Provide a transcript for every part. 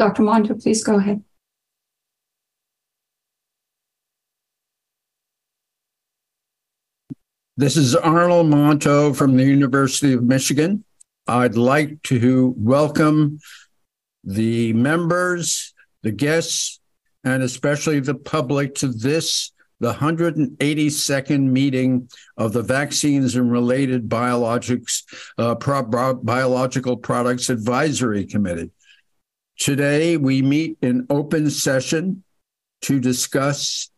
Dr. Monto, please go ahead. This is Arnold Monto from the University of Michigan. I'd like to welcome the members, the guests, and especially the public to this, the 182nd meeting of the Vaccines and Related Biologics uh, Pro- Biological Products Advisory Committee. Today, we meet in open session to discuss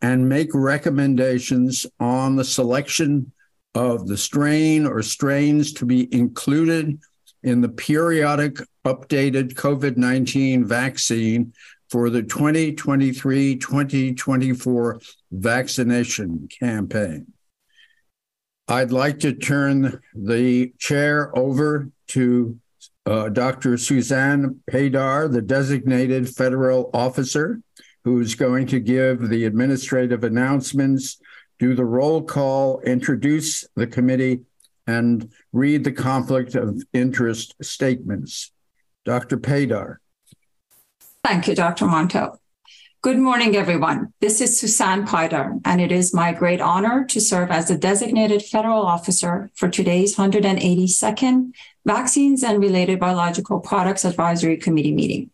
and make recommendations on the selection of the strain or strains to be included in the periodic updated COVID 19 vaccine for the 2023 2024 vaccination campaign. I'd like to turn the chair over to uh, Dr. Suzanne Paydar, the designated federal officer, who's going to give the administrative announcements, do the roll call, introduce the committee, and read the conflict of interest statements. Dr. Paydar. Thank you, Dr. Monto. Good morning, everyone. This is Suzanne Paydar, and it is my great honor to serve as the designated federal officer for today's 182nd Vaccines and Related Biological Products Advisory Committee meeting.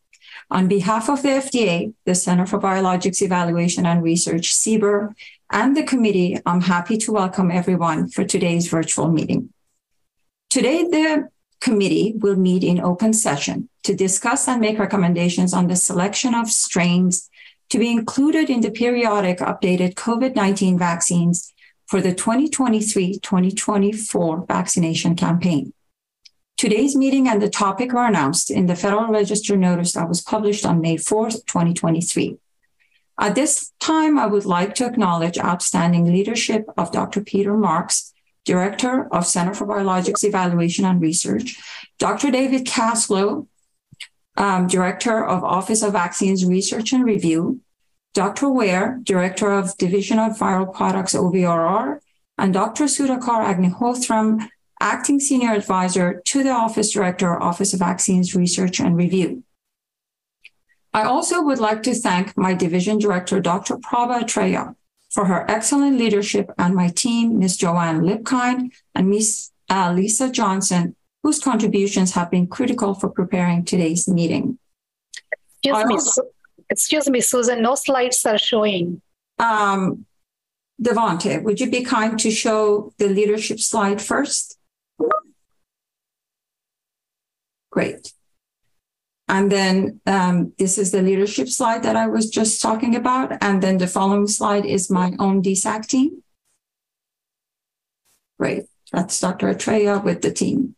On behalf of the FDA, the Center for Biologics Evaluation and Research, CBER, and the committee, I'm happy to welcome everyone for today's virtual meeting. Today, the committee will meet in open session to discuss and make recommendations on the selection of strains to be included in the periodic updated COVID 19 vaccines for the 2023 2024 vaccination campaign. Today's meeting and the topic were announced in the Federal Register notice that was published on May 4th, 2023. At this time, I would like to acknowledge outstanding leadership of Dr. Peter Marks, Director of Center for Biologics Evaluation and Research, Dr. David Kaslow, um, Director of Office of Vaccines Research and Review, Dr. Weir, Director of Division of Viral Products OVRR, and Dr. Sudhakar Agnihotram, Acting Senior Advisor to the Office Director, Office of Vaccines Research and Review. I also would like to thank my Division Director, Dr. Prabha Atreya, for her excellent leadership and my team, Ms. Joanne Lipkind and Ms. Uh, Lisa Johnson, whose contributions have been critical for preparing today's meeting. Excuse me, also, excuse me, Susan, no slides are showing. Um, Devante, would you be kind to show the leadership slide first? Great. And then um, this is the leadership slide that I was just talking about. And then the following slide is my own DSAC team. Great. That's Dr. Atreya with the team.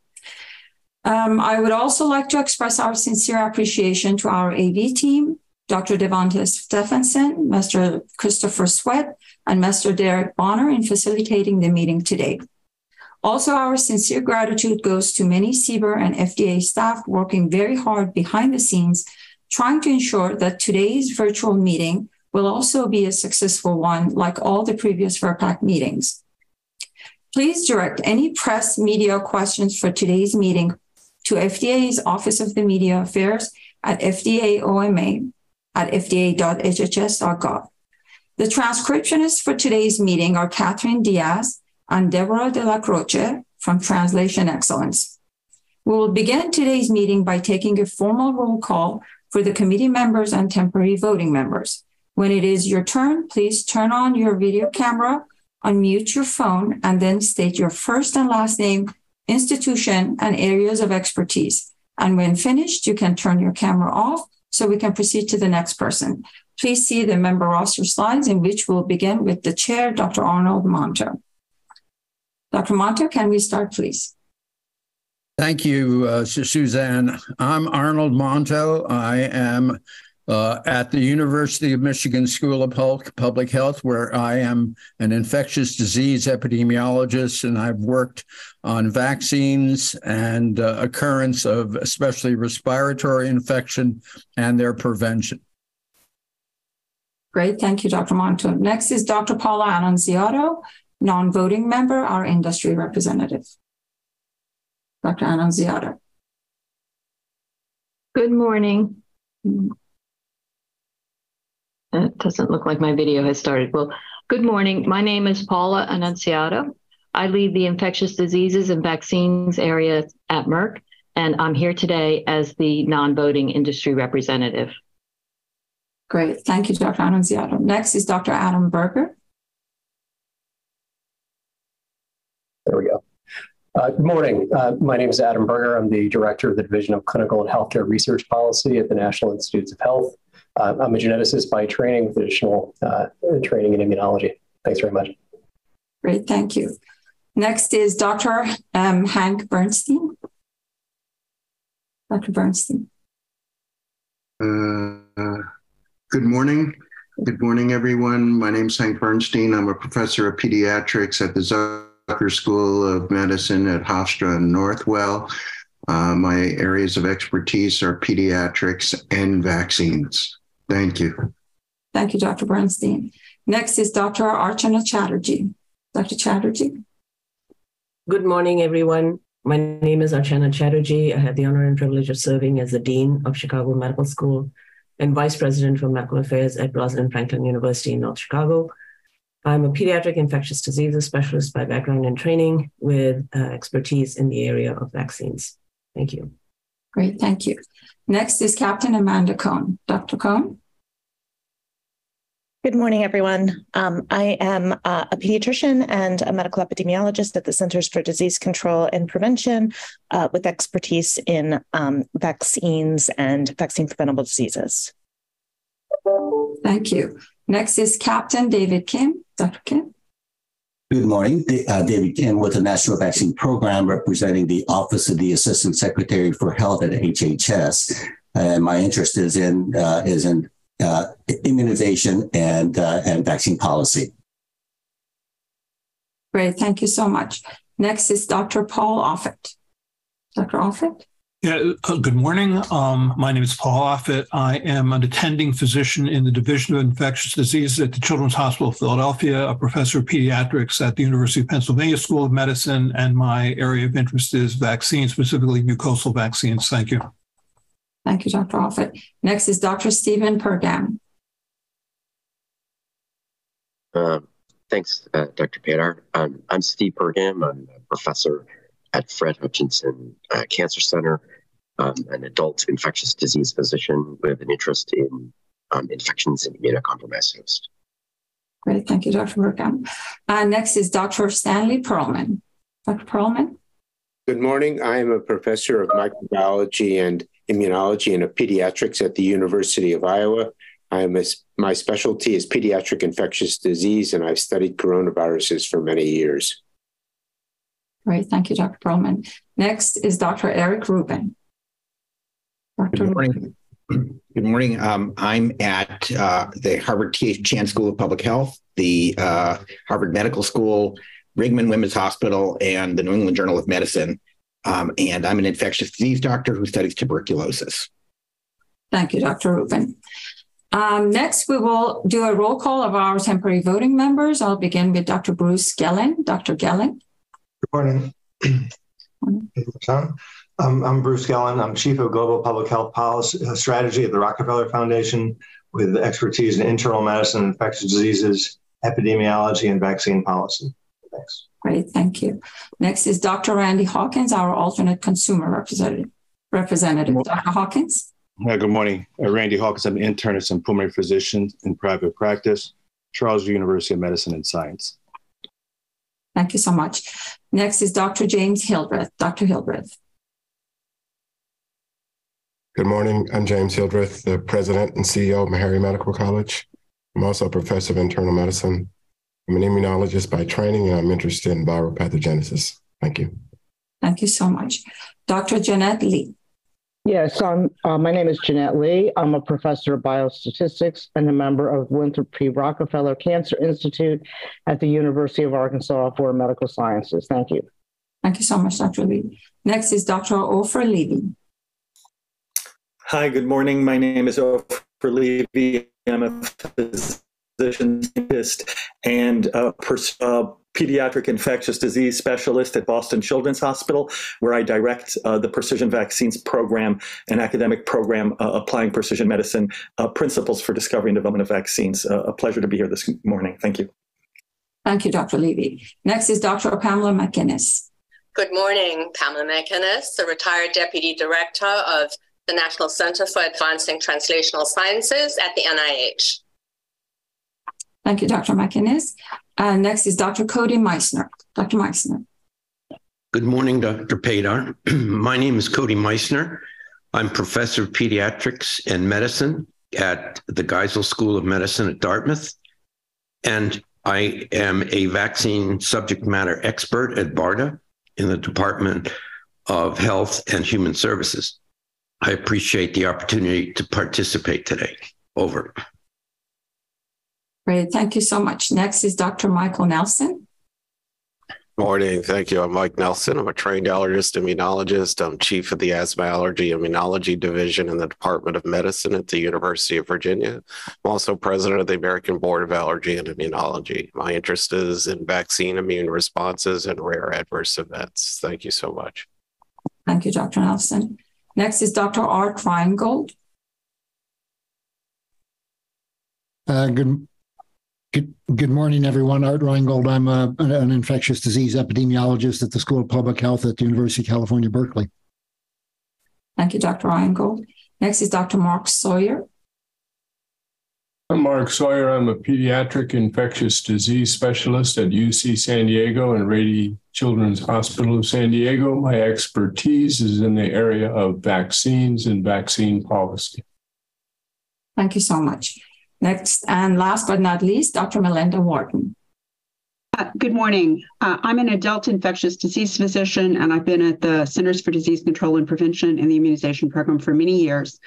Um, I would also like to express our sincere appreciation to our AV team, Dr. Devante Stephenson, Mr. Christopher Sweat, and Mr. Derek Bonner in facilitating the meeting today. Also, our sincere gratitude goes to many CBER and FDA staff working very hard behind the scenes, trying to ensure that today's virtual meeting will also be a successful one, like all the previous VRBPAC meetings. Please direct any press media questions for today's meeting to FDA's Office of the Media Affairs at FDAOMA at fda.hhs.gov. The transcriptionists for today's meeting are Catherine Diaz and Deborah de la Croce from Translation Excellence. We will begin today's meeting by taking a formal roll call for the committee members and temporary voting members. When it is your turn, please turn on your video camera, unmute your phone, and then state your first and last name institution, and areas of expertise. And when finished, you can turn your camera off so we can proceed to the next person. Please see the member roster slides in which we'll begin with the chair, Dr. Arnold Monto. Dr. Monto, can we start, please? Thank you, uh, Suzanne. I'm Arnold Monto. I am uh, at the University of Michigan School of Public Health, where I am an infectious disease epidemiologist, and I've worked on vaccines and uh, occurrence of especially respiratory infection and their prevention. Great. Thank you, Dr. Monto. Next is Dr. Paula Annunziato, non voting member, our industry representative. Dr. Annunziato. Good morning. Mm-hmm. It doesn't look like my video has started. Well, good morning. My name is Paula Annunziato. I lead the infectious diseases and vaccines area at Merck, and I'm here today as the non-voting industry representative. Great. Thank you, Dr. Annunziato. Next is Dr. Adam Berger. There we go. Uh, good morning. Uh, my name is Adam Berger. I'm the director of the Division of Clinical and Healthcare Research Policy at the National Institutes of Health. Uh, I'm a geneticist by training with additional uh, training in immunology. Thanks very much. Great, thank you. Next is Dr. Um, Hank Bernstein. Dr. Bernstein. Uh, good morning. Good morning, everyone. My name is Hank Bernstein. I'm a professor of pediatrics at the Zucker School of Medicine at Hofstra and Northwell. Uh, my areas of expertise are pediatrics and vaccines. Thank you. Thank you, Dr. Bernstein. Next is Dr. Archana Chatterjee. Dr. Chatterjee. Good morning, everyone. My name is Archana Chatterjee. I have the honor and privilege of serving as the Dean of Chicago Medical School and Vice President for Medical Affairs at Rosalind Franklin University in North Chicago. I'm a pediatric infectious diseases specialist by background and training with uh, expertise in the area of vaccines. Thank you. Great, thank you. Next is Captain Amanda Cohn. Dr. Cohn? Good morning, everyone. Um, I am uh, a pediatrician and a medical epidemiologist at the Centers for Disease Control and Prevention uh, with expertise in um, vaccines and vaccine preventable diseases. Thank you. Next is Captain David Kim. Dr. Kim. Good morning. Uh, David Kim with the National Vaccine Program representing the Office of the Assistant Secretary for Health at HHS. And my interest is in uh, is in uh, immunization and uh, and vaccine policy. Great, thank you so much. Next is Dr. Paul Offit. Dr. Offit. Yeah, uh, good morning. Um, my name is Paul Offit. I am an attending physician in the Division of Infectious Diseases at the Children's Hospital of Philadelphia, a professor of pediatrics at the University of Pennsylvania School of Medicine, and my area of interest is vaccines, specifically mucosal vaccines. Thank you. Thank you, Dr. Offit. Next is Dr. Stephen Pergam. Um, thanks, uh, Dr. Paydar. Um, I'm Steve Pergam. I'm a professor at Fred Hutchinson uh, Cancer Center, um, an adult infectious disease physician with an interest in um, infections in immunocompromised hosts. Great, thank you, Dr. Pergam. Uh, next is Dr. Stanley Perlman. Dr. Perlman. Good morning. I am a professor of microbiology and immunology and of pediatrics at the University of Iowa. I am a, my specialty is pediatric infectious disease, and I've studied coronaviruses for many years. Great. Thank you, Dr. Perlman. Next is Dr. Eric Rubin. Dr. Good morning. Good morning. Um, I'm at uh, the Harvard T.H. Chan School of Public Health, the uh, Harvard Medical School, Brigham Women's Hospital, and the New England Journal of Medicine. Um, and I'm an infectious disease doctor who studies tuberculosis. Thank you, Dr. Rubin. Um, next, we will do a roll call of our temporary voting members. I'll begin with Dr. Bruce Gellin. Dr. Gellin. Good morning. Um, I'm Bruce Gellin. I'm Chief of Global Public Health Policy uh, Strategy at the Rockefeller Foundation with expertise in internal medicine, infectious diseases, epidemiology, and vaccine policy. Thanks. Great, thank you. Next is Dr. Randy Hawkins, our alternate consumer representative. Representative, Dr. Hawkins. Yeah, good morning. Uh, Randy Hawkins. I'm an internist and pulmonary physician in private practice, Charles University of Medicine and Science. Thank you so much. Next is Dr. James Hildreth. Dr. Hildreth. Good morning. I'm James Hildreth, the president and CEO of Meharry Medical College. I'm also a professor of internal medicine. I'm an immunologist by training, and I'm interested in viral pathogenesis. Thank you. Thank you so much. Dr. Jeanette Lee. Yes, uh, my name is Jeanette Lee. I'm a professor of biostatistics and a member of Winthrop P. Rockefeller Cancer Institute at the University of Arkansas for Medical Sciences. Thank you. Thank you so much, Dr. Lee. Next is Dr. Ofer Levy. Hi, good morning. My name is Ofer Levy. I'm a physician scientist and a, pers- a pediatric infectious disease specialist at Boston Children's Hospital, where I direct uh, the precision vaccines program, an academic program uh, applying precision medicine uh, principles for discovery and development of vaccines. Uh, a pleasure to be here this morning. Thank you. Thank you, Dr. Levy. Next is Dr. Pamela McInnes. Good morning, Pamela McInnes, the retired Deputy Director of the National Center for Advancing Translational Sciences at the NIH. Thank you, Dr. McInnes. And next is Dr. Cody Meissner. Dr. Meissner. Good morning, Dr. Paydar. My name is Cody Meissner. I'm professor of pediatrics and medicine at the Geisel School of Medicine at Dartmouth. And I am a vaccine subject matter expert at BARDA in the Department of Health and Human Services. I appreciate the opportunity to participate today. Over. Great. Thank you so much. Next is Dr. Michael Nelson. Morning. Thank you. I'm Mike Nelson. I'm a trained allergist immunologist. I'm chief of the Asthma Allergy Immunology Division in the Department of Medicine at the University of Virginia. I'm also president of the American Board of Allergy and Immunology. My interest is in vaccine immune responses and rare adverse events. Thank you so much. Thank you, Dr. Nelson. Next is Dr. Art Reingold. Uh, good, good, good morning, everyone. Art Reingold. I'm a, an infectious disease epidemiologist at the School of Public Health at the University of California, Berkeley. Thank you, Dr. Reingold. Next is Dr. Mark Sawyer. I'm Mark Sawyer. I'm a pediatric infectious disease specialist at UC San Diego and Rady Children's Hospital of San Diego. My expertise is in the area of vaccines and vaccine policy. Thank you so much. Next and last but not least, Dr. Melinda Wharton. Uh, good morning. Uh, I'm an adult infectious disease physician, and I've been at the Centers for Disease Control and Prevention in the immunization program for many years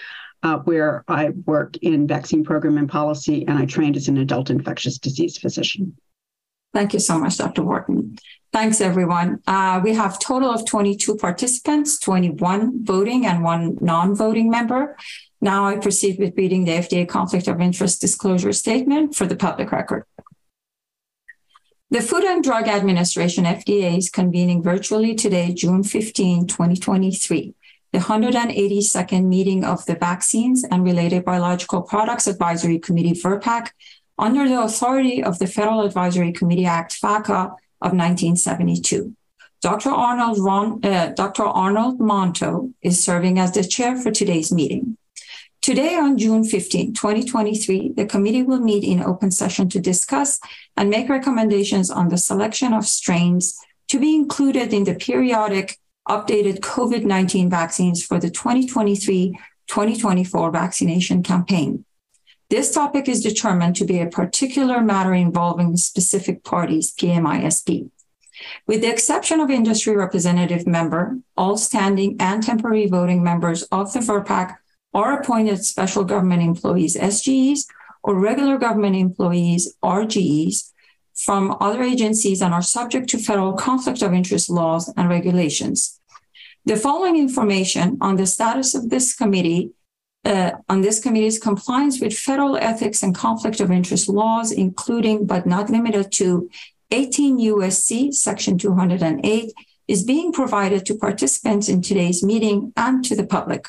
uh, where I work in vaccine program and policy, and I trained as an adult infectious disease physician. Thank you so much, Dr. Wharton. Thanks, everyone. Uh, we have total of 22 participants, 21 voting and one non-voting member. Now I proceed with reading the FDA conflict of interest disclosure statement for the public record. The Food and Drug Administration, FDA, is convening virtually today, June 15, 2023 the 182nd meeting of the Vaccines and Related Biological Products Advisory Committee, VRBPAC, under the authority of the Federal Advisory Committee Act, FACA, of 1972. Dr. Arnold, Ron, uh, Dr. Arnold Monto is serving as the chair for today's meeting. Today, on June 15, 2023, the committee will meet in open session to discuss and make recommendations on the selection of strains to be included in the periodic updated COVID 19 vaccines for the 2023 2024 vaccination campaign. This topic is determined to be a particular matter involving specific parties, PMISP. With the exception of industry representative member, all standing and temporary voting members of the VRBPAC are appointed special government employees, SGEs, or regular government employees, RGEs, from other agencies and are subject to federal conflict of interest laws and regulations. The following information on the status of this committee, uh, on this committee's compliance with federal ethics and conflict of interest laws, including but not limited to 18 USC section 208, is being provided to participants in today's meeting and to the public.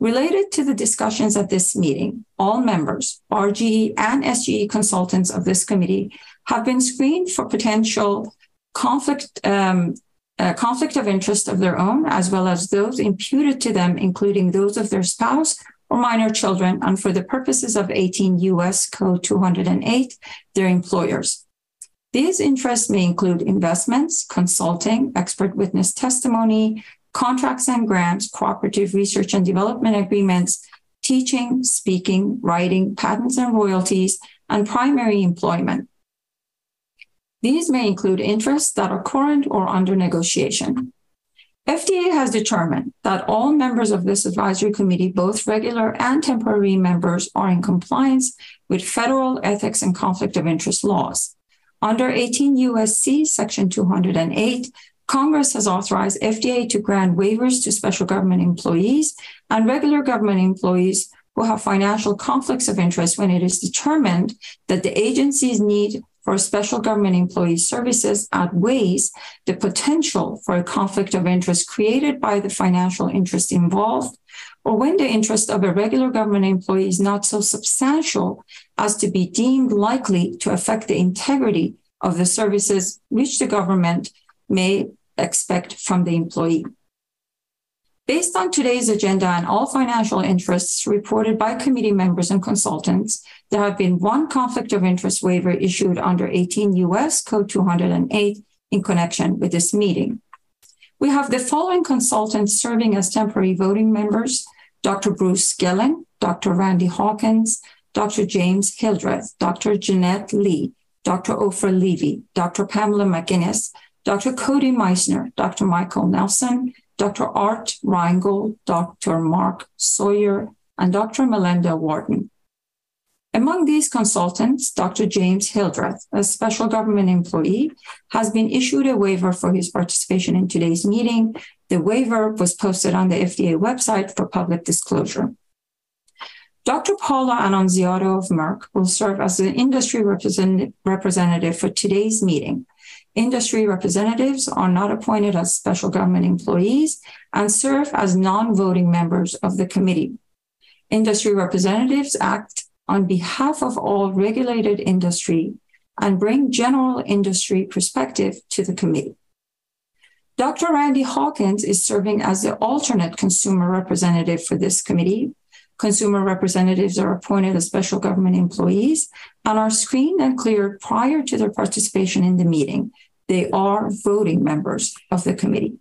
Related to the discussions at this meeting, all members, RGE and SGE consultants of this committee have been screened for potential conflict um, a conflict of interest of their own, as well as those imputed to them, including those of their spouse or minor children, and for the purposes of 18 U.S. Code 208, their employers. These interests may include investments, consulting, expert witness testimony, contracts and grants, cooperative research and development agreements, teaching, speaking, writing, patents and royalties, and primary employment. These may include interests that are current or under negotiation. FDA has determined that all members of this advisory committee, both regular and temporary members, are in compliance with federal ethics and conflict of interest laws. Under 18 USC section 208, Congress has authorized FDA to grant waivers to special government employees and regular government employees who have financial conflicts of interest when it is determined that the agency's need for special government employee services outweighs the potential for a conflict of interest created by the financial interest involved, or when the interest of a regular government employee is not so substantial as to be deemed likely to affect the integrity of the services which the government may expect from the employee. Based on today's agenda and all financial interests reported by committee members and consultants, there have been one conflict of interest waiver issued under 18 U.S. Code 208 in connection with this meeting. We have the following consultants serving as temporary voting members Dr. Bruce Gellin, Dr. Randy Hawkins, Dr. James Hildreth, Dr. Jeanette Lee, Dr. Ofer Levy, Dr. Pamela McInnes, Dr. Cody Meissner, Dr. Michael Nelson, Dr. Art Reingold, Dr. Mark Sawyer, and Dr. Melinda Wharton. Among these consultants, Dr. James Hildreth, a special government employee, has been issued a waiver for his participation in today's meeting. The waiver was posted on the FDA website for public disclosure. Dr. Paula Annunziato of Merck will serve as the industry represent- representative for today's meeting. Industry representatives are not appointed as special government employees and serve as non voting members of the committee. Industry representatives act on behalf of all regulated industry and bring general industry perspective to the committee. Dr. Randy Hawkins is serving as the alternate consumer representative for this committee. Consumer representatives are appointed as special government employees and are screened and cleared prior to their participation in the meeting. They are voting members of the committee.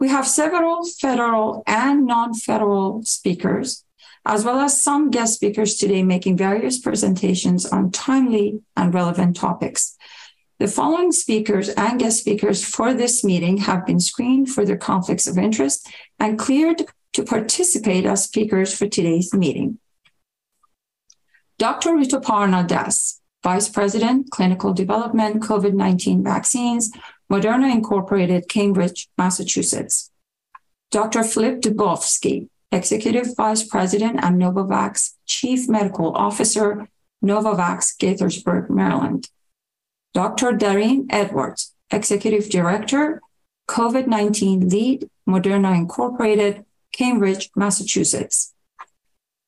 We have several federal and non federal speakers as well as some guest speakers today making various presentations on timely and relevant topics. The following speakers and guest speakers for this meeting have been screened for their conflicts of interest and cleared to participate as speakers for today's meeting. Dr. Rituparna Das, Vice President, Clinical Development, COVID 19 Vaccines, Moderna Incorporated, Cambridge, Massachusetts. Dr. Filip Dubovsky, Executive Vice President and Novavax Chief Medical Officer, Novavax, Gaithersburg, Maryland. Dr. Darine Edwards, Executive Director, COVID 19 Lead, Moderna Incorporated, Cambridge, Massachusetts.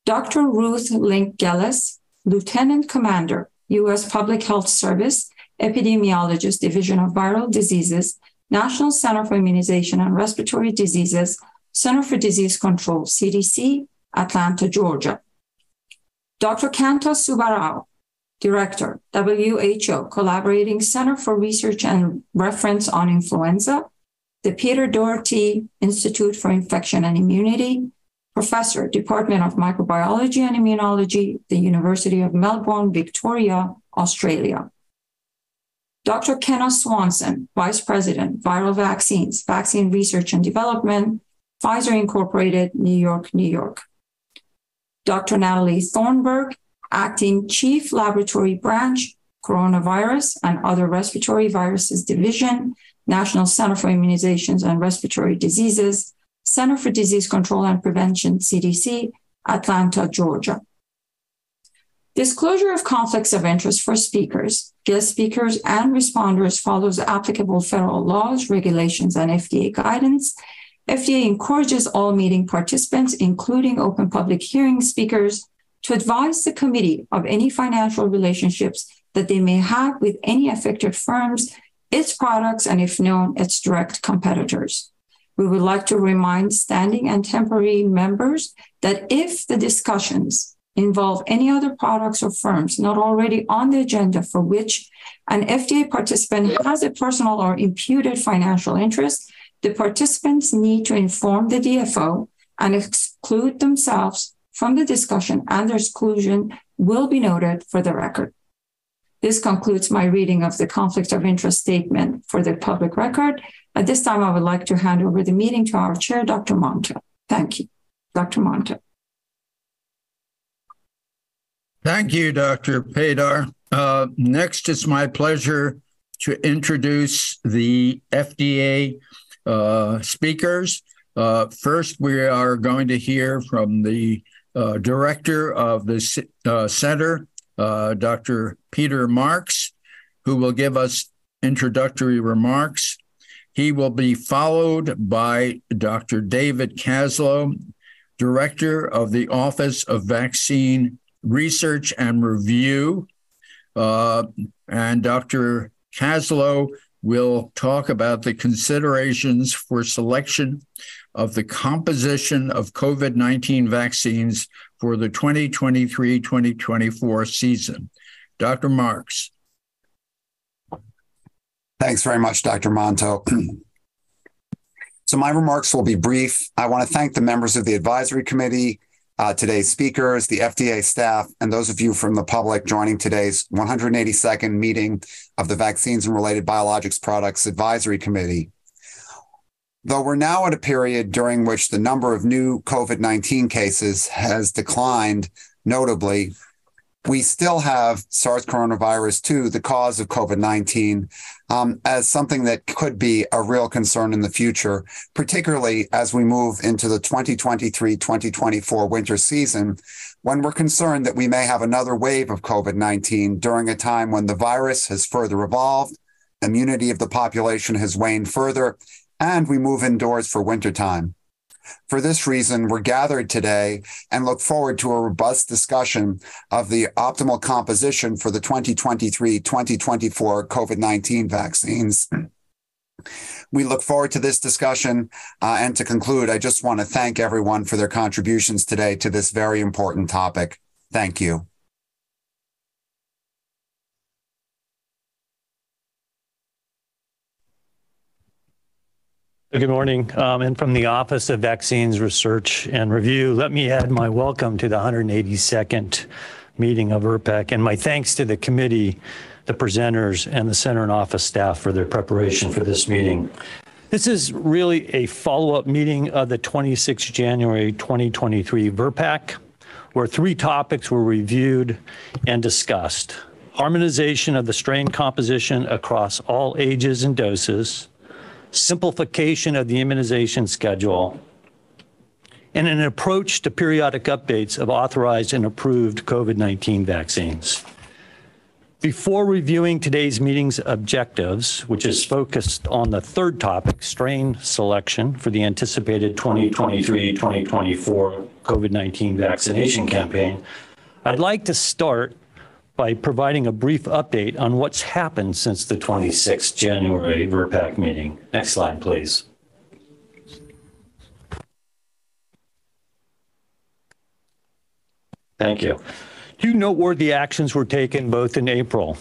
Dr. Ruth Link Gelles, Lieutenant Commander, U.S. Public Health Service, Epidemiologist, Division of Viral Diseases, National Center for Immunization and Respiratory Diseases, Center for Disease Control, CDC, Atlanta, Georgia. Dr. Kanta Subbarao, Director, WHO, Collaborating Center for Research and Reference on Influenza, the Peter Doherty Institute for Infection and Immunity, Professor, Department of Microbiology and Immunology, the University of Melbourne, Victoria, Australia. Dr. Kena Swanson, Vice President, Viral Vaccines, Vaccine Research and Development, Pfizer Incorporated, New York, New York. Dr. Natalie Thornburg, Acting Chief Laboratory Branch, Coronavirus and Other Respiratory Viruses Division, National Center for Immunizations and Respiratory Diseases, Center for Disease Control and Prevention, CDC, Atlanta, Georgia. Disclosure of conflicts of interest for speakers, guest speakers, and responders follows applicable federal laws, regulations, and FDA guidance FDA encourages all meeting participants, including open public hearing speakers, to advise the committee of any financial relationships that they may have with any affected firms, its products, and if known, its direct competitors. We would like to remind standing and temporary members that if the discussions involve any other products or firms not already on the agenda for which an FDA participant has a personal or imputed financial interest, the participants need to inform the DFO and exclude themselves from the discussion, and their exclusion will be noted for the record. This concludes my reading of the conflict of interest statement for the public record. At this time, I would like to hand over the meeting to our chair, Dr. Monto. Thank you. Dr. Monto. Thank you, Dr. Paydar. Uh, next, it's my pleasure to introduce the FDA uh, speakers. Uh, first, we are going to hear from the uh, director of the uh, center, uh, Dr. Peter Marks. who will give us introductory remarks. He will be followed by Dr. David Kaslow, Director of the Office of Vaccine Research and Review. Uh, and Dr. Kaslow will talk about the considerations for selection of the composition of COVID 19 vaccines for the 2023 2024 season. Dr. Marks. Thanks very much, Dr. Monto. so, my remarks will be brief. I want to thank the members of the advisory committee, uh, today's speakers, the FDA staff, and those of you from the public joining today's 182nd meeting of the Vaccines and Related Biologics Products Advisory Committee. Though we're now at a period during which the number of new COVID 19 cases has declined notably, we still have SARS coronavirus 2, the cause of COVID 19, um, as something that could be a real concern in the future, particularly as we move into the 2023 2024 winter season, when we're concerned that we may have another wave of COVID 19 during a time when the virus has further evolved, immunity of the population has waned further, and we move indoors for wintertime. For this reason, we're gathered today and look forward to a robust discussion of the optimal composition for the 2023 2024 COVID 19 vaccines. We look forward to this discussion. Uh, and to conclude, I just want to thank everyone for their contributions today to this very important topic. Thank you. Good morning. Um, and from the Office of Vaccines Research and Review, let me add my welcome to the 182nd meeting of VRBPAC and my thanks to the committee, the presenters, and the center and office staff for their preparation for this meeting. This is really a follow-up meeting of the 26 January 2023 VRBPAC, where three topics were reviewed and discussed. Harmonization of the strain composition across all ages and doses, simplification of the immunization schedule, and an approach to periodic updates of authorized and approved COVID 19 vaccines. Before reviewing today's meeting's objectives, which is focused on the third topic, strain selection for the anticipated 2023 2024 COVID 19 vaccination campaign, I'd like to start by providing a brief update on what's happened since the 26th January VRBPAC meeting. Next slide, please. Thank you. Two noteworthy actions were taken both in April.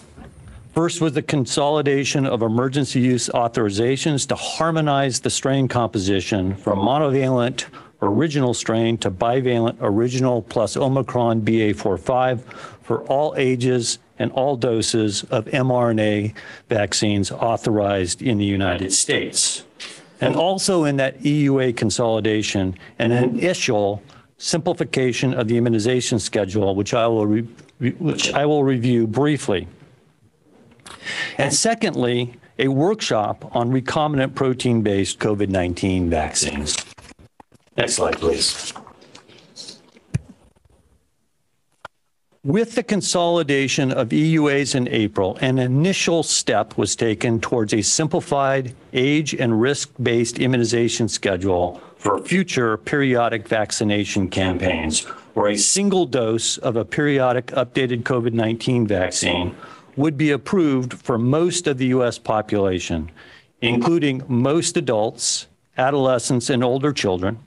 First was the consolidation of emergency use authorizations to harmonize the strain composition from monovalent original strain to bivalent original plus Omicron BA45 for all ages and all doses of mRNA vaccines authorized in the United States. And also in that EUA consolidation, an initial simplification of the immunization schedule, which I will, which I will review briefly. And secondly, a workshop on recombinant protein based COVID 19 vaccines. Next slide, please. With the consolidation of EUAs in April, an initial step was taken towards a simplified age and risk based immunization schedule for future periodic vaccination campaigns, where a single dose of a periodic updated COVID 19 vaccine would be approved for most of the U.S. population, including most adults, adolescents, and older children,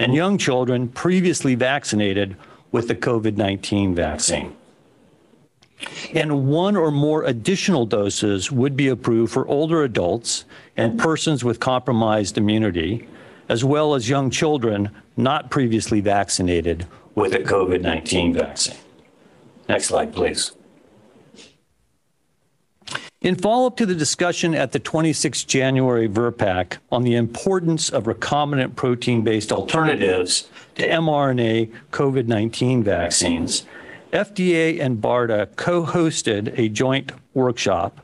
and young children previously vaccinated with the COVID 19 vaccine. And one or more additional doses would be approved for older adults and persons with compromised immunity, as well as young children not previously vaccinated with a COVID 19 vaccine. Next slide, please. In follow up to the discussion at the 26 January VRBPAC on the importance of recombinant protein based alternatives to mRNA COVID 19 vaccines, FDA and BARDA co hosted a joint workshop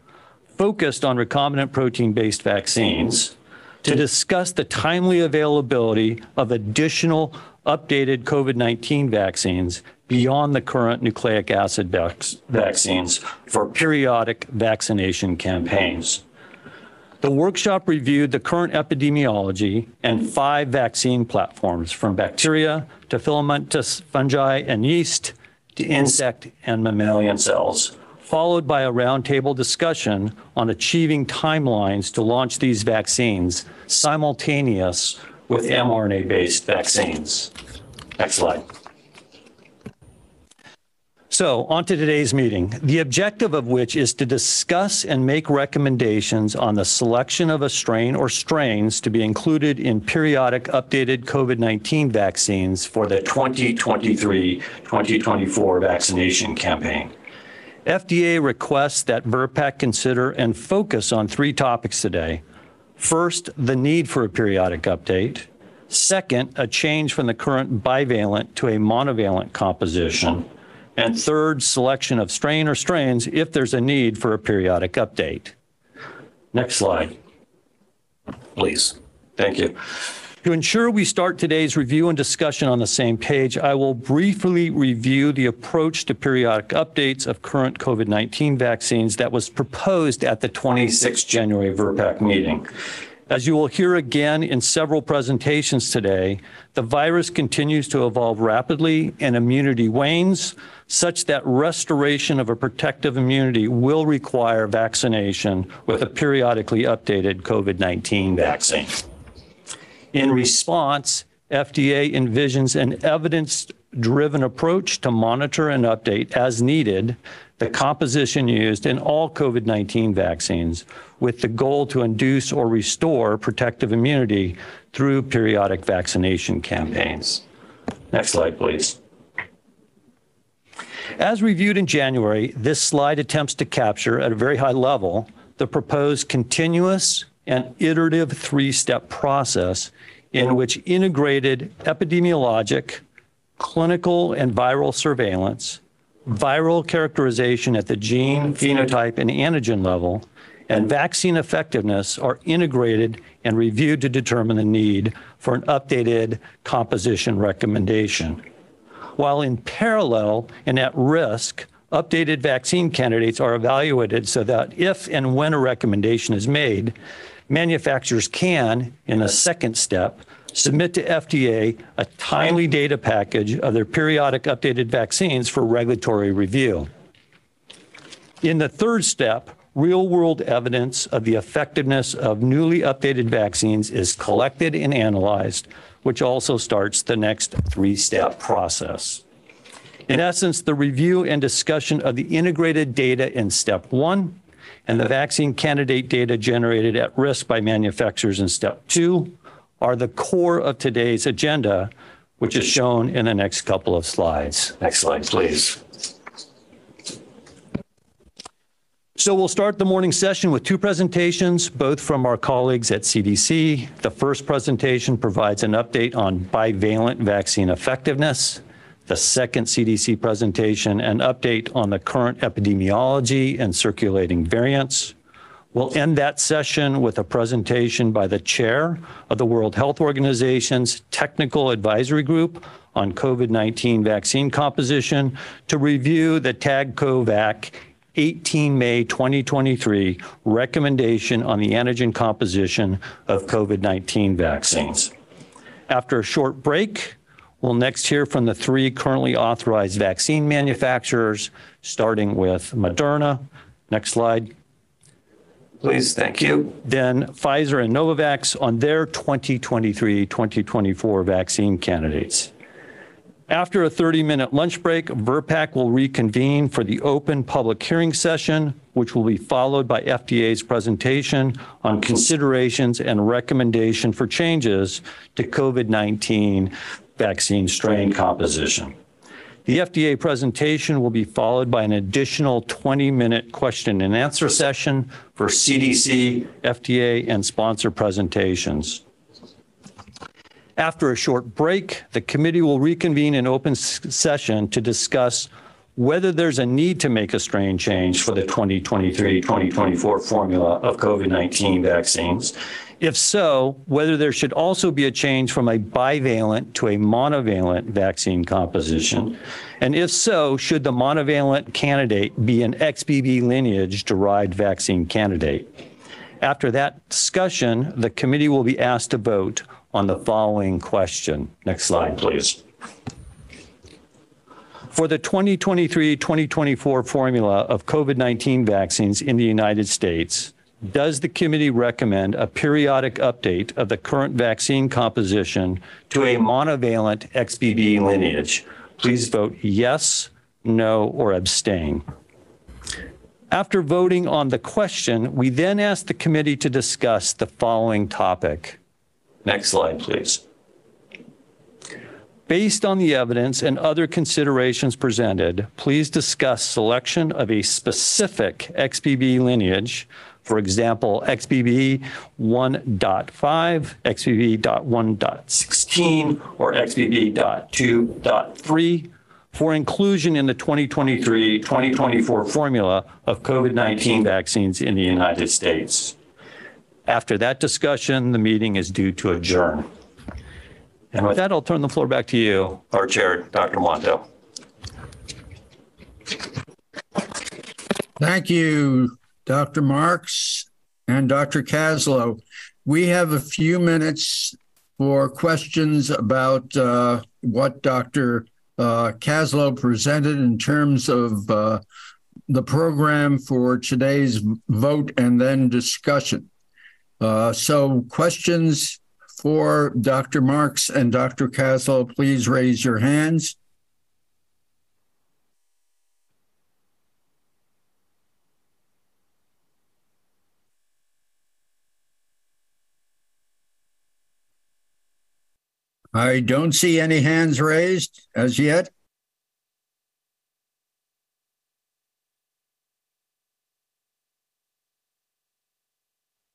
focused on recombinant protein based vaccines to discuss the timely availability of additional updated COVID 19 vaccines beyond the current nucleic acid vac- vaccines for periodic vaccination campaigns. The workshop reviewed the current epidemiology and five vaccine platforms from bacteria to filamentous fungi and yeast to insect and mammalian cells, followed by a roundtable discussion on achieving timelines to launch these vaccines simultaneous with mRNA-based vaccines. Next slide. So, on to today's meeting, the objective of which is to discuss and make recommendations on the selection of a strain or strains to be included in periodic updated COVID 19 vaccines for the 2023 2024 vaccination campaign. FDA requests that VRBPAC consider and focus on three topics today. First, the need for a periodic update. Second, a change from the current bivalent to a monovalent composition. And third, selection of strain or strains if there's a need for a periodic update. Next slide, please. Thank you. To ensure we start today's review and discussion on the same page, I will briefly review the approach to periodic updates of current COVID 19 vaccines that was proposed at the 26 January VRBPAC meeting. As you will hear again in several presentations today, the virus continues to evolve rapidly and immunity wanes, such that restoration of a protective immunity will require vaccination with a periodically updated COVID 19 vaccine. In response, FDA envisions an evidence driven approach to monitor and update as needed the composition used in all COVID 19 vaccines with the goal to induce or restore protective immunity through periodic vaccination campaigns. Next slide, please. As reviewed in January, this slide attempts to capture at a very high level the proposed continuous and iterative three step process in which integrated epidemiologic, clinical, and viral surveillance, viral characterization at the gene, phenotype, and antigen level, and vaccine effectiveness are integrated and reviewed to determine the need for an updated composition recommendation. While in parallel and at risk, updated vaccine candidates are evaluated so that if and when a recommendation is made, manufacturers can, in a second step, submit to FDA a timely data package of their periodic updated vaccines for regulatory review. In the third step, real world evidence of the effectiveness of newly updated vaccines is collected and analyzed, which also starts the next three step process. In essence, the review and discussion of the integrated data in step one and the vaccine candidate data generated at risk by manufacturers in step two are the core of today's agenda, which is shown in the next couple of slides. Next slide, please. So we'll start the morning session with two presentations, both from our colleagues at CDC. The first presentation provides an update on bivalent vaccine effectiveness. The second CDC presentation, an update on the current epidemiology and circulating variants. We'll end that session with a presentation by the chair of the World Health Organization's Technical Advisory Group on COVID 19 vaccine composition to review the TAG-COVAC 18 May 2023 recommendation on the antigen composition of COVID 19 vaccines. After a short break, we'll next hear from the three currently authorized vaccine manufacturers, starting with Moderna. Next slide. Please, thank you. Then Pfizer and Novavax on their 2023 2024 vaccine candidates. After a 30 minute lunch break, VRBPAC will reconvene for the open public hearing session, which will be followed by FDA's presentation on considerations and recommendation for changes to COVID 19 vaccine strain composition. The FDA presentation will be followed by an additional 20 minute question and answer session for CDC, FDA, and sponsor presentations. After a short break, the committee will reconvene in open session to discuss whether there's a need to make a strain change for the 2023-2024 formula of COVID-19 vaccines. If so, whether there should also be a change from a bivalent to a monovalent vaccine composition. And if so, should the monovalent candidate be an XBB lineage derived vaccine candidate? After that discussion, the committee will be asked to vote on the following question. Next slide, please. For the 2023-2024 formula of COVID-19 vaccines in the United States, does the committee recommend a periodic update of the current vaccine composition to a monovalent XBB lineage? Please vote yes, no, or abstain. After voting on the question, we then ask the committee to discuss the following topic. Next slide, please. Based on the evidence and other considerations presented, please discuss selection of a specific XBB lineage, for example, XBB 1.5, XBB.1.16, or XBB.2.3 for inclusion in the 2023-2024 formula of COVID-19 vaccines in the United States. After that discussion, the meeting is due to adjourn. And with that, I'll turn the floor back to you, our chair, Dr. Monto. Thank you, Dr. Marks and Dr. Kaslow. We have a few minutes for questions about uh, what Dr. Uh, Kaslow presented in terms of uh, the program for today's vote and then discussion. Uh, so, questions for Dr. Marks and Dr. Kaslow, please raise your hands. I don't see any hands raised as yet.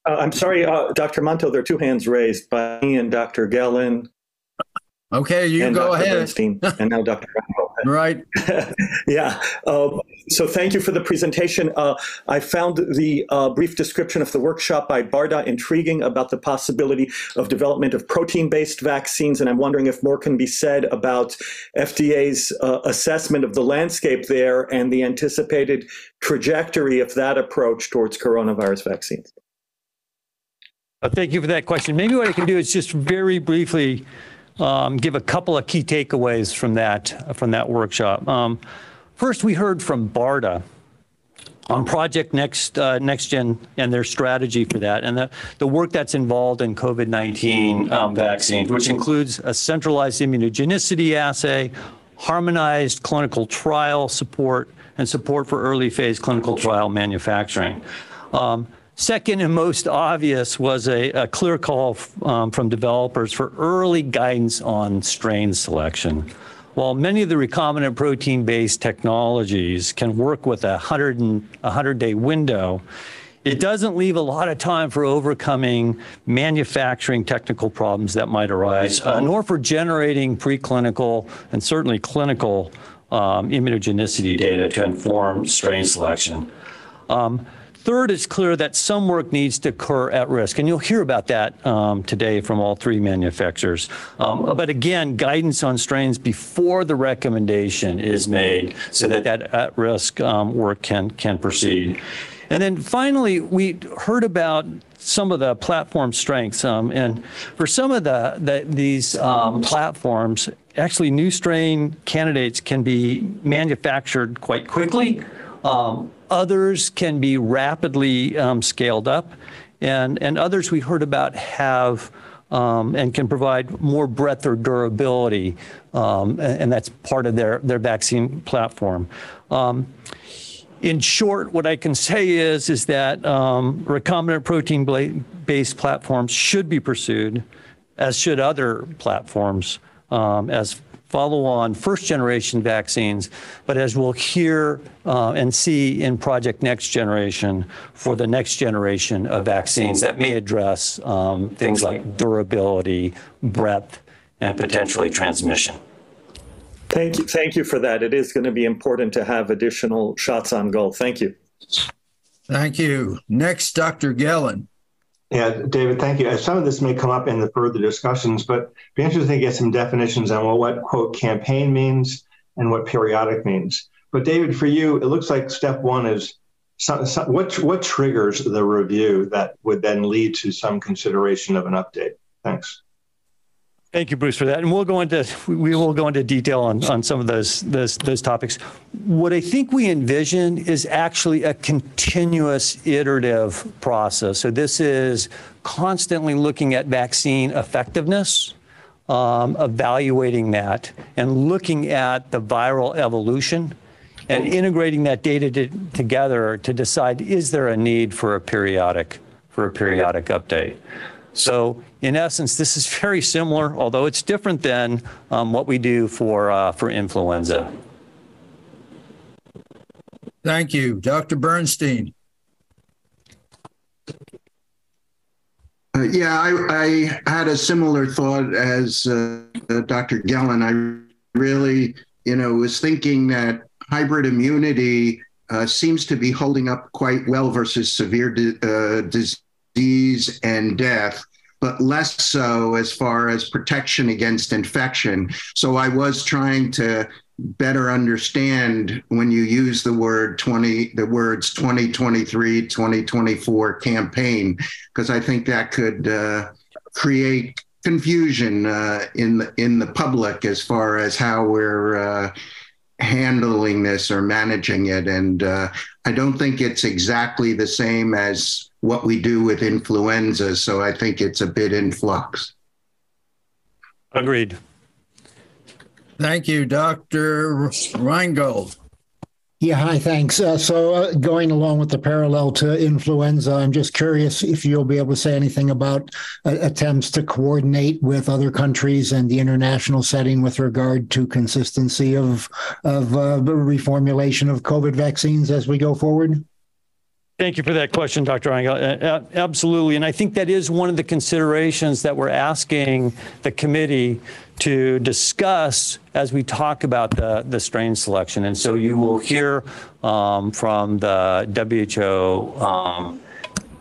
Uh, I'm sorry, uh, Dr. Monto, there are two hands raised by me and Dr. Gellin. Okay, you and go Dr. ahead. Bernstein, and now Dr. right. yeah. Um, so thank you for the presentation. Uh, I found the uh, brief description of the workshop by BARDA intriguing about the possibility of development of protein-based vaccines, and I'm wondering if more can be said about FDA's uh, assessment of the landscape there and the anticipated trajectory of that approach towards coronavirus vaccines. Uh, thank you for that question. Maybe what I can do is just very briefly um, give a couple of key takeaways from that from that workshop. Um, first, we heard from BARDA on Project Next uh, Next Gen and their strategy for that, and the, the work that's involved in COVID-19 um, vaccines, which includes a centralized immunogenicity assay, harmonized clinical trial support, and support for early phase clinical trial manufacturing. Um, Second and most obvious was a, a clear call um, from developers for early guidance on strain selection. While many of the recombinant protein-based technologies can work with a 100, 100 day window, it doesn't leave a lot of time for overcoming manufacturing technical problems that might arise, uh, nor for generating preclinical and certainly clinical um, immunogenicity data to inform strain selection. Um, Third, it's clear that some work needs to occur at risk, and you'll hear about that um, today from all three manufacturers. Um, but again, guidance on strains before the recommendation is made so that that at-risk um, work can, can proceed. And then finally, we heard about some of the platform strengths. Um, and for some of the, the these um, platforms, actually new strain candidates can be manufactured quite quickly. Um, others can be rapidly um, scaled up, and, and others we heard about have um, and can provide more breadth or durability, um, and, and, that's part of their, their vaccine platform. Um, in short, what I can say is, is that um, recombinant protein-based platforms should be pursued, as should other platforms, as follow on first generation vaccines, but as we'll hear uh, and see in Project Next Generation for the next generation of vaccines that may address um, things like durability, breadth, and potentially transmission. Thank you. Thank you for that. It is going to be important to have additional shots on goal. Thank you. Thank you. Next, Dr. Gellin. Yeah, David, thank you. Some of this may come up in the further discussions, but be interesting to get some definitions on what, what quote campaign means and what periodic means. But David, for you, it looks like step one is some, some, what what triggers the review that would then lead to some consideration of an update. Thanks. Thank you, Bruce, for that. And we'll go into we will go into detail on, on some of those, those those topics. What I think we envision is actually a continuous iterative process. So this is constantly looking at vaccine effectiveness, um, evaluating that, and looking at the viral evolution and integrating that data to, together to decide is there a need for a periodic for a periodic update. So in essence, this is very similar, although it's different than um, what we do for, uh, for influenza. Thank you. Dr. Bernstein. Uh, yeah, I, I, had a similar thought as uh, Dr. Gellin. I really, you know, was thinking that hybrid immunity uh, seems to be holding up quite well versus severe di- uh, disease disease and death, but less so as far as protection against infection. So I was trying to better understand when you use the word 20 the words 2023 2024 campaign because i think that could uh, create confusion uh, in the in the public as far as how we're uh, handling this or managing it and uh, i don't think it's exactly the same as what we do with influenza. So I think it's a bit in flux. Agreed. Thank you, Dr. Reingold. Yeah, hi, thanks. Uh, so, uh, going along with the parallel to influenza, I'm just curious if you'll be able to say anything about uh, attempts to coordinate with other countries and the international setting with regard to consistency of of uh, reformulation of COVID vaccines as we go forward. Thank you for that question, Dr. Engel. Uh, absolutely. And I think that is one of the considerations that we're asking the committee to discuss as we talk about the, the strain selection. And so you will hear um, from the WHO um,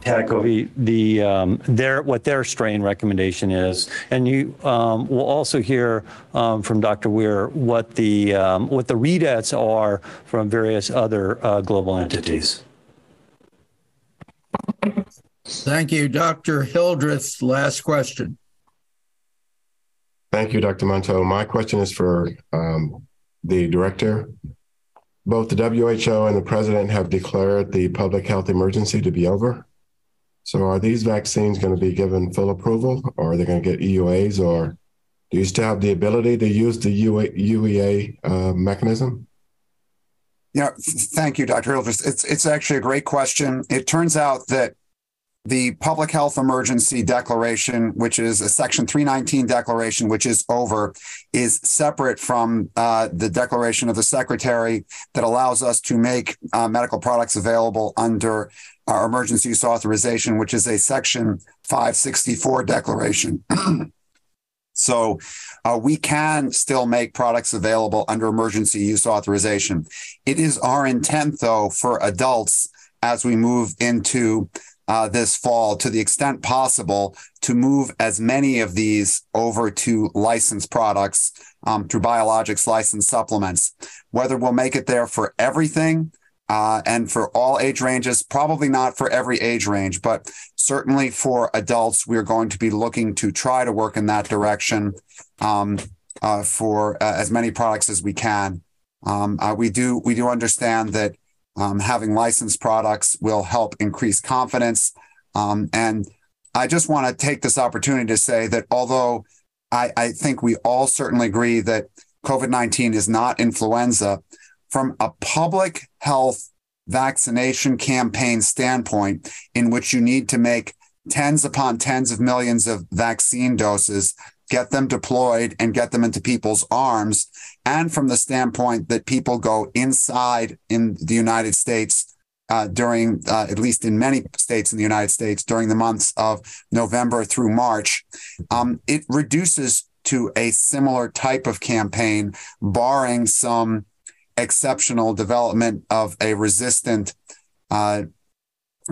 the um, their what their strain recommendation is, and you um, will also hear um, from Dr. Weir what the um, what the readouts are from various other uh, global entities. Thank you. Dr. Hildreth, last question. Thank you, Dr. Monto. My question is for um, the director. Both the WHO and the president have declared the public health emergency to be over. So, are these vaccines going to be given full approval, or are they going to get EUAs, or do you still have the ability to use the UEA uh, mechanism? Yeah, thank you, Dr. Hildreth. It's it's actually a great question. It turns out that the public health emergency declaration, which is a Section 319 declaration, which is over, is separate from uh, the declaration of the secretary that allows us to make uh, medical products available under our emergency use authorization, which is a Section 564 declaration. so uh, we can still make products available under emergency use authorization. It is our intent, though, for adults as we move into uh, this fall to the extent possible to move as many of these over to licensed products um, through biologics licensed supplements. Whether we'll make it there for everything uh, and for all age ranges, probably not for every age range, but certainly for adults, we're going to be looking to try to work in that direction um, uh, for uh, as many products as we can. Um, uh, we do we do understand that um, having licensed products will help increase confidence. Um, and I just want to take this opportunity to say that although I, I think we all certainly agree that COVID 19 is not influenza, from a public health vaccination campaign standpoint, in which you need to make tens upon tens of millions of vaccine doses, get them deployed and get them into people's arms. And from the standpoint that people go inside in the United States uh, during, uh, at least in many states in the United States, during the months of November through March, um, it reduces to a similar type of campaign, barring some exceptional development of a resistant uh,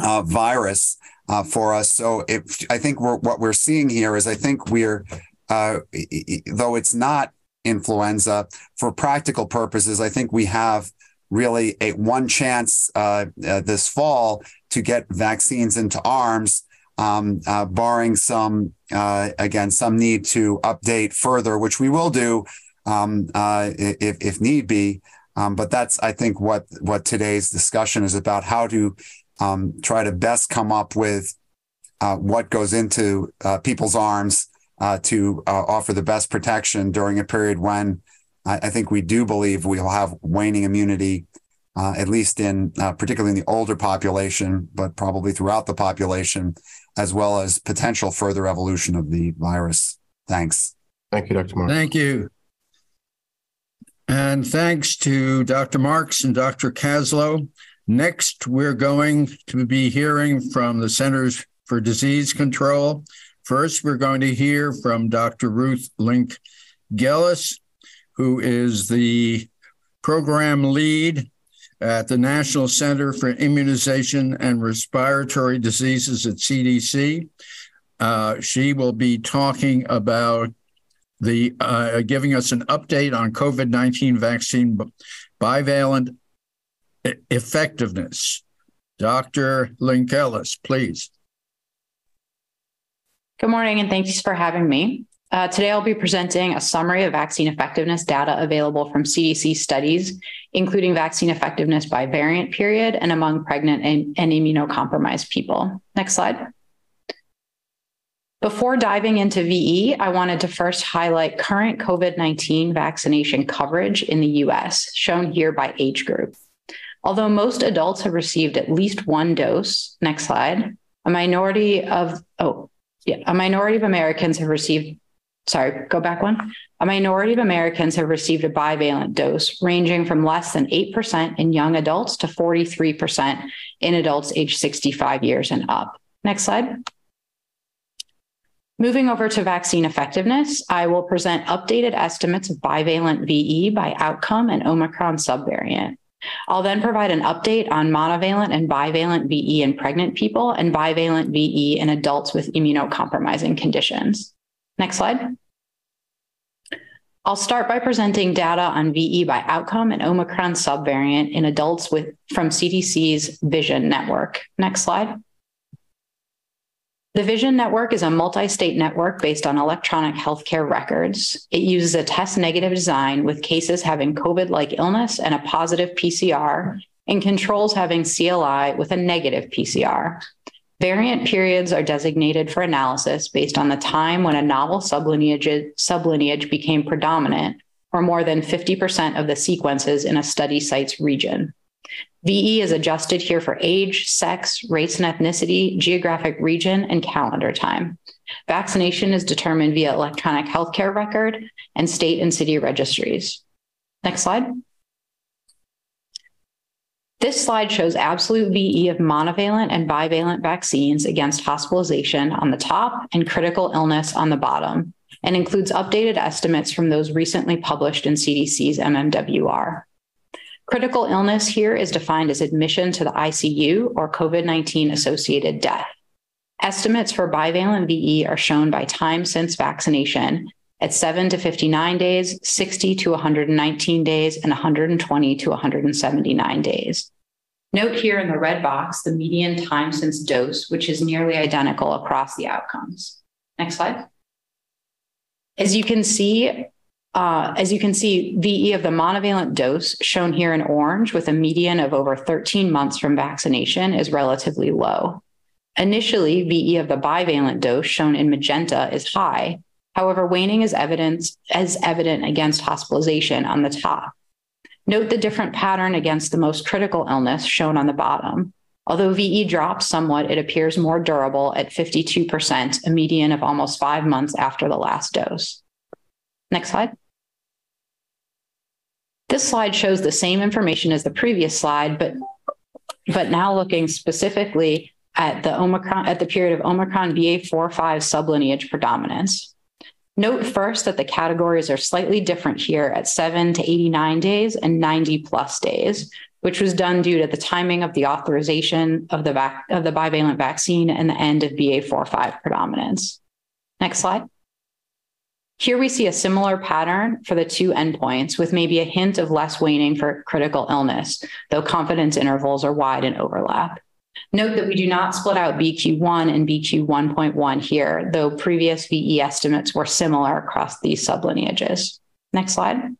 uh, virus uh, for us. So I think we're, what we're seeing here is I think we're, uh, though it's not influenza, for practical purposes, I think we have really a one chance uh, uh, this fall to get vaccines into arms. Um, barring some, again, some need to update further, which we will do um, if, if need be. Um, but that's, I think, what what today's discussion is about: how to um, try to best come up with uh, what goes into uh, people's arms uh, to uh, offer the best protection during a period when I, I think we do believe we will have waning immunity, uh, at least in uh, particularly in the older population, but probably throughout the population, as well as potential further evolution of the virus. Thanks. Thank you, Dr. Mark. Thank you. And thanks to Dr. Marks and Dr. Kaslow. Next, we're going to be hearing from the Centers for Disease Control. First, we're going to hear from Dr. Ruth Link Gelles, who is the program lead at the National Center for Immunization and Respiratory Diseases at CDC. Uh, she will be talking about the uh, giving us an update on COVID 19 vaccine bivalent effectiveness. Dr. Link Gelles, please. Good morning, and thanks for having me. Uh, today, I'll be presenting a summary of vaccine effectiveness data available from CDC studies, including vaccine effectiveness by variant period and among pregnant and, and immunocompromised people. Next slide. Before diving into VE, I wanted to first highlight current COVID 19 vaccination coverage in the US, shown here by age group. Although most adults have received at least one dose, next slide, a minority of, oh, yeah, a minority of Americans have received, sorry, go back one. A minority of Americans have received a bivalent dose, ranging from less than 8% in young adults to 43% in adults aged 65 years and up. Next slide. Moving over to vaccine effectiveness, I will present updated estimates of bivalent VE by outcome and Omicron subvariant. I'll then provide an update on monovalent and bivalent VE in pregnant people and bivalent VE in adults with immunocompromising conditions. Next slide. I'll start by presenting data on VE by outcome and Omicron subvariant in adults with from CDC's Vision network. Next slide. The Vision Network is a multi state network based on electronic healthcare records. It uses a test negative design with cases having COVID like illness and a positive PCR, and controls having CLI with a negative PCR. Variant periods are designated for analysis based on the time when a novel sublineage, sublineage became predominant, or more than 50% of the sequences in a study site's region. VE is adjusted here for age, sex, race and ethnicity, geographic region, and calendar time. Vaccination is determined via electronic healthcare record and state and city registries. Next slide. This slide shows absolute VE of monovalent and bivalent vaccines against hospitalization on the top and critical illness on the bottom, and includes updated estimates from those recently published in CDC's MMWR. Critical illness here is defined as admission to the ICU or COVID 19 associated death. Estimates for bivalent VE are shown by time since vaccination at 7 to 59 days, 60 to 119 days, and 120 to 179 days. Note here in the red box the median time since dose, which is nearly identical across the outcomes. Next slide. As you can see, uh, as you can see, VE of the monovalent dose, shown here in orange with a median of over 13 months from vaccination, is relatively low. Initially, VE of the bivalent dose, shown in magenta, is high. However, waning is evident, as evident against hospitalization on the top. Note the different pattern against the most critical illness, shown on the bottom. Although VE drops somewhat, it appears more durable at 52%, a median of almost five months after the last dose. Next slide. This slide shows the same information as the previous slide, but, but now looking specifically at the Omicron at the period of Omicron BA4-5 sublineage predominance. Note first that the categories are slightly different here at 7 to 89 days and 90 plus days, which was done due to the timing of the authorization of the, vac- of the bivalent vaccine and the end of BA4-5 predominance. Next slide. Here we see a similar pattern for the two endpoints with maybe a hint of less waning for critical illness, though confidence intervals are wide and overlap. Note that we do not split out BQ1 and BQ1.1 here, though previous VE estimates were similar across these sublineages. Next slide.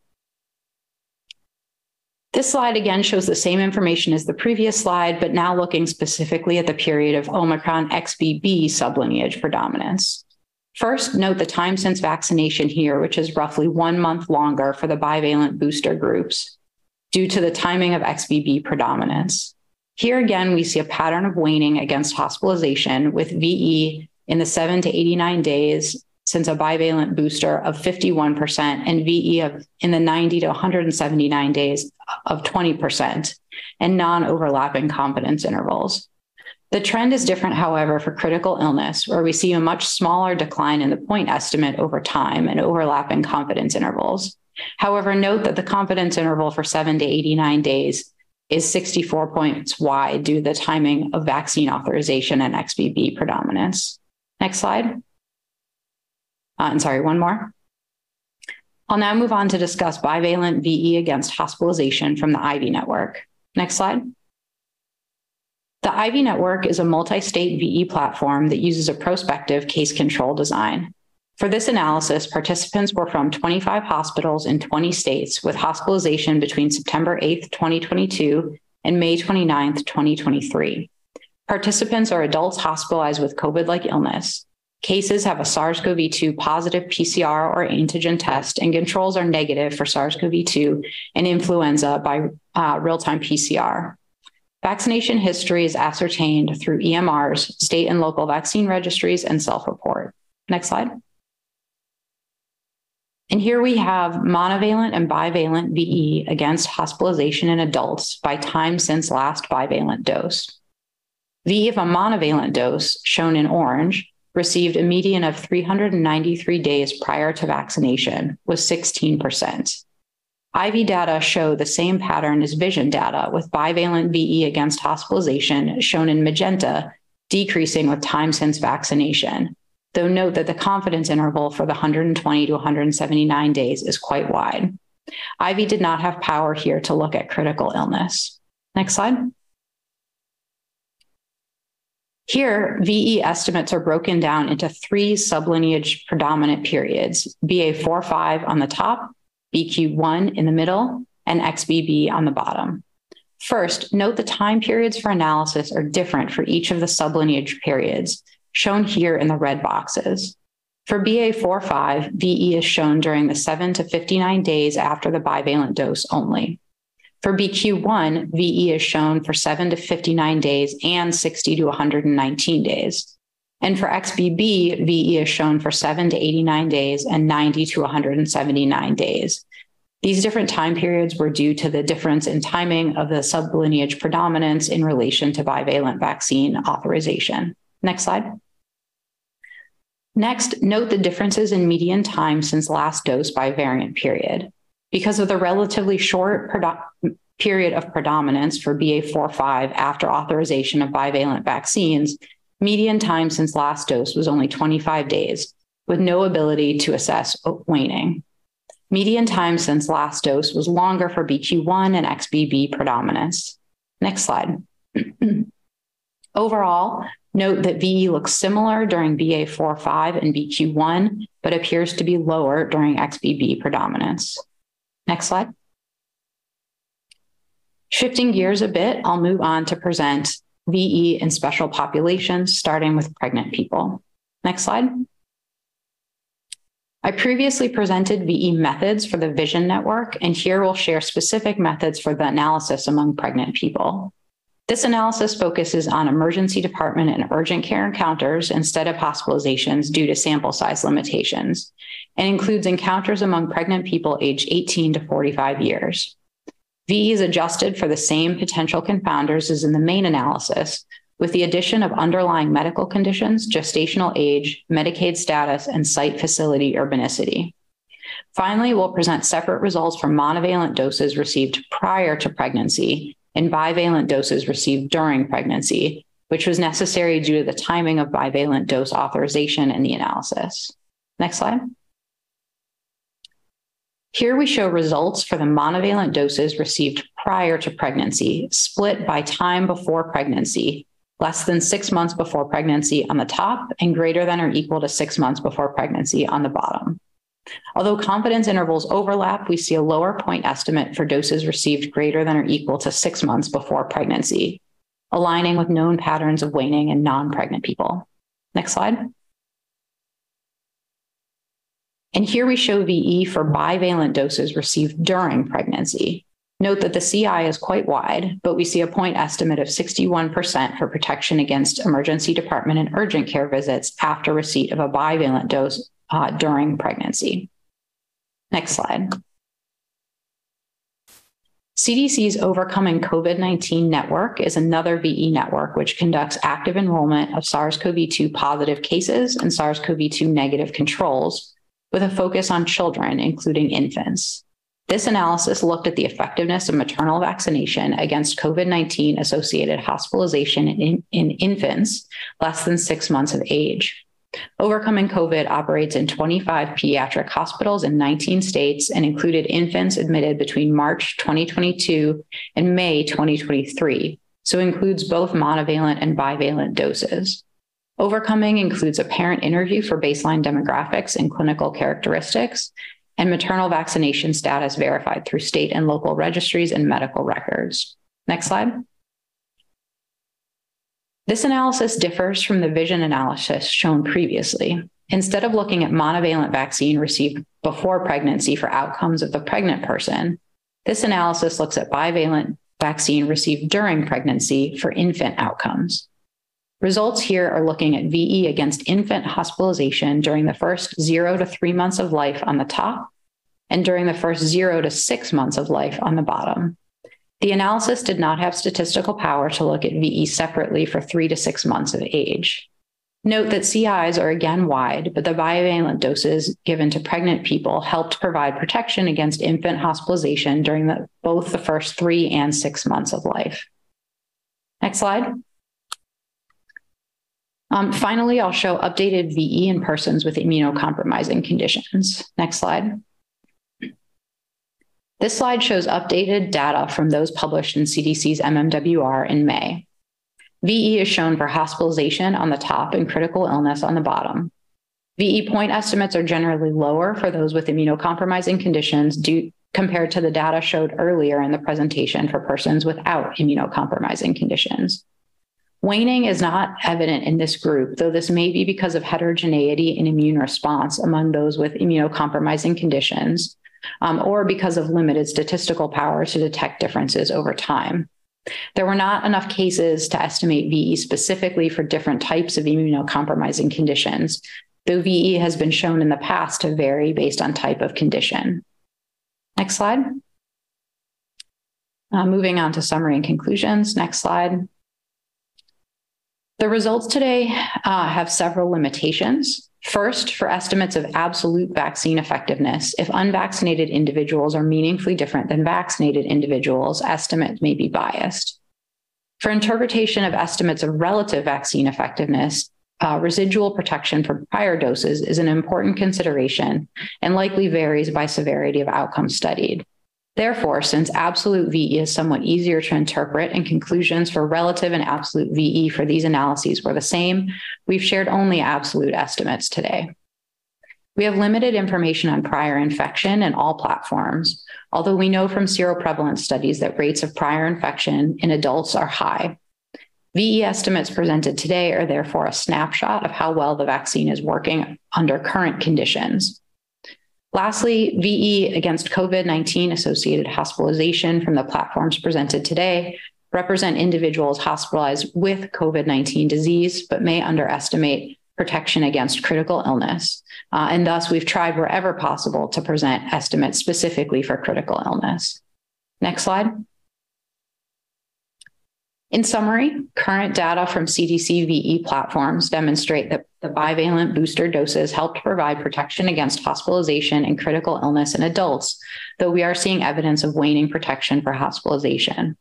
This slide again shows the same information as the previous slide, but now looking specifically at the period of Omicron XBB sublineage predominance. First, note the time since vaccination here, which is roughly one month longer for the bivalent booster groups due to the timing of XBB predominance. Here again, we see a pattern of waning against hospitalization with VE in the 7 to 89 days since a bivalent booster of 51% and VE of in the 90 to 179 days of 20% and non-overlapping confidence intervals. The trend is different, however, for critical illness, where we see a much smaller decline in the point estimate over time and overlapping confidence intervals. However, note that the confidence interval for 7 to 89 days is 64 points wide due to the timing of vaccine authorization and XBB predominance. Next slide. Uh, and sorry, one more. I'll now move on to discuss bivalent VE against hospitalization from the Ivy network. Next slide. The Ivy network is a multi state VE platform that uses a prospective case control design. For this analysis, participants were from 25 hospitals in 20 states with hospitalization between September 8, 2022 and May 29, 2023. Participants are adults hospitalized with COVID like illness. Cases have a SARS CoV 2 positive PCR or antigen test, and controls are negative for SARS CoV 2 and influenza by uh, real time PCR. Vaccination history is ascertained through EMRs, state and local vaccine registries, and self report. Next slide. And here we have monovalent and bivalent VE against hospitalization in adults by time since last bivalent dose. VE of a monovalent dose, shown in orange, received a median of 393 days prior to vaccination, was 16%. Ivy data show the same pattern as vision data, with bivalent VE against hospitalization shown in magenta, decreasing with time since vaccination, though note that the confidence interval for the 120 to 179 days is quite wide. Ivy did not have power here to look at critical illness. Next slide. Here, VE estimates are broken down into three sublineage predominant periods BA45 on the top, BQ1 in the middle, and XBB on the bottom. First, note the time periods for analysis are different for each of the sublineage periods, shown here in the red boxes. For BA45, VE is shown during the 7 to 59 days after the bivalent dose only. For BQ1, VE is shown for 7 to 59 days and 60 to 119 days. And for XBB, VE is shown for 7 to 89 days and 90 to 179 days. These different time periods were due to the difference in timing of the sublineage predominance in relation to bivalent vaccine authorization. Next slide. Next, note the differences in median time since last dose by variant period. Because of the relatively short period of predominance for BA45 after authorization of bivalent vaccines, median time since last dose was only 25 days, with no ability to assess waning. Median time since last dose was longer for BQ1 and XBB predominance. Next slide. Overall, Note that VE looks similar during BA45 and BQ1, but appears to be lower during XBB predominance. Next slide. Shifting gears a bit, I'll move on to present VE in special populations, starting with pregnant people. Next slide. I previously presented VE methods for the VISION network, and here we'll share specific methods for the analysis among pregnant people. This analysis focuses on emergency department and urgent care encounters instead of hospitalizations due to sample size limitations, and includes encounters among pregnant people aged 18 to 45 years. V is adjusted for the same potential confounders as in the main analysis, with the addition of underlying medical conditions, gestational age, Medicaid status, and site facility urbanicity. Finally, we'll present separate results for monovalent doses received prior to pregnancy and bivalent doses received during pregnancy, which was necessary due to the timing of bivalent dose authorization in the analysis. Next slide. Here we show results for the monovalent doses received prior to pregnancy, split by time before pregnancy, less than six months before pregnancy on the top and greater than or equal to six months before pregnancy on the bottom. Although confidence intervals overlap, we see a lower point estimate for doses received greater than or equal to six months before pregnancy, aligning with known patterns of waning in non pregnant people. Next slide. And here we show VE for bivalent doses received during pregnancy. Note that the CI is quite wide, but we see a point estimate of 61% for protection against emergency department and urgent care visits after receipt of a bivalent dose uh, during pregnancy. Next slide. CDC's Overcoming COVID 19 network is another VE network which conducts active enrollment of SARS CoV 2 positive cases and SARS CoV 2 negative controls with a focus on children, including infants. This analysis looked at the effectiveness of maternal vaccination against COVID 19 associated hospitalization in, in, infants less than six months of age. Overcoming COVID operates in 25 pediatric hospitals in 19 states and included infants admitted between March 2022 and May 2023, so includes both monovalent and bivalent doses. Overcoming includes a parent interview for baseline demographics and clinical characteristics, and maternal vaccination status verified through state and local registries and medical records. Next slide. This analysis differs from the vision analysis shown previously. Instead of looking at monovalent vaccine received before pregnancy for outcomes of the pregnant person, this analysis looks at bivalent vaccine received during pregnancy for infant outcomes. Results here are looking at VE against infant hospitalization during the first zero to three months of life on the top and during the first zero to six months of life on the bottom. The analysis did not have statistical power to look at VE separately for three to six months of age. Note that CIs are again wide, but the bivalent doses given to pregnant people helped provide protection against infant hospitalization during the, both the first three and six months of life. Next slide. Um, finally, I'll show updated VE in persons with immunocompromising conditions. Next slide. This slide shows updated data from those published in CDC's MMWR in May. VE is shown for hospitalization on the top and critical illness on the bottom. VE point estimates are generally lower for those with immunocompromising conditions due, compared to the data showed earlier in the presentation for persons without immunocompromising conditions. Waning is not evident in this group, though this may be because of heterogeneity in immune response among those with immunocompromising conditions, um, or because of limited statistical power to detect differences over time. There were not enough cases to estimate VE specifically for different types of immunocompromising conditions, though VE has been shown in the past to vary based on type of condition. Next slide. Uh, moving on to summary and conclusions. Next slide. The results today uh, have several limitations. First, for estimates of absolute vaccine effectiveness, if unvaccinated individuals are meaningfully different than vaccinated individuals, estimates may be biased. For interpretation of estimates of relative vaccine effectiveness, uh, residual protection from prior doses is an important consideration and likely varies by severity of outcome studied. Therefore, since absolute VE is somewhat easier to interpret and conclusions for relative and absolute VE for these analyses were the same, we've shared only absolute estimates today. We have limited information on prior infection in all platforms, although we know from seroprevalence studies that rates of prior infection in adults are high. VE estimates presented today are therefore a snapshot of how well the vaccine is working under current conditions. Lastly, VE against COVID 19 associated hospitalization from the platforms presented today represent individuals hospitalized with COVID 19 disease, but may underestimate protection against critical illness. Uh, and thus, we've tried wherever possible to present estimates specifically for critical illness. Next slide. In summary, current data from CDC VE platforms demonstrate that the bivalent booster doses helped provide protection against hospitalization and critical illness in adults, though we are seeing evidence of waning protection for hospitalization.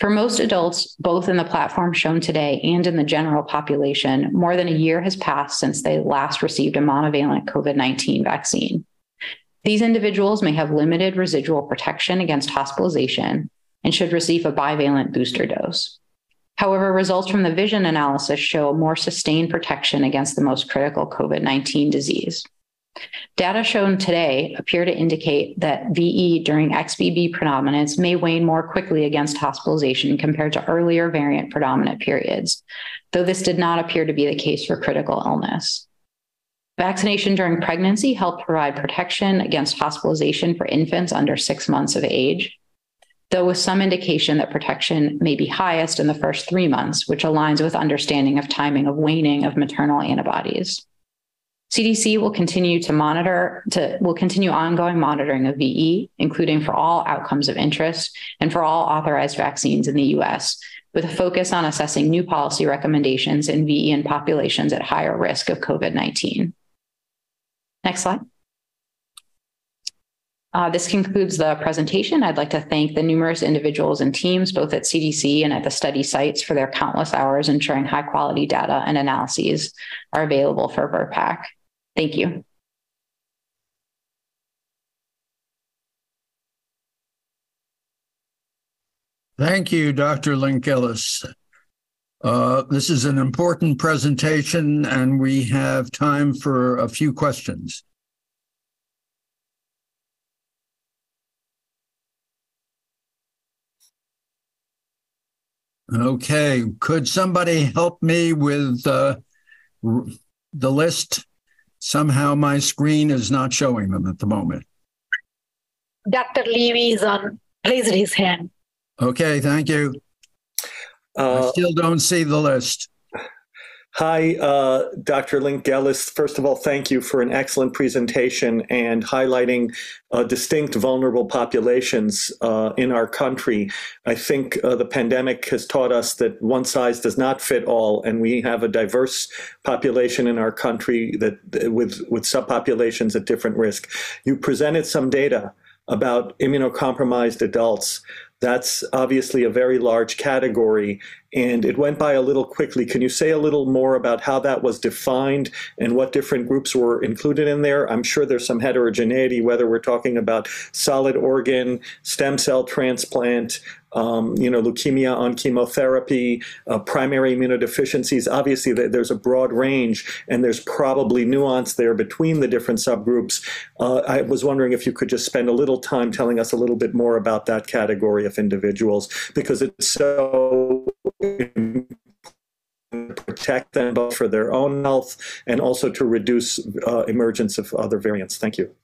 For most adults, both in the platform shown today and in the general population, more than a year has passed since they last received a monovalent COVID 19 vaccine. These individuals may have limited residual protection against hospitalization and should receive a bivalent booster dose. However, results from the vision analysis show more sustained protection against the most critical COVID 19 disease. Data shown today appear to indicate that VE during XBB predominance may wane more quickly against hospitalization compared to earlier variant predominant periods, though this did not appear to be the case for critical illness. Vaccination during pregnancy helped provide protection against hospitalization for infants under six months of age, though with some indication that protection may be highest in the first three months, which aligns with understanding of timing of waning of maternal antibodies. CDC will continue to monitor to will continue ongoing monitoring of VE, including for all outcomes of interest and for all authorized vaccines in the US, with a focus on assessing new policy recommendations in VE in populations at higher risk of COVID-19. Next slide. Uh, this concludes the presentation. I'd like to thank the numerous individuals and teams, both at CDC and at the study sites, for their countless hours ensuring high quality data and analyses are available for VRBPAC. Thank you. Thank you, Dr. Link-Gelles. Uh, this is an important presentation, and we have time for a few questions. Okay, could somebody help me with uh, the list? Somehow my screen is not showing them at the moment. Dr. Levy is on, raised his hand. Okay, thank you. Uh, I still don't see the list. Hi, uh, Dr. Link-Gelles. First of all, thank you for an excellent presentation and highlighting uh, distinct vulnerable populations uh, in our country. I think uh, the pandemic has taught us that one size does not fit all, and we have a diverse population in our country that with with subpopulations at different risk. You presented some data about immunocompromised adults. That's obviously a very large category, and it went by a little quickly. Can you say a little more about how that was defined and what different groups were included in there? I'm sure there's some heterogeneity, whether we're talking about solid organ, stem cell transplant, um, you know, leukemia on chemotherapy, uh, primary immunodeficiencies. Obviously, there's a broad range, and there's probably nuance there between the different subgroups. Uh, I was wondering if you could just spend a little time telling us a little bit more about that category of individuals, because it's so protect them both for their own health and also to reduce uh, emergence of other variants. Thank you.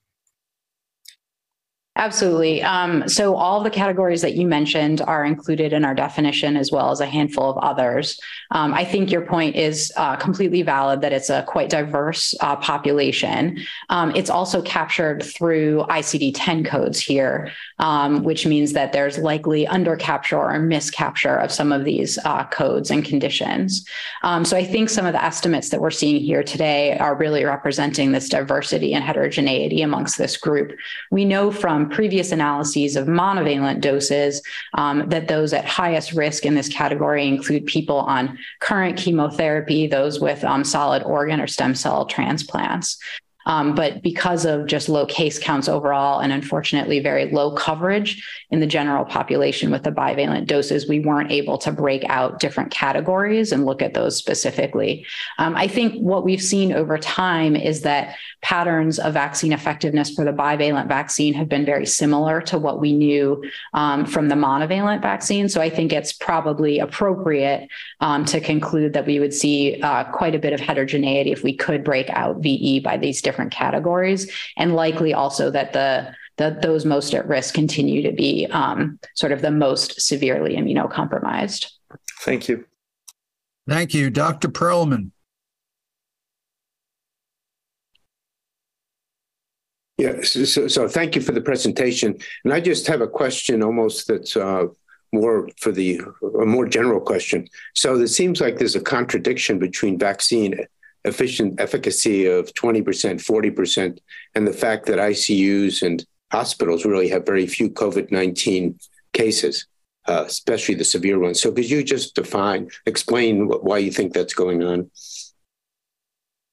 Absolutely. Um, so all the categories that you mentioned are included in our definition, as well as a handful of others. Um, I think your point is uh, completely valid that it's a quite diverse uh, population. Um, it's also captured through ICD-10 codes here, um, which means that there's likely undercapture or miscapture of some of these uh, codes and conditions. Um, so I think some of the estimates that we're seeing here today are really representing this diversity and heterogeneity amongst this group. We know from previous analyses of monovalent doses um, that those at highest risk in this category include people on current chemotherapy, those with um, solid organ or stem cell transplants. Um, but because of just low case counts overall and unfortunately very low coverage in the general population with the bivalent doses, we weren't able to break out different categories and look at those specifically. Um, I think what we've seen over time is that patterns of vaccine effectiveness for the bivalent vaccine have been very similar to what we knew um, from the monovalent vaccine. So I think it's probably appropriate um, to conclude that we would see uh, quite a bit of heterogeneity if we could break out VE by these different categories, and likely also that the that those most at risk continue to be um, sort of the most severely immunocompromised. Thank you. Thank you, Dr. Perlman. Yeah, so, so, thank you for the presentation. And I just have a question almost that's uh, more for the a more general question. So it seems like there's a contradiction between vaccine efficient efficacy of 20%, 40%, and the fact that ICUs and hospitals really have very few COVID 19 cases, uh, especially the severe ones. So could you just define, explain why you think that's going on?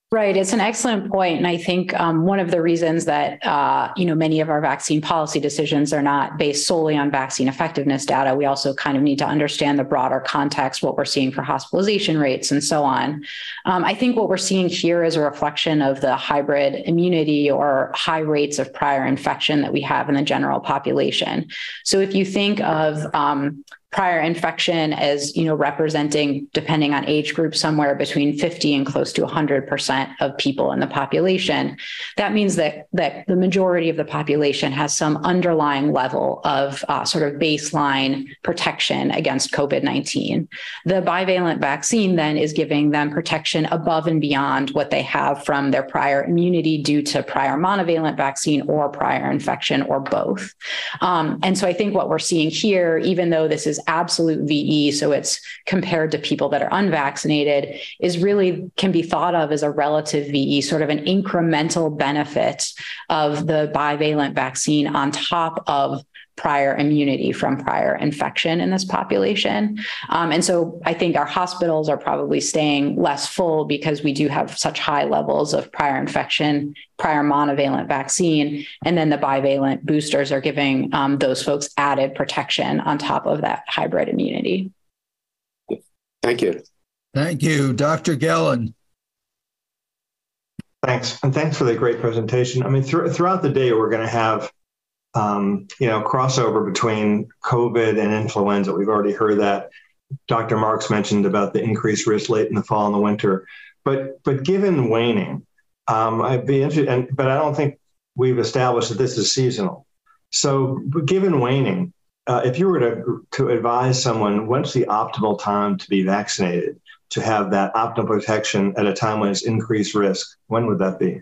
Right, it's an excellent point, and I think um, one of the reasons that uh, you know many of our vaccine policy decisions are not based solely on vaccine effectiveness data. We also kind of need to understand the broader context, what we're seeing for hospitalization rates, and so on. Um, I think what we're seeing here is a reflection of the hybrid immunity or high rates of prior infection that we have in the general population. So if you think of um, prior infection as you know representing depending on age group somewhere between 50 and close to 100% of people in the population. That means that that the majority of the population has some underlying level of uh, sort of baseline protection against covid-19 the bivalent vaccine then is giving them protection above and beyond what they have from their prior immunity due to prior monovalent vaccine or prior infection or both. Um, and so i think what we're seeing here even though this is is absolute VE, so it's compared to people that are unvaccinated, is really can be thought of as a relative VE, sort of an incremental benefit of the bivalent vaccine on top of prior immunity from prior infection in this population. Um, and so I think our hospitals are probably staying less full because we do have such high levels of prior infection, prior monovalent vaccine, and then the bivalent boosters are giving um, those folks added protection on top of that hybrid immunity. Thank you. Thank you. Dr. Gellin. Thanks. And thanks for the great presentation. I mean, th- throughout the day, we're going to have um, you know, crossover between COVID and influenza. We've already heard that. Dr. Marks mentioned about the increased risk late in the fall and the winter. But but given waning, um, I'd be interested. And, but I don't think we've established that this is seasonal. So given waning, uh, if you were to to advise someone when's the optimal time to be vaccinated to have that optimal protection at a time when it's increased risk, when would that be?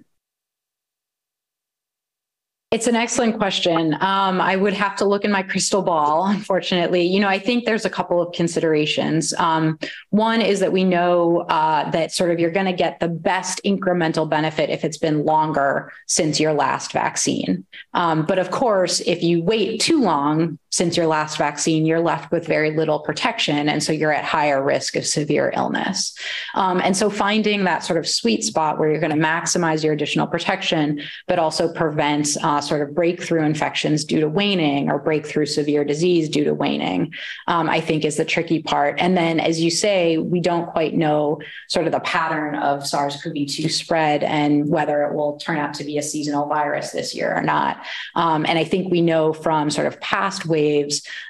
It's an excellent question. Um, I would have to look in my crystal ball, unfortunately. You know, I think there's a couple of considerations. Um, one is that we know uh, that sort of you're going to get the best incremental benefit if it's been longer since your last vaccine. Um, but of course, if you wait too long since your last vaccine, you're left with very little protection. And so you're at higher risk of severe illness. Um, and so finding that sort of sweet spot where you're going to maximize your additional protection, but also prevent uh, sort of breakthrough infections due to waning or breakthrough severe disease due to waning, um, I think is the tricky part. And then, as you say, we don't quite know sort of the pattern of SARS CoV 2 spread and whether it will turn out to be a seasonal virus this year or not. Um, and I think we know from sort of past waves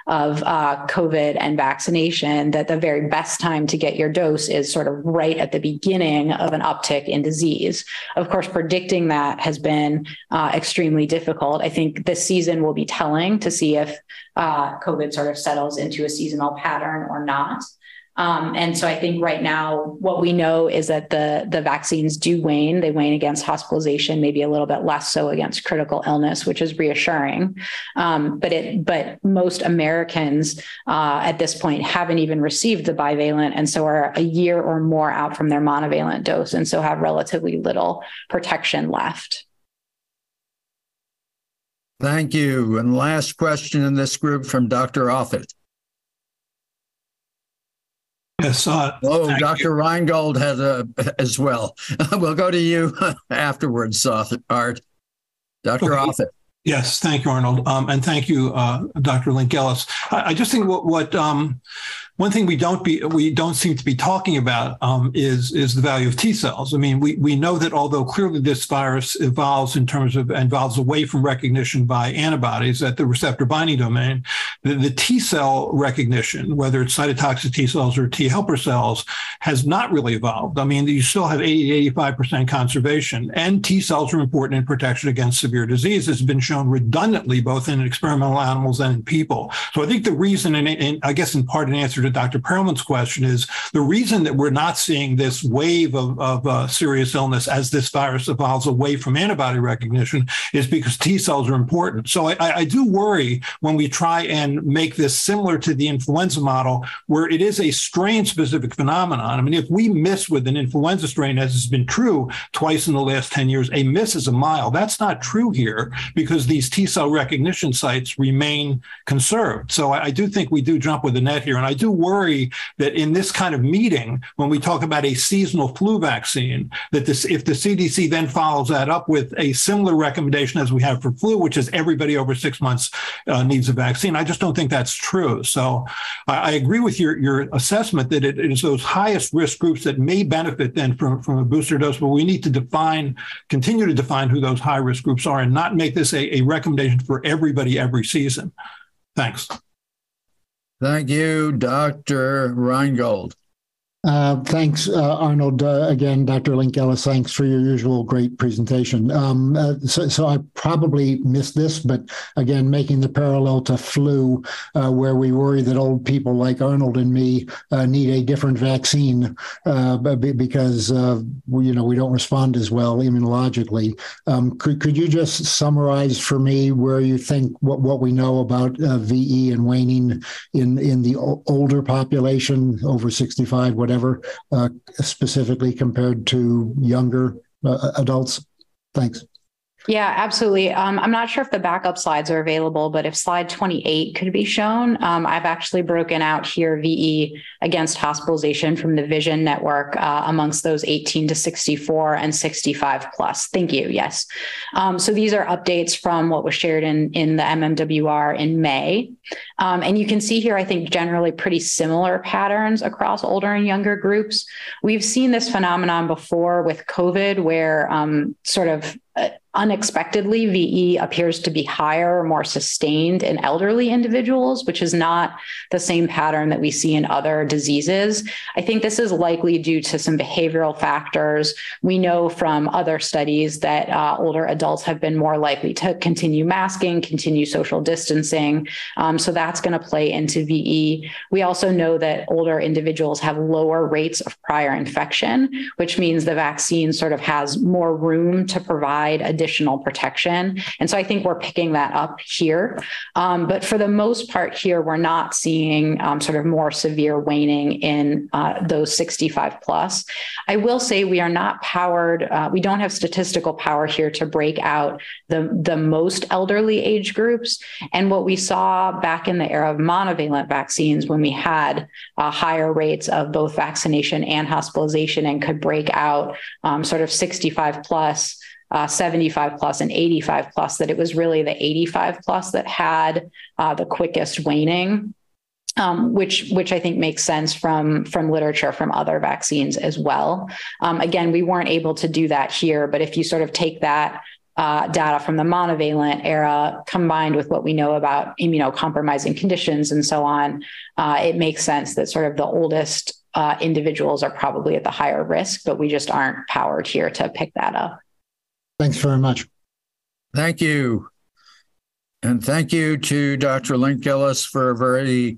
of uh, COVID and vaccination that the very best time to get your dose is sort of right at the beginning of an uptick in disease. Of course, predicting that has been uh, extremely difficult difficult. I think this season will be telling to see if uh, COVID sort of settles into a seasonal pattern or not. Um, and so I think right now what we know is that the the vaccines do wane. They wane against hospitalization, maybe a little bit less so against critical illness, which is reassuring. Um, but it but most Americans uh, at this point haven't even received the bivalent, and so are a year or more out from their monovalent dose, and so have relatively little protection left. Thank you. And last question in this group from Dr. Offit. Yes. Uh, oh, Dr. You. Reingold has a as well. we'll go to you afterwards, Art. Dr. Okay. Offit. Yes, thank you, Arnold, um, and thank you, uh, Dr. Link-Gelles. I, I, just think what, what um, one thing we don't be we don't seem to be talking about um, is is the value of T cells. I mean, we we know that although clearly this virus evolves in terms of evolves away from recognition by antibodies at the receptor binding domain, the, the T cell recognition, whether it's cytotoxic T cells or T helper cells, has not really evolved. I mean, you still have 80 85 percent conservation, and T cells are important in protection against severe disease. It's been shown redundantly both in experimental animals and in people. So I think the reason, and I guess in part an answer to Dr. Perlman's question is the reason that we're not seeing this wave of, of uh, serious illness as this virus evolves away from antibody recognition is because T cells are important. So I, I do worry when we try and make this similar to the influenza model, where it is a strain specific phenomenon. I mean, if we miss with an influenza strain, as has been true twice in the last 10 years, a miss is a mile. That's not true here because these T cell recognition sites remain conserved. So I, I do think we do jump with the net here. And I do worry that in this kind of meeting, when we talk about a seasonal flu vaccine, that this, if the CDC then follows that up with a similar recommendation as we have for flu, which is everybody over six months uh, needs a vaccine, I just don't think that's true. So I, I agree with your, your assessment that it, it is those highest risk groups that may benefit then from, from a booster dose, but we need to define, continue to define who those high risk groups are and not make this a, a recommendation for everybody every season. Thanks. Thank you, Dr. Reingold. Uh, thanks, uh, Arnold. Uh, again, Dr. Link Gelles, thanks for your usual great presentation. Um, uh, so, so, I probably missed this, but again, making the parallel to flu, uh, where we worry that old people like Arnold and me need a different vaccine because we, you know we don't respond as well immunologically. Um, could could you just summarize for me where you think what what we know about VE and waning in in the older population over sixty five, whatever? Whatever, uh, specifically compared to younger uh, adults? Thanks. Yeah, absolutely. Um, I'm not sure if the backup slides are available, but if slide 28 could be shown, um, I've actually broken out here VE against hospitalization from the Vision Network uh, amongst those 18 to 64 and 65 plus. Thank you. Yes. Um, so these are updates from what was shared in, in the MMWR in May. Um, and you can see here, I think, generally pretty similar patterns across older and younger groups. We've seen this phenomenon before with COVID, where um, sort of uh, unexpectedly, VE appears to be higher, more sustained in elderly individuals, which is not the same pattern that we see in other diseases. I think this is likely due to some behavioral factors. We know from other studies that uh, older adults have been more likely to continue masking, continue social distancing. Um, so that's going to play into VE. We also know that older individuals have lower rates of prior infection, which means the vaccine sort of has more room to provide additional additional protection. And so I think we're picking that up here. Um, but for the most part here, we're not seeing um, sort of more severe waning in uh, those 65 plus. I will say we are not powered, uh, we don't have statistical power here to break out the, the most elderly age groups. And what we saw back in the era of monovalent vaccines when we had uh, higher rates of both vaccination and hospitalization and could break out um, sort of 65 plus uh, 75 plus and 85 plus, that it was really the 85 plus that had uh, the quickest waning. Um, which which I think makes sense from from literature from other vaccines as well. Um, again, we weren't able to do that here, but if you sort of take that uh, data from the monovalent era combined with what we know about immunocompromising conditions and so on, uh, it makes sense that sort of the oldest uh, individuals are probably at the higher risk, but we just aren't powered here to pick that up. Thanks very much. Thank you. And thank you to Dr. Link Gelles for a very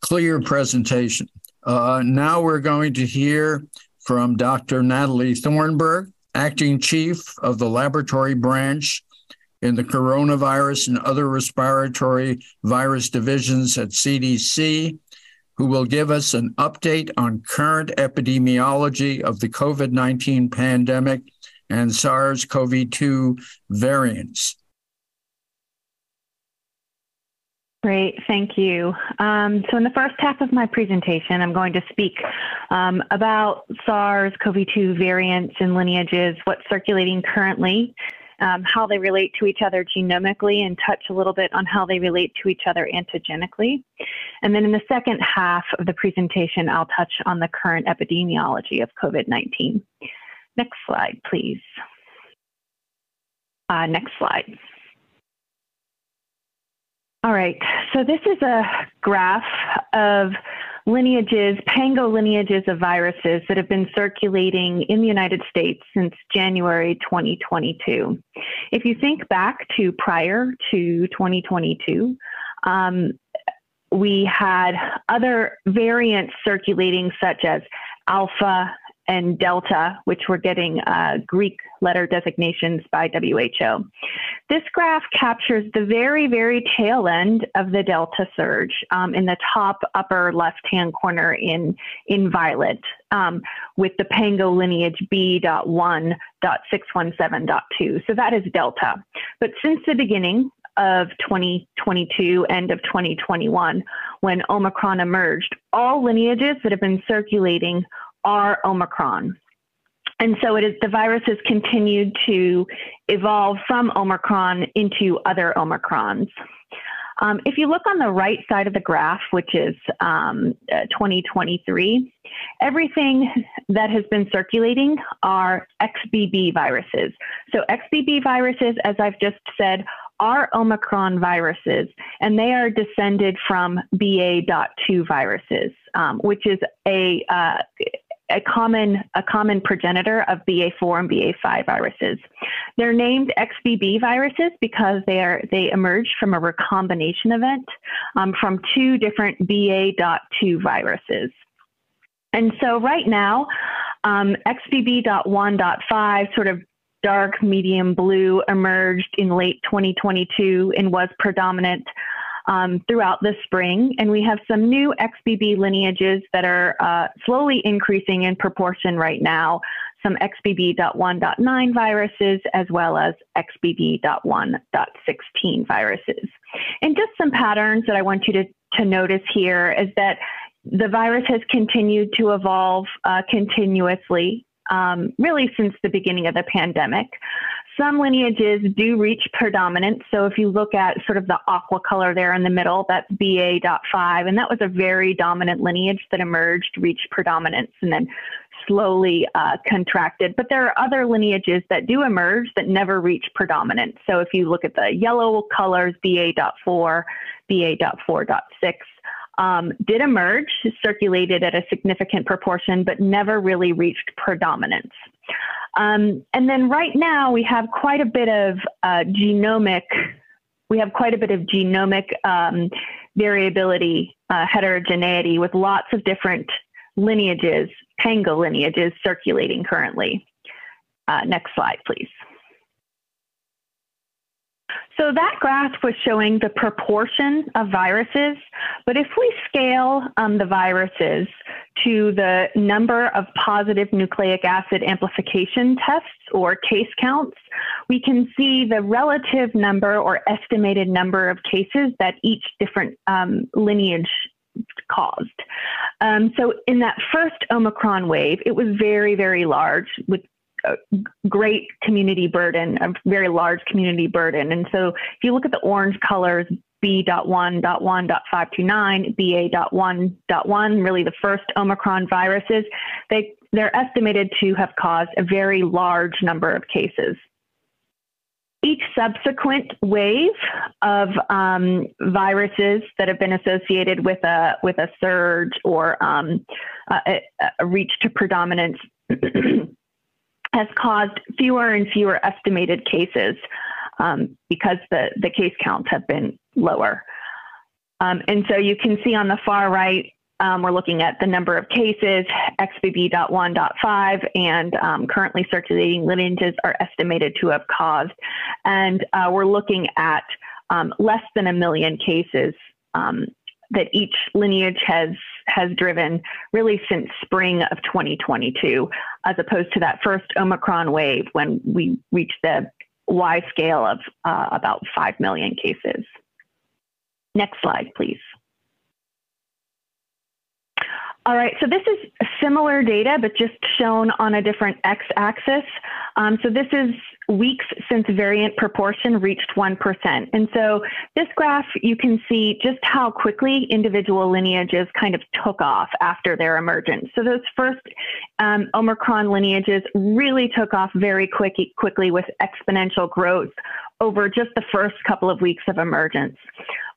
clear presentation. Uh, now we're going to hear from Dr. Natalie Thornburg, Acting Chief of the Laboratory Branch in the Coronavirus and Other Respiratory Virus Divisions at CDC, who will give us an update on current epidemiology of the COVID 19 pandemic and SARS CoV 2 variants. Great, thank you. Um, so, in the first half of my presentation, I'm going to speak um, about SARS CoV 2 variants and lineages, what's circulating currently, um, how they relate to each other genomically, and touch a little bit on how they relate to each other antigenically. And then in the second half of the presentation, I'll touch on the current epidemiology of COVID 19. Next slide, please. Uh, next slide. All right, so this is a graph of lineages, pango lineages of viruses that have been circulating in the United States since January 2022. If you think back to prior to 2022, um, we had other variants circulating, such as alpha and Delta, which were getting uh, Greek letter designations by WHO. This graph captures the very, very tail end of the Delta surge um, in the top upper left-hand corner in, in violet um, with the Pango lineage B.1.617.2. So that is Delta. But since the beginning of 2022, end of 2021, when Omicron emerged, all lineages that have been circulating are Omicron. And so it is the virus has continued to evolve from Omicron into other Omicrons. Um, if you look on the right side of the graph, which is um, uh, 2023, everything that has been circulating are XBB viruses. So XBB viruses, as I've just said, are Omicron viruses, and they are descended from BA.2 viruses, um, which is a uh, a common a common progenitor of BA4 and BA5 viruses. They're named XBB viruses because they are they emerged from a recombination event um, from two different BA.2 viruses. And so right now, um, XBB.1.5 sort of dark medium blue emerged in late 2022 and was predominant um, throughout the spring. And we have some new XBB lineages that are uh, slowly increasing in proportion right now. Some XBB.1.9 viruses as well as XBB.1.16 viruses. And just some patterns that I want you to, to notice here is that the virus has continued to evolve uh, continuously um, really since the beginning of the pandemic. Some lineages do reach predominance. So if you look at sort of the aqua color there in the middle, that's BA.5, and that was a very dominant lineage that emerged, reached predominance, and then slowly uh, contracted. But there are other lineages that do emerge that never reach predominance. So if you look at the yellow colors, BA.4, BA.4.6, um, did emerge, circulated at a significant proportion, but never really reached predominance. Um, and then right now we have quite a bit of uh, genomic, we have quite a bit of genomic um, variability, uh, heterogeneity with lots of different lineages, Pango lineages circulating currently. Uh, next slide, please. So that graph was showing the proportion of viruses, but if we scale um, the viruses to the number of positive nucleic acid amplification tests or case counts, we can see the relative number or estimated number of cases that each different um, lineage caused. Um, so in that first Omicron wave, it was very, very large with great community burden, a very large community burden. And so if you look at the orange colors, B.1.1.529, BA.1.1, really the first Omicron viruses, they, they're estimated to have caused a very large number of cases. Each subsequent wave of um, viruses that have been associated with a with a surge or um, a, a reach to predominance has caused fewer and fewer estimated cases um, because the, the case counts have been lower. Um, and so you can see on the far right, um, we're looking at the number of cases, XBB.1.5, and um, currently circulating lineages are estimated to have caused. And uh, we're looking at um, less than a million cases um, that each lineage has has driven really since spring of 2022, as opposed to that first Omicron wave when we reached the Y scale of uh, about 5 million cases. Next slide, please. All right, so this is similar data, but just shown on a different x-axis. Um, so this is weeks since variant proportion reached 1%. And so this graph, you can see just how quickly individual lineages kind of took off after their emergence. So those first um, Omicron lineages really took off very quick, quickly with exponential growth over just the first couple of weeks of emergence.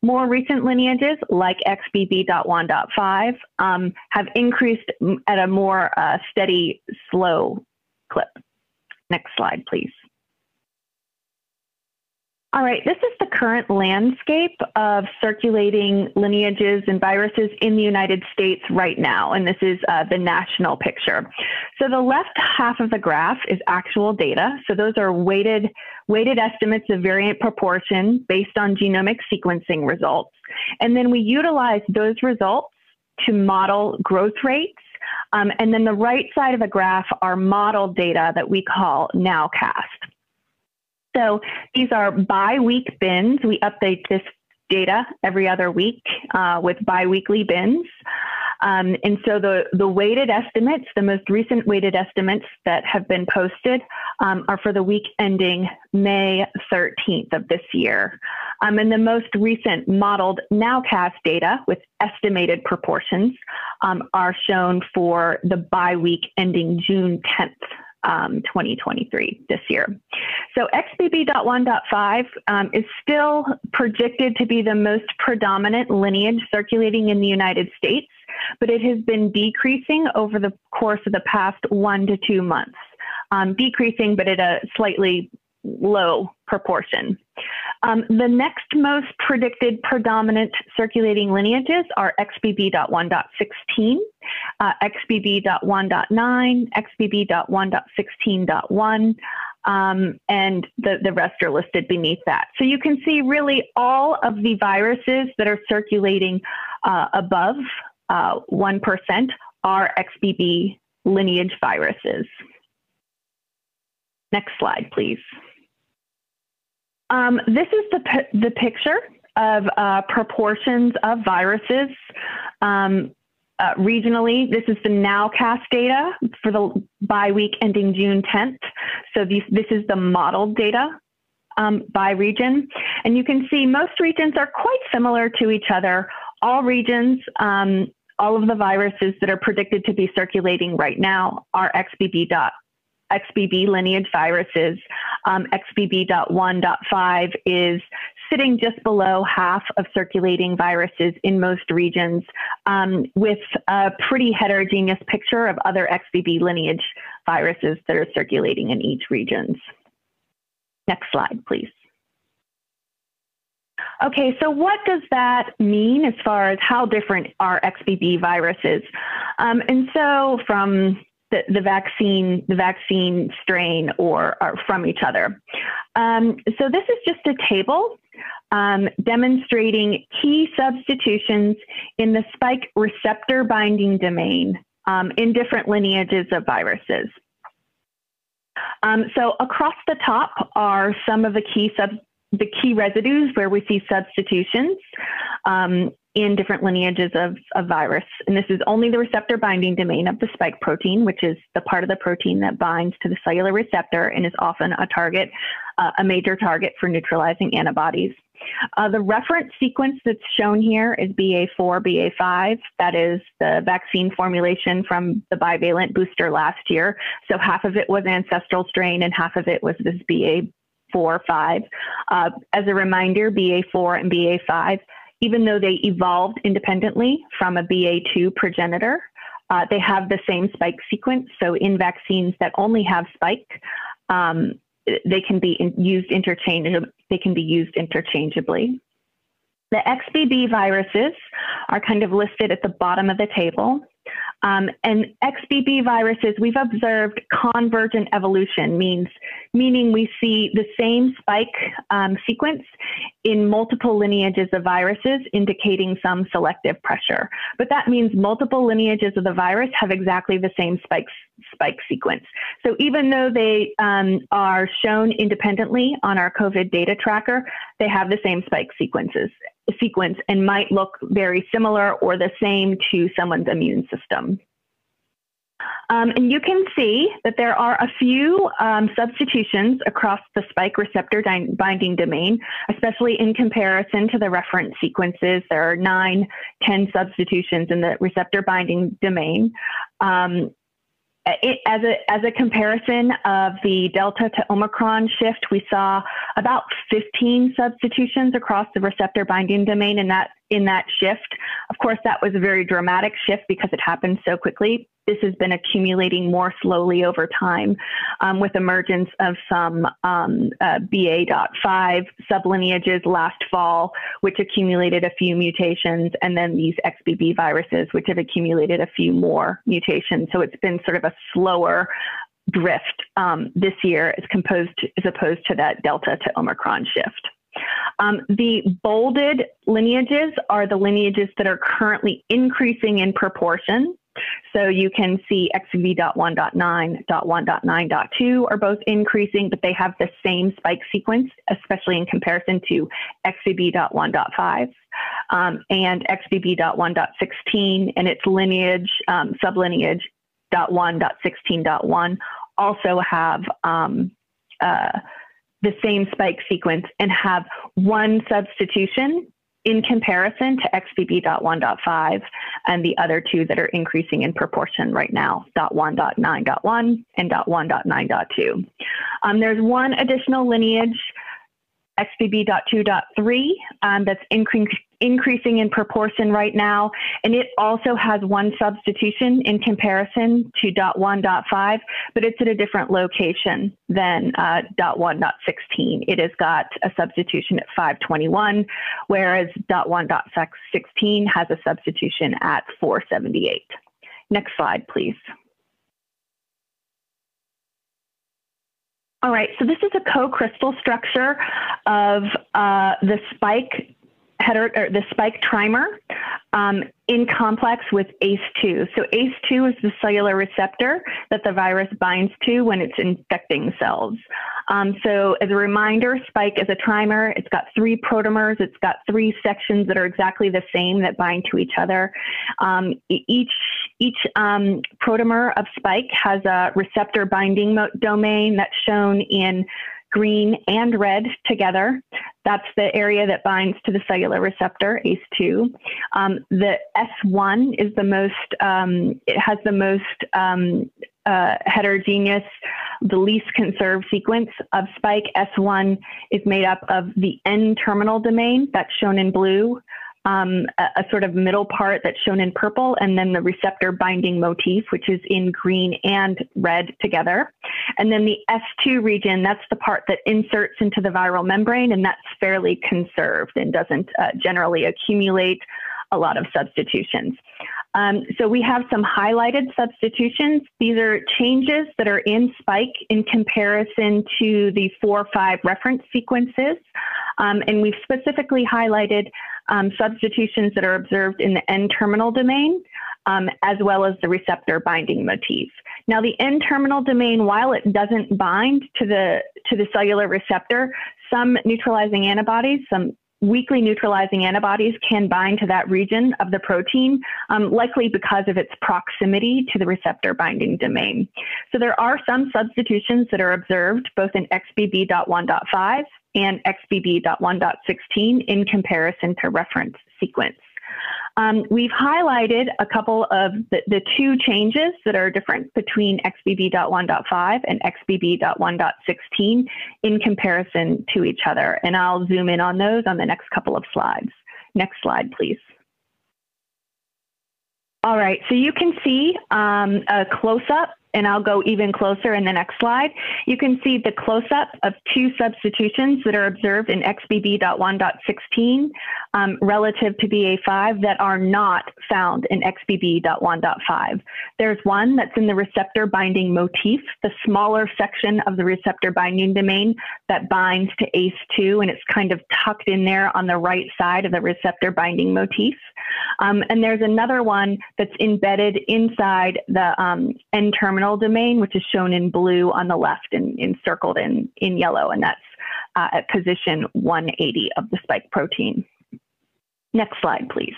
More recent lineages, like XBB.1.5, um, have increased at a more uh, steady, slow clip. Next slide, please. All right, this is the current landscape of circulating lineages and viruses in the United States right now, and this is uh, the national picture. So the left half of the graph is actual data. So those are weighted, weighted estimates of variant proportion based on genomic sequencing results. And then we utilize those results to model growth rates. Um, and then the right side of the graph are model data that we call nowcast. So these are bi-week bins. We update this data every other week uh, with biweekly bins. Um, and so the, the weighted estimates, the most recent weighted estimates that have been posted um, are for the week ending May 13th of this year. Um, and the most recent modeled nowcast data with estimated proportions um, are shown for the bi-week ending June 10th um, 2023 this year. So XBB.1.5 um, is still predicted to be the most predominant lineage circulating in the United States, but it has been decreasing over the course of the past one to two months. Um, decreasing, but at a slightly low proportion. Um, the next most predicted predominant circulating lineages are XBB.1.16, uh, XBB.1.9, XBB.1.16.1, um, and the, the rest are listed beneath that. So you can see really all of the viruses that are circulating uh, above uh, 1% are XBB lineage viruses. Next slide, please. Um, this is the, the picture of uh, proportions of viruses um, uh, regionally. This is the nowcast data for the by week ending June 10th. So these, this is the modeled data um, by region. And you can see most regions are quite similar to each other. All regions, um, all of the viruses that are predicted to be circulating right now are XBB dot XBB lineage viruses. Um, XBB.1.5 is sitting just below half of circulating viruses in most regions, um, with a pretty heterogeneous picture of other XBB lineage viruses that are circulating in each regions. Next slide, please. Okay, so what does that mean as far as how different are XBB viruses? Um, and so from the, the vaccine the vaccine strain or, from each other. Um, so this is just a table um, demonstrating key substitutions in the spike receptor binding domain um, in different lineages of viruses. Um, so across the top are some of the key sub the key residues where we see substitutions. Um, in different lineages of, virus. And this is only the receptor binding domain of the spike protein, which is the part of the protein that binds to the cellular receptor and is often a target, uh, a major target for neutralizing antibodies. Uh, the reference sequence that's shown here is BA4, BA5. That is the vaccine formulation from the bivalent booster last year. So half of it was ancestral strain and half of it was this BA4, 5. Uh, as a reminder, BA4 and BA5 even though they evolved independently from a BA2 progenitor, uh, they have the same spike sequence. So in vaccines that only have spike, um, they can be in, used interchangeably. They can be used interchangeably. The XBB viruses are kind of listed at the bottom of the table. Um, and XBB viruses, we've observed convergent evolution, means meaning we see the same spike um, sequence in multiple lineages of viruses, indicating some selective pressure. But that means multiple lineages of the virus have exactly the same spike spike sequence. So even though they um, are shown independently on our COVID data tracker, they have the same spike sequences sequence and might look very similar or the same to someone's immune system. Um, and you can see that there are a few um, substitutions across the spike receptor binding domain, especially in comparison to the reference sequences. There are nine, 10 substitutions in the receptor binding domain. Um, it, as, a, as a comparison of the Delta to Omicron shift, we saw about 15 substitutions across the receptor binding domain and that in that shift. Of course, that was a very dramatic shift because it happened so quickly. This has been accumulating more slowly over time um, with emergence of some um, uh, BA.5 sublineages last fall, which accumulated a few mutations, and then these XBB viruses, which have accumulated a few more mutations. So it's been sort of a slower drift um, this year as, composed as opposed to that Delta to Omicron shift. Um, the bolded lineages are the lineages that are currently increasing in proportion. So you can see XBB.1.9.1.9.2 are both increasing, but they have the same spike sequence, especially in comparison to XBB.1.5 um, and XBB.1.16 and its lineage, um, sublineage .1.16.1 also have um, uh, the same spike sequence and have one substitution in comparison to XBB.1.5 and the other two that are increasing in proportion right now, .1.9.1 and .1.9.2. Um, there's one additional lineage XBB.2.3 um, that's incre- increasing in proportion right now. And it also has one substitution in comparison to .1.5, but it's at a different location than uh, .1.16. It has got a substitution at 521, whereas .1.16 has a substitution at 478. Next slide, please. All right, so this is a co-crystal structure of uh, the spike header, or the spike trimer um, in complex with ACE2. So ACE2 is the cellular receptor that the virus binds to when it's infecting cells. Um, so as a reminder, spike is a trimer. It's got three protomers. It's got three sections that are exactly the same that bind to each other. Um, each each um, protomer of spike has a receptor binding domain that's shown in green and red together. That's the area that binds to the cellular receptor, ACE2. Um, the S1 is the most, um, it has the most um, uh, heterogeneous, the least conserved sequence of spike. S1 is made up of the N terminal domain, that's shown in blue, um, a, a, sort of middle part that's shown in purple, and then the receptor binding motif, which is in green and red together. And then the S2 region, that's the part that inserts into the viral membrane, and that's fairly conserved and doesn't uh, generally accumulate a lot of substitutions. Um, so we have some highlighted substitutions. These are changes that are in spike in comparison to the four or five reference sequences. Um, and we've specifically highlighted um, substitutions that are observed in the N-terminal domain, um, as well as the receptor binding motif. Now, the N-terminal domain, while it doesn't bind to the to the cellular receptor, some neutralizing antibodies, some weakly neutralizing antibodies can bind to that region of the protein, um, likely because of its proximity to the receptor binding domain. So there are some substitutions that are observed both in XBB.1.5 and XBB.1.16 in comparison to reference sequence. Um, we've highlighted a couple of the, the, two changes that are different between XBB.1.5 and XBB.1.16 in comparison to each other. And I'll zoom in on those on the next couple of slides. Next slide, please. All right, so you can see um, a close-up and I'll go even closer in the next slide. You can see the close-up of two substitutions that are observed in XBB.1.16 um, relative to BA5 that are not found in XBB.1.5. There's one that's in the receptor binding motif, the smaller section of the receptor binding domain that binds to ACE2, and it's kind of tucked in there on the right side of the receptor binding motif. Um, and there's another one that's embedded inside the um, N-terminal domain, which is shown in blue on the left and encircled in, in yellow, and that's uh, at position 180 of the spike protein. Next slide, please.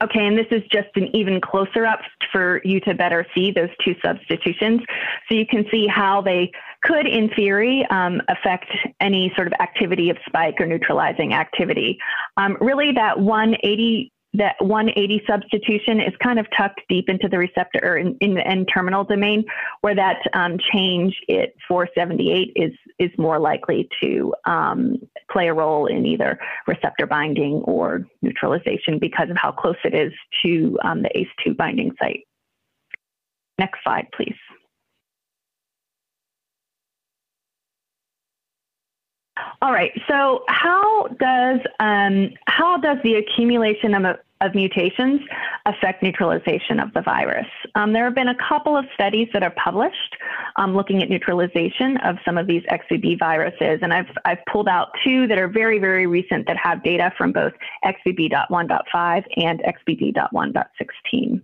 Okay, and this is just an even closer up for you to better see those two substitutions. So you can see how they could, in theory, um, affect any sort of activity of spike or neutralizing activity. Um, really, that 180 that 180 substitution is kind of tucked deep into the receptor or in, in the N-terminal domain, where that um, change at 478 is is more likely to um, play a role in either receptor binding or neutralization because of how close it is to um, the ACE2 binding site. Next slide, please. All right. So how does um, how does the accumulation of, of mutations affect neutralization of the virus? Um, there have been a couple of studies that are published um, looking at neutralization of some of these XBB viruses, and I've I've pulled out two that are very very recent that have data from both XBB.1.5 and XBB.1.16.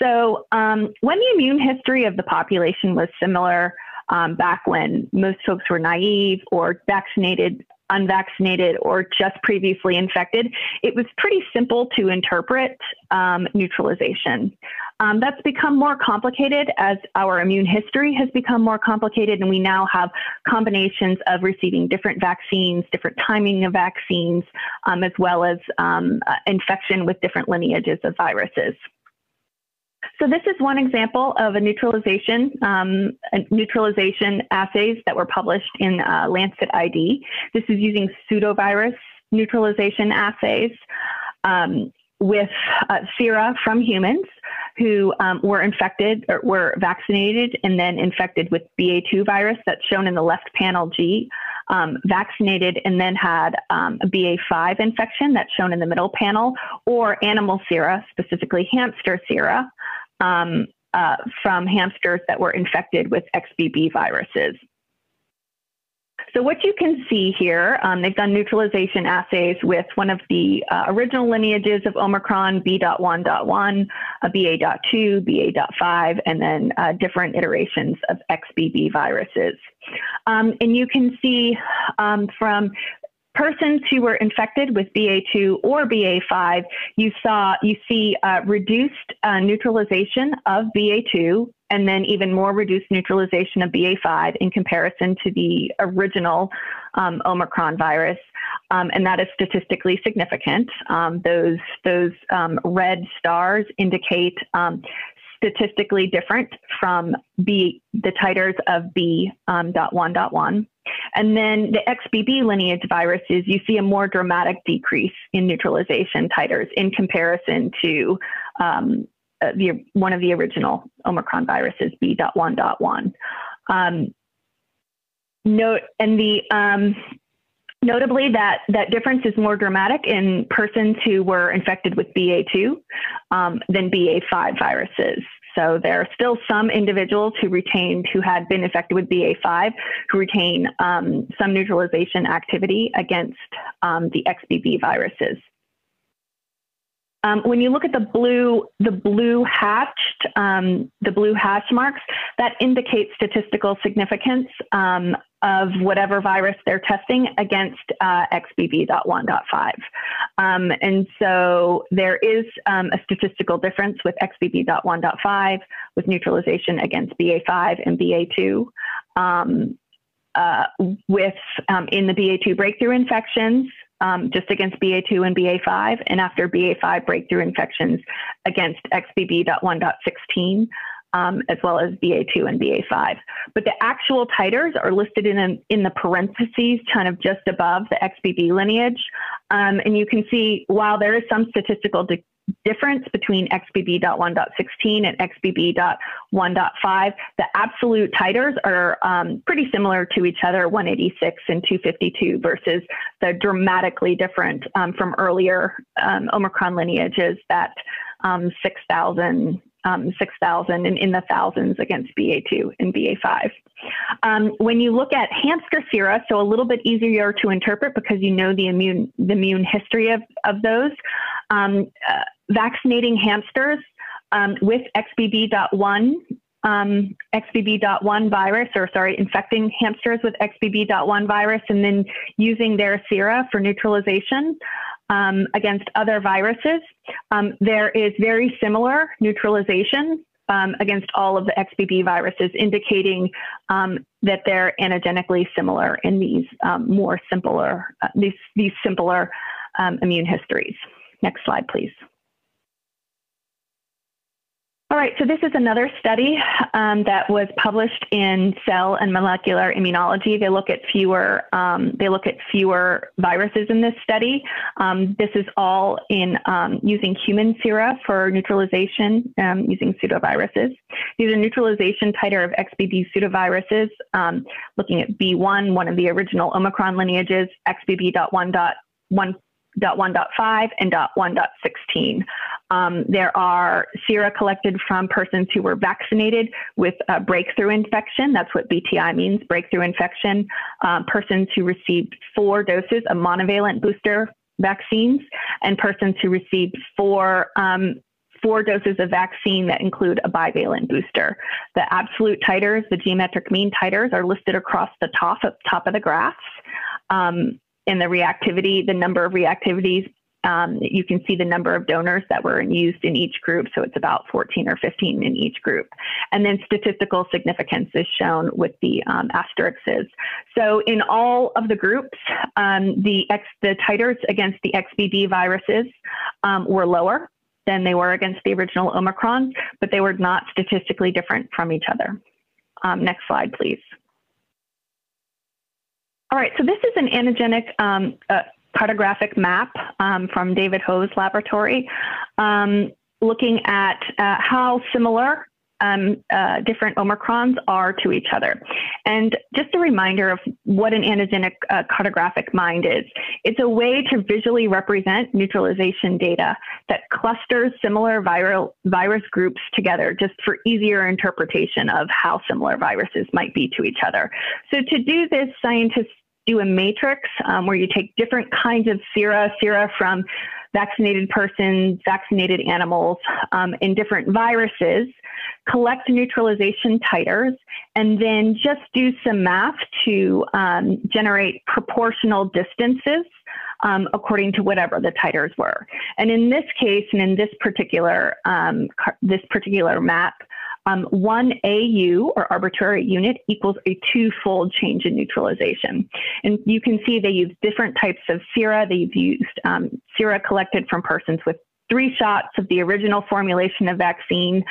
So um, when the immune history of the population was similar um, back when most folks were naive or vaccinated, unvaccinated, or just previously infected, it was pretty simple to interpret um, neutralization. Um, that's become more complicated as our immune history has become more complicated, and we now have combinations of receiving different vaccines, different timing of vaccines, um, as well as um, uh, infection with different lineages of viruses. So this is one example of a neutralization, um, a neutralization assays that were published in uh, Lancet ID. This is using pseudovirus neutralization assays um, with uh, sera from humans who um, were infected or were vaccinated and then infected with BA2 virus that's shown in the left panel G, um, vaccinated and then had um, a BA5 infection that's shown in the middle panel, or animal sera, specifically hamster sera, um, uh, from hamsters that were infected with XBB viruses. So what you can see here, um, they've done neutralization assays with one of the uh, original lineages of Omicron, B.1.1, a BA.2, BA.5, and then uh, different iterations of XBB viruses. Um, and you can see um, from persons who were infected with BA2 or BA5, you saw you see uh, reduced uh, neutralization of BA2 and then even more reduced neutralization of BA5 in comparison to the original um, Omicron virus. Um, and that is statistically significant. Um, those those um, red stars indicate um, statistically different from B, the titers of B.1.1. Um, and then the XBB lineage viruses, you see a more dramatic decrease in neutralization titers in comparison to um, uh, the, one of the original Omicron viruses, B.1.1. Um, note, and the um, Notably, that, that difference is more dramatic in persons who were infected with BA2 um, than BA5 viruses. So there are still some individuals who retained, who had been infected with BA5, who retain um, some neutralization activity against um, the XBB viruses. Um, when you look at the blue, the blue hatched, um, the blue hash marks, that indicates statistical significance um, of whatever virus they're testing against uh, XBB.1.5. Um, and so there is um, a statistical difference with XBB.1.5 with neutralization against BA5 and BA2. Um, uh, with in the BA2 breakthrough infections, um, just against BA2 and BA5, and after BA5 breakthrough infections against XBB.1.16, um, as well as BA2 and BA5. But the actual titers are listed in, in the parentheses, kind of just above the XBB lineage. Um, and you can see while there is some statistical difference between XBB.1.16 and XBB.1.5. The absolute titers are um, pretty similar to each other, 186 and 252, versus the dramatically different um, from earlier um, Omicron lineages that um, 6,000 um, 6,000 and in the thousands against BA2 and BA5. Um, when you look at hamster sera, so a little bit easier to interpret because you know the immune the immune history of, of those, um, uh, vaccinating hamsters um, with XBB.1 um, XBB.1 virus, or sorry, infecting hamsters with XBB.1 virus and then using their sera for neutralization um, against other viruses. Um, there is very similar neutralization um, against all of the XBB viruses, indicating um, that they're antigenically similar in these um, more simpler, uh, these, these simpler um, immune histories. Next slide, please. All right, so this is another study um, that was published in Cell and Molecular Immunology. They look at fewer um, they look at fewer viruses in this study. Um, this is all in um, using human sera for neutralization um, using pseudoviruses. These are neutralization titer of XBB pseudoviruses, um, looking at B1, one of the original Omicron lineages, XBB.1.1 1.5 and .1.16. Um, there are sera collected from persons who were vaccinated with a breakthrough infection. That's what BTI means, breakthrough infection. Um, persons who received four doses of monovalent booster vaccines and persons who received four um, four doses of vaccine that include a bivalent booster. The absolute titers, the geometric mean titers, are listed across the top of, top of the graphs. Um, in the reactivity, the number of reactivities, um, you can see the number of donors that were used in each group. So it's about 14 or 15 in each group. And then statistical significance is shown with the um, asterisks. So in all of the groups, um, the, X, the titers against the XBB viruses um, were lower than they were against the original Omicron, but they were not statistically different from each other. Um, next slide, please. All right, so this is an antigenic um, uh, cartographic map um, from David Ho's laboratory, um, looking at uh, how similar um, uh, different Omicrons are to each other. And just a reminder of what an antigenic uh, cartographic mind is. It's a way to visually represent neutralization data that clusters similar viral virus groups together just for easier interpretation of how similar viruses might be to each other. So to do this, scientists do a matrix um, where you take different kinds of sera, sera from vaccinated persons, vaccinated animals, um, and different viruses, collect neutralization titers, and then just do some math to um, generate proportional distances um, according to whatever the titers were. And in this case, and in this particular um, this particular map, um, one AU or arbitrary unit equals a two-fold change in neutralization. And you can see they use different types of sera. They've used um, sera collected from persons with three shots of the original formulation of vaccine,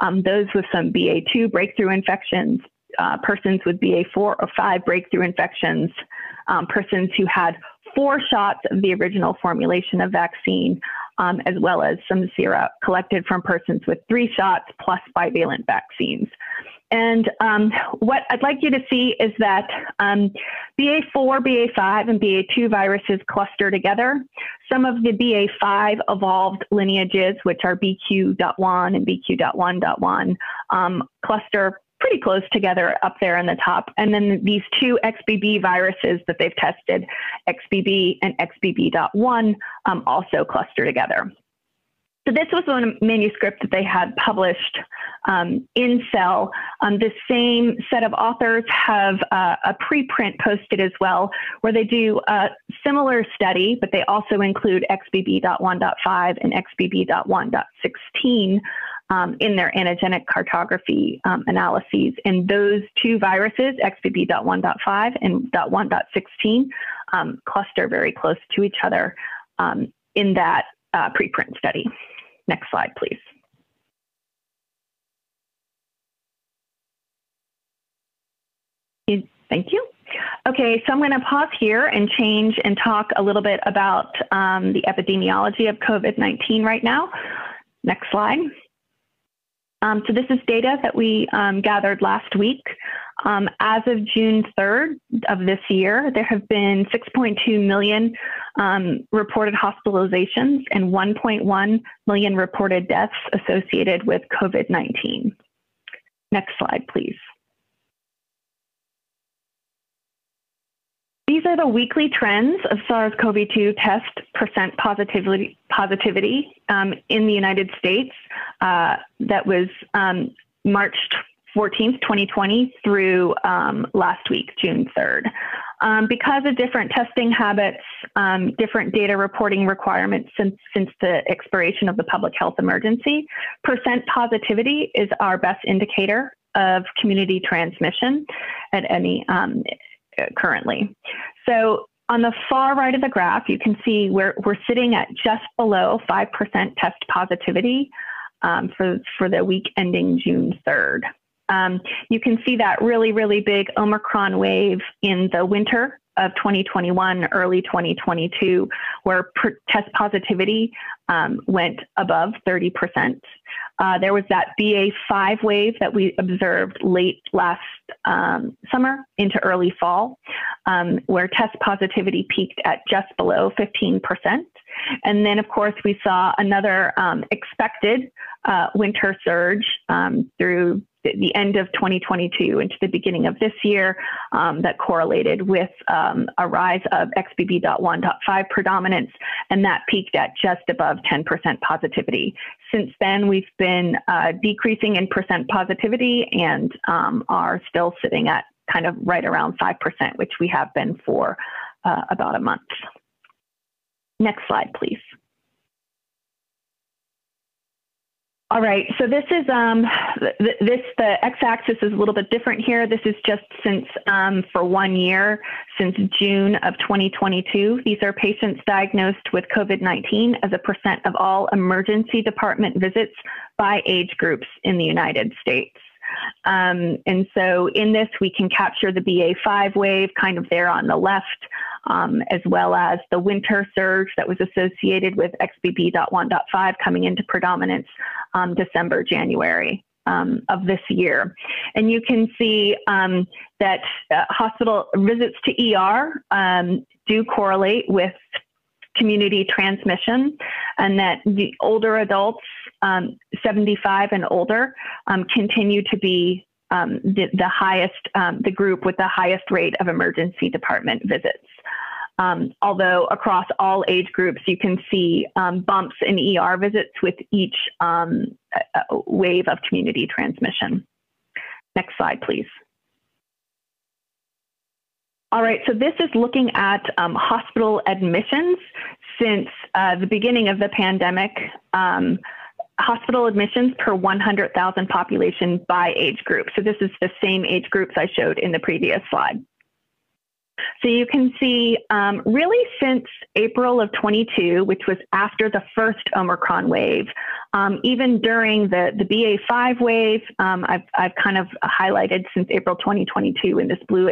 um, those with some BA2 breakthrough infections, uh, persons with BA4 or 5 breakthrough infections, um, persons who had four shots of the original formulation of vaccine, um, as well as some sera collected from persons with three shots plus bivalent vaccines. And um, what I'd like you to see is that um, BA4, BA5, and BA2 viruses cluster together. Some of the BA5 evolved lineages, which are BQ.1 and BQ.1.1, um, cluster pretty close together up there in the top. And then these two XBB viruses that they've tested, XBB and XBB.1, um, also cluster together. So this was a manuscript that they had published um, in Cell. Um, the same set of authors have uh, a preprint posted as well, where they do a similar study, but they also include XBB.1.5 and XBB.1.16 um, in their antigenic cartography um, analyses. And those two viruses, XBB.1.5 and .1.16, um, cluster very close to each other um, in that uh, preprint study. Next slide, please. Thank you. Okay, so I'm going to pause here and change and talk a little bit about um, the epidemiology of COVID-19 right now. Next slide. Um, so this is data that we um, gathered last week. Um, as of June 3rd of this year, there have been 6.2 million um, reported hospitalizations and 1.1 million reported deaths associated with COVID-19. Next slide, please. These are the weekly trends of SARS-CoV-2 test percent positivity, positivity um, in the United States. Uh, that was um, March 14th, 2020 through um, last week, June 3rd. Um, because of different testing habits, um, different data reporting requirements since, since the expiration of the public health emergency, percent positivity is our best indicator of community transmission at any um, currently. So on the far right of the graph, you can see we're, we're sitting at just below 5% test positivity um, for, for the week ending June 3rd. Um, you can see that really, really big Omicron wave in the winter of 2021, early 2022, where test positivity um, went above 30%. Uh, there was that BA5 wave that we observed late last um, summer into early fall, um, where test positivity peaked at just below 15%. And then, of course, we saw another um, expected uh, winter surge um, through the end of 2022 into the beginning of this year um, that correlated with um, a rise of XBB.1.5 predominance, and that peaked at just above 10% positivity. Since then, we've been uh, decreasing in percent positivity and um, are still sitting at kind of right around 5%, which we have been for uh, about a month. Next slide, please. All right, so this is um, th this the x-axis is a little bit different here. This is just since um, for one year since June of 2022. These are patients diagnosed with COVID-19 as a percent of all emergency department visits by age groups in the United States. Um, and so in this, we can capture the BA5 wave kind of there on the left, um, as well as the winter surge that was associated with XBB.1.5 coming into predominance um, December, January. Um, of this year. And you can see um, that uh, hospital visits to ER do correlate with community transmission, and that the older adults, um, 75 and older, um, continue to be um, the, the, highest, um, the group with the highest rate of emergency department visits. Um, although across all age groups, you can see um, bumps in ER visits with each wave of community transmission. Next slide, please. All right, so this is looking at um, hospital admissions since uh, the beginning of the pandemic. Hospital admissions per 100,000 population by age group. So this is the same age groups I showed in the previous slide. So you can see um, really since April of 22, which was after the first Omicron wave, um, even during the, the BA5 wave, um, I've, I've kind of highlighted since April 2022 in this blue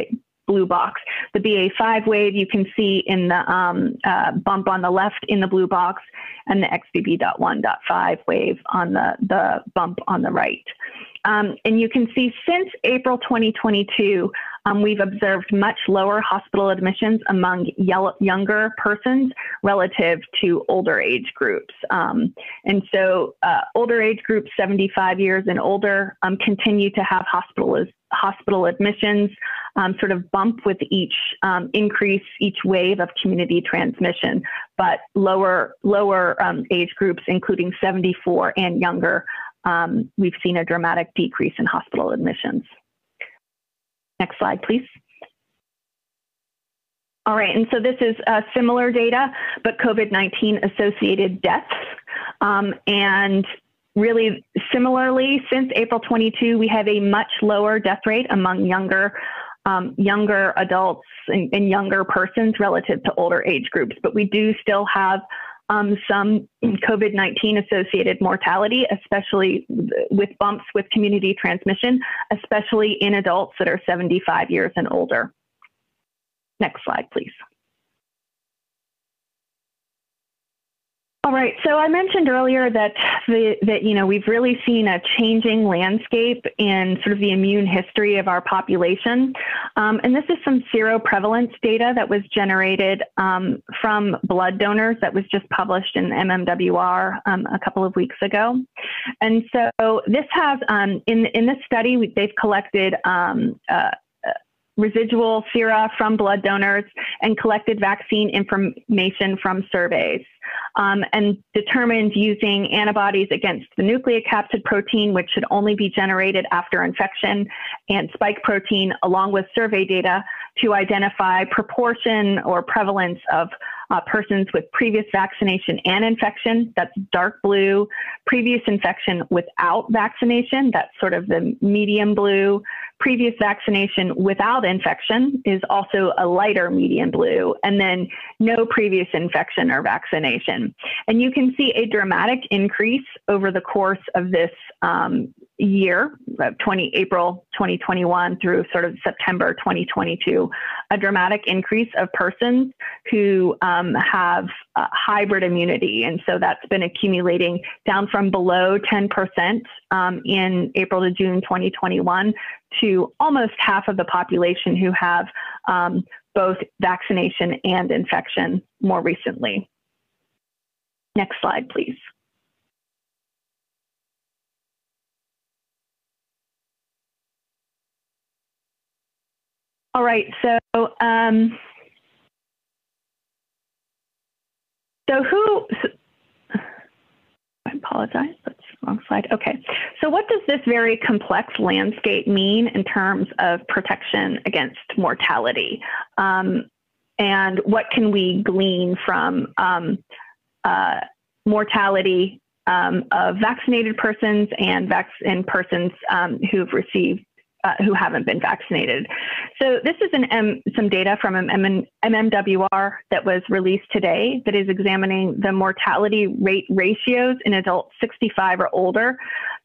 blue box. The BA5 wave you can see in the um, uh, bump on the left in the blue box and the XBB.1.5 wave on the, the bump on the right. Um, and you can see since April 2022, um, we've observed much lower hospital admissions among younger persons relative to older age groups. Um, and so uh, older age groups, 75 years and older, um, continue to have hospital, hospital admissions um, sort of bump with each um, increase, each wave of community transmission. But lower, lower um, age groups, including 74 and younger, we've seen a dramatic decrease in hospital admissions. Next slide, please. All right, and so this is uh, similar data, but COVID-19 associated deaths. Um, and really similarly, since April 22, we have a much lower death rate among younger um, younger adults and, and, younger persons relative to older age groups. But we do still have um, some COVID 19 associated mortality, especially with bumps with community transmission, especially in adults that are 75 years and older. Next slide, please. All right. So I mentioned earlier that the, that you know we've really seen a changing landscape in sort of the immune history of our population, um, and this is some seroprevalence data that was generated um, from blood donors that was just published in MMWR um, a couple of weeks ago. And so this has um, in in this study they've collected um, uh, residual sera from blood donors and collected vaccine information from surveys um, and determined using antibodies against the nucleocapsid protein, which should only be generated after infection, and spike protein, along with survey data to identify proportion or prevalence of uh, persons with previous vaccination and infection, that's dark blue, previous infection without vaccination, that's sort of the medium blue, previous vaccination without infection is also a lighter medium blue, and then no previous infection or vaccination. And you can see a dramatic increase over the course of this um, year, 20 April 2021 through sort of September 2022, a dramatic increase of persons who um, have uh, hybrid immunity, and so that's been accumulating down from below 10% um, in April to June 2021 to almost half of the population who have um, both vaccination and infection more recently. Next slide, please. All right, so um, so who? So, I apologize. That's wrong slide. Okay, so what does this very complex landscape mean in terms of protection against mortality? Um, and what can we glean from um, uh, mortality um, of vaccinated persons and, vac- and persons um, who've received uh, who haven't been vaccinated. So this is an M, some data from MMWR that was released today that is examining the mortality rate ratios in adults 65 or older,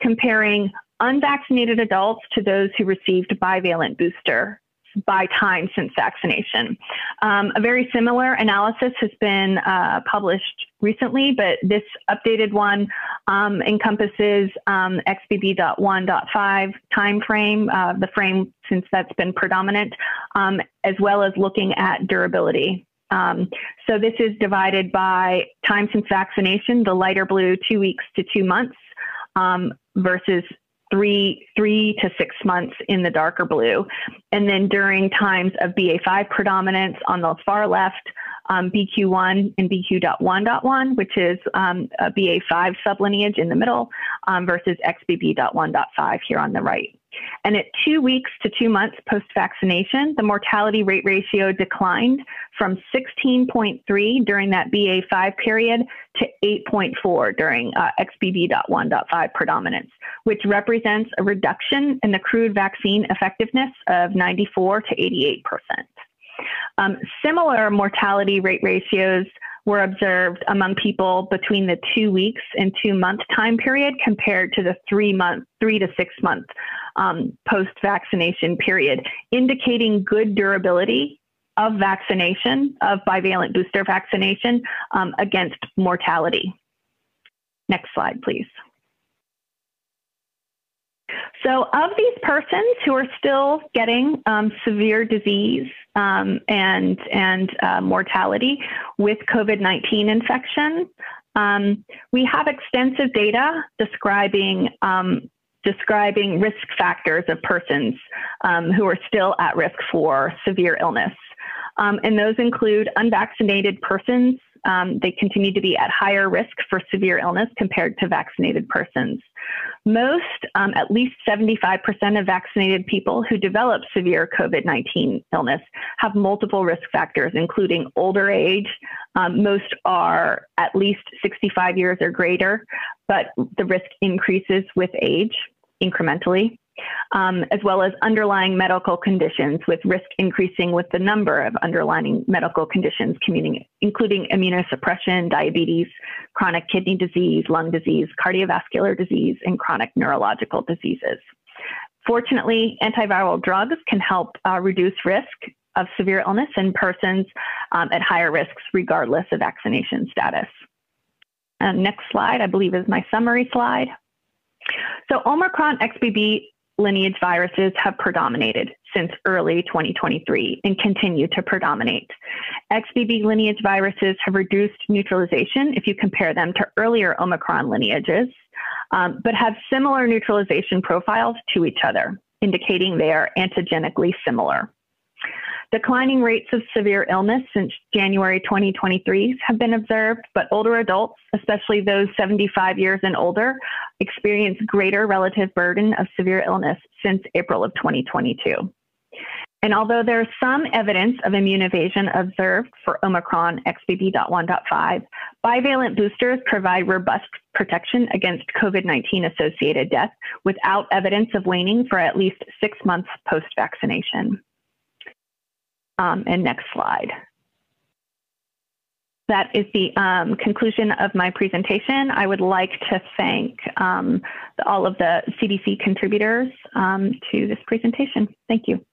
comparing unvaccinated adults to those who received bivalent booster by time since vaccination. Um, a very similar analysis has been uh, published recently, but this updated one um, encompasses um, XBB.1.5 time frame, uh, the frame since that's been predominant, um, as well as looking at durability. Um, so this is divided by time since vaccination, the lighter blue, two weeks to two months, um, versus three three to six months in the darker blue, and then during times of BA5 predominance on the far left, um, BQ1 and BQ.1.1, which is um, a BA5 sublineage in the middle, um, versus XBB.1.5 here on the right. And at two weeks to two months post vaccination, the mortality rate ratio declined from 16.3 during that BA5 period to 8.4 during uh, XBB.1.5 predominance, which represents a reduction in the crude vaccine effectiveness of 94 to 88 percent. Um, similar mortality rate ratios were observed among people between the two weeks and two month time period compared to the three month, three to six month um, post vaccination period, indicating good durability of vaccination, of bivalent booster vaccination um, against mortality. Next slide, please. So, of these persons who are still getting um, severe disease um, and and uh, mortality with COVID-19 infection, um, we have extensive data describing um, describing risk factors of persons um, who are still at risk for severe illness. Um, and those include unvaccinated persons. Um, they continue to be at higher risk for severe illness compared to vaccinated persons. Most, um, at least 75% of vaccinated people who develop severe COVID 19 illness have multiple risk factors, including older age. Um, most are at least 65 years or greater, but the risk increases with age incrementally um, as well as underlying medical conditions, with risk increasing with the number of underlying medical conditions, including immunosuppression, diabetes, chronic kidney disease, lung disease, cardiovascular disease, and chronic neurological diseases. Fortunately, antiviral drugs can help uh, reduce risk of severe illness in persons um, at higher risks, regardless of vaccination status. Um, next slide, I believe, is my summary slide. So Omicron XBB lineage viruses have predominated since early 2023 and continue to predominate. XBB lineage viruses have reduced neutralization if you compare them to earlier Omicron lineages, um, but have similar neutralization profiles to each other, indicating they are antigenically similar. Declining rates of severe illness since January 2023 have been observed, but older adults, especially those 75 years and older, experience greater relative burden of severe illness since April of 2022. And although there's some evidence of immune evasion observed for Omicron XBB.1.5, bivalent boosters provide robust protection against COVID 19 associated death without evidence of waning for at least six months post vaccination. Um, and next slide. That is the um, conclusion of my presentation. I would like to thank um, all of the CDC contributors um, to this presentation. Thank you.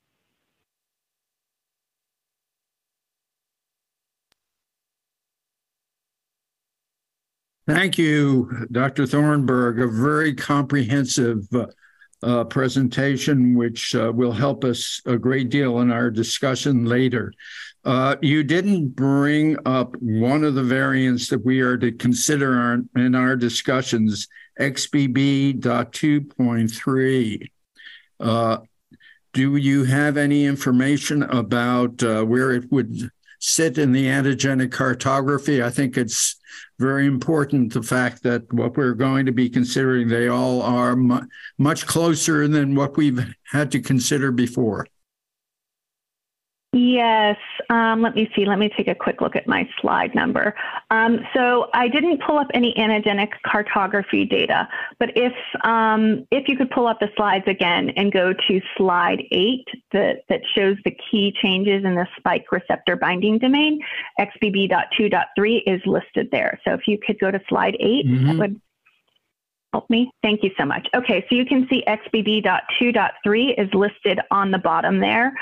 Thank you, Dr. Thornburg. A very comprehensive uh, uh, presentation, which uh, will help us a great deal in our discussion later. Uh, you didn't bring up one of the variants that we are to consider in our discussions, XBB.2.3. Uh, do you have any information about uh, where it would sit in the antigenic cartography. I think it's very important the fact that what we're going to be considering, they all are mu- much closer than what we've had to consider before. Yes. Um, let me see. Let me take a quick look at my slide number. Um, so I didn't pull up any antigenic cartography data, but if um, if you could pull up the slides again and go to slide eight that, that shows the key changes in the spike receptor binding domain, XBB.2.3 is listed there. So if you could go to slide 8 mm-hmm. that would help me? Thank you so much. Okay, so you can see XBB.2.3 is listed on the bottom there.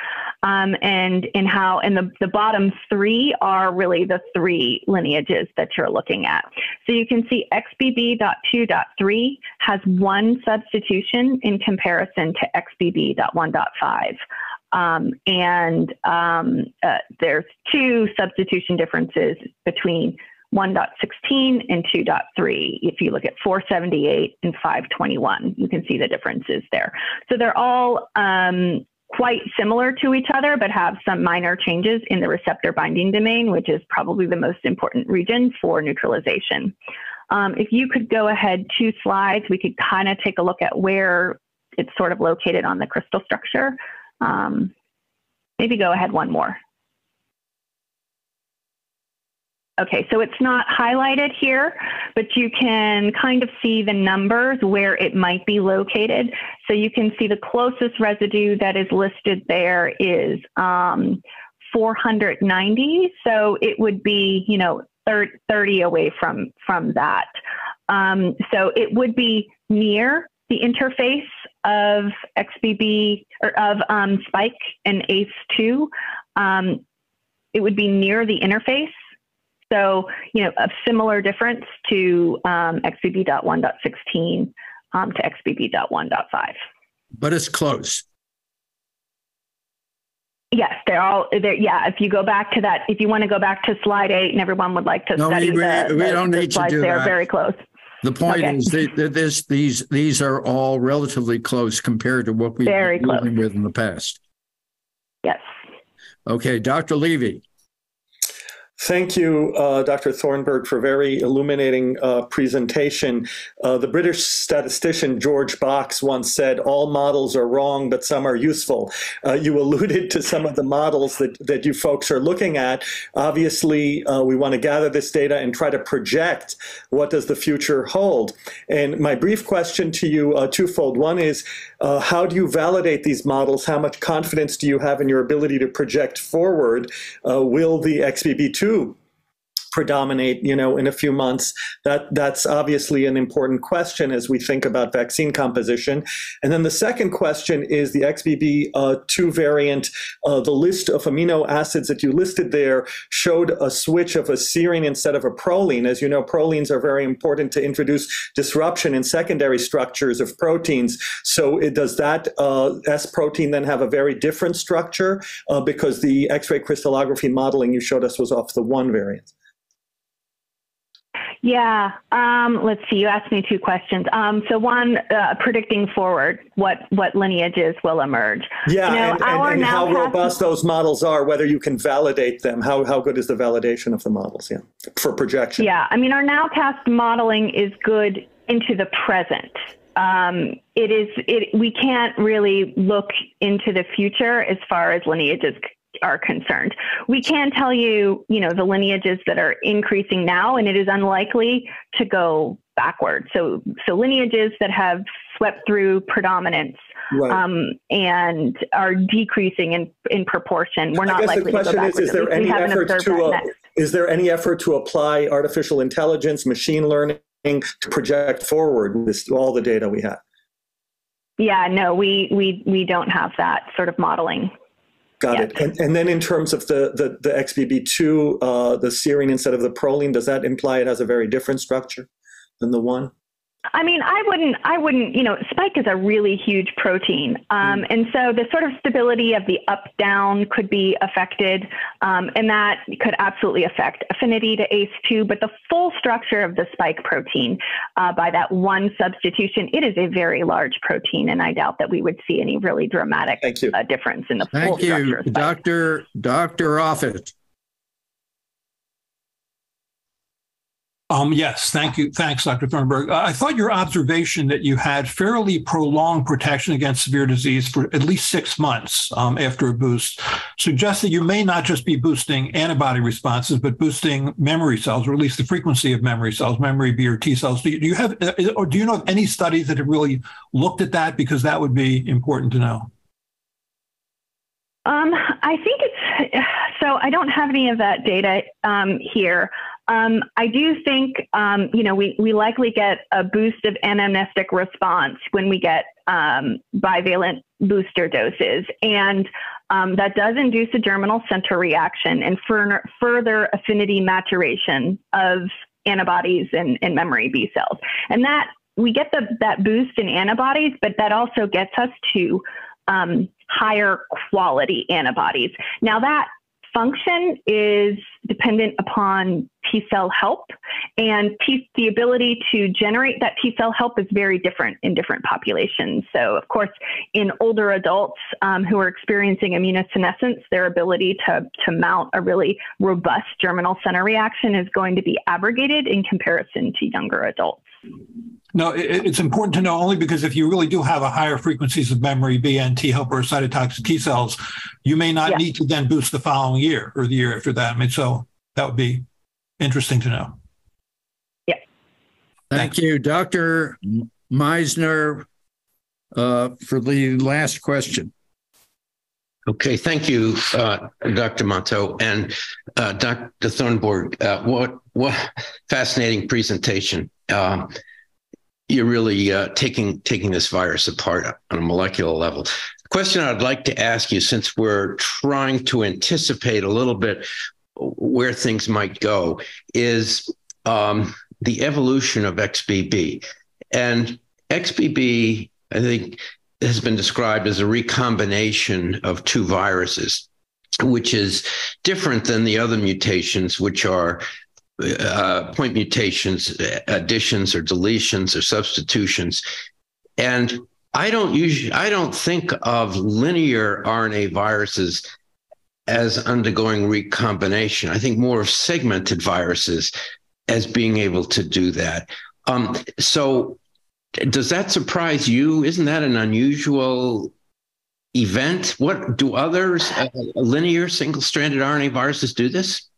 Um, and in how, and the, the bottom three are really the three lineages that you're looking at. So you can see XBB.2.3 has one substitution in comparison to XBB.1.5. Um, and um, uh, there's two substitution differences between 1.16 and 2.3. If you look at 478 and 521, you can see the differences there. So they're all um, quite similar to each other, but have some minor changes in the receptor binding domain, which is probably the most important region for neutralization. Um, if you could go ahead two slides, we could kind of take a look at where it's sort of located on the crystal structure. Um, maybe go ahead one more. Okay, so it's not highlighted here, but you can kind of see the numbers where it might be located. So you can see the closest residue that is listed there is um, 490. So it would be, you know, 30 away from, from that. Um, so it would be near the interface of XBB or of um, Spike and ACE2. Um, it would be near the interface so, you know, a similar difference to um, XBB.1.16 um, to XBB.1.5. But it's close. Yes, they're all there. Yeah, if you go back to that, if you want to go back to slide eight, and everyone would like to no, study we, the, we the, don't the need slides, to do they're that. very close. The point Okay. is that this, these these are all relatively close compared to what we've Very been dealing with in the past. Yes. Okay, Dr. Levy. Thank you, uh, Dr. Thornburg, for a very illuminating uh, presentation. Uh, the British statistician George Box once said, all models are wrong, but some are useful. Uh, you alluded to some of the models that, that you folks are looking at. Obviously, uh, we want to gather this data and try to project what does the future hold. And my brief question to you, uh, twofold. One is, how do you validate these models? How much confidence do you have in your ability to project forward? Will the XBB2 too predominate, you know, in a few months? That that's obviously an important question as we think about vaccine composition. And then the second question is the XBB uh, two variant. Uh, the list of amino acids that you listed there showed a switch of a serine instead of a proline. As you know, prolines are very important to introduce disruption in secondary structures of proteins. So it, does that uh, S protein then have a very different structure uh, because the X-ray crystallography modeling you showed us was off the one variant? Yeah. Um, let's see. You asked me two questions. Um, so one, uh, predicting forward, what what lineages will emerge? Yeah, You know, and, and, and how robust those models are, whether you can validate them. How, how good is the validation of the models? Yeah, for projection. Yeah, I mean, our nowcast modeling is good into the present. um, it is it we can't really look into the future as far as lineages are concerned. We can tell you, you know, the lineages that are increasing now, and it is unlikely to go backward. So, so lineages that have swept through predominance right. um, and are decreasing in, in proportion. We're not likely to go backwards. Is, is there any effort to uh, is there any effort to apply artificial intelligence, machine learning to project forward this, all the data we have? Yeah, no, we we we don't have that sort of modeling. Got yet. it. And, and then in terms of the the, the XBB2, uh, the serine instead of the proline, does that imply it has a very different structure than the one? I mean, I wouldn't, I wouldn't, you know, spike is a really huge protein. Um, mm. And so the sort of stability of the up down could be affected. Um, and that could absolutely affect affinity to ACE2. But the full structure of the spike protein uh, by that one substitution, it is a very large protein. And I doubt that we would see any really dramatic uh, difference in the Thank full you, structure. Thank you, Dr. Dr. Offit. Um, yes, thank you. Thanks, Dr. Thornburg. I thought your observation that you had fairly prolonged protection against severe disease for at least six months um, after a boost suggests that you may not just be boosting antibody responses, but boosting memory cells, or at least the frequency of memory cells, memory B or T cells. Do you, do you have, uh, or do you know of any studies that have really looked at that? Because that would be important to know. Um, I think it's so. I don't have any of that data um, here. Um, I do think, um, you know, we, we likely get a boost of anamnestic response when we get um, bivalent booster doses. And um, that does induce a germinal center reaction and fur- further affinity maturation of antibodies and, and memory B cells. And that we get the, that boost in antibodies, but that also gets us to um, higher quality antibodies. Now that function is dependent upon T cell help, and T, the ability to generate that T cell help is very different in different populations. So, of course, in older adults um, who are experiencing immunosenescence, their ability to, to mount a really robust germinal center reaction is going to be abrogated in comparison to younger adults. No, it's important to know only because if you really do have a higher frequencies of memory B and T helper cytotoxic T cells, you may not yeah. need to then boost the following year or the year after that. I mean, so that would be interesting to know. Yeah. Thank Thanks. you, Dr. Meisner, uh, for the last question. Okay, thank you, uh, Dr. Monto and uh, Dr. Thornburg. Uh, what what fascinating presentation. Um, you're really uh, taking taking this virus apart on a molecular level. The question I'd like to ask you, since we're trying to anticipate a little bit where things might go, is um, the evolution of XBB. And XBB, I think, has been described as a recombination of two viruses, which is different than the other mutations, which are uh, point mutations, additions or deletions or substitutions. And I don't usually, I don't think of linear RNA viruses as undergoing recombination. I think more of segmented viruses as being able to do that. Um, so, does that surprise you? Isn't that an unusual event? What do others, uh, linear single stranded RNA viruses do this?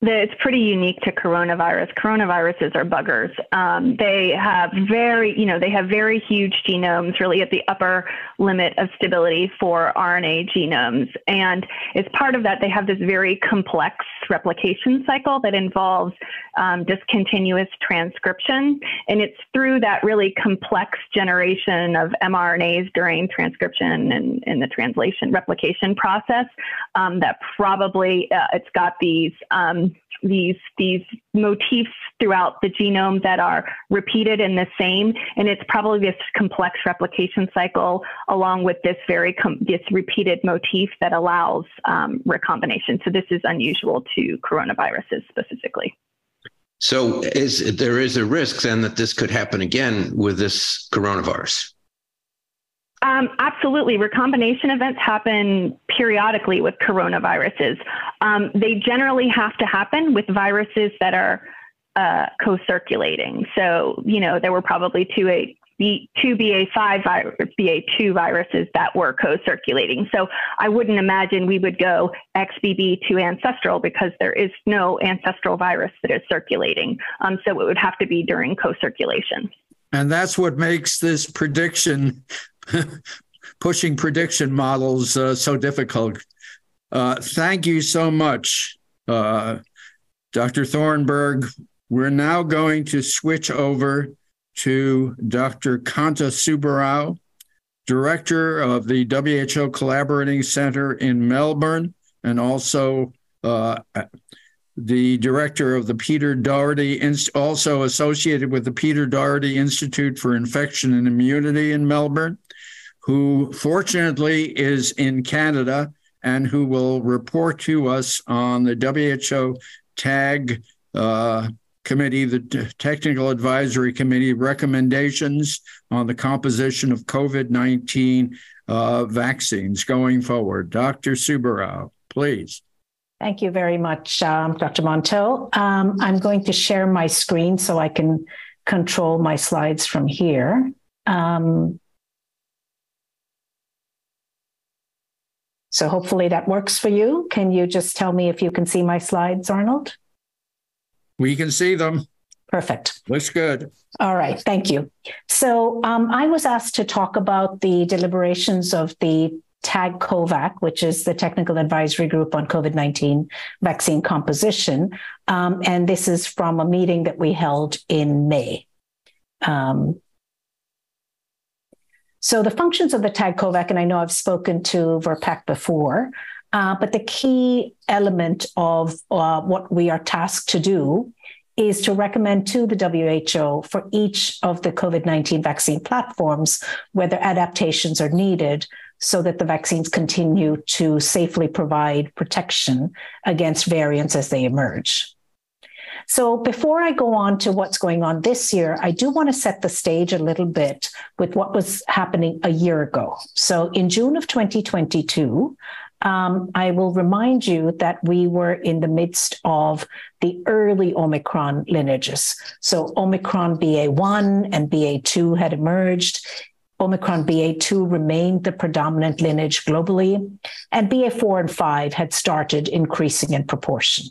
It's pretty unique to coronavirus. Coronaviruses are buggers. Um, they have very, you know, they have very huge genomes, really at the upper limit of stability for RNA genomes. And as part of that, they have this very complex replication cycle that involves um, discontinuous transcription. And it's through that really complex generation of mRNAs during transcription and in the translation replication process um, that probably uh, it's got these um, these these motifs throughout the genome that are repeated in the same and it's probably this complex replication cycle along with this very com- this repeated motif that allows um, recombination. So this is unusual to coronaviruses specifically. So is there is a risk then that this could happen again with this coronavirus um, absolutely. Recombination events happen periodically with coronaviruses. Um, they generally have to happen with viruses that are uh, co circulating. So, you know, there were probably two B, two BA5 virus, BA2 viruses that were co-circulating. So I wouldn't imagine we would go XBB to ancestral because there is no ancestral virus that is circulating. Um, so it would have to be during co-circulation. And that's what makes this prediction, pushing prediction models uh, so difficult. Uh, thank you so much, uh, Dr. Thornburg. We're now going to switch over to Dr. Kanta Subbarao, Director of the WHO Collaborating Center in Melbourne, and also uh, the director of the Peter Doherty, also associated with the Peter Doherty Institute for Infection and Immunity in Melbourne, who fortunately is in Canada and who will report to us on the WHO TAG uh, committee, the technical advisory committee recommendations on the composition of COVID 19 uh, vaccines going forward. Dr. Subbarao, please. Thank you very much, um, Dr. Monteau. Um, I'm going to share my screen so I can control my slides from here. Um, so hopefully that works for you. Can you just tell me if you can see my slides, Arnold? We can see them. Perfect. Looks good. All right. Thank you. So um, I was asked to talk about the deliberations of the TAG COVAC, which is the Technical Advisory Group on COVID 19 vaccine composition. Um, and this is from a meeting that we held in May. Um, so, the functions of the TAG COVAC, and I know I've spoken to VRBPAC before, uh, but the key element of uh, what we are tasked to do is to recommend to the WHO for each of the COVID 19 vaccine platforms whether adaptations are needed so that the vaccines continue to safely provide protection against variants as they emerge. So, before I go on to what's going on this year, I do want to set the stage a little bit with what was happening a year ago. So, in June of 2022, um, I will remind you that we were in the midst of the early Omicron lineages. So Omicron BA1 and BA2 had emerged. Omicron BA2 remained the predominant lineage globally, and BA4 and 5 had started increasing in proportion.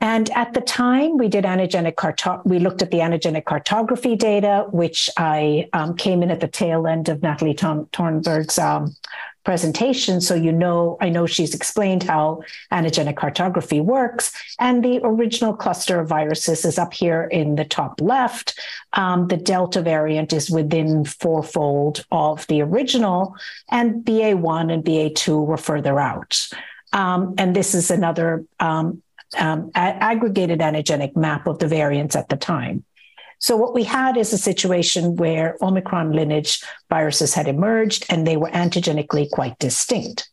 And at the time, we did antigenic carto- we looked at the antigenic cartography data, which I um, came in at the tail end of Natalie Tornberg's um, presentation. So you know, I know she's explained how antigenic cartography works. And the original cluster of viruses is up here in the top left. Um, the Delta variant is within fourfold of the original, and BA1 and BA2 were further out. Um, and this is another um, um aggregated antigenic map of the variants at the time. So what we had is a situation where Omicron lineage viruses had emerged and they were antigenically quite distinct.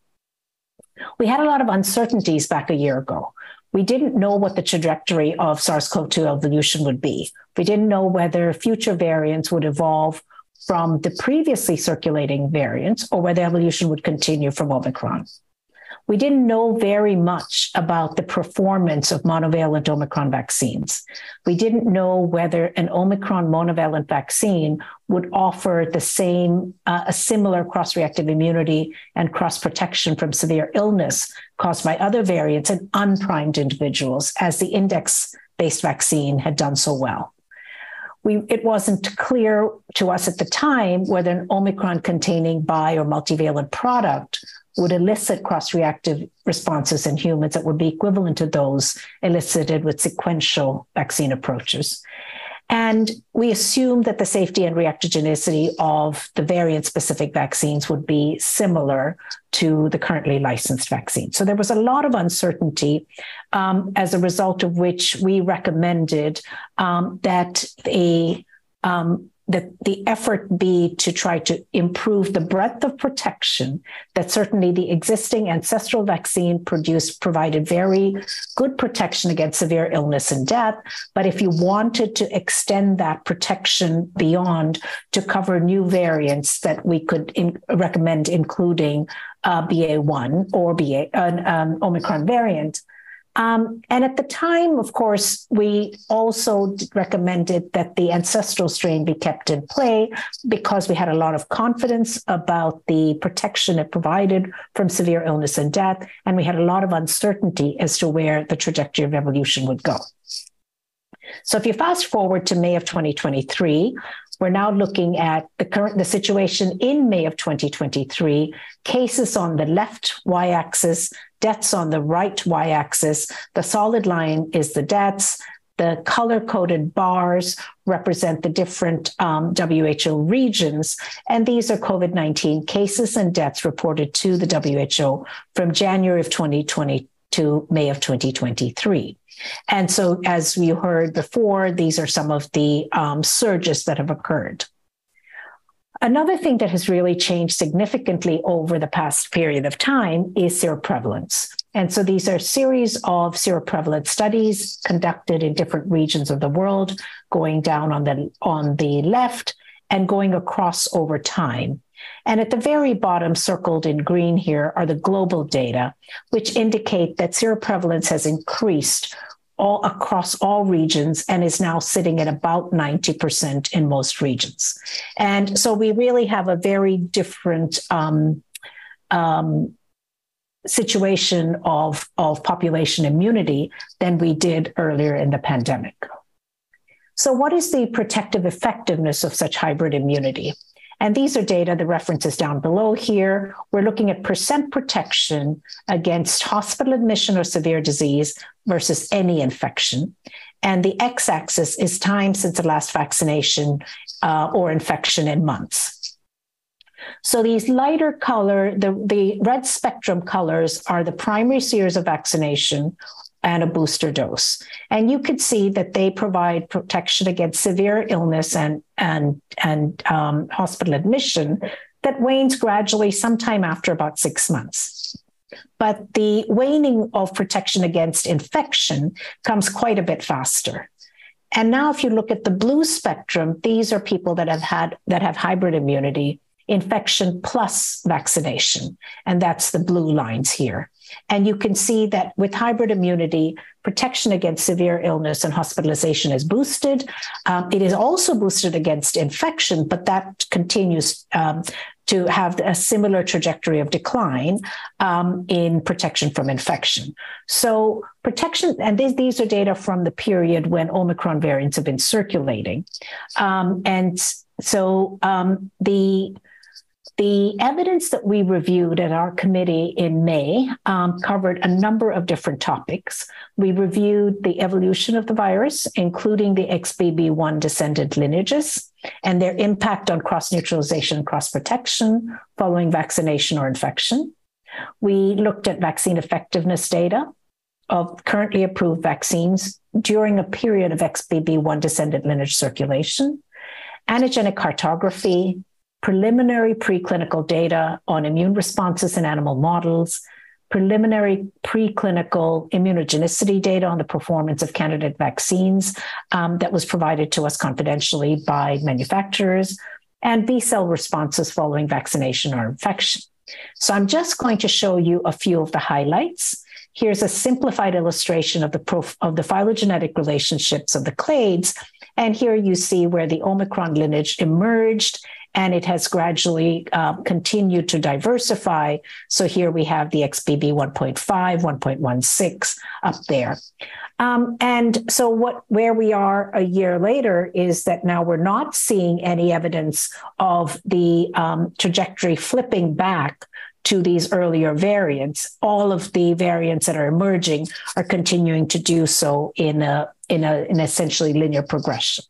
We had a lot of uncertainties back a year ago. We didn't know what the trajectory of SARS CoV 2 evolution would be. We didn't know whether future variants would evolve from the previously circulating variants or whether evolution would continue from Omicron we didn't know very much about the performance of monovalent Omicron vaccines. We didn't know whether an Omicron monovalent vaccine would offer the same, uh, a similar cross reactive immunity and cross protection from severe illness caused by other variants in unprimed individuals, as the index based vaccine had done so well. We, it wasn't clear to us at the time whether an Omicron containing bi or multivalent product would elicit cross reactive responses in humans that would be equivalent to those elicited with sequential vaccine approaches. And we assumed that the safety and reactogenicity of the variant specific vaccines would be similar to the currently licensed vaccine. So there was a lot of uncertainty, um, as a result of which we recommended um, that a um, that the effort be to try to improve the breadth of protection that certainly the existing ancestral vaccine produced provided very good protection against severe illness and death. But if you wanted to extend that protection beyond to cover new variants that we could in, recommend including uh, ba1 or ba an um, omicron variant Um, and at the time, of course, we also recommended that the ancestral strain be kept in play because we had a lot of confidence about the protection it provided from severe illness and death. And we had a lot of uncertainty as to where the trajectory of evolution would go. So if you fast forward to May of 2023, we're now looking at the current the situation in May of 2023, cases on the left y-axis, deaths on the right y-axis. The solid line is the deaths. The color coded bars represent the different um, WHO regions. And these are COVID 19 cases and deaths reported to the WHO from January of 2020 to May of 2023. And so, as you heard before, these are some of the um, surges that have occurred. Another thing that has really changed significantly over the past period of time is seroprevalence. And so these are series of seroprevalence studies conducted in different regions of the world, going down on the on the left and going across over time. And at the very bottom, circled in green here, are the global data, which indicate that seroprevalence has increased all across all regions and is now sitting at about 90% in most regions. And so we really have a very different um, um, situation of, of population immunity than we did earlier in the pandemic. So, what is the protective effectiveness of such hybrid immunity? And these are data, the references down below here. We're looking at percent protection against hospital admission or severe disease versus any infection. And the x axis is time since the last vaccination uh, or infection in months. So these lighter color, the, the red spectrum colors are the primary series of vaccination and a booster dose. And you could see that they provide protection against severe illness and, and, and um, hospital admission that wanes gradually sometime after about six months. But the waning of protection against infection comes quite a bit faster. And now, if you look at the blue spectrum, these are people that have had that have hybrid immunity, infection plus vaccination. And that's the blue lines here. And you can see that with hybrid immunity, protection against severe illness and hospitalization is boosted. Um, it is also boosted against infection, but that continues um, to have a similar trajectory of decline um, in protection from infection. So, protection, and these, these are data from the period when Omicron variants have been circulating. Um, and so, um, the the evidence that we reviewed at our committee in May um, covered a number of different topics. We reviewed the evolution of the virus, including the XBB1 descendant lineages and their impact on cross neutralization and cross protection following vaccination or infection. We looked at vaccine effectiveness data of currently approved vaccines during a period of XBB1 descendant lineage circulation, antigenic cartography, preliminary preclinical data on immune responses in animal models, preliminary preclinical immunogenicity data on the performance of candidate vaccines um, that was provided to us confidentially by manufacturers, and B cell responses following vaccination or infection. So I'm just going to show you a few of the highlights. Here's a simplified illustration of the, prof- of the phylogenetic relationships of the clades. And here you see where the Omicron lineage emerged and it has gradually uh, continued to diversify. So here we have the XBB 1.5, 1.16 up there. Um, and so what where we are a year later is that now we're not seeing any evidence of the um, trajectory flipping back to these earlier variants. All of the variants that are emerging are continuing to do so in a in a in essentially linear progression.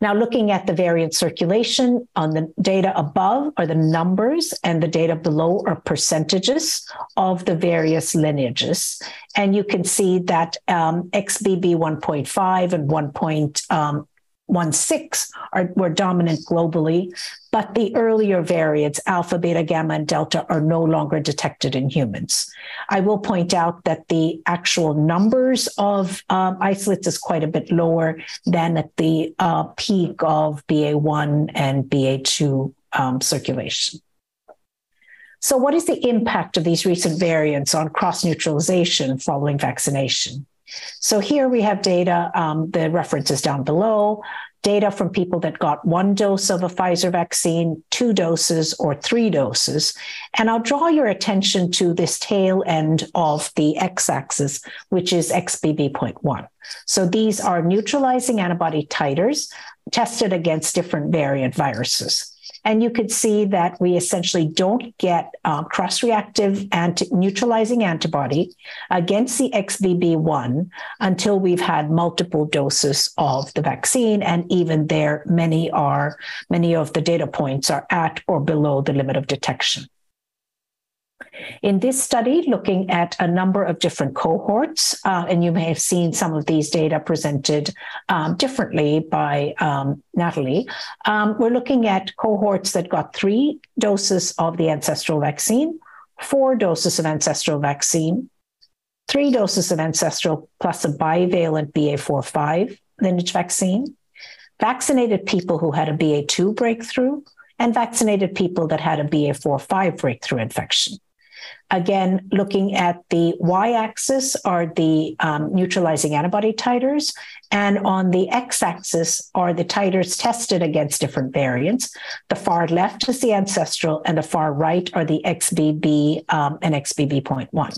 Now, looking at the variant circulation on the data above are the numbers, and the data below are percentages of the various lineages. And you can see that um, XBB 1.5 and 1. Um, 1.6 are, were dominant globally, but the earlier variants, alpha, beta, gamma, and delta, are no longer detected in humans. I will point out that the actual numbers of um, isolates is quite a bit lower than at the uh, peak of BA1 and BA2 um, circulation. So, what is the impact of these recent variants on cross neutralization following vaccination? So, here we have data, um, the references down below data from people that got one dose of a Pfizer vaccine, two doses, or three doses. And I'll draw your attention to this tail end of the x axis, which is XBB.1. So these are neutralizing antibody titers tested against different variant viruses. And you could see that we essentially don't get uh, cross reactive anti- neutralizing antibody against the XBB1 until we've had multiple doses of the vaccine. And even there, many are, many of the data points are at or below the limit of detection. In this study, looking at a number of different cohorts, uh, and you may have seen some of these data presented um, differently by um, Natalie, um, we're looking at cohorts that got three doses of the ancestral vaccine, four doses of ancestral vaccine, three doses of ancestral plus a bivalent BA45 lineage vaccine, vaccinated people who had a BA2 breakthrough, and vaccinated people that had a BA45 breakthrough infection. Again, looking at the y axis are the um, neutralizing antibody titers, and on the x axis are the titers tested against different variants. The far left is the ancestral, and the far right are the XBB um, and XBB.1.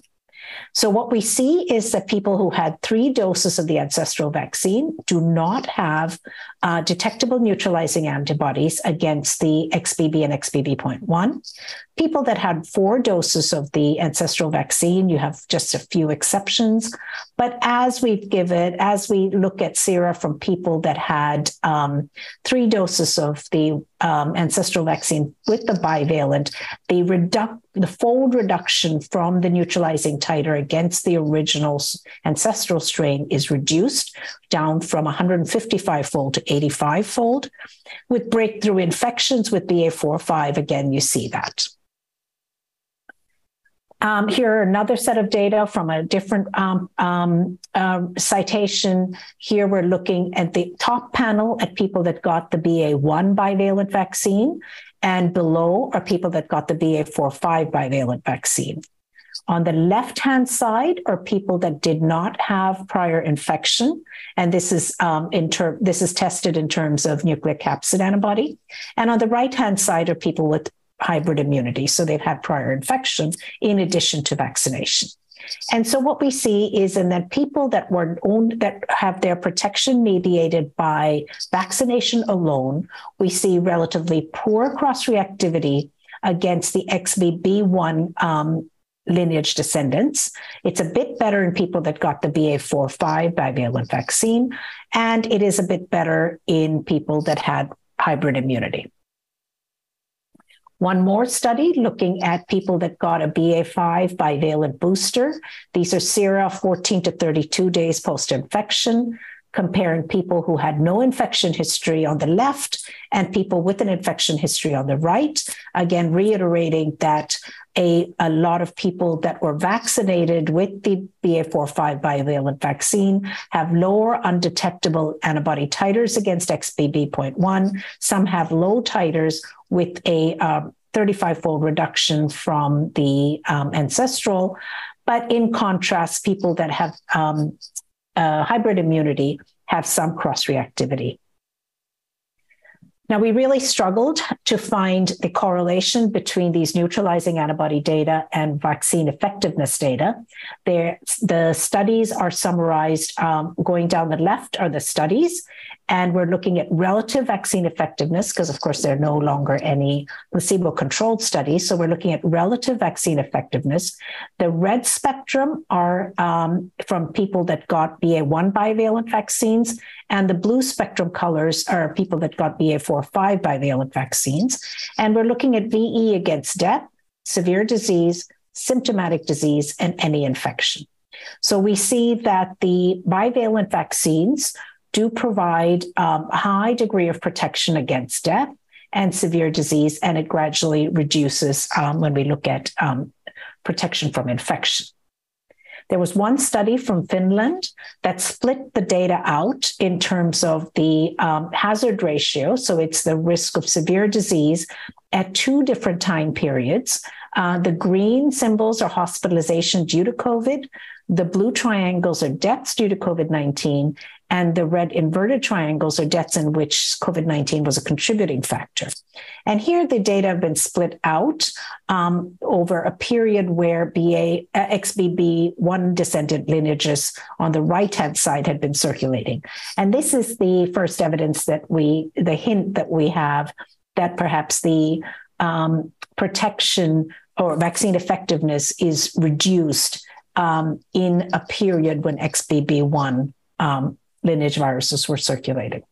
So, what we see is that people who had three doses of the ancestral vaccine do not have uh, detectable neutralizing antibodies against the XBB and XBB.1. People that had four doses of the ancestral vaccine, you have just a few exceptions. But as we've given, as we look at sera from people that had um, three doses of the um, ancestral vaccine with the bivalent, the the fold reduction from the neutralizing titer against the original ancestral strain is reduced down from 155 fold to 85 fold. With breakthrough infections with BA4-5, again, you see that. Um, here, another set of data from a different um, um, uh, citation. Here, we're looking at the top panel at people that got the BA1 bivalent vaccine, and below are people that got the BA4-5 bivalent vaccine. On the left hand side are people that did not have prior infection, and this is um, in ter- this is tested in terms of nucleocapsid antibody. And on the right hand side are people with hybrid immunity, so they've had prior infection in addition to vaccination. And so what we see is in that people that were owned, that have their protection mediated by vaccination alone, we see relatively poor cross reactivity against the XBB1 um, lineage descendants. It's a bit better in people that got the BA4-5 bivalent vaccine, and it is a bit better in people that had hybrid immunity. One more study looking at people that got a BA5 bivalent booster. These are sera 14 to 32 days post infection comparing people who had no infection history on the left and people with an infection history on the right. Again, reiterating that a, a lot of people that were vaccinated with the BA4-5 bivalent vaccine have lower undetectable antibody titers against XBB.1. Some have low titers with a 35-fold um, reduction from the um, ancestral. But in contrast, people that have um, uh, hybrid immunity have some cross reactivity. Now, we really struggled to find the correlation between these neutralizing antibody data and vaccine effectiveness data. There, the studies are summarized um, going down the left are the studies, and we're looking at relative vaccine effectiveness because, of course, there are no longer any placebo controlled studies. So we're looking at relative vaccine effectiveness. The red spectrum are um, from people that got BA1 bivalent vaccines, and the blue spectrum colors are people that got BA4-5 bivalent vaccines. And we're looking at VE against death, severe disease, symptomatic disease, and any infection. So we see that the bivalent vaccines do provide um, a high degree of protection against death and severe disease, and it gradually reduces um, when we look at um, protection from infection. There was one study from Finland that split the data out in terms of the um, hazard ratio. So it's the risk of severe disease at two different time periods. Uh, the green symbols are hospitalization due to COVID. The blue triangles are deaths due to COVID 19, and the red inverted triangles are deaths in which COVID 19 was a contributing factor. And here the data have been split out um, over a period where BA, uh, XBB1 descendant lineages on the right hand side had been circulating. And this is the first evidence that we, the hint that we have that perhaps the um, protection or vaccine effectiveness is reduced um, in a period when XBB1 um, lineage viruses were circulating.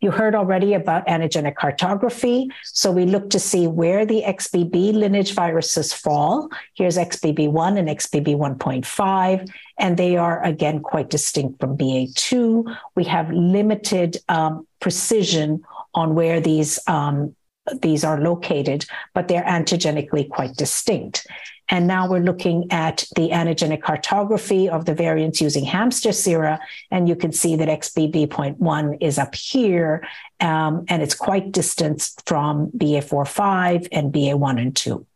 You heard already about antigenic cartography. So we look to see where the XBB lineage viruses fall. Here's XBB1 and XBB 1.5, and they are again quite distinct from BA2. We have limited um, precision on where these um, these are located, but they're antigenically quite distinct. And now we're looking at the antigenic cartography of the variants using hamster sera. And you can see that XBB.1 is up here, um, and it's quite distant from BA4-5 and BA1 and 2.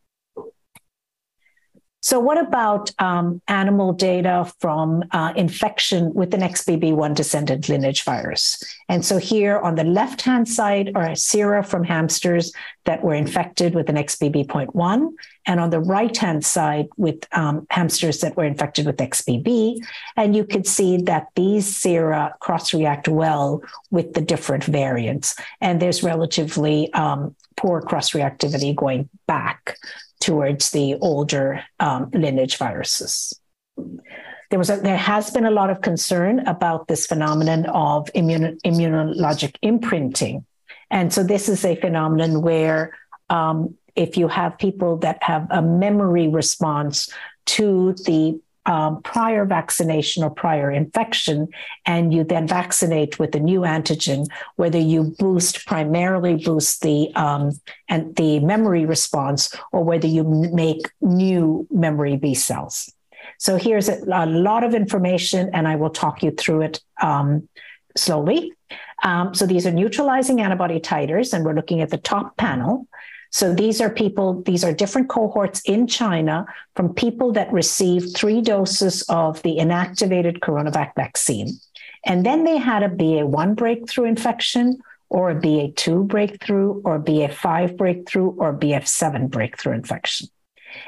So, what about um, animal data from uh, infection with an XBB1 descendant lineage virus? And so, here on the left hand side are sera from hamsters that were infected with an XBB.1, and on the right hand side with um, hamsters that were infected with XBB. And you could see that these sera cross react well with the different variants. And there's relatively um, poor cross reactivity going back towards the older um, lineage viruses. There was a, there has been a lot of concern about this phenomenon of immune, immunologic imprinting, and so this is a phenomenon where um, if you have people that have a memory response to the um, prior vaccination or prior infection, and you then vaccinate with a new antigen, whether you boost primarily boost the um, and the memory response, or whether you make new memory B cells. So here's a, a lot of information, and I will talk you through it um, slowly. Um, so these are neutralizing antibody titers, and we're looking at the top panel. So these are people, these are different cohorts in China from people that received three doses of the inactivated coronavac vaccine. And then they had a BA1 breakthrough infection, or a BA2 breakthrough, or a BA5 breakthrough, or BF7 breakthrough infection.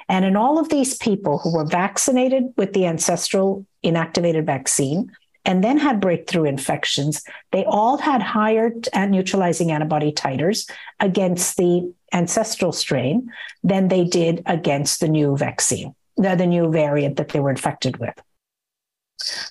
And in all of these people who were vaccinated with the ancestral inactivated vaccine, and then had breakthrough infections, they all had higher neutralizing antibody titers against the ancestral strain than they did against the new vaccine, the, the new variant that they were infected with.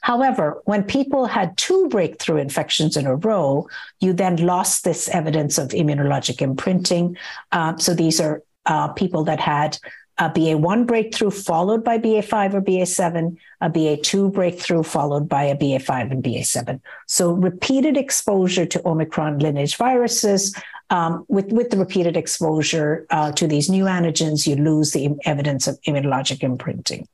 However, when people had two breakthrough infections in a row, you then lost this evidence of immunologic imprinting. Uh, so these are uh, people that had a BA1 breakthrough followed by BA5 or BA7, a BA2 breakthrough followed by a BA5 and BA7. So repeated exposure to Omicron lineage viruses. Um, with, with the repeated exposure uh, to these new antigens, you lose the evidence of immunologic imprinting.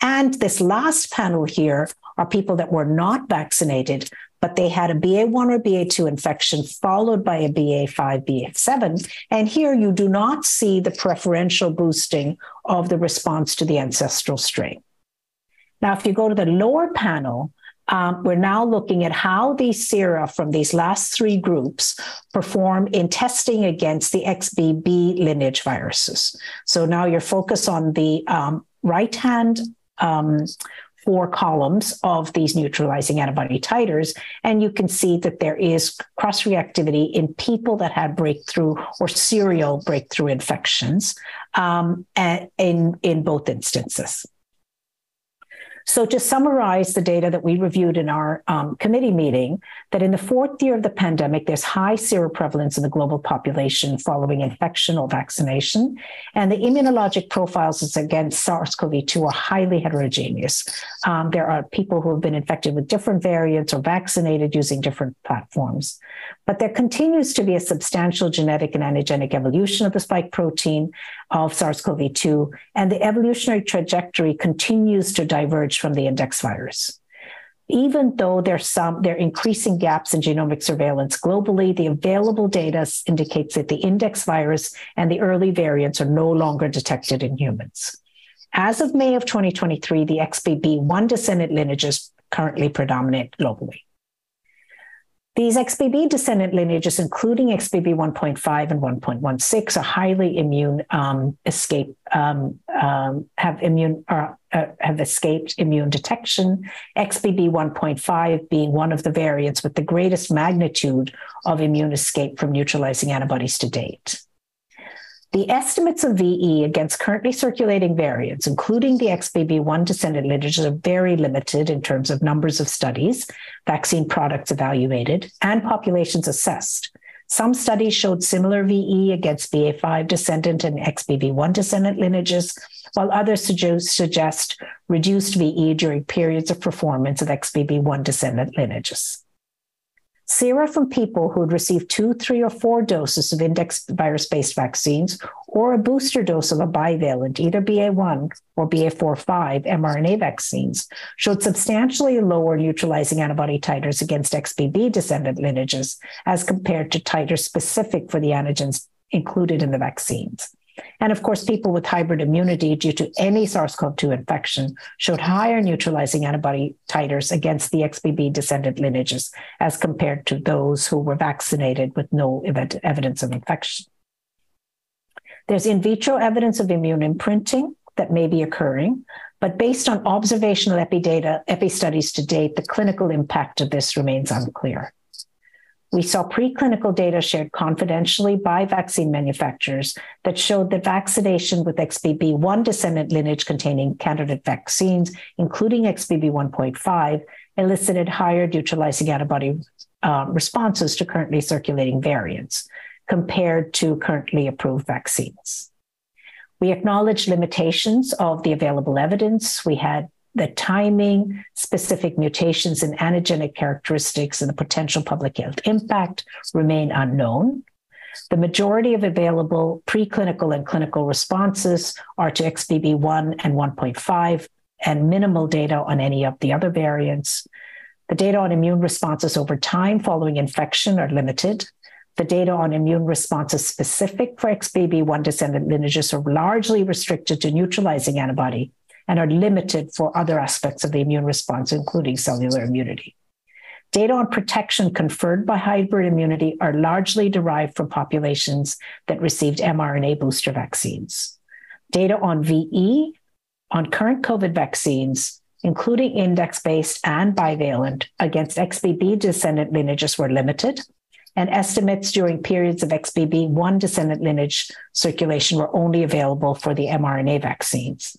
And this last panel here are people that were not vaccinated, but they had a BA1 or BA2 infection followed by a BA5, BA7. And here you do not see the preferential boosting of the response to the ancestral strain. Now, if you go to the lower panel, um, we're now looking at how these sera from these last three groups perform in testing against the XBB lineage viruses. So now you're focused on the um, right hand um, four columns of these neutralizing antibody titers. And you can see that there is cross reactivity in people that had breakthrough or serial breakthrough infections um, in, in both instances. So, to summarize the data that we reviewed in our um, committee meeting, that in the fourth year of the pandemic, there's high seroprevalence in the global population following infection or vaccination, and the immunologic profiles against SARS-CoV-2 are highly heterogeneous. Um, there are people who have been infected with different variants or vaccinated using different platforms. But there continues to be a substantial genetic and antigenic evolution of the spike protein of SARS CoV 2, and the evolutionary trajectory continues to diverge from the index virus. even though there's some there are increasing gaps in genomic surveillance globally, the available data indicates that the index virus and the early variants are no longer detected in humans. As of May of 2023, the XBB1 descendant lineages currently predominate globally. These XBB descendant lineages, including XBB 1.5 and 1.16, are highly immune um, escape um, um, have immune uh, uh, have escaped immune detection. XBB 1.5 being one of the variants with the greatest magnitude of immune escape from neutralizing antibodies to date. The estimates of VE against currently circulating variants, including the XBB1 descendant lineages, are very limited in terms of numbers of studies, vaccine products evaluated, and populations assessed. Some studies showed similar VE against BA5 descendant and XBB1 descendant lineages, while others suggest reduced VE during periods of performance of XBB1 descendant lineages. Sera from people who had received two, three, or four doses of index virus based vaccines or a booster dose of a bivalent, either BA1 or BA4-5 mRNA vaccines, showed substantially lower neutralizing antibody titers against XBB descendant lineages as compared to titers specific for the antigens included in the vaccines. And of course, people with hybrid immunity due to any SARS CoV 2 infection showed higher neutralizing antibody titers against the XBB descendant lineages as compared to those who were vaccinated with no evidence of infection. There's in vitro evidence of immune imprinting that may be occurring, but based on observational epi data, epi studies to date, the clinical impact of this remains unclear. We saw preclinical data shared confidentially by vaccine manufacturers that showed that vaccination with XBB1 descendant lineage containing candidate vaccines, including XBB 1.5, elicited higher neutralizing antibody uh, responses to currently circulating variants compared to currently approved vaccines. We acknowledge limitations of the available evidence. We had the timing, specific mutations in antigenic characteristics, and the potential public health impact remain unknown. The majority of available preclinical and clinical responses are to XBB1 and 1.5, and minimal data on any of the other variants. The data on immune responses over time following infection are limited. The data on immune responses specific for XBB1 descendant lineages are largely restricted to neutralizing antibody and are limited for other aspects of the immune response, including cellular immunity. Data on protection conferred by hybrid immunity are largely derived from populations that received mRNA booster vaccines. Data on VE on current COVID vaccines, including index based and bivalent against XBB descendant lineages, were limited, and estimates during periods of XBB1 descendant lineage circulation were only available for the mRNA vaccines.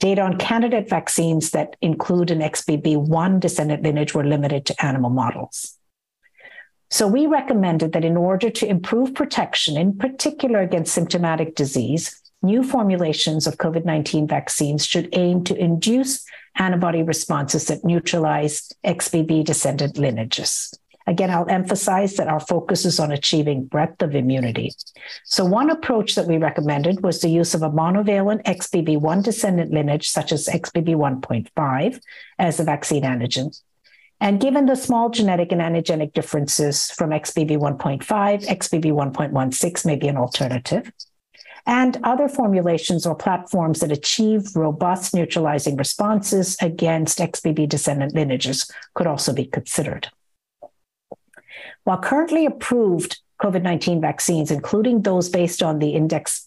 Data on candidate vaccines that include an XBB1 descendant lineage were limited to animal models. So we recommended that in order to improve protection, in particular against symptomatic disease, new formulations of COVID 19 vaccines should aim to induce antibody responses that neutralize XBB descendant lineages. Again, I'll emphasize that our focus is on achieving breadth of immunity. So, one approach that we recommended was the use of a monovalent XBB1 descendant lineage, such as XBB 1.5, as a vaccine antigen. And given the small genetic and antigenic differences from XBB 1.5, XBB 1.16 may be an alternative. And other formulations or platforms that achieve robust neutralizing responses against XBB descendant lineages could also be considered. While currently approved COVID 19 vaccines, including those based on the index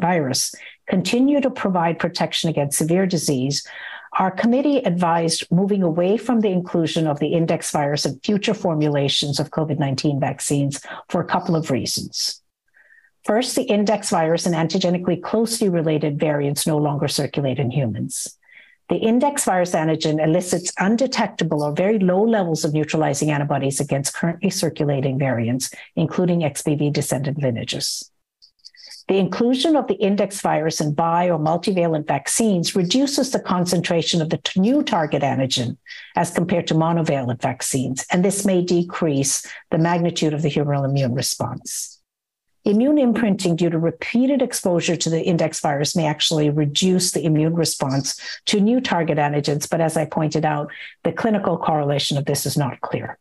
virus, continue to provide protection against severe disease, our committee advised moving away from the inclusion of the index virus in future formulations of COVID 19 vaccines for a couple of reasons. First, the index virus and antigenically closely related variants no longer circulate in humans. The index virus antigen elicits undetectable or very low levels of neutralizing antibodies against currently circulating variants, including XBB descendant lineages. The inclusion of the index virus in bi or multivalent vaccines reduces the concentration of the new target antigen as compared to monovalent vaccines, and this may decrease the magnitude of the humoral immune response. Immune imprinting due to repeated exposure to the index virus may actually reduce the immune response to new target antigens. But as I pointed out, the clinical correlation of this is not clear.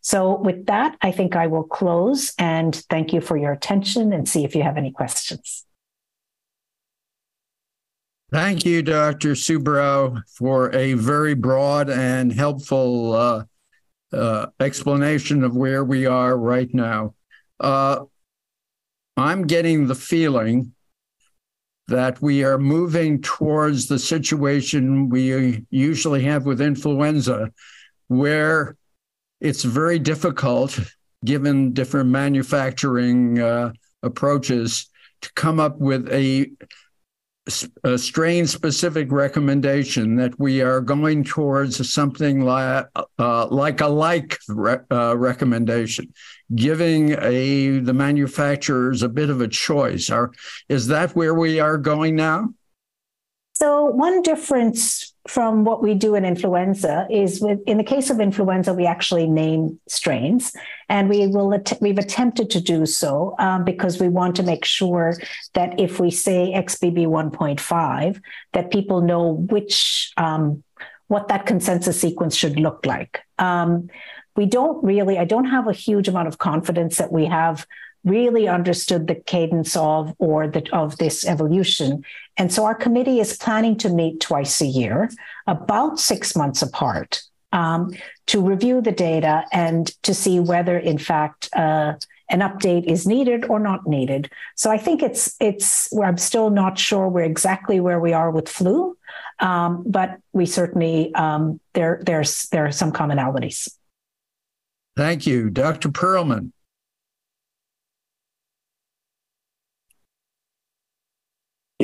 So, with that, I think I will close and thank you for your attention and see if you have any questions. Thank you, Dr. Subbarao, for a very broad and helpful uh, uh, explanation of where we are right now. Uh, I'm getting the feeling that we are moving towards the situation we usually have with influenza, where it's very difficult, given different manufacturing uh, approaches, to come up with a a strain specific recommendation that we are going towards something like uh, like a like re- uh, recommendation. Giving a the manufacturers a bit of a choice. Are is that where we are going now so one difference from what we do in influenza is with in the case of influenza we actually name strains and we will att- we've attempted to do so um, because we want to make sure that if we say xbb 1.5 that people know which um, what that consensus sequence should look like. Um, we don't really i don't have a huge amount of confidence that we have really understood the cadence of or the, of this evolution. And so our committee is planning to meet twice a year, about six months apart, um, to review the data and to see whether, in fact, uh, an update is needed or not needed. So I think it's it's. I'm still not sure we're exactly where we are with flu, um, but we certainly um, there there's there are some commonalities. Thank you, Dr. Perlman.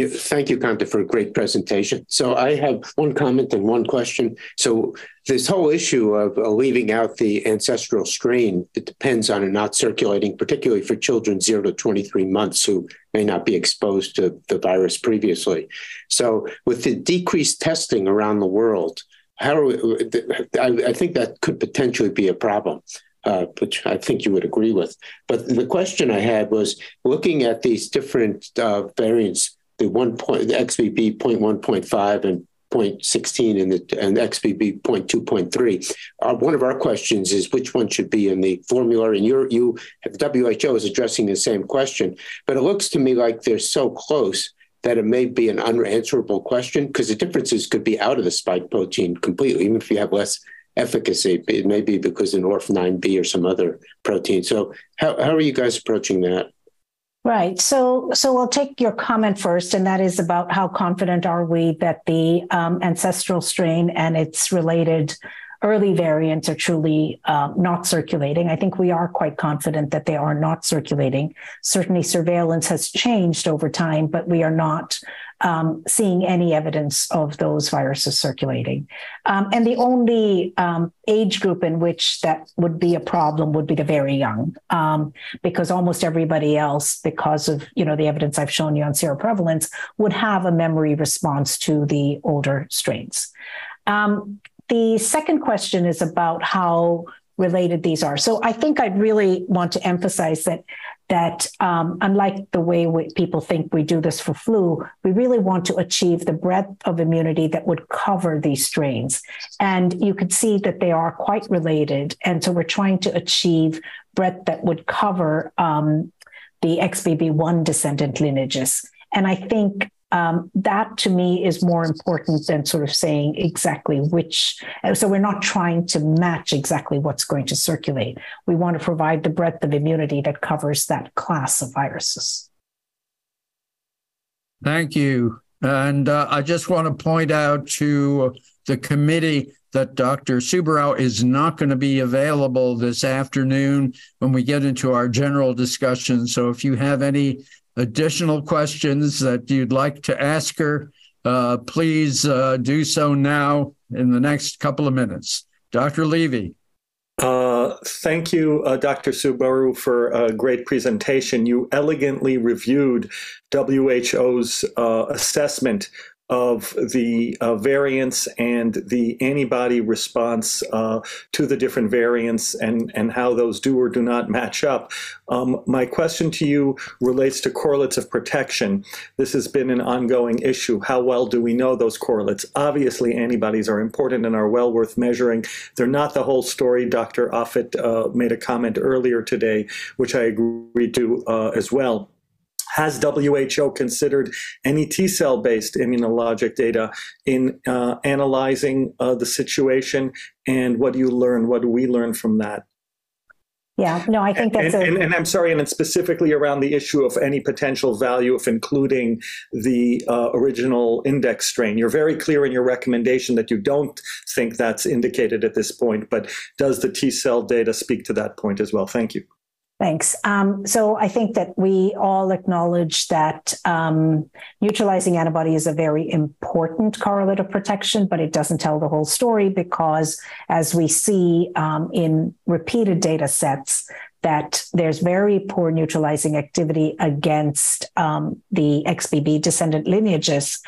Thank you, Kanta, for a great presentation. So I have one comment and one question. So this whole issue of uh, leaving out the ancestral strain, it depends on it not circulating, particularly for children zero to 23 months who may not be exposed to the virus previously. So with the decreased testing around the world, how we, I, I think that could potentially be a problem. Uh, which I think you would agree with. But the question I had was looking at these different uh, variants the one point the XBB 0.1.5 and 0.16 and the and XBB 0.2.3. Uh, one of our questions is which one should be in the formulary. And you you WHO is addressing the same question, but it looks to me like they're so close that it may be an unanswerable question because the differences could be out of the spike protein completely, even if you have less efficacy. It may be because of ORF9b or some other protein. So how, how are you guys approaching that? Right. So, so I'll take your comment first, and that is about how confident are we that the um, ancestral strain and its related early variants are truly uh, not circulating. I think we are quite confident that they are not circulating. Certainly, surveillance has changed over time, but we are not um, seeing any evidence of those viruses circulating. Um, and the only um, age group in which that would be a problem would be the very young, um, because almost everybody else, because of you know the evidence I've shown you on seroprevalence, would have a memory response to the older strains. Um, the second question is about how related these are. So I think I'd really want to emphasize that that um, unlike the way we, people think we do this for flu, we really want to achieve the breadth of immunity that would cover these strains. And you could see that they are quite related. And so we're trying to achieve breadth that would cover um, the XBB1 descendant lineages. And I think um, that to me is more important than sort of saying exactly which. So we're not trying to match exactly what's going to circulate. We want to provide the breadth of immunity that covers that class of viruses. Thank you. And uh, I just want to point out to the committee that Dr. Subbarao is not going to be available this afternoon when we get into our general discussion. So if you have any additional questions that you'd like to ask her, uh, please uh, do so now in the next couple of minutes. Dr. Levy. Uh, thank you, uh, Dr. Subaru, for a great presentation. You elegantly reviewed WHO's uh, assessment of the uh, variants and the antibody response uh, to the different variants and, and how those do or do not match up. Um, my question to you relates to correlates of protection. This has been an ongoing issue. How well do we know those correlates? Obviously, antibodies are important and are well worth measuring. They're not the whole story. Dr. Offit uh, made a comment earlier today, which I agree to uh, as well. Has WHO considered any T cell based immunologic data in uh, analyzing uh, the situation? And what do you learn? What do we learn from that? Yeah, no, I think that's and, a, and, and, I'm sorry, and specifically around the issue of any potential value of including the uh, original index strain. You're very clear in your recommendation that you don't think that's indicated at this point, but does the T cell data speak to that point as well? Thank you. Thanks. Um, so I think that we all acknowledge that um, neutralizing antibody is a very important correlate of protection, but it doesn't tell the whole story because, as we see um, in repeated data sets, that there's very poor neutralizing activity against um, the XBB descendant lineages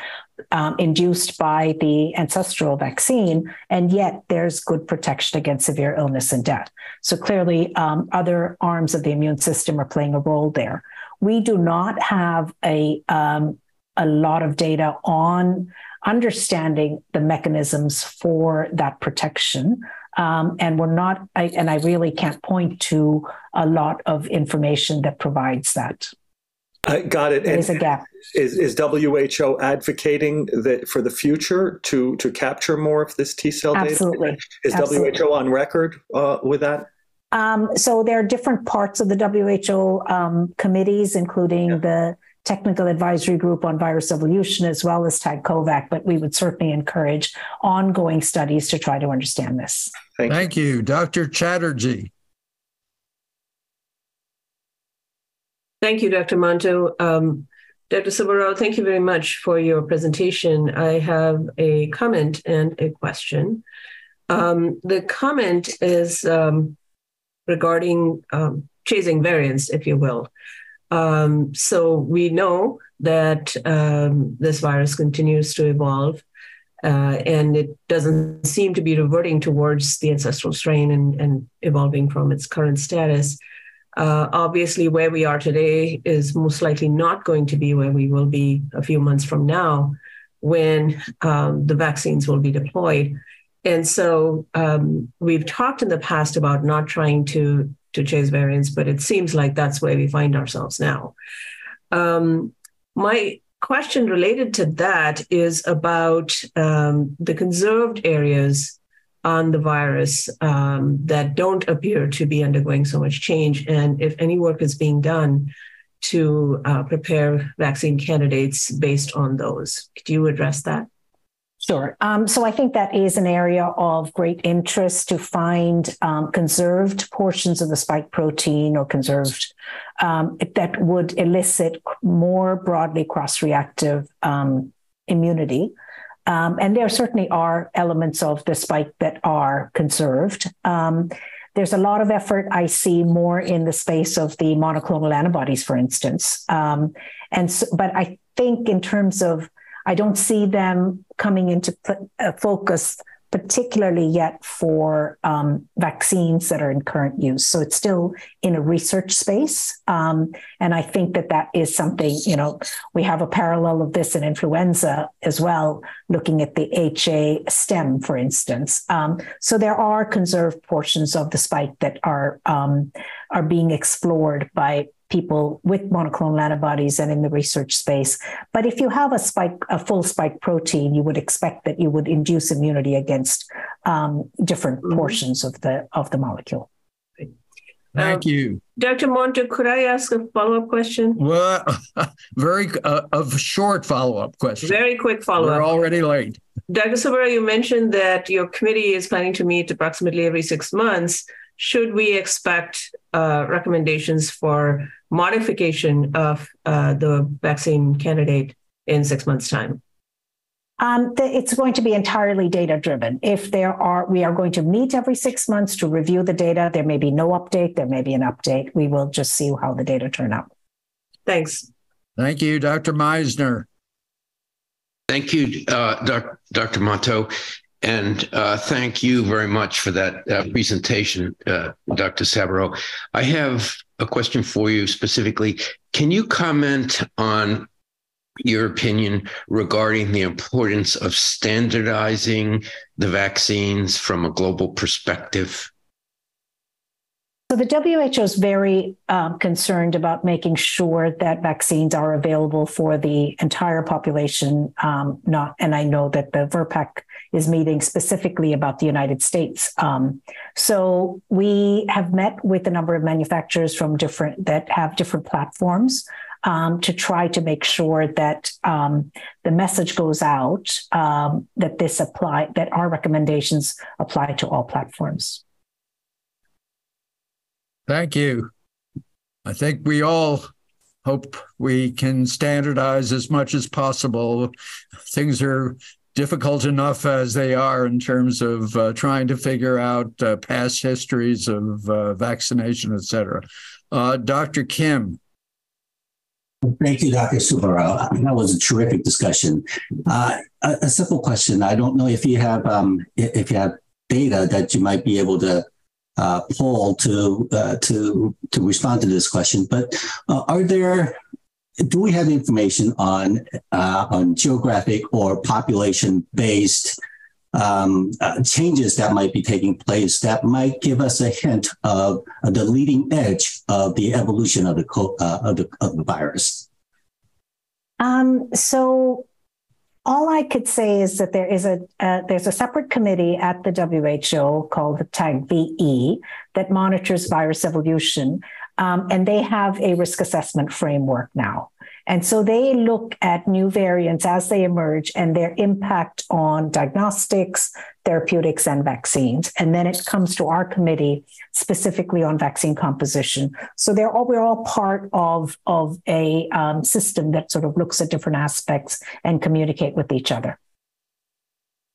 um, induced by the ancestral vaccine, and yet there's good protection against severe illness and death. So clearly, um, other arms of the immune system are playing a role there. We do not have a um, a lot of data on understanding the mechanisms for that protection. Um, and we're not, I, and I really can't point to a lot of information that provides that. I got it. There is a gap. Is, is WHO advocating that for the future to to capture more of this T cell data? Absolutely. Is Absolutely. WHO on record uh, with that? Um, so there are different parts of the WHO um, committees, including yeah. the technical advisory group on virus evolution as well as TAG-COVAC, but we would certainly encourage ongoing studies to try to understand this. Thank, Thank you. you. Dr. Chatterjee. Thank you, Dr. Monto. Um, Dr. Subbarao, thank you very much for your presentation. I have a comment and a question. Um, the comment is um, regarding um, chasing variants, if you will. Um, so we know that um, this virus continues to evolve. Uh, and it doesn't seem to be reverting towards the ancestral strain and, and evolving from its current status. Uh, obviously, where we are today is most likely not going to be where we will be a few months from now when um, the vaccines will be deployed. And so um, we've talked in the past about not trying to to chase variants, but it seems like that's where we find ourselves now. Um, my question related to that is about um, the conserved areas on the virus um, that don't appear to be undergoing so much change, and if any work is being done to uh, prepare vaccine candidates based on those. Could you address that? Sure. Um, so I think that is an area of great interest to find um, conserved portions of the spike protein or conserved um, that would elicit more broadly cross reactive um, immunity. Um, and there certainly are elements of the spike that are conserved. Um, there's a lot of effort I see more in the space of the monoclonal antibodies, for instance. and so, but I think in terms of I don't see them coming into uh, focus, particularly yet for um, vaccines that are in current use. So it's still in a research space. Um, and I think that that is something, you know, we have a parallel of this in influenza as well, looking at the HA stem, for instance. Um, so there are conserved portions of the spike that are, um, are being explored by people with monoclonal antibodies and in the research space. But if you have a spike, a full spike protein, you would expect that you would induce immunity against um, different mm-hmm. portions of the of the molecule. Thank you. Dr. Monto, could I ask a follow up question? Well, very uh, a short follow up question. Very quick follow up. We're already late. Dr. Subbarao, you mentioned that your committee is planning to meet approximately every six months. Should we expect uh, recommendations for modification of uh, the vaccine candidate in six months' time? Um, it's going to be entirely data driven. If there are, we are going to meet every six months to review the data. There may be no update. There may be an update. We will just see how the data turn out. Thanks. Thank you, Dr. Meissner. Thank you, uh, Dr. Dr. Monto. And uh, thank you very much for that uh, presentation, uh, Dr. Subbarao. I have a question for you specifically. Can you comment on your opinion regarding the importance of standardizing the vaccines from a global perspective? So the WHO is very um, concerned about making sure that vaccines are available for the entire population. Um, not, and I know that the VRBPAC is meeting specifically about the United States. Um, so we have met with a number of manufacturers from different that have different platforms um, to try to make sure that um, the message goes out um, that this apply that our recommendations apply to all platforms. Thank you. I think we all hope we can standardize as much as possible. Things are difficult enough as they are in terms of uh, trying to figure out uh, past histories of uh, vaccination, et cetera. Uh, Dr. Kim. Thank you, Dr. Subbarao. That was a terrific discussion. Uh, a, a, simple question. I don't know if you have um, if you have data that you might be able to uh, poll to uh, to to respond to this question. But uh, are there do we have information on uh, on geographic or population based um, uh, changes that might be taking place that might give us a hint of the leading edge of the evolution of the uh, of the of the virus? Um, so all I could say is that there is a uh, there's a separate committee at the WHO called the TAGVE that monitors virus evolution, um, and they have a risk assessment framework now. And so they look at new variants as they emerge and their impact on diagnostics, therapeutics, and vaccines. And then it comes to our committee specifically on vaccine composition. So they're all, we're all part of, of a um, system that sort of looks at different aspects and communicate with each other.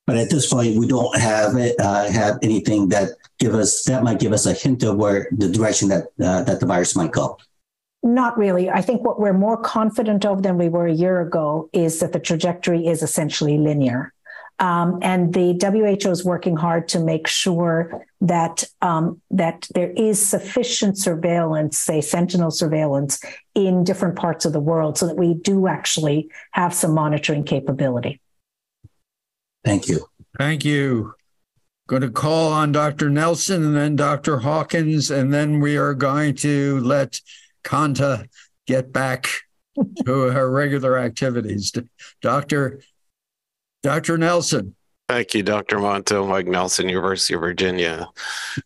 But at this point, we don't have it, uh, have anything that give us that might give us a hint of where the direction that uh, that the virus might go. Not really. I think what we're more confident of than we were a year ago is that the trajectory is essentially linear. Um, and the WHO is working hard to make sure that um, that there is sufficient surveillance, say sentinel surveillance, in different parts of the world, so that we do actually have some monitoring capability. Thank you. Thank you. Going to call on Dr. Nelson and then Dr. Hawkins, and then we are going to let Kanta get back to her regular activities. Dr. Dr. Nelson. Thank you, Dr. Monto, Mike Nelson, University of Virginia.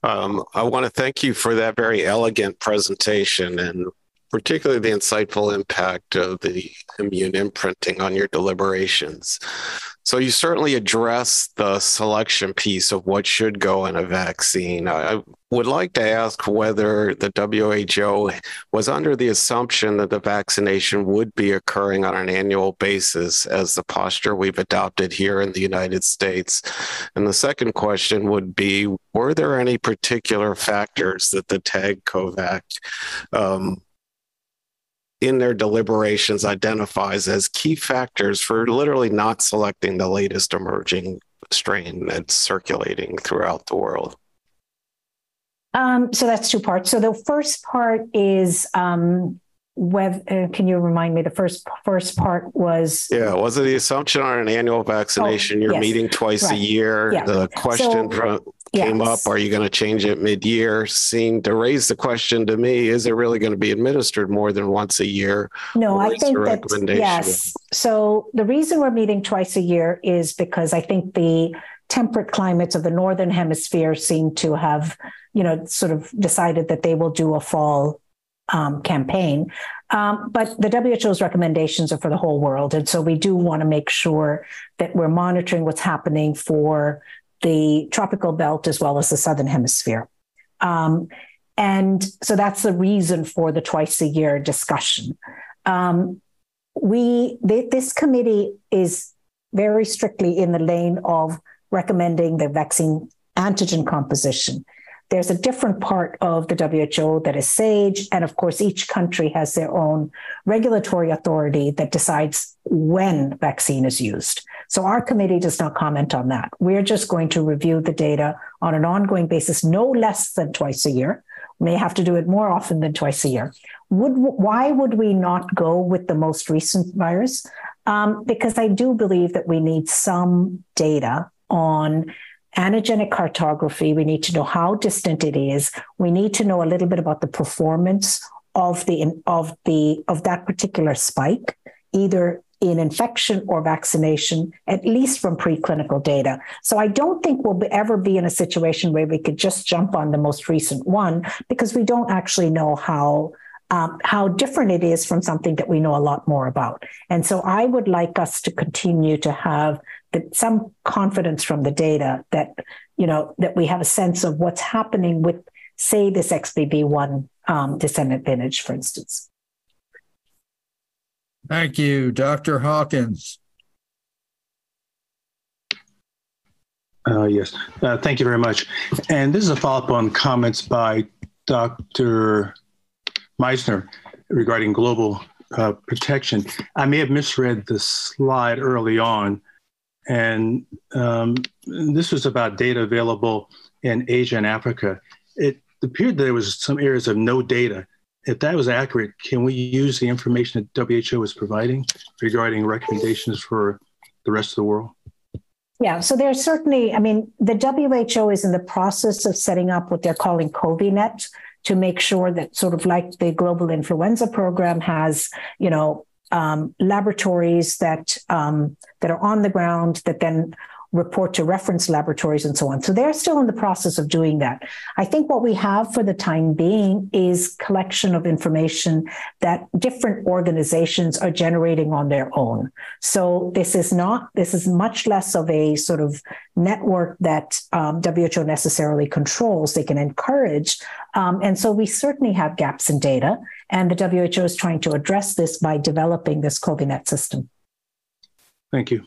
Um, I want to thank you for that very elegant presentation and particularly the insightful impact of the immune imprinting on your deliberations. So you certainly address the selection piece of what should go in a vaccine. I would like to ask whether the WHO was under the assumption that the vaccination would be occurring on an annual basis as the posture we've adopted here in the United States. And the second question would be, were there any particular factors that the TAG COVAC um, in their deliberations identifies as key factors for literally not selecting the latest emerging strain that's circulating throughout the world? Um, so that's two parts. So the first part is um, whether, uh, can you remind me? The first first part was yeah. Was it the assumption on an annual vaccination? Oh, You're yes. meeting twice right. a year. Yeah. The question so, from came yes. up. Are you going to change it mid-year? Seemed to raise the question to me: Is it really going to be administered more than once a year? No, I think that yes. So the reason we're meeting twice a year is because I think the temperate climates of the northern hemisphere seem to have, you know, sort of decided that they will do a fall um, campaign. Um, but the WHO's recommendations are for the whole world. And so we do want to make sure that we're monitoring what's happening for the tropical belt as well as the southern hemisphere. Um, and so that's the reason for the twice a year discussion. Um, we th- this committee is very strictly in the lane of recommending the vaccine antigen composition. There's a different part of the WHO that is SAGE. And of course, each country has their own regulatory authority that decides when vaccine is used. So our committee does not comment on that. We're just going to review the data on an ongoing basis, no less than twice a year. may have to do it more often than twice a year. Would why would we not go with the most recent virus? Um, because I do believe that we need some data on antigenic cartography. We need to know how distant it is. We need to know a little bit about the performance of the of the of that particular spike, either in infection or vaccination, at least from preclinical data. So I don't think we'll ever be in a situation where we could just jump on the most recent one because we don't actually know how um, how different it is from something that we know a lot more about. And so I would like us to continue to have the, some confidence from the data that, you know, that we have a sense of what's happening with, say, this XBB1 um, descendant lineage, for instance. Thank you, Dr. Hawkins. Uh, yes, uh, thank you very much. And this is a follow up on comments by Dr. Meissner regarding global uh, protection. I may have misread the slide early on, and um, this was about data available in Asia and Africa. It appeared there was some areas of no data. If that was accurate, can we use the information that WHO is providing regarding recommendations for the rest of the world? Yeah, so there's certainly, I mean, the WHO is in the process of setting up what they're calling COVINET, to make sure that sort of like the global influenza program has, you know, um, laboratories that um, that are on the ground that then report to reference laboratories and so on. So they're still in the process of doing that. I think what we have for the time being is collection of information that different organizations are generating on their own. So this is not, this is much less of a sort of network that um, WHO necessarily controls. They can encourage. Um, and so we certainly have gaps in data. And the WHO is trying to address this by developing this COVINET system. Thank you.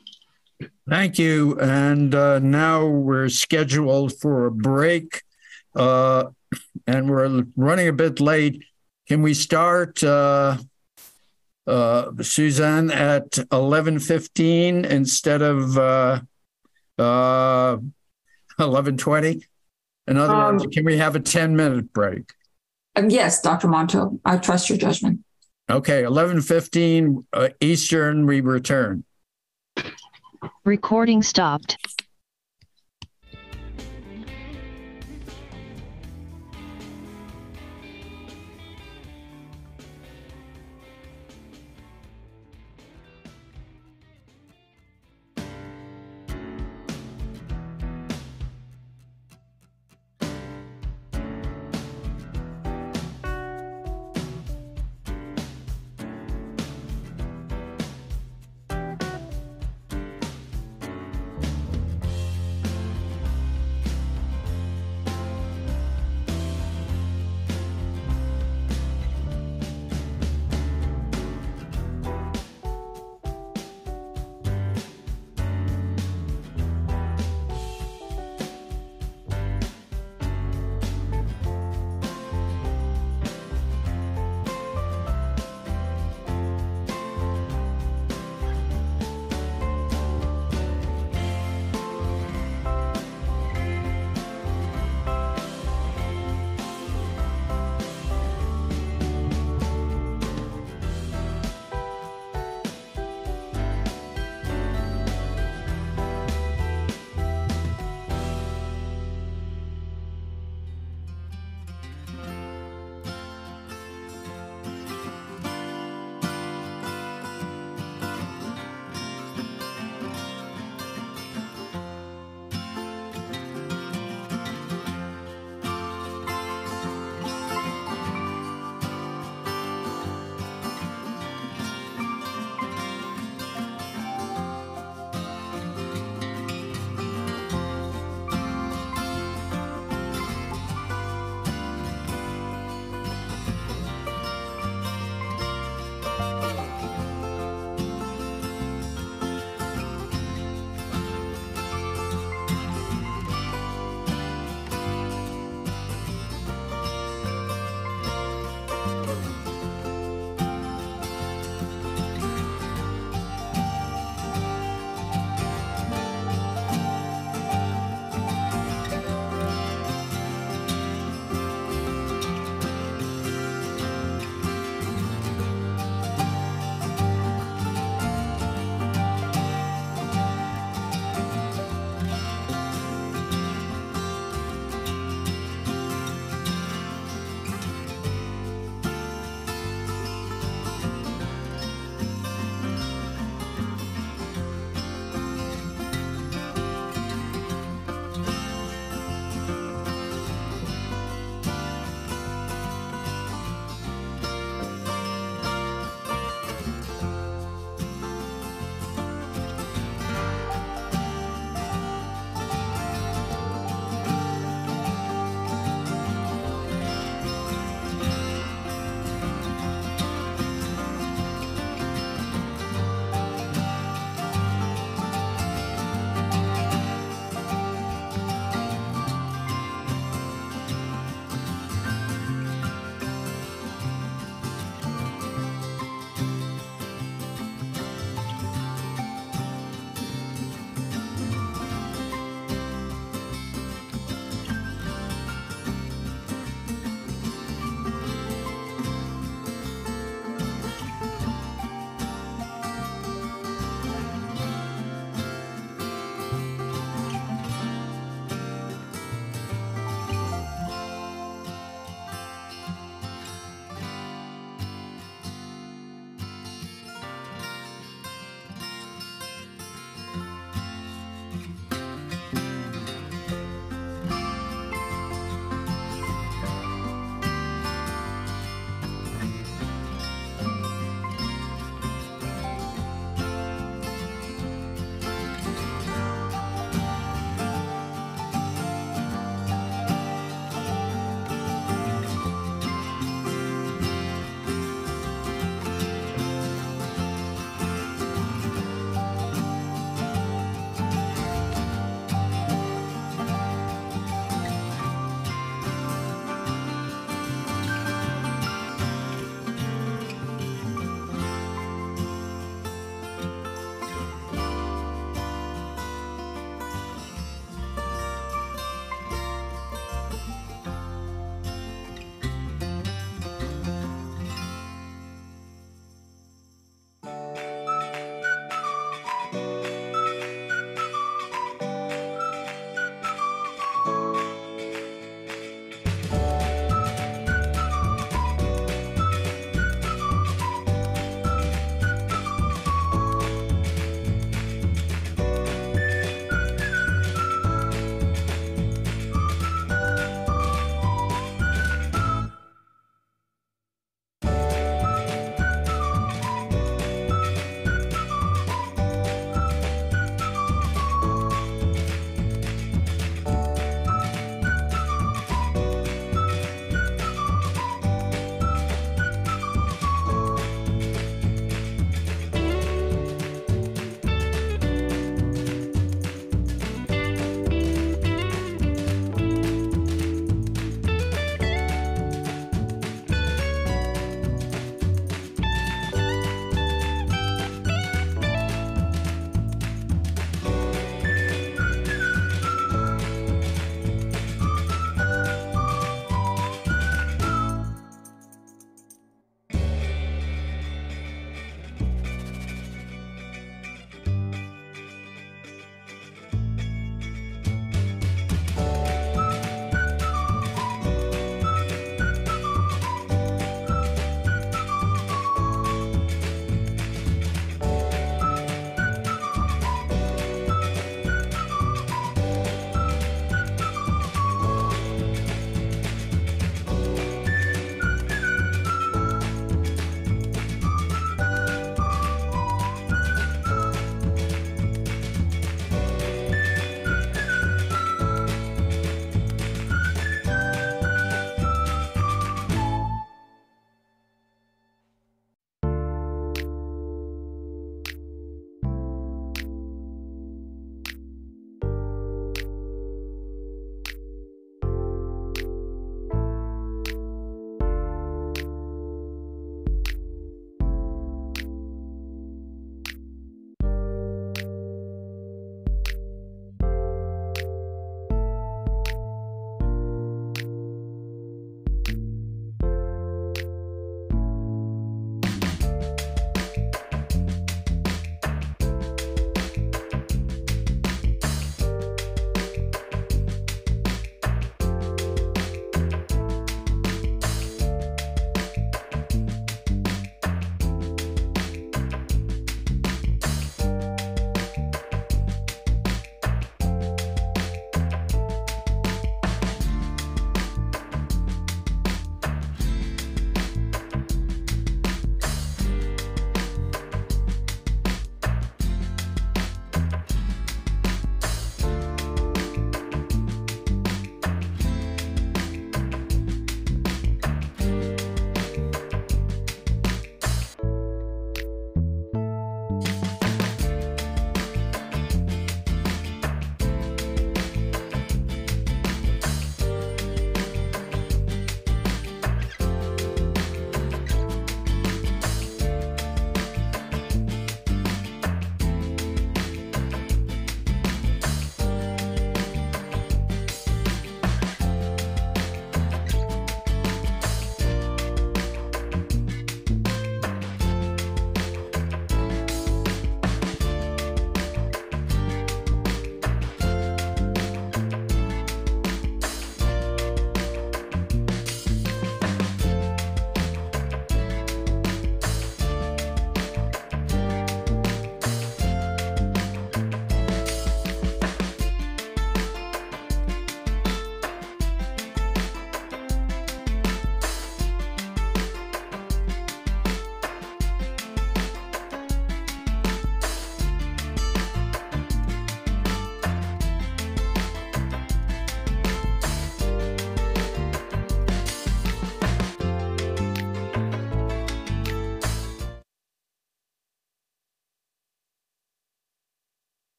Thank you. And uh, now we're scheduled for a break, uh, and we're running a bit late. Can we start, uh, uh Suzanne, at eleven fifteen instead of uh, uh, eleven twenty? In other um, words, can we have a ten minute break? Um, yes, Dr. Monto. I trust your judgment. Okay, eleven fifteen Eastern. We return. Recording stopped.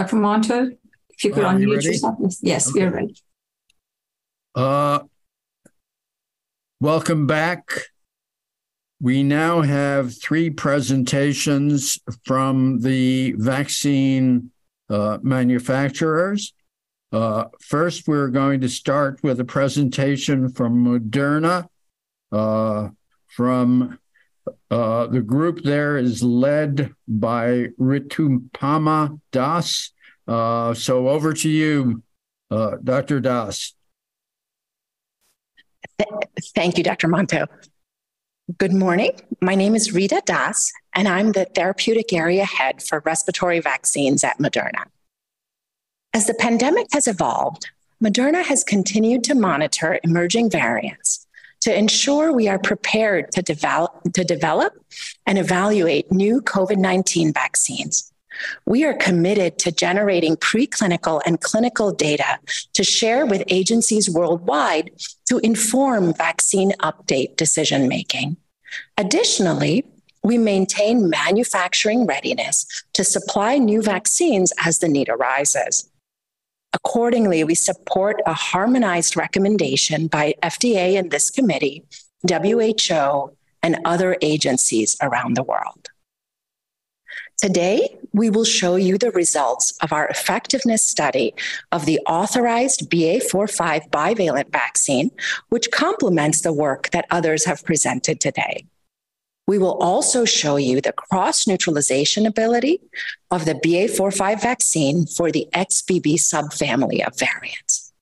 Dr. Monto, if you could Are unmute ready? yourself. Yes, we're ready. Uh, welcome back. We now have three presentations from the vaccine uh, manufacturers. Uh, first, we're going to start with a presentation from Moderna. Uh, from uh, the group there is led by Rituparna Das. Uh, so over to you, uh, Dr. Das. Thank you, Dr. Monto. Good morning. My name is Rita Das, and I'm the therapeutic area head for respiratory vaccines at Moderna. As the pandemic has evolved, Moderna has continued to monitor emerging variants to ensure we are prepared to develop, to develop and evaluate new COVID 19 vaccines. We are committed to generating preclinical and clinical data to share with agencies worldwide to inform vaccine update decision making. Additionally, we maintain manufacturing readiness to supply new vaccines as the need arises. Accordingly, we support a harmonized recommendation by FDA and this committee, WHO, and other agencies around the world. Today, we will show you the results of our effectiveness study of the authorized BA45 bivalent vaccine, which complements the work that others have presented today. We will also show you the cross neutralization ability of the BA45 vaccine for the XBB subfamily of variants.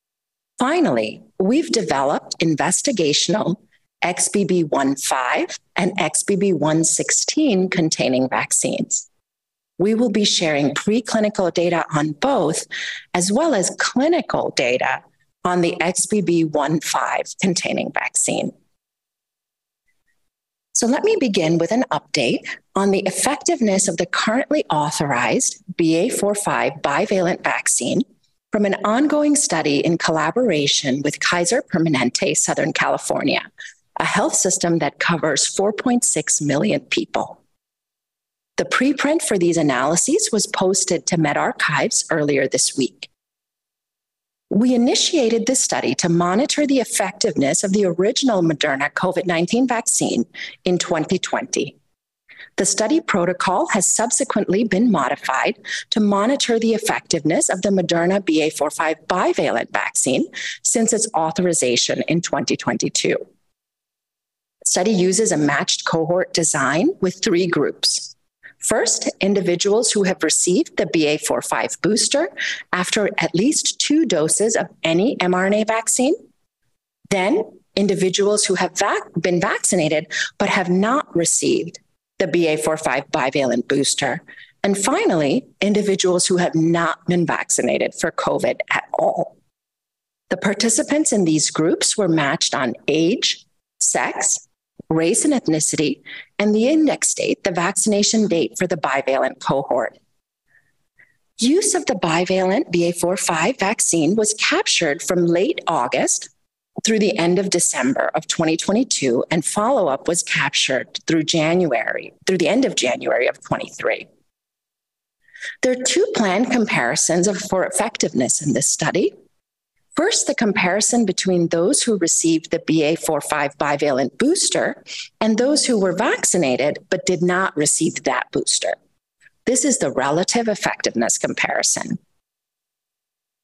Finally, we've developed investigational XBB15 and XBB116 containing vaccines. We will be sharing preclinical data on both, as well as clinical data on the XBB15 containing vaccine. So let me begin with an update on the effectiveness of the currently authorized BA45 bivalent vaccine from an ongoing study in collaboration with Kaiser Permanente Southern California, a health system that covers 4.6 million people. The preprint for these analyses was posted to medRxiv earlier this week. We initiated this study to monitor the effectiveness of the original Moderna COVID 19 vaccine in 2020. The study protocol has subsequently been modified to monitor the effectiveness of the Moderna BA45 bivalent vaccine since its authorization in 2022. The study uses a matched cohort design with three groups. First, individuals who have received the BA45 booster after at least two doses of any mRNA vaccine. Then, individuals who have vac- been vaccinated but have not received the BA45 bivalent booster. And finally, individuals who have not been vaccinated for COVID at all. The participants in these groups were matched on age, sex, race and ethnicity, and the index date, the vaccination date for the bivalent cohort. Use of the bivalent BA45 vaccine was captured from late August through the end of December of 2022, and follow up was captured through January, through the end of January of 23. There are two planned comparisons of, for effectiveness in this study. First, the comparison between those who received the BA45 bivalent booster and those who were vaccinated but did not receive that booster. This is the relative effectiveness comparison.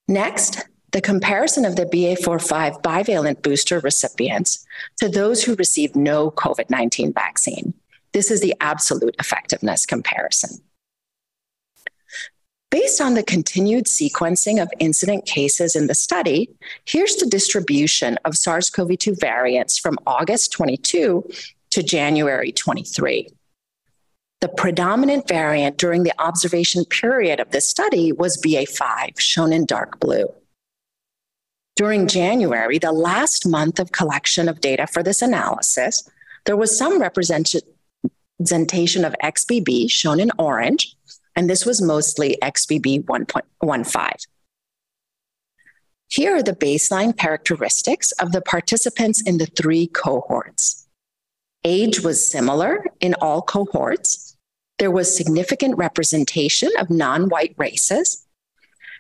Next, the comparison of the BA45 bivalent booster recipients to those who received no COVID 19 vaccine. This is the absolute effectiveness comparison. Based on the continued sequencing of incident cases in the study, here's the distribution of SARS CoV 2 variants from August 22 to January 23. The predominant variant during the observation period of this study was BA5, shown in dark blue. During January, the last month of collection of data for this analysis, there was some representation of XBB, shown in orange, and this was mostly XBB 1.15. Here are the baseline characteristics of the participants in the three cohorts. Age was similar in all cohorts. There was significant representation of non white races,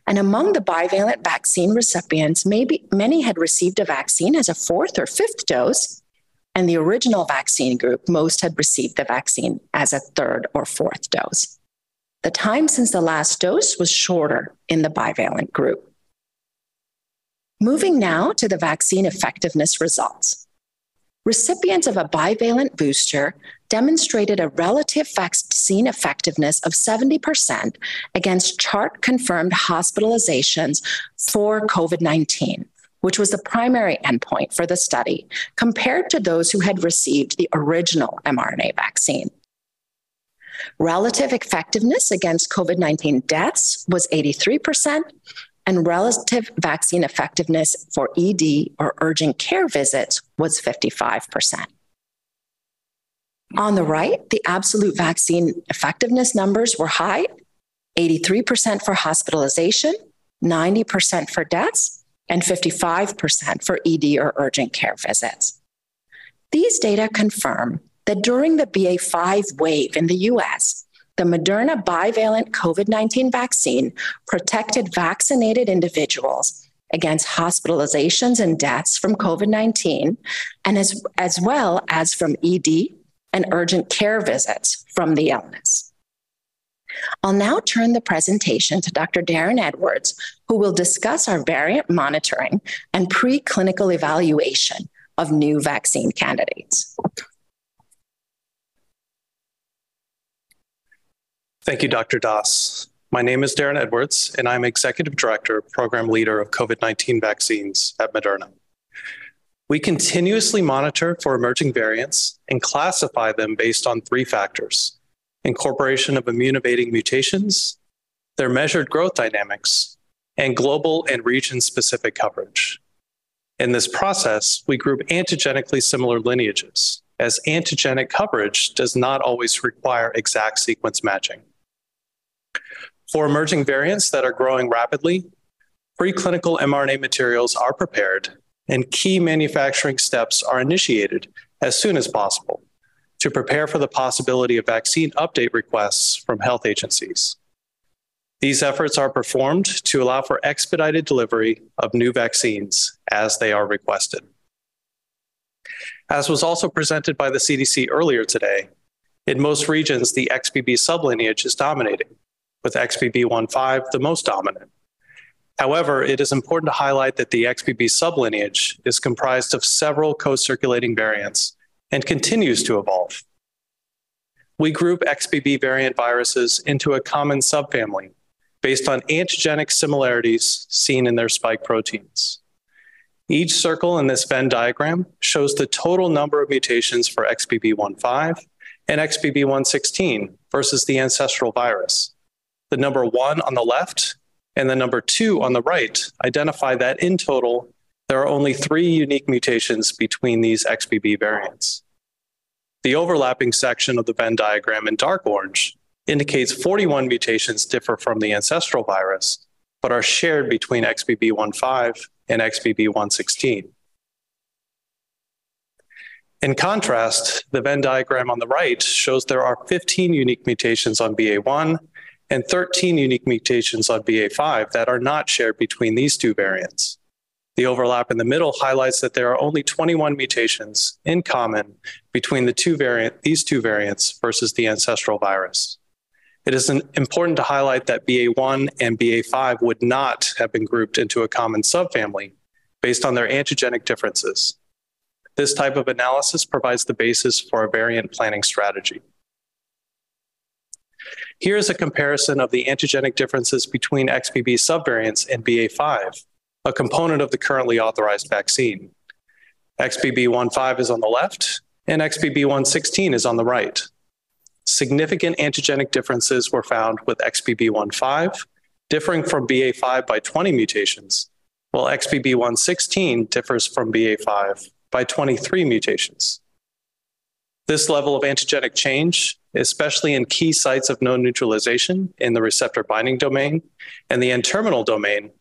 And among the bivalent vaccine recipients, maybe many had received a vaccine as a fourth or fifth dose. And the original vaccine group, most had received the vaccine as a third or fourth dose. The time since the last dose was shorter in the bivalent group. Moving now to the vaccine effectiveness results. Recipients of a bivalent booster demonstrated a relative vaccine effectiveness of 70% against chart confirmed hospitalizations for COVID 19, which was the primary endpoint for the study, compared to those who had received the original mRNA vaccine. Relative effectiveness against COVID 19 deaths was 83%, and relative vaccine effectiveness for ED or urgent care visits was 55%. On the right, the absolute vaccine effectiveness numbers were high 83% for hospitalization, 90% for deaths, and 55% for ED or urgent care visits. These data confirm that during the BA5 wave in the US, the Moderna bivalent COVID 19 vaccine protected vaccinated individuals against hospitalizations and deaths from COVID 19, and as, as well as from ED and urgent care visits from the illness. I'll now turn the presentation to Dr. Darren Edwards, who will discuss our variant monitoring and preclinical evaluation of new vaccine candidates. Thank you, Dr. Das. My name is Darren Edwards, and I'm Executive Director, Program Leader of COVID 19 vaccines at Moderna. We continuously monitor for emerging variants and classify them based on three factors incorporation of immune evading mutations, their measured growth dynamics, and global and region specific coverage. In this process, we group antigenically similar lineages, as antigenic coverage does not always require exact sequence matching. For emerging variants that are growing rapidly, preclinical mRNA materials are prepared and key manufacturing steps are initiated as soon as possible to prepare for the possibility of vaccine update requests from health agencies. These efforts are performed to allow for expedited delivery of new vaccines as they are requested. As was also presented by the CDC earlier today, in most regions, the XBB sublineage is dominating, with XBB.1.5 the most dominant. However, it is important to highlight that the XBB sublineage is comprised of several co circulating variants and continues to evolve. We group XBB variant viruses into a common subfamily based on antigenic similarities seen in their spike proteins. Each circle in this Venn diagram shows the total number of mutations for XBB.1.5 and XBB.1.16 versus the ancestral virus. The number one on the left and the number two on the right identify that in total, there are only three unique mutations between these XBB variants. The overlapping section of the Venn diagram in dark orange indicates 41 mutations differ from the ancestral virus, but are shared between XBB.1.5 and XBB116. In contrast, the Venn diagram on the right shows there are 15 unique mutations on BA1 and 13 unique mutations on BA5 that are not shared between these two variants. The overlap in the middle highlights that there are only 21 mutations in common between the two variant, these two variants versus the ancestral virus. It is important to highlight that BA1 and BA5 would not have been grouped into a common subfamily based on their antigenic differences. This type of analysis provides the basis for a variant planning strategy. Here is a comparison of the antigenic differences between XBB subvariants and BA5, a component of the currently authorized vaccine. XBB.1.5 is on the left, and XBB.1.16 is on the right. Significant antigenic differences were found with XBB.1.5, differing from BA5 by 20 mutations, while XBB.1.16 differs from BA5 by 23 mutations. This level of antigenic change, especially in key sites of no neutralization in the receptor binding domain and the N terminal domain,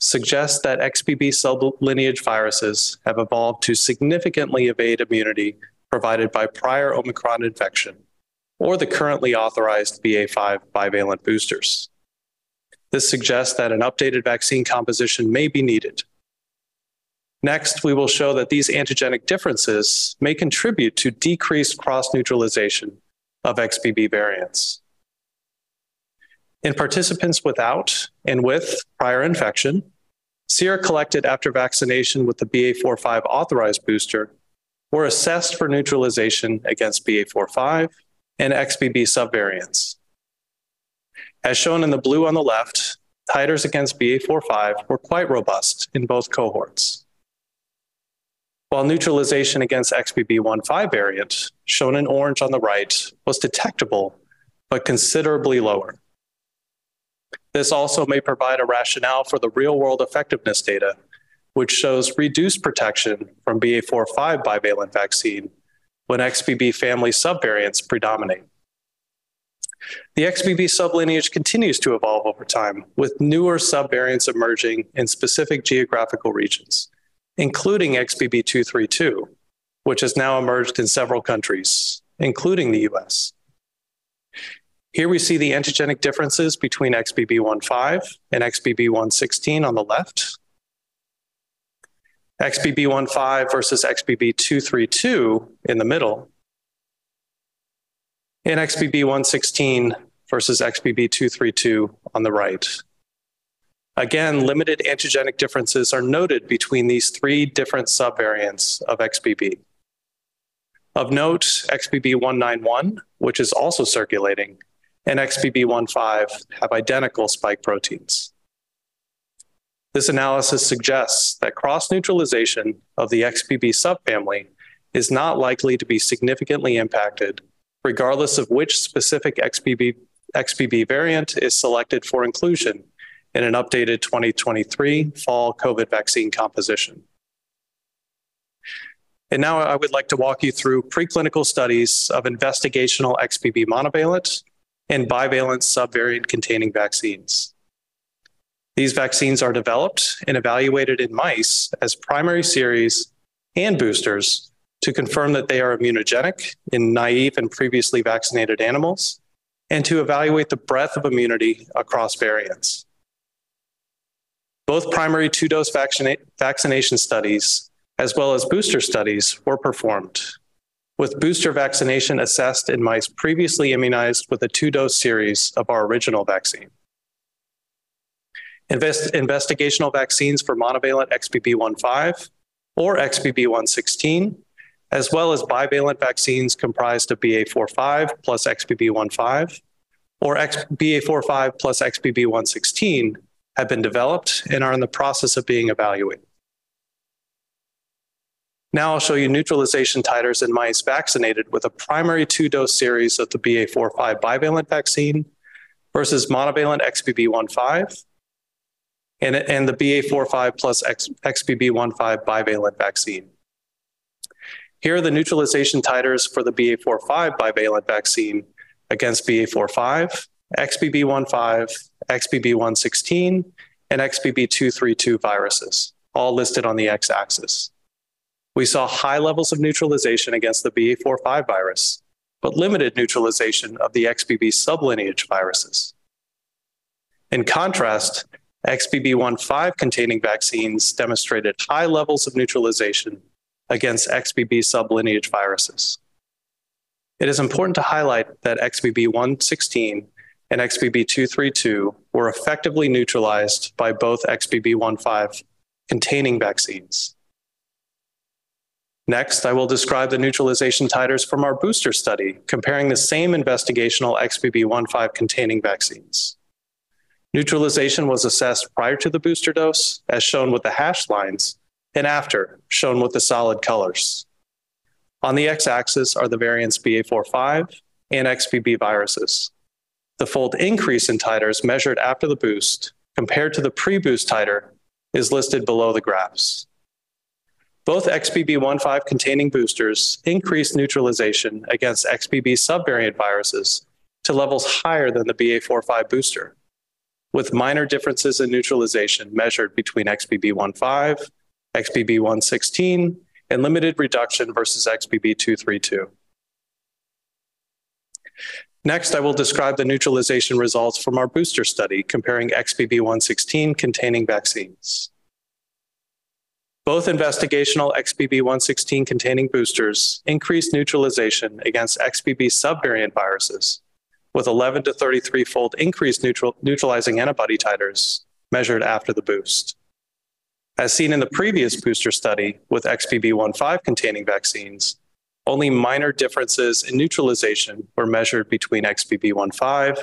suggests that XBB sublineage viruses have evolved to significantly evade immunity provided by prior Omicron infection or the currently authorized BA5 bivalent boosters. This suggests that an updated vaccine composition may be needed. Next, we will show that these antigenic differences may contribute to decreased cross neutralization of XBB variants. In participants without and with prior infection, sera collected after vaccination with the BA45 authorized booster were assessed for neutralization against BA45 and XBB subvariants. As shown in the blue on the left, titers against BA45 were quite robust in both cohorts. While neutralization against XBB15 variant, shown in orange on the right, was detectable but considerably lower. This also may provide a rationale for the real world effectiveness data, which shows reduced protection from BA45 bivalent vaccine when XBB family subvariants predominate. The XBB sublineage continues to evolve over time, with newer subvariants emerging in specific geographical regions, including XBB232, which has now emerged in several countries, including the US. Here we see the antigenic differences between XBB15 and XBB116 on the left. XBB15 versus XBB232 in the middle. And XBB116 versus XBB232 on the right. Again, limited antigenic differences are noted between these three different subvariants of XBB. Of note, XBB191, which is also circulating, and XBB15 have identical spike proteins. This analysis suggests that cross neutralization of the XBB subfamily is not likely to be significantly impacted, regardless of which specific XBB, XBB variant is selected for inclusion in an updated 2023 fall COVID vaccine composition. And now I would like to walk you through preclinical studies of investigational XBB monovalent and bivalent subvariant containing vaccines. These vaccines are developed and evaluated in mice as primary series and boosters to confirm that they are immunogenic in naive and previously vaccinated animals and to evaluate the breadth of immunity across variants. Both primary two dose vaccina- vaccination studies, as well as booster studies, were performed with booster vaccination assessed in mice previously immunized with a two dose series of our original vaccine. Invest- investigational vaccines for monovalent XBB15 or XBB116, as well as bivalent vaccines comprised of BA45 plus XBB15 or X- BA45 plus XBB116 have been developed and are in the process of being evaluated. Now I'll show you neutralization titers in mice vaccinated with a primary two dose series of the BA45 bivalent vaccine versus monovalent XBB15 and, and the BA45 plus X, XBB15 bivalent vaccine. Here are the neutralization titers for the BA45 bivalent vaccine against BA45, XBB15, XBB116, and XBB232 viruses, all listed on the x axis. We saw high levels of neutralization against the BA45 virus, but limited neutralization of the XBB sublineage viruses. In contrast, XBB15 containing vaccines demonstrated high levels of neutralization against XBB sublineage viruses. It is important to highlight that XBB116 and XBB232 were effectively neutralized by both XBB15 containing vaccines. Next, I will describe the neutralization titers from our booster study, comparing the same investigational XBB15 containing vaccines. Neutralization was assessed prior to the booster dose, as shown with the hash lines, and after, shown with the solid colors. On the x axis are the variants BA45 and XBB viruses. The fold increase in titers measured after the boost compared to the pre boost titer is listed below the graphs. Both XBB15 containing boosters increased neutralization against XBB subvariant viruses to levels higher than the BA45 booster, with minor differences in neutralization measured between XBB15, XBB116, and limited reduction versus XBB232. Next, I will describe the neutralization results from our booster study comparing XBB116 containing vaccines. Both investigational XBB116 containing boosters increased neutralization against XBB subvariant viruses with 11 to 33 fold increased neutral, neutralizing antibody titers measured after the boost. As seen in the previous booster study with XBB15 containing vaccines, only minor differences in neutralization were measured between XBB15,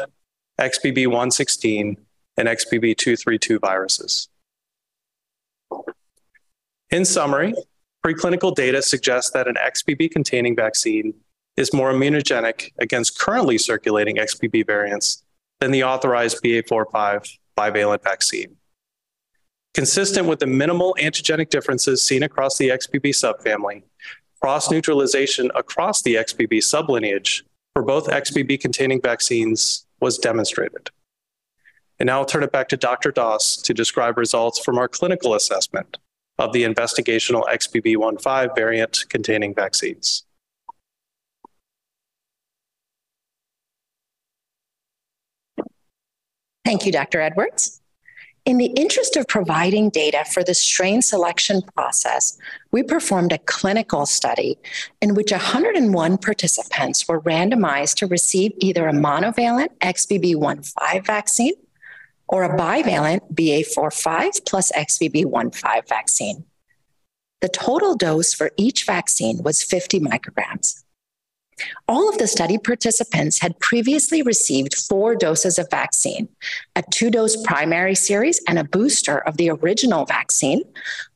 XBB116, and XBB232 viruses. In summary, preclinical data suggests that an XBB containing vaccine is more immunogenic against currently circulating XBB variants than the authorized BA45 bivalent vaccine. Consistent with the minimal antigenic differences seen across the XBB subfamily, cross neutralization across the XBB sublineage for both XBB containing vaccines was demonstrated. And now I'll turn it back to Dr. Das to describe results from our clinical assessment of the investigational XBB15 variant containing vaccines. Thank you, Dr. Edwards. In the interest of providing data for the strain selection process, we performed a clinical study in which 101 participants were randomized to receive either a monovalent XBB15 vaccine or a bivalent BA45 plus XBB15 vaccine. The total dose for each vaccine was 50 micrograms. All of the study participants had previously received four doses of vaccine a two dose primary series and a booster of the original vaccine,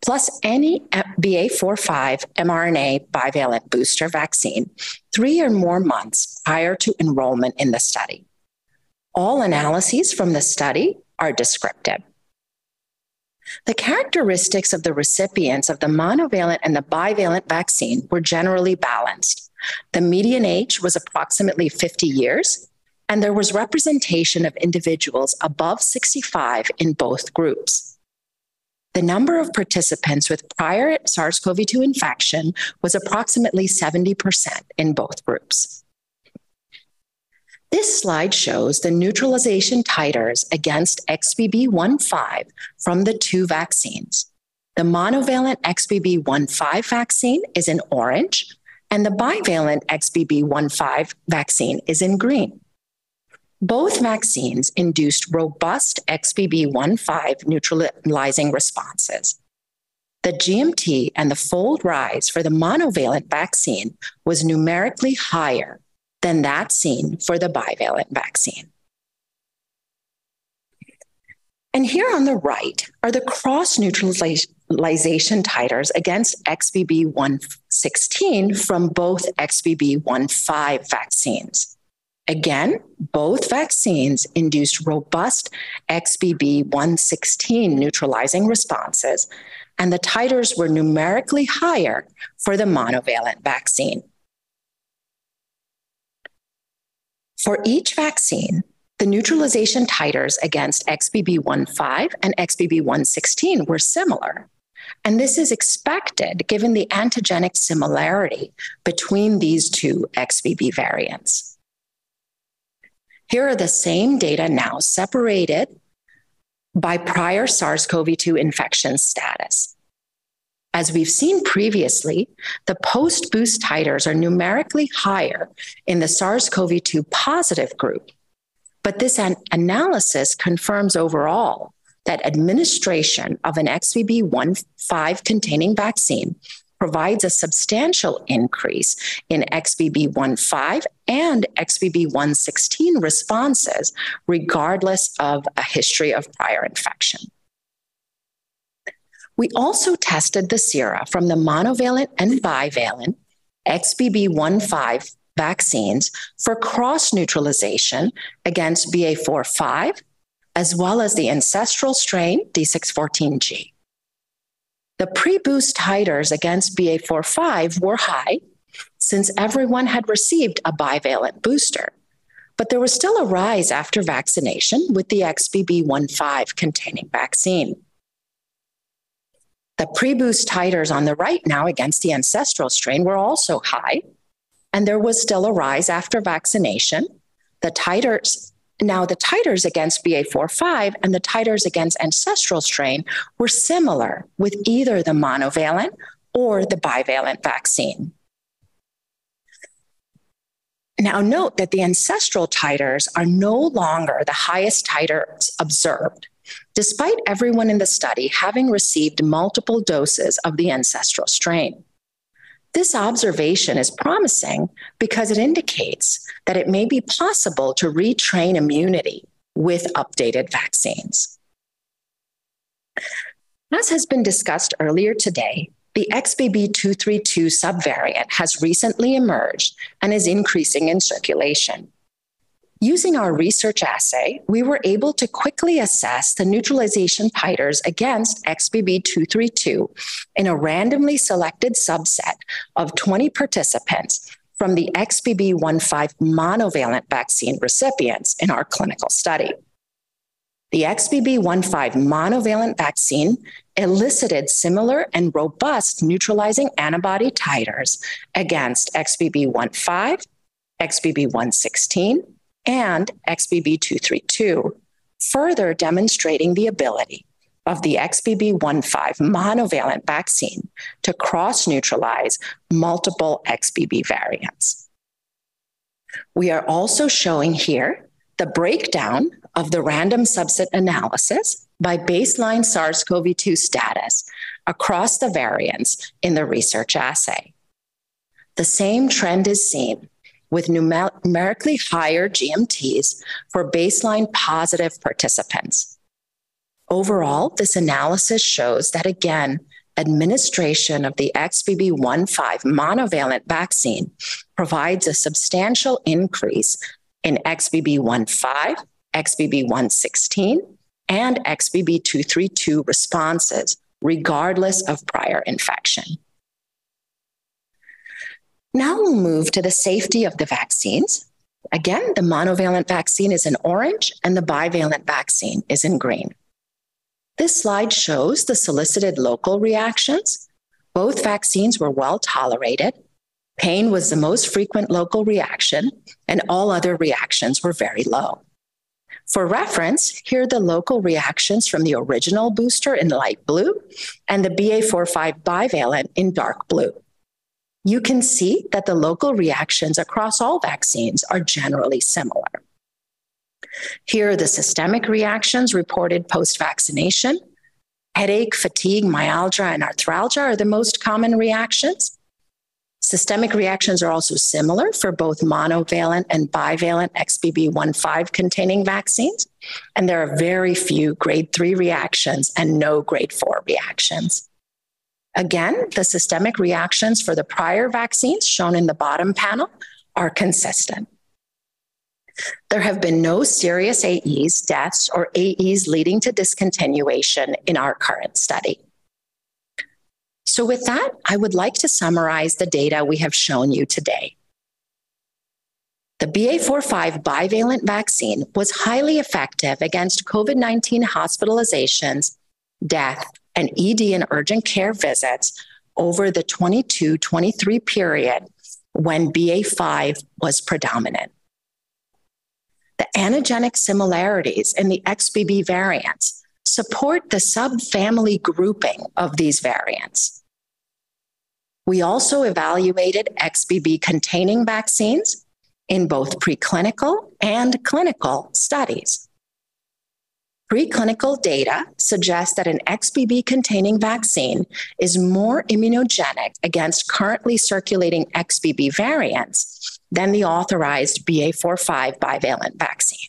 plus any BA45 mRNA bivalent booster vaccine three or more months prior to enrollment in the study. All analyses from the study are descriptive. The characteristics of the recipients of the monovalent and the bivalent vaccine were generally balanced. The median age was approximately 50 years, and there was representation of individuals above 65 in both groups. The number of participants with prior SARS CoV 2 infection was approximately 70% in both groups. This slide shows the neutralization titers against XBB15 from the two vaccines. The monovalent XBB15 vaccine is in orange, and the bivalent XBB15 vaccine is in green. Both vaccines induced robust XBB15 neutralizing responses. The GMT and the fold rise for the monovalent vaccine was numerically higher than that seen for the bivalent vaccine. And here on the right are the cross neutralization titers against XBB 116 from both XBB 15 vaccines. Again, both vaccines induced robust XBB 116 neutralizing responses, and the titers were numerically higher for the monovalent vaccine. For each vaccine, the neutralization titers against XBB15 and XBB116 were similar. And this is expected given the antigenic similarity between these two XBB variants. Here are the same data now separated by prior SARS CoV 2 infection status. As we've seen previously, the post boost titers are numerically higher in the SARS CoV 2 positive group. But this an- analysis confirms overall that administration of an XBB15 containing vaccine provides a substantial increase in XBB15 and XBB116 responses, regardless of a history of prior infection. We also tested the sera from the monovalent and bivalent XBB15 vaccines for cross neutralization against BA45, as well as the ancestral strain D614G. The pre boost titers against BA45 were high since everyone had received a bivalent booster, but there was still a rise after vaccination with the XBB15 containing vaccine. The pre boost titers on the right now against the ancestral strain were also high, and there was still a rise after vaccination, The titers now, the titers against BA45 and the titers against ancestral strain were similar with either the monovalent or the bivalent vaccine. Now, note that the ancestral titers are no longer the highest titers observed, despite everyone in the study having received multiple doses of the ancestral strain. This observation is promising because it indicates that it may be possible to retrain immunity with updated vaccines. As has been discussed earlier today, the XBB232 subvariant has recently emerged and is increasing in circulation. Using our research assay, we were able to quickly assess the neutralization titers against XBB232 in a randomly selected subset of 20 participants from the XBB15 monovalent vaccine recipients in our clinical study. The XBB15 monovalent vaccine elicited similar and robust neutralizing antibody titers against XBB15, XBB116, and XBB232, further demonstrating the ability of the XBB15 monovalent vaccine to cross neutralize multiple XBB variants. We are also showing here the breakdown of the random subset analysis by baseline SARS CoV 2 status across the variants in the research assay. The same trend is seen with numerically higher GMTs for baseline positive participants. Overall, this analysis shows that again, administration of the XBB15 monovalent vaccine provides a substantial increase in XBB15, XBB116, and XBB232 responses, regardless of prior infection. Now we'll move to the safety of the vaccines. Again, the monovalent vaccine is in orange and the bivalent vaccine is in green. This slide shows the solicited local reactions. Both vaccines were well tolerated. Pain was the most frequent local reaction, and all other reactions were very low. For reference, here are the local reactions from the original booster in light blue and the BA45 bivalent in dark blue you can see that the local reactions across all vaccines are generally similar. Here are the systemic reactions reported post vaccination. Headache, fatigue, myalgia, and arthralgia are the most common reactions. Systemic reactions are also similar for both monovalent and bivalent XBB15 containing vaccines. And there are very few grade three reactions and no grade four reactions. Again, the systemic reactions for the prior vaccines shown in the bottom panel are consistent. There have been no serious AEs, deaths, or AEs leading to discontinuation in our current study. So, with that, I would like to summarize the data we have shown you today. The BA45 bivalent vaccine was highly effective against COVID 19 hospitalizations, death, and ED and urgent care visits over the 22 23 period when BA5 was predominant. The antigenic similarities in the XBB variants support the subfamily grouping of these variants. We also evaluated XBB containing vaccines in both preclinical and clinical studies. Preclinical data suggests that an XBB containing vaccine is more immunogenic against currently circulating XBB variants than the authorized BA45 bivalent vaccine.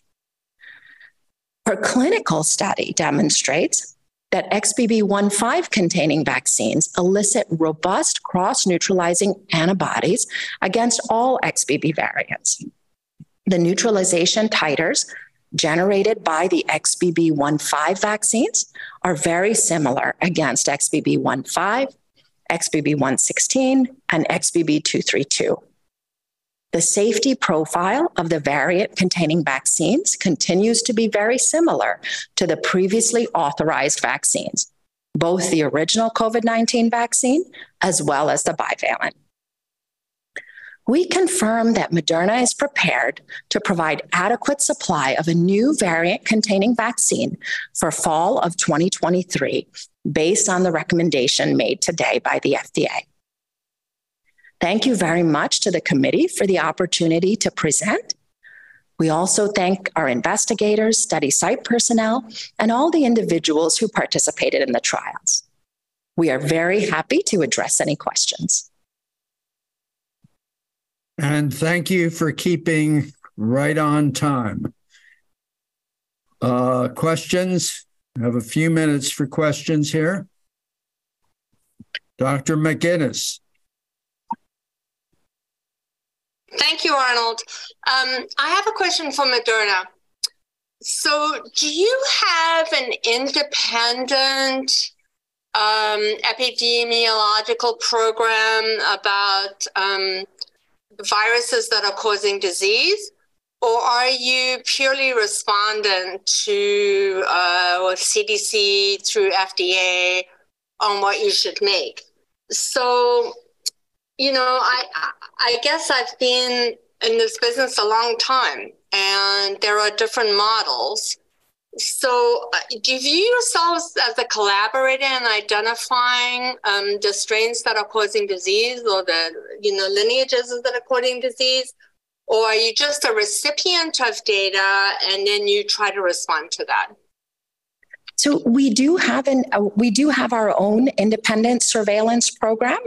Her clinical study demonstrates that XBB15 containing vaccines elicit robust cross neutralizing antibodies against all XBB variants. The neutralization titers generated by the XBB15 vaccines are very similar against XBB15, XBB116, and XBB232. The safety profile of the variant containing vaccines continues to be very similar to the previously authorized vaccines, both the original COVID 19 vaccine as well as the bivalent. We confirm that Moderna is prepared to provide adequate supply of a new variant containing vaccine for fall of 2023 based on the recommendation made today by the FDA. Thank you very much to the committee for the opportunity to present. We also thank our investigators, study site personnel, and all the individuals who participated in the trials. We are very happy to address any questions. And thank you for keeping right on time. Uh, questions? I have a few minutes for questions here. Dr. McInnes. Thank you, Arnold. Um, I have a question for Moderna. So, do you have an independent um, epidemiological program about um, viruses that are causing disease? Or are you purely respondent to uh, CDC through FDA on what you should make? So, you know, I, I guess I've been in this business a long time, and there are different models. So, uh, do you view yourselves as a collaborator in identifying um, the strains that are causing disease or the you know lineages that are causing disease, or are you just a recipient of data and then you try to respond to that? So we do have an uh, we do have our own independent surveillance program.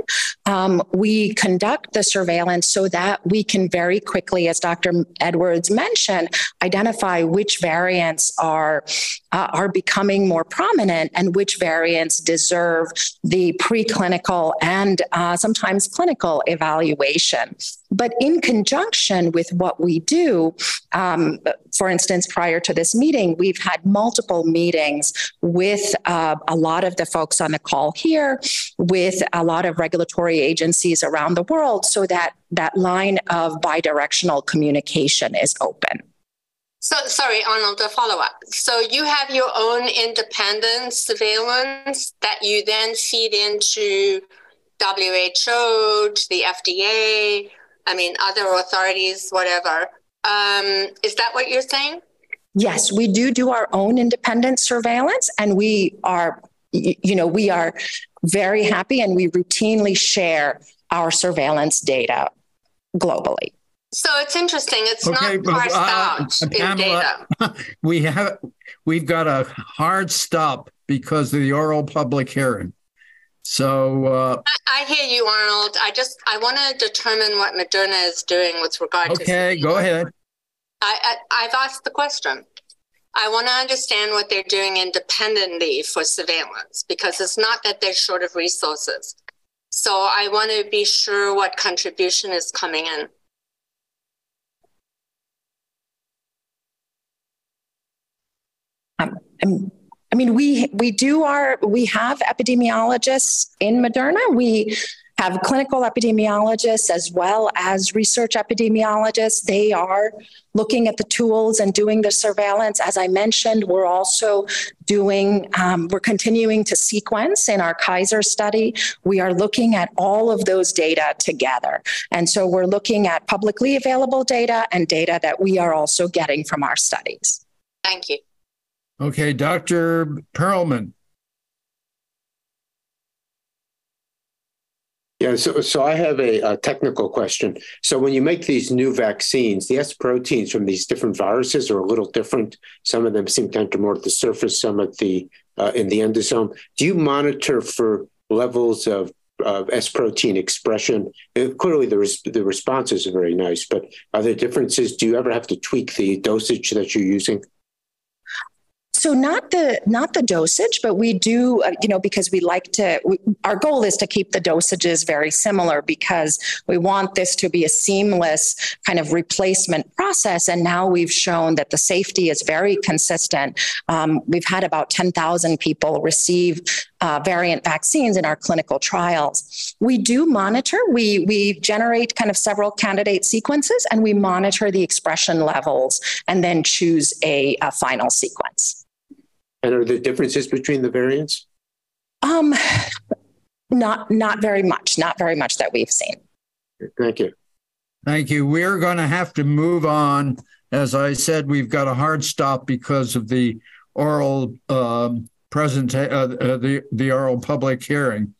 Um, we conduct the surveillance so that we can very quickly, as Dr. Edwards mentioned, identify which variants are uh, are becoming more prominent and which variants deserve the preclinical and uh, sometimes clinical evaluation. But in conjunction with what we do, um, for instance, prior to this meeting, we've had multiple meetings with uh, a lot of the folks on the call here, with a lot of regulatory agencies around the world, so that that line of bidirectional communication is open. So, sorry, Arnold, a follow up. So, you have your own independent surveillance that you then feed into WHO, the FDA, I mean, other authorities, whatever. Um, is that what you're saying? Yes, we do do our own independent surveillance, and we are, you know, we are very happy and we routinely share our surveillance data globally. So it's interesting. It's okay, not parsed uh, out uh, Pamela, in data. We have we've got a hard stop because of the oral public hearing. So uh, I, I, hear you, Arnold. I just I want to determine what Moderna is doing with regard okay, to. Okay, go ahead. I, I I've asked the question. I want to understand what they're doing independently for surveillance because it's not that they're short of resources. So I want to be sure what contribution is coming in. Um, I mean, we we do our we have epidemiologists in Moderna. We have clinical epidemiologists as well as research epidemiologists. They are looking at the tools and doing the surveillance. As I mentioned, we're also doing, um, we're continuing to sequence in our Kaiser study. We are looking at all of those data together. And so we're looking at publicly available data and data that we are also getting from our studies. Thank you. Okay, Dr. Perlman. Yeah, so, so I have a, a, technical question. So when you make these new vaccines, the S proteins from these different viruses are a little different. Some of them seem to enter more at the surface, some at the uh, in the endosome. Do you monitor for levels of uh, S protein expression? And clearly, the res- the responses are very nice, but are there differences? Do you ever have to tweak the dosage that you're using? So not the not the dosage, but we do, uh, you know, because we like to. We, our goal is to keep the dosages very similar because we want this to be a seamless kind of replacement process. And now we've shown that the safety is very consistent. Um, we've had about ten thousand people receive uh, variant vaccines in our clinical trials. We do monitor. We we generate kind of several candidate sequences, and we monitor the expression levels, and then choose a, a final sequence. And are there differences between the variants? Um, not not very much. Not very much that we've seen. Thank you. Thank you. We're going to have to move on. As I said, we've got a hard stop because of the oral um, presenta- uh, uh, the the oral public hearing.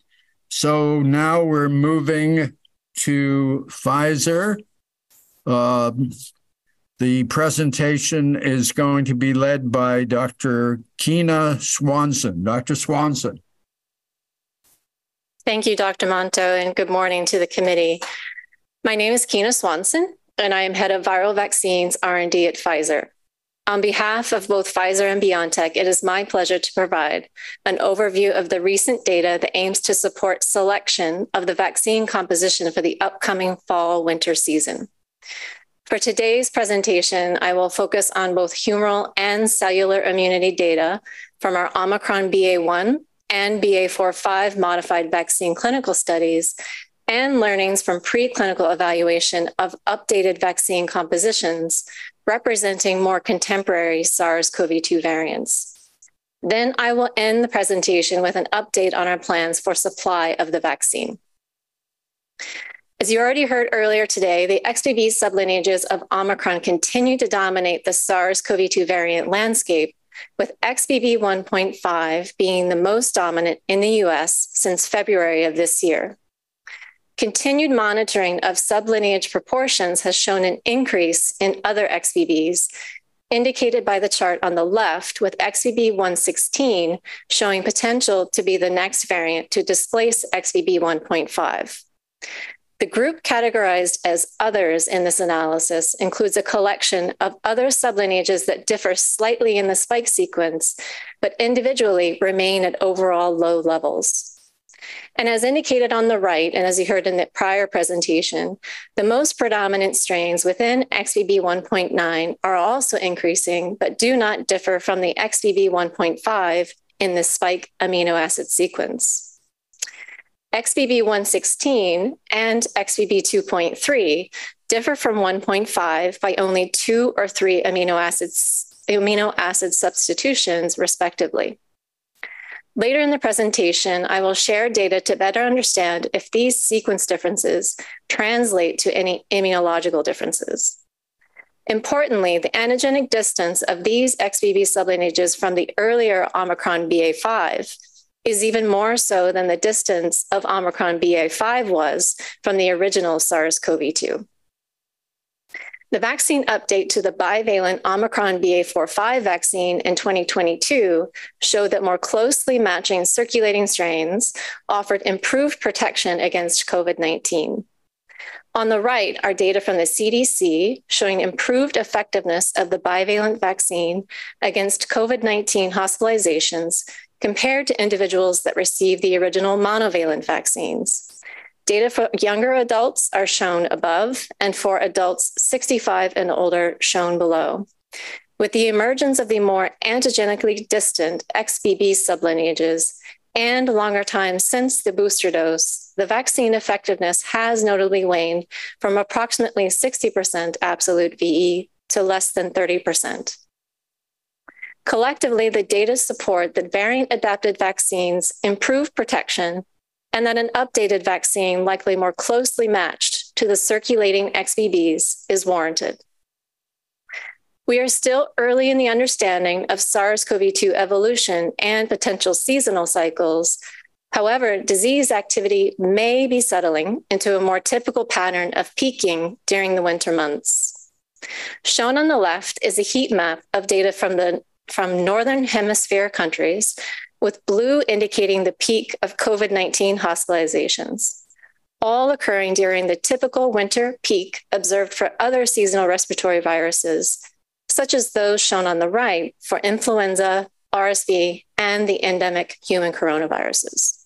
So now we're moving to Pfizer. Um, the presentation is going to be led by Dr. Kena Swanson. Dr. Swanson. Thank you, Dr. Monto, and good morning to the committee. My name is Kena Swanson, and I am head of viral vaccines R&D at Pfizer. On behalf of both Pfizer and BioNTech, it is my pleasure to provide an overview of the recent data that aims to support selection of the vaccine composition for the upcoming fall winter season. For today's presentation, I will focus on both humoral and cellular immunity data from our Omicron BA1 and BA45 modified vaccine clinical studies and learnings from preclinical evaluation of updated vaccine compositions representing more contemporary SARS CoV 2 variants. Then I will end the presentation with an update on our plans for supply of the vaccine. As you already heard earlier today, the XBB sublineages of Omicron continue to dominate the SARS CoV 2 variant landscape, with XBB 1.5 being the most dominant in the US since February of this year. Continued monitoring of sublineage proportions has shown an increase in other XBBs, indicated by the chart on the left, with XBB 116 showing potential to be the next variant to displace XBB 1.5. The group categorized as others in this analysis includes a collection of other sublineages that differ slightly in the spike sequence, but individually remain at overall low levels. And as indicated on the right, and as you heard in the prior presentation, the most predominant strains within XBB 1.9 are also increasing, but do not differ from the XBB 1.5 in the spike amino acid sequence. XBB 116 and XBB 2.3 differ from 1.5 by only two or three amino acids amino acid substitutions respectively. Later in the presentation, I will share data to better understand if these sequence differences translate to any immunological differences. Importantly, the antigenic distance of these XBB sublineages from the earlier Omicron BA5 is even more so than the distance of Omicron BA5 was from the original SARS CoV 2. The vaccine update to the bivalent Omicron BA45 vaccine in 2022 showed that more closely matching circulating strains offered improved protection against COVID 19. On the right are data from the CDC showing improved effectiveness of the bivalent vaccine against COVID 19 hospitalizations compared to individuals that received the original monovalent vaccines. Data for younger adults are shown above, and for adults 65 and older shown below. With the emergence of the more antigenically distant XBB sublineages and longer time since the booster dose, the vaccine effectiveness has notably waned from approximately 60% absolute VE to less than 30%. Collectively, the data support that variant adapted vaccines improve protection and that an updated vaccine, likely more closely matched to the circulating XBBs, is warranted. We are still early in the understanding of SARS CoV 2 evolution and potential seasonal cycles. However, disease activity may be settling into a more typical pattern of peaking during the winter months. Shown on the left is a heat map of data from the from northern hemisphere countries with blue indicating the peak of COVID 19 hospitalizations, all occurring during the typical winter peak observed for other seasonal respiratory viruses, such as those shown on the right for influenza, RSV, and the endemic human coronaviruses.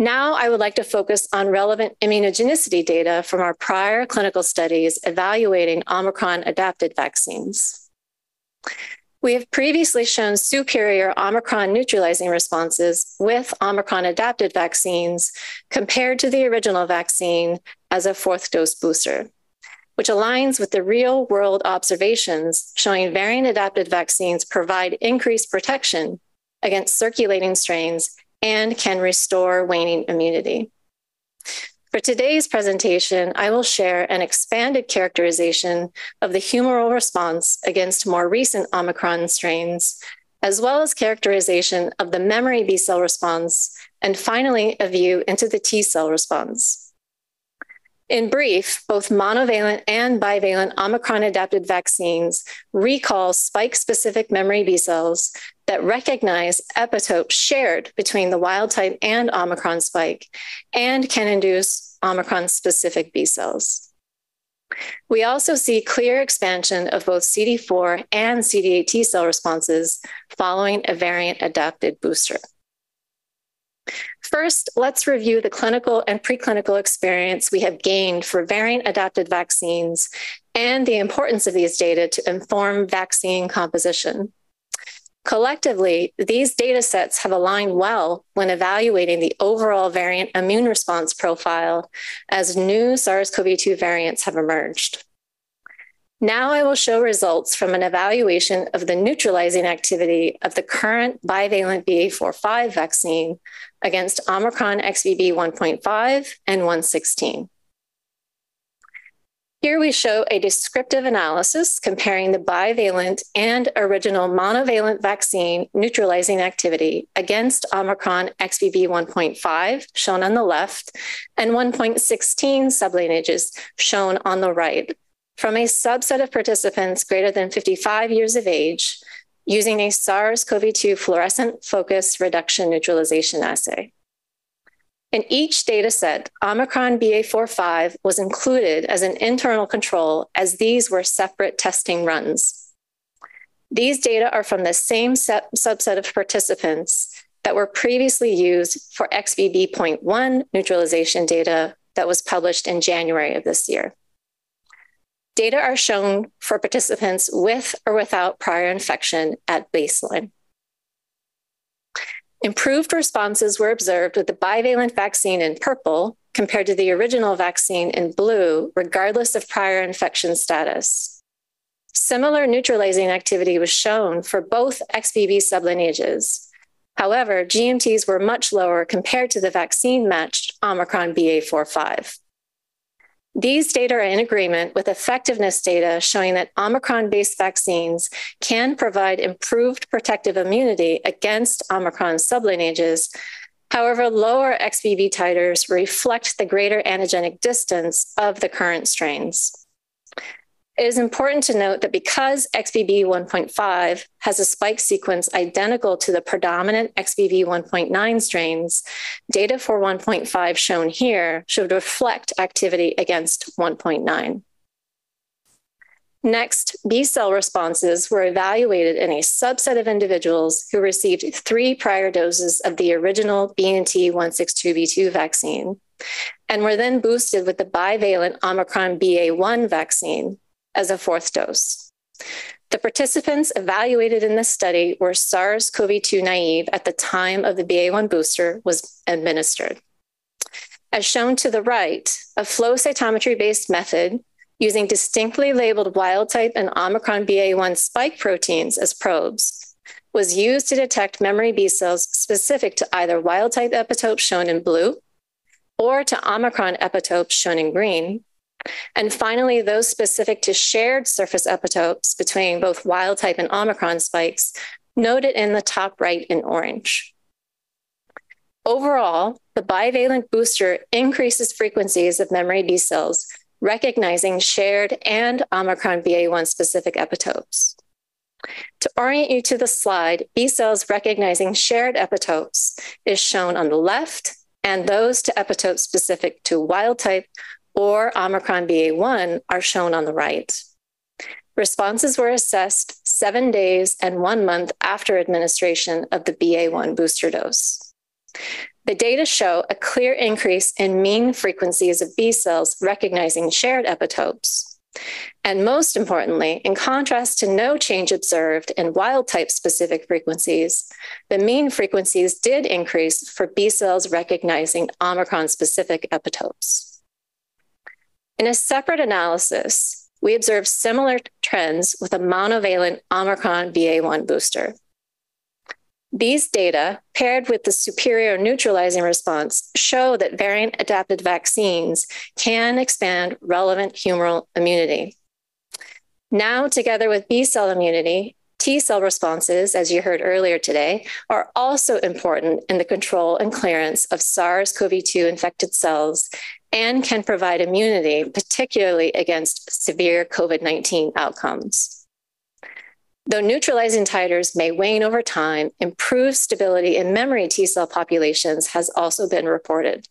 Now, I would like to focus on relevant immunogenicity data from our prior clinical studies evaluating Omicron adapted vaccines. We have previously shown superior Omicron neutralizing responses with Omicron adapted vaccines compared to the original vaccine as a fourth dose booster, which aligns with the real world observations showing variant adapted vaccines provide increased protection against circulating strains and can restore waning immunity. For today's presentation, I will share an expanded characterization of the humoral response against more recent Omicron strains, as well as characterization of the memory B cell response, and finally, a view into the T cell response. In brief, both monovalent and bivalent Omicron adapted vaccines recall spike specific memory B cells that recognize epitopes shared between the wild type and Omicron spike and can induce Omicron specific B cells. We also see clear expansion of both CD4 and CD8 T cell responses following a variant adapted booster. First, let's review the clinical and preclinical experience we have gained for variant adapted vaccines and the importance of these data to inform vaccine composition. Collectively, these data sets have aligned well when evaluating the overall variant immune response profile as new SARS CoV 2 variants have emerged. Now I will show results from an evaluation of the neutralizing activity of the current bivalent BA45 vaccine against Omicron XBB 1.5 and 116. Here we show a descriptive analysis comparing the bivalent and original monovalent vaccine neutralizing activity against Omicron XBB 1.5, shown on the left, and 1.16 sublineages, shown on the right, from a subset of participants greater than 55 years of age using a SARS CoV 2 fluorescent focus reduction neutralization assay. In each data set, Omicron BA45 was included as an internal control as these were separate testing runs. These data are from the same set, subset of participants that were previously used for XBB.1 neutralization data that was published in January of this year. Data are shown for participants with or without prior infection at baseline. Improved responses were observed with the bivalent vaccine in purple compared to the original vaccine in blue, regardless of prior infection status. Similar neutralizing activity was shown for both XBB sublineages. However, GMTs were much lower compared to the vaccine matched Omicron BA45. These data are in agreement with effectiveness data showing that Omicron based vaccines can provide improved protective immunity against Omicron sublineages. However, lower XBB titers reflect the greater antigenic distance of the current strains. It is important to note that because XBB 1.5 has a spike sequence identical to the predominant XBB 1.9 strains, data for 1.5 shown here should reflect activity against 1.9. Next, B cell responses were evaluated in a subset of individuals who received three prior doses of the original BNT 162b2 vaccine and were then boosted with the bivalent Omicron BA1 vaccine as a fourth dose. The participants evaluated in this study were SARS CoV 2 naive at the time of the BA1 booster was administered. As shown to the right, a flow cytometry based method using distinctly labeled wild type and Omicron BA1 spike proteins as probes was used to detect memory B cells specific to either wild type epitopes shown in blue or to Omicron epitopes shown in green and finally, those specific to shared surface epitopes between both wild type and Omicron spikes, noted in the top right in orange. Overall, the bivalent booster increases frequencies of memory B cells, recognizing shared and Omicron BA1 specific epitopes. To orient you to the slide, B cells recognizing shared epitopes is shown on the left, and those to epitopes specific to wild type or Omicron BA1 are shown on the right. Responses were assessed seven days and one month after administration of the BA1 booster dose. The data show a clear increase in mean frequencies of B cells recognizing shared epitopes. And most importantly, in contrast to no change observed in wild type specific frequencies, the mean frequencies did increase for B cells recognizing Omicron specific epitopes. In a separate analysis, we observed similar trends with a monovalent Omicron BA1 booster. These data, paired with the superior neutralizing response, show that variant adapted vaccines can expand relevant humoral immunity. Now, together with B cell immunity, T cell responses, as you heard earlier today, are also important in the control and clearance of SARS CoV 2 infected cells and can provide immunity, particularly against severe COVID 19 outcomes. Though neutralizing titers may wane over time, improved stability in memory T cell populations has also been reported.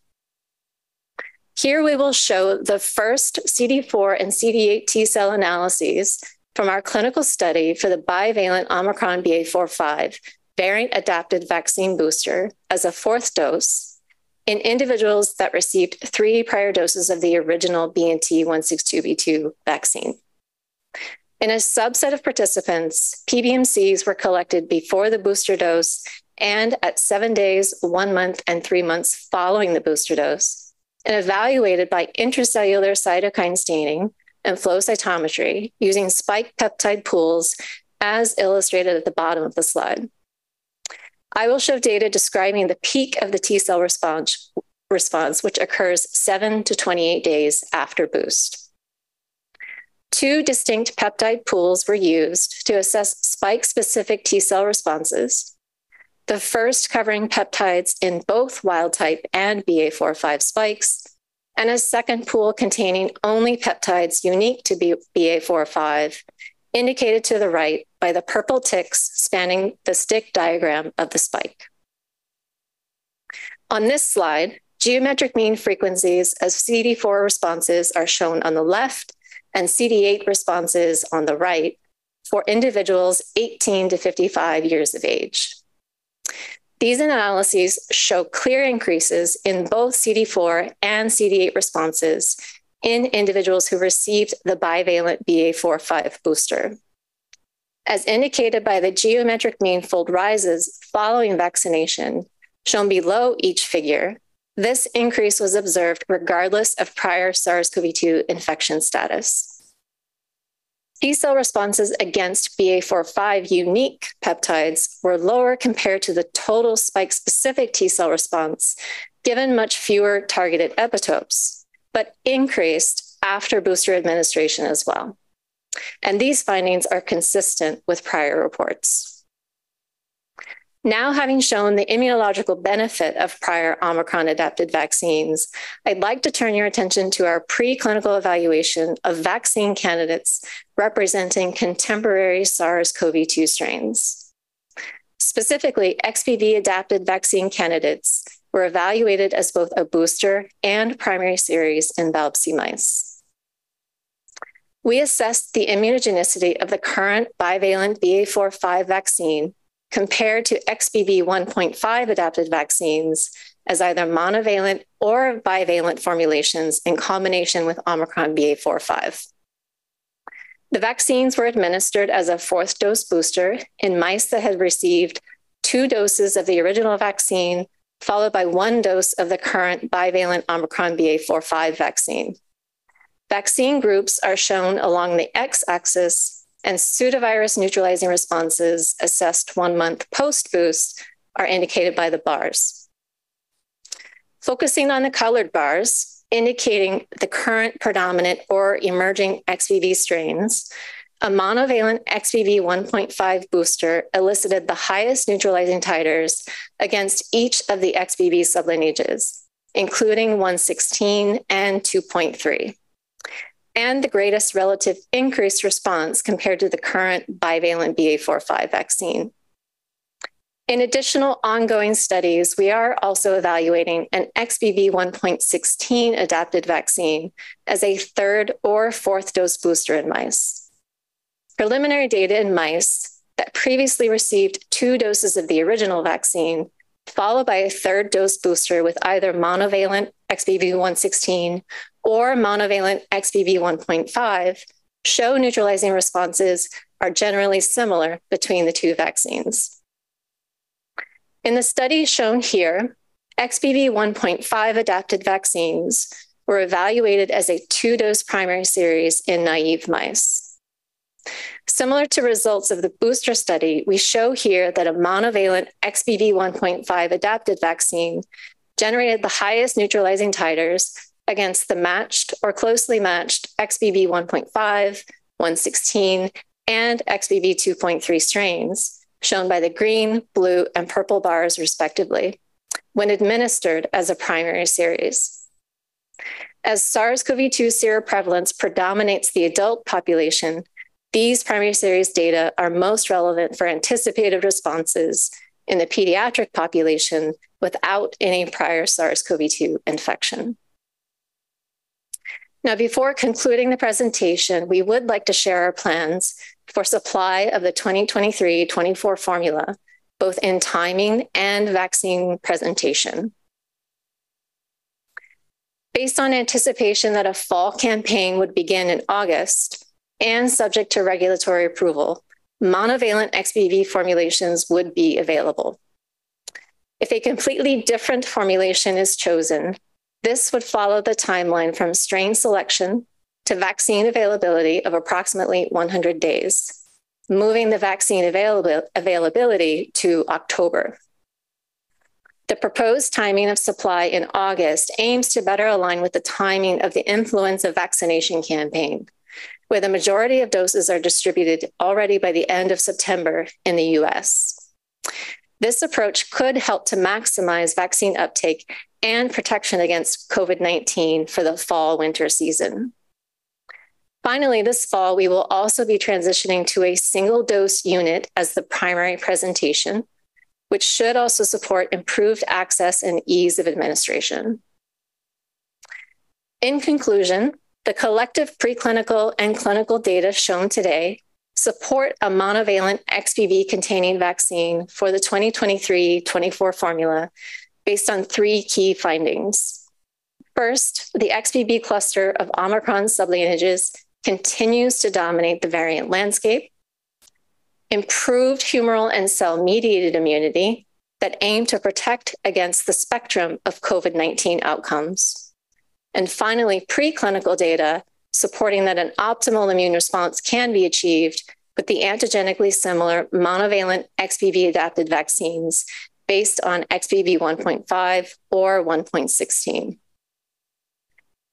Here we will show the first CD4 and CD8 T cell analyses from our clinical study for the bivalent Omicron BA45 variant adapted vaccine booster as a fourth dose in individuals that received three prior doses of the original BNT 162b2 vaccine. In a subset of participants, PBMCs were collected before the booster dose and at seven days, one month, and three months following the booster dose, and evaluated by intracellular cytokine staining and flow cytometry using spike peptide pools as illustrated at the bottom of the slide. I will show data describing the peak of the T cell response, response which occurs 7 to 28 days after boost. Two distinct peptide pools were used to assess spike specific T cell responses. The first covering peptides in both wild type and BA45 spikes, and a second pool containing only peptides unique to BA45, indicated to the right by the purple ticks spanning the stick diagram of the spike. On this slide, geometric mean frequencies of CD4 responses are shown on the left and CD8 responses on the right for individuals 18 to 55 years of age. These analyses show clear increases in both CD4 and CD8 responses in individuals who received the bivalent BA45 booster. As indicated by the geometric mean fold rises following vaccination, shown below each figure, this increase was observed regardless of prior SARS CoV 2 infection status. T cell responses against BA45 unique peptides were lower compared to the total spike specific T cell response, given much fewer targeted epitopes, but increased after booster administration as well. And these findings are consistent with prior reports. Now, having shown the immunological benefit of prior Omicron adapted vaccines, I'd like to turn your attention to our preclinical evaluation of vaccine candidates representing contemporary SARS CoV 2 strains. Specifically, XBB adapted vaccine candidates were evaluated as both a booster and primary series in BALB/c mice. We assessed the immunogenicity of the current bivalent BA45 vaccine compared to XBB 1.5 adapted vaccines as either monovalent or bivalent formulations in combination with Omicron BA45. The vaccines were administered as a fourth dose booster in mice that had received two doses of the original vaccine, followed by one dose of the current bivalent Omicron BA45 vaccine. Vaccine groups are shown along the x axis and pseudovirus neutralizing responses assessed one month post boost are indicated by the bars. Focusing on the colored bars, indicating the current predominant or emerging XBB strains, a monovalent XBB 1.5 booster elicited the highest neutralizing titers against each of the XBB sublineages, including 116 and 2.3 and the greatest relative increased response compared to the current bivalent BA45 vaccine. In additional ongoing studies, we are also evaluating an XBB 1.16 adapted vaccine as a third or fourth dose booster in mice. Preliminary data in mice that previously received two doses of the original vaccine, followed by a third dose booster with either monovalent XBB 116 or monovalent XBB 1.5 show neutralizing responses are generally similar between the two vaccines. In the study shown here, XBB 1.5 adapted vaccines were evaluated as a two dose primary series in naive mice. Similar to results of the booster study, we show here that a monovalent XBB 1.5 adapted vaccine generated the highest neutralizing titers against the matched or closely matched XBB 1.5, 116, and XBB 2.3 strains, shown by the green, blue, and purple bars, respectively, when administered as a primary series. As SARS CoV 2 seroprevalence predominates the adult population, these primary series data are most relevant for anticipated responses in the pediatric population without any prior SARS CoV 2 infection. Now, before concluding the presentation, we would like to share our plans for supply of the 2023 24 formula, both in timing and vaccine presentation. Based on anticipation that a fall campaign would begin in August and subject to regulatory approval, monovalent XBB formulations would be available. If a completely different formulation is chosen, this would follow the timeline from strain selection to vaccine availability of approximately 100 days, moving the vaccine avail- availability to October. The proposed timing of supply in August aims to better align with the timing of the influenza vaccination campaign, where the majority of doses are distributed already by the end of September in the US. This approach could help to maximize vaccine uptake and protection against COVID 19 for the fall winter season. Finally, this fall, we will also be transitioning to a single dose unit as the primary presentation, which should also support improved access and ease of administration. In conclusion, the collective preclinical and clinical data shown today support a monovalent XBB containing vaccine for the 2023 24 formula based on three key findings. First, the XBB cluster of Omicron sublineages continues to dominate the variant landscape. Improved humoral and cell mediated immunity that aim to protect against the spectrum of COVID 19 outcomes. And finally, preclinical data supporting that an optimal immune response can be achieved with the antigenically similar monovalent XBB adapted vaccines based on XBB 1.5 or 1.16.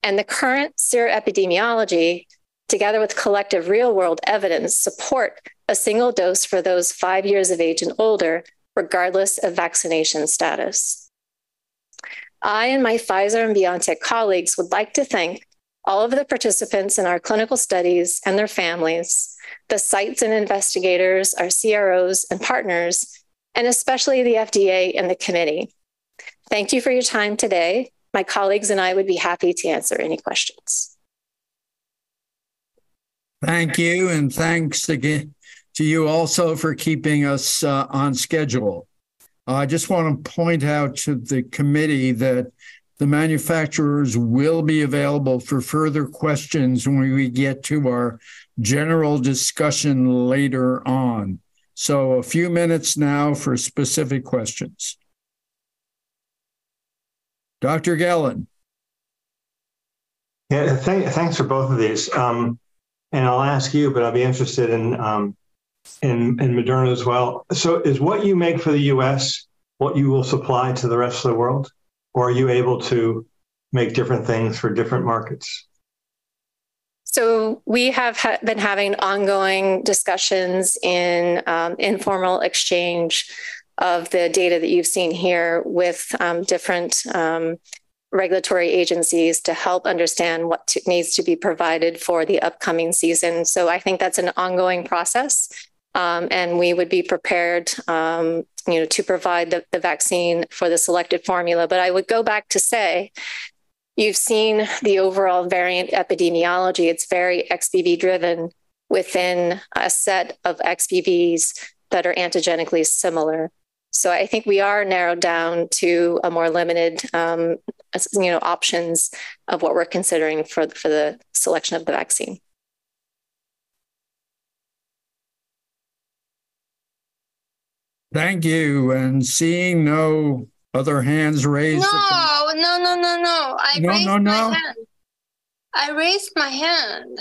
And the current seroepidemiology, together with collective real world evidence, support a single dose for those five years of age and older, regardless of vaccination status. I and my Pfizer and BioNTech colleagues would like to thank all of the participants in our clinical studies and their families, the sites and investigators, our CROs and partners, and especially the FDA and the committee. Thank you for your time today. My colleagues and I would be happy to answer any questions. Thank you, and thanks again to you also for keeping us uh, on schedule. I just want to point out to the committee that the manufacturers will be available for further questions when we get to our general discussion later on. So a few minutes now for specific questions. Dr. Gellin. Yeah, th- thanks for both of these. Um, and I'll ask you, but I'll be interested in, um, in in Moderna as well. So, is what you make for the U.S. what you will supply to the rest of the world, or are you able to make different things for different markets? So we have ha- been having ongoing discussions in um, informal exchange of the data that you've seen here with um, different um, regulatory agencies to help understand what needs to be provided for the upcoming season. So I think that's an ongoing process. Um, and we would be prepared, um, you know, to provide the, the vaccine for the selected formula. But I would go back to say You've seen the overall variant epidemiology. It's very XBB driven within a set of XBBs that are antigenically similar. So I think we are narrowed down to a more limited, um, you know, options of what we're considering for for the selection of the vaccine. Thank you. And seeing no other hands raised? No, no, no, no, no. I no, raised no, no. my hand. I raised my hand.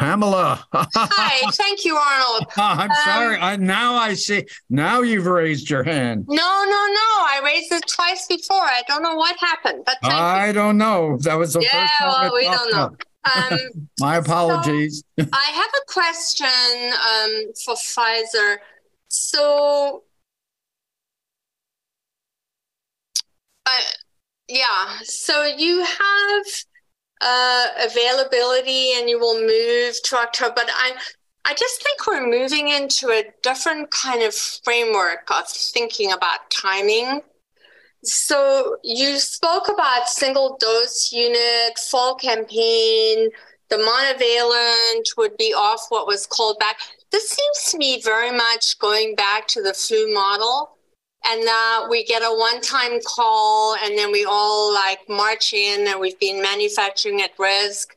Pamela. Hi, thank you, Arnold. I'm um, sorry. I, now I see. Now you've raised your hand. No, no, no. I raised it twice before. I don't know what happened, but I you. don't know. That was the yeah, first time. well, we don't know. Um, My apologies. So I have a question um, for Pfizer. So, uh, yeah. So you have uh, availability and you will move to October. But I, I just think we're moving into a different kind of framework of thinking about timing. So you spoke about single dose unit, fall campaign, the monovalent would be off what was called back. This seems to me very much going back to the flu model and that we get a one-time call and then we all like march in and we've been manufacturing at risk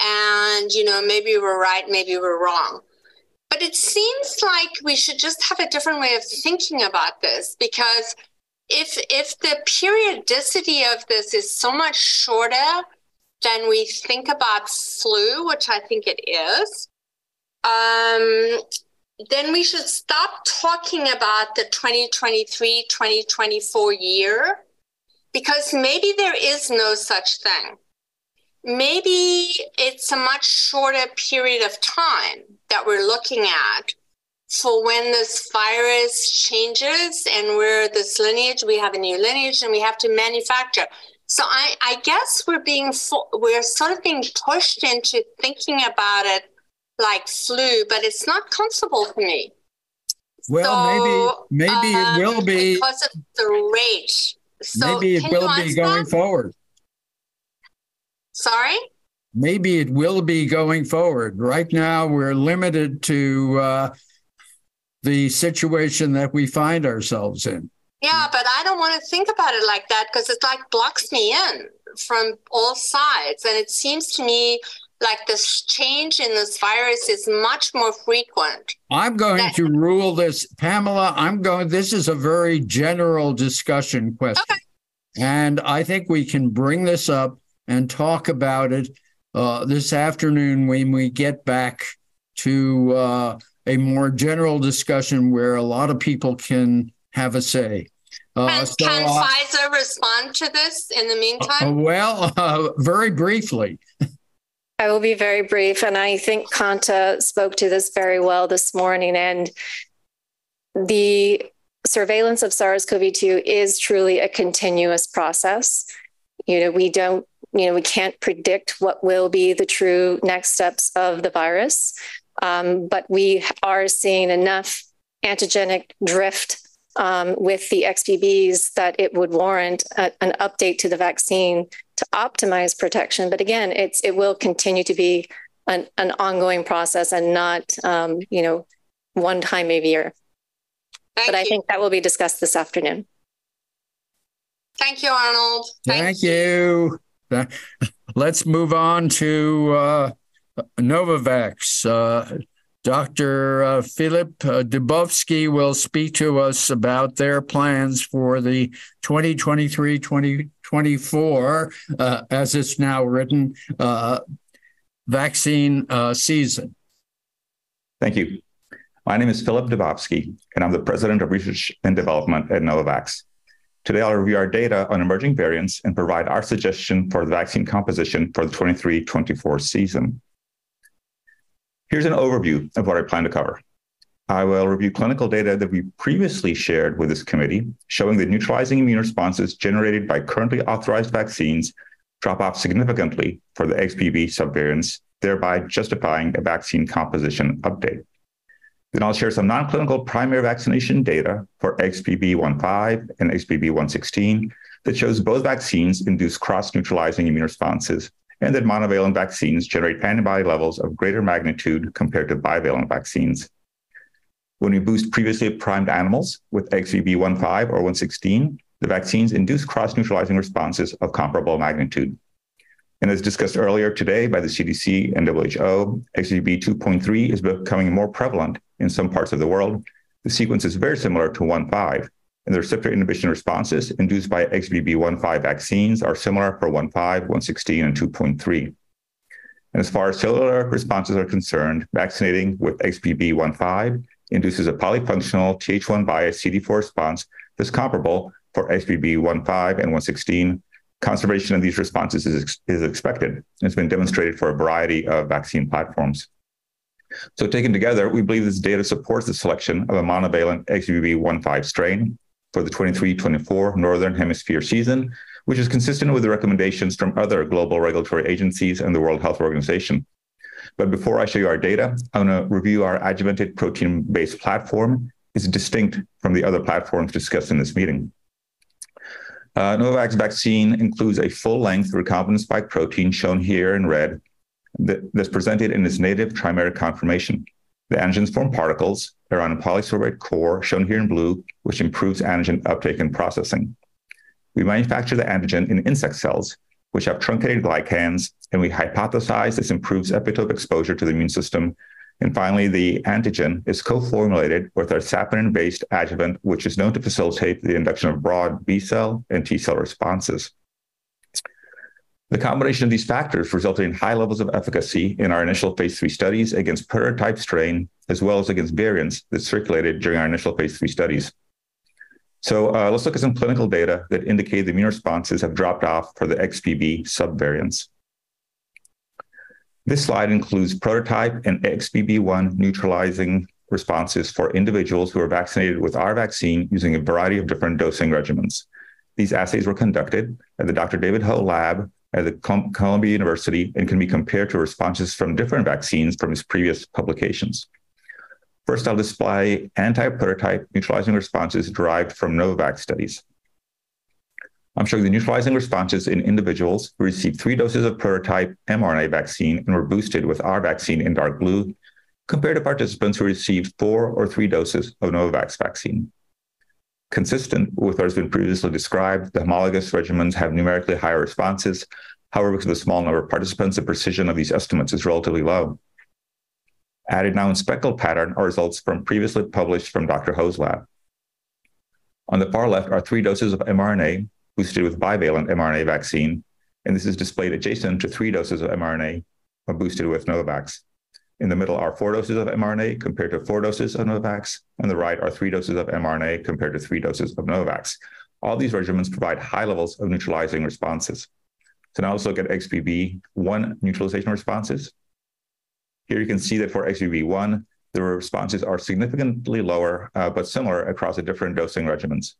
and you know maybe we're right maybe we're wrong but it seems like we should just have a different way of thinking about this because if if the periodicity of this is so much shorter than we think about flu which i think it is um, then we should stop talking about the 2023 2024 year because maybe there is no such thing. Maybe it's a much shorter period of time that we're looking at for when this virus changes and we're this lineage, we have a new lineage and we have to manufacture. So I, I guess we're being, we're sort of being pushed into thinking about it like flu, but it's not comfortable for me. Well, so, maybe maybe um, it will be because of the rate. So maybe it will be going that? forward. Sorry. Maybe it will be going forward. Right now, we're limited to uh, the situation that we find ourselves in. Yeah, but I don't want to think about it like that because it like blocks me in from all sides, and it seems to me like this change in this virus is much more frequent. I'm going that- to rule this, Pamela. I'm going, this is a very general discussion question. Okay. And I think we can bring this up and talk about it uh, this afternoon when we get back to uh, a more general discussion where a lot of people can have a say. Uh, can, so, can Pfizer respond to this in the meantime? Uh, well, uh, very briefly. I will be very brief. And I think Kanta spoke to this very well this morning. And the surveillance of SARS CoV 2 is truly a continuous process. You know, we don't, you know, we can't predict what will be the true next steps of the virus. Um, but we are seeing enough antigenic drift um, with the XBBs that it would warrant a, an update to the vaccine to optimize protection. But again, it's it will continue to be an, an ongoing process and not um, you know one time a year. Thank but you. I think that will be discussed this afternoon. Thank you, Arnold. Thank, Thank you. Let's move on to uh, Novavax. Uh, Dr. Uh, Philip uh, Dubovsky will speak to us about their plans for the 2023 2024, uh, as it's now written, uh, vaccine season. Thank you. My name is Philip Dubovsky, and I'm the President of Research and Development at Novavax. Today, I'll review our data on emerging variants and provide our suggestion for the vaccine composition for the 23 24 season. Here's an overview of what I plan to cover. I will review clinical data that we previously shared with this committee, showing that neutralizing immune responses generated by currently authorized vaccines drop off significantly for the XBB subvariants, thereby justifying a vaccine composition update. Then I'll share some non-clinical primary vaccination data for XBB.1.5 and XBB.1.16 that shows both vaccines induce cross-neutralizing immune responses and that monovalent vaccines generate antibody levels of greater magnitude compared to bivalent vaccines. When we boost previously primed animals with XBB.1.5 or 1.16, the vaccines induce cross-neutralizing responses of comparable magnitude. And as discussed earlier today by the CDC and WHO, XBB 2.3 is becoming more prevalent in some parts of the world. The sequence is very similar to 1.5, and the receptor inhibition responses induced by XBB.1.5 vaccines are similar for 1.5, 1.16, and 2.3. And as far as cellular responses are concerned, vaccinating with XBB.1.5 induces a polyfunctional Th1 bias CD4 response that's comparable for XBB.1.5 and 116. Conservation of these responses is, is expected. It's been demonstrated for a variety of vaccine platforms. So taken together, we believe this data supports the selection of a monovalent XBB.1.5 strain for the 23-24 Northern Hemisphere season, which is consistent with the recommendations from other global regulatory agencies and the World Health Organization. But before I show you our data, I'm going to review our adjuvanted protein-based platform. is distinct from the other platforms discussed in this meeting. Uh, Novavax vaccine includes a full-length recombinant spike protein shown here in red that's presented in its native trimeric conformation. The antigens form particles around a polysorbate core, shown here in blue, which improves antigen uptake and processing. We manufacture the antigen in insect cells, which have truncated glycans, and we hypothesize this improves epitope exposure to the immune system. And finally, the antigen is co-formulated with our saponin-based adjuvant, which is known to facilitate the induction of broad B cell and T cell responses. The combination of these factors resulted in high levels of efficacy in our initial phase three studies against prototype strain, as well as against variants that circulated during our initial phase three studies. So uh, let's look at some clinical data that indicate the immune responses have dropped off for the XBB subvariants. This slide includes prototype and XBB1 neutralizing responses for individuals who are vaccinated with our vaccine using a variety of different dosing regimens. These assays were conducted at the Dr. David Ho lab at the Columbia University and can be compared to responses from different vaccines from his previous publications. First, I'll display anti-prototype neutralizing responses derived from Novavax studies. I'm showing the neutralizing responses in individuals who received three doses of prototype mRNA vaccine and were boosted with our vaccine in dark blue, compared to participants who received four or three doses of Novavax vaccine. Consistent with what has been previously described, the homologous regimens have numerically higher responses. However, because of the small number of participants, the precision of these estimates is relatively low. Added now in speckled pattern are results from previously published from Dr. Ho's lab. On the far left are three doses of mRNA boosted with bivalent mRNA vaccine, and this is displayed adjacent to three doses of mRNA boosted with Novavax. In the middle are four doses of mRNA compared to four doses of Novavax. On the right are three doses of mRNA compared to three doses of Novavax. All these regimens provide high levels of neutralizing responses. So now let's look at XBB1 neutralization responses. Here you can see that for XBB1, the responses are significantly lower, uh, but similar across the different dosing regimens.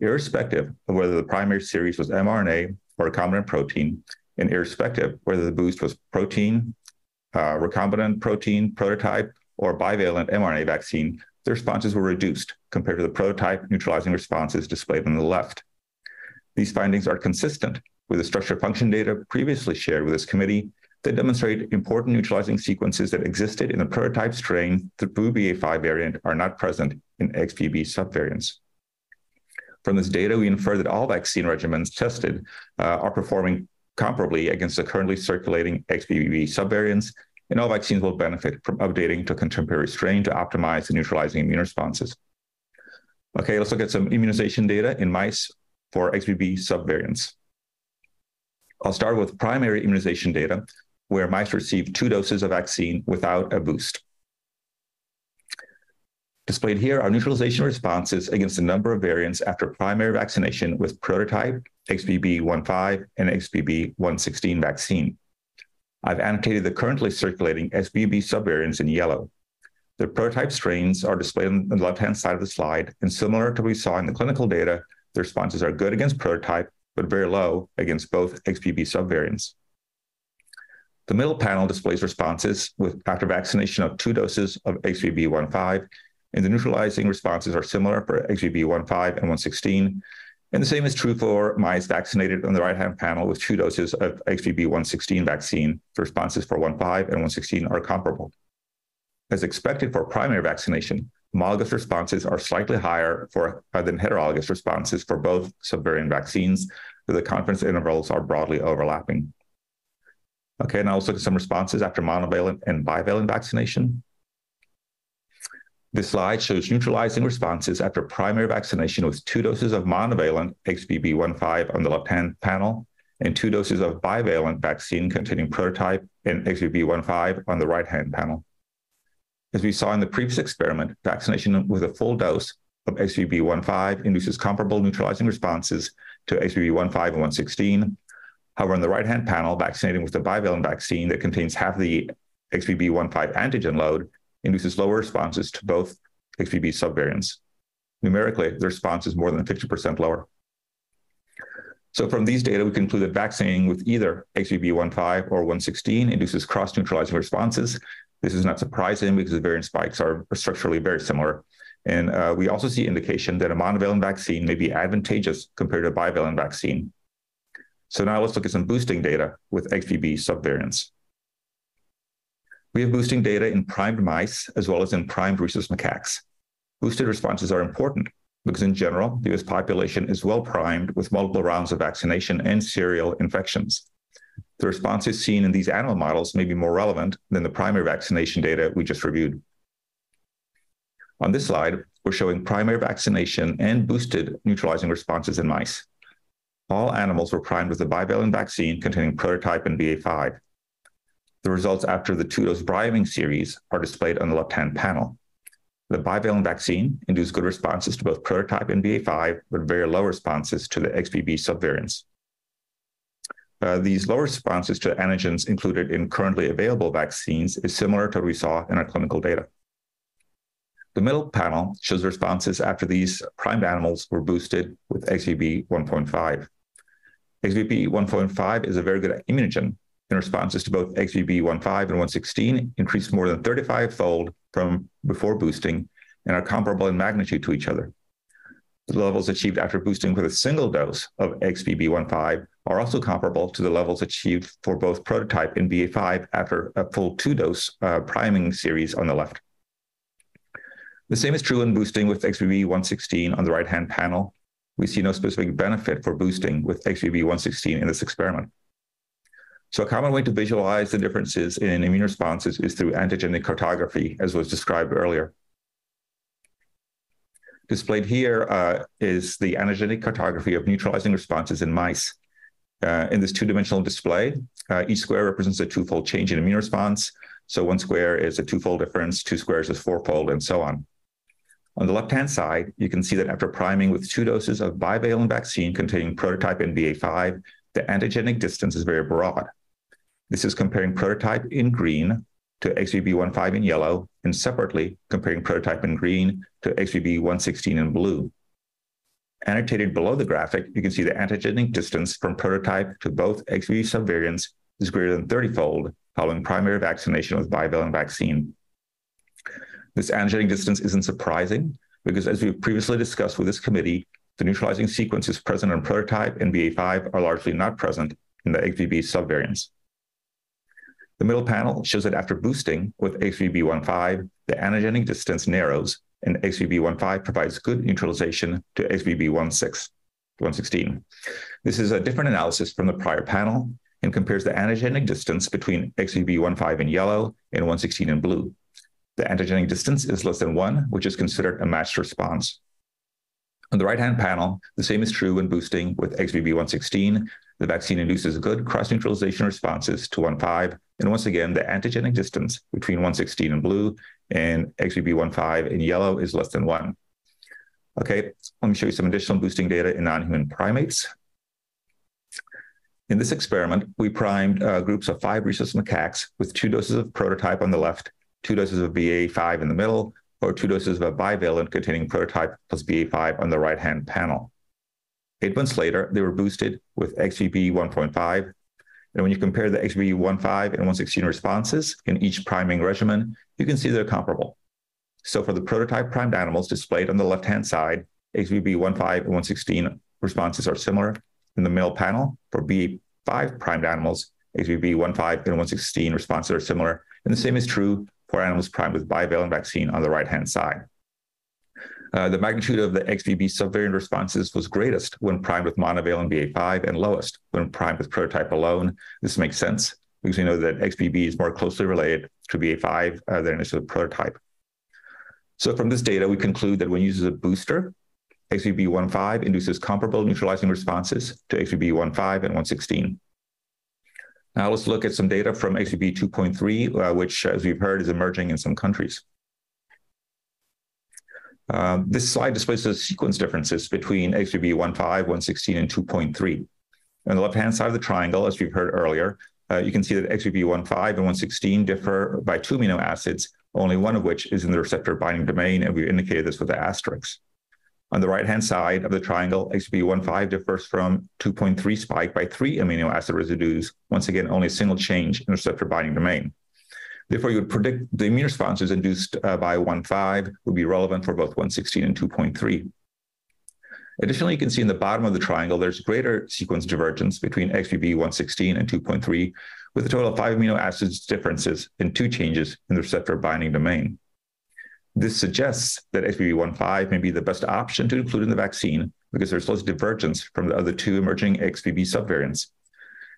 Irrespective of whether the primary series was mRNA or recombinant protein, and irrespective whether the boost was protein, uh, recombinant protein, prototype, or bivalent mRNA vaccine, the responses were reduced compared to the prototype neutralizing responses displayed on the left. These findings are consistent with the structure function data previously shared with this committee that demonstrate important neutralizing sequences that existed in the prototype strain, the BA5 variant, are not present in XBB subvariants. From this data, we infer that all vaccine regimens tested uh, are performing comparably against the currently circulating XBB subvariants, and all vaccines will benefit from updating to contemporary strain to optimize the neutralizing immune responses. Okay, let's look at some immunization data in mice for XBB subvariants. I'll start with primary immunization data, where mice received two doses of vaccine without a boost. Displayed here are neutralization responses against a number of variants after primary vaccination with prototype, XBB.1.5, and XBB.1.16 vaccine. I've annotated the currently circulating XBB subvariants in yellow. The prototype strains are displayed on the left-hand side of the slide, and similar to what we saw in the clinical data, the responses are good against prototype, but very low against both XBB subvariants. The middle panel displays responses with after vaccination of two doses of XBB.1.5 and the neutralizing responses are similar for XBB.1.5 and 116. And the same is true for mice vaccinated on the right-hand panel with two doses of XBB.1.16 vaccine. The responses for 1.5 and 1.16 are comparable. As expected for primary vaccination, homologous responses are slightly higher for, uh, than heterologous responses for both subvariant vaccines, the confidence intervals are broadly overlapping. Okay, now let's look at some responses after monovalent and bivalent vaccination. This slide shows neutralizing responses after primary vaccination with two doses of monovalent XBB.1.5 on the left-hand panel and two doses of bivalent vaccine containing prototype and XBB.1.5 on the right-hand panel. As we saw in the previous experiment, vaccination with a full dose of XBB.1.5 induces comparable neutralizing responses to XBB.1.5 and 116. However, on the right-hand panel, vaccinating with the bivalent vaccine that contains half the XBB.1.5 antigen load induces lower responses to both XBB subvariants. Numerically, the response is more than 50% lower. So from these data, we conclude that vaccinating with either XBB.1.5 or 116 induces cross-neutralizing responses. This is not surprising because the variant spikes are structurally very similar. And uh, we also see indication that a monovalent vaccine may be advantageous compared to a bivalent vaccine. So now let's look at some boosting data with XBB subvariants. We have boosting data in primed mice as well as in primed rhesus macaques. Boosted responses are important because in general, the US population is well primed with multiple rounds of vaccination and serial infections. The responses seen in these animal models may be more relevant than the primary vaccination data we just reviewed. On this slide, we're showing primary vaccination and boosted neutralizing responses in mice. All animals were primed with a bivalent vaccine containing prototype and BA5. The results after the two-dose priming series are displayed on the left-hand panel. The bivalent vaccine induced good responses to both prototype and BA5, but very low responses to the XBB subvariants. Uh, these low responses to antigens included in currently available vaccines is similar to what we saw in our clinical data. The middle panel shows responses after these primed animals were boosted with XBB 1.5. XBB 1.5 is a very good immunogen, and responses to both XBB 1.5 and 116 increased more than 35 fold from before boosting and are comparable in magnitude to each other. The levels achieved after boosting with a single dose of XBB.1.5 are also comparable to the levels achieved for both prototype and BA5 after a full two dose uh, priming series on the left. The same is true in boosting with XBB.116 on the right hand panel. We see no specific benefit for boosting with XBB.116 in this experiment. So a common way to visualize the differences in immune responses is through antigenic cartography, as was described earlier. Displayed here uh, is the antigenic cartography of neutralizing responses in mice. Uh, in this two-dimensional display, uh, each square represents a twofold change in immune response. So one square is a twofold difference, two squares is fourfold, and so on. On the left-hand side, you can see that after priming with two doses of bivalent vaccine containing prototype and BA5, the antigenic distance is very broad. This is comparing prototype in green to XBB15 in yellow, and separately comparing prototype in green to XBB116 in blue. Annotated below the graphic, you can see the antigenic distance from prototype to both XBB subvariants is greater than 30-fold following primary vaccination with bivalent vaccine. This antigenic distance isn't surprising because as we've previously discussed with this committee, the neutralizing sequences present on prototype and BA5 are largely not present in the XBB subvariants. The middle panel shows that after boosting with XBB15, the antigenic distance narrows and XBB15 provides good neutralization to XBB16. 116. This is a different analysis from the prior panel and compares the antigenic distance between XBB15 in yellow and 116 in blue. The antigenic distance is less than one, which is considered a matched response. On the right-hand panel, the same is true when boosting with XBB116. The vaccine induces good cross-neutralization responses to 1.5 and once again, the antigenic distance between 116 in blue and XBB15 in yellow is less than one. Okay, let me show you some additional boosting data in non-human primates. In this experiment, we primed uh, groups of five rhesus macaques with two doses of prototype on the left, two doses of BA5 in the middle, or two doses of a bivalent containing prototype plus BA5 on the right-hand panel. Eight months later, they were boosted with XBB 1.5 and when you compare the XBB15 and 116 responses in each priming regimen, you can see they're comparable. So for the prototype primed animals displayed on the left-hand side, XBB15 and 116 responses are similar. In the middle panel, for B5 primed animals, XBB15 and 116 responses are similar. And the same is true for animals primed with bivalent vaccine on the right-hand side. Uh, the magnitude of the XBB subvariant responses was greatest when primed with monovalent BA5 and lowest when primed with prototype alone. This makes sense because we know that XBB is more closely related to BA5 uh, than it is to the prototype. So from this data, we conclude that when used as a booster, XBB.1.5 induces comparable neutralizing responses to XBB.1.5 and 116. Now let's look at some data from XBB 2.3, uh, which, as we've heard, is emerging in some countries. Uh, this slide displays the sequence differences between XBB 1.5, 116, and 2.3. On the left-hand side of the triangle, as we've heard earlier, uh, you can see that XBB 1.5 and 116 differ by two amino acids, only one of which is in the receptor binding domain, and we've indicated this with the asterisk. On the right-hand side of the triangle, XBB.1.5 differs from 2.3 spike by three amino acid residues, once again, only a single change in the receptor binding domain. Therefore, you would predict the immune responses induced uh, by 1.5 would be relevant for both 1.16 and 2.3. Additionally, you can see in the bottom of the triangle, there's greater sequence divergence between XBB 1.16 and 2.3, with a total of five amino acids differences and two changes in the receptor binding domain. This suggests that XBB.1.5 may be the best option to include in the vaccine because there's less divergence from the other two emerging XBB subvariants.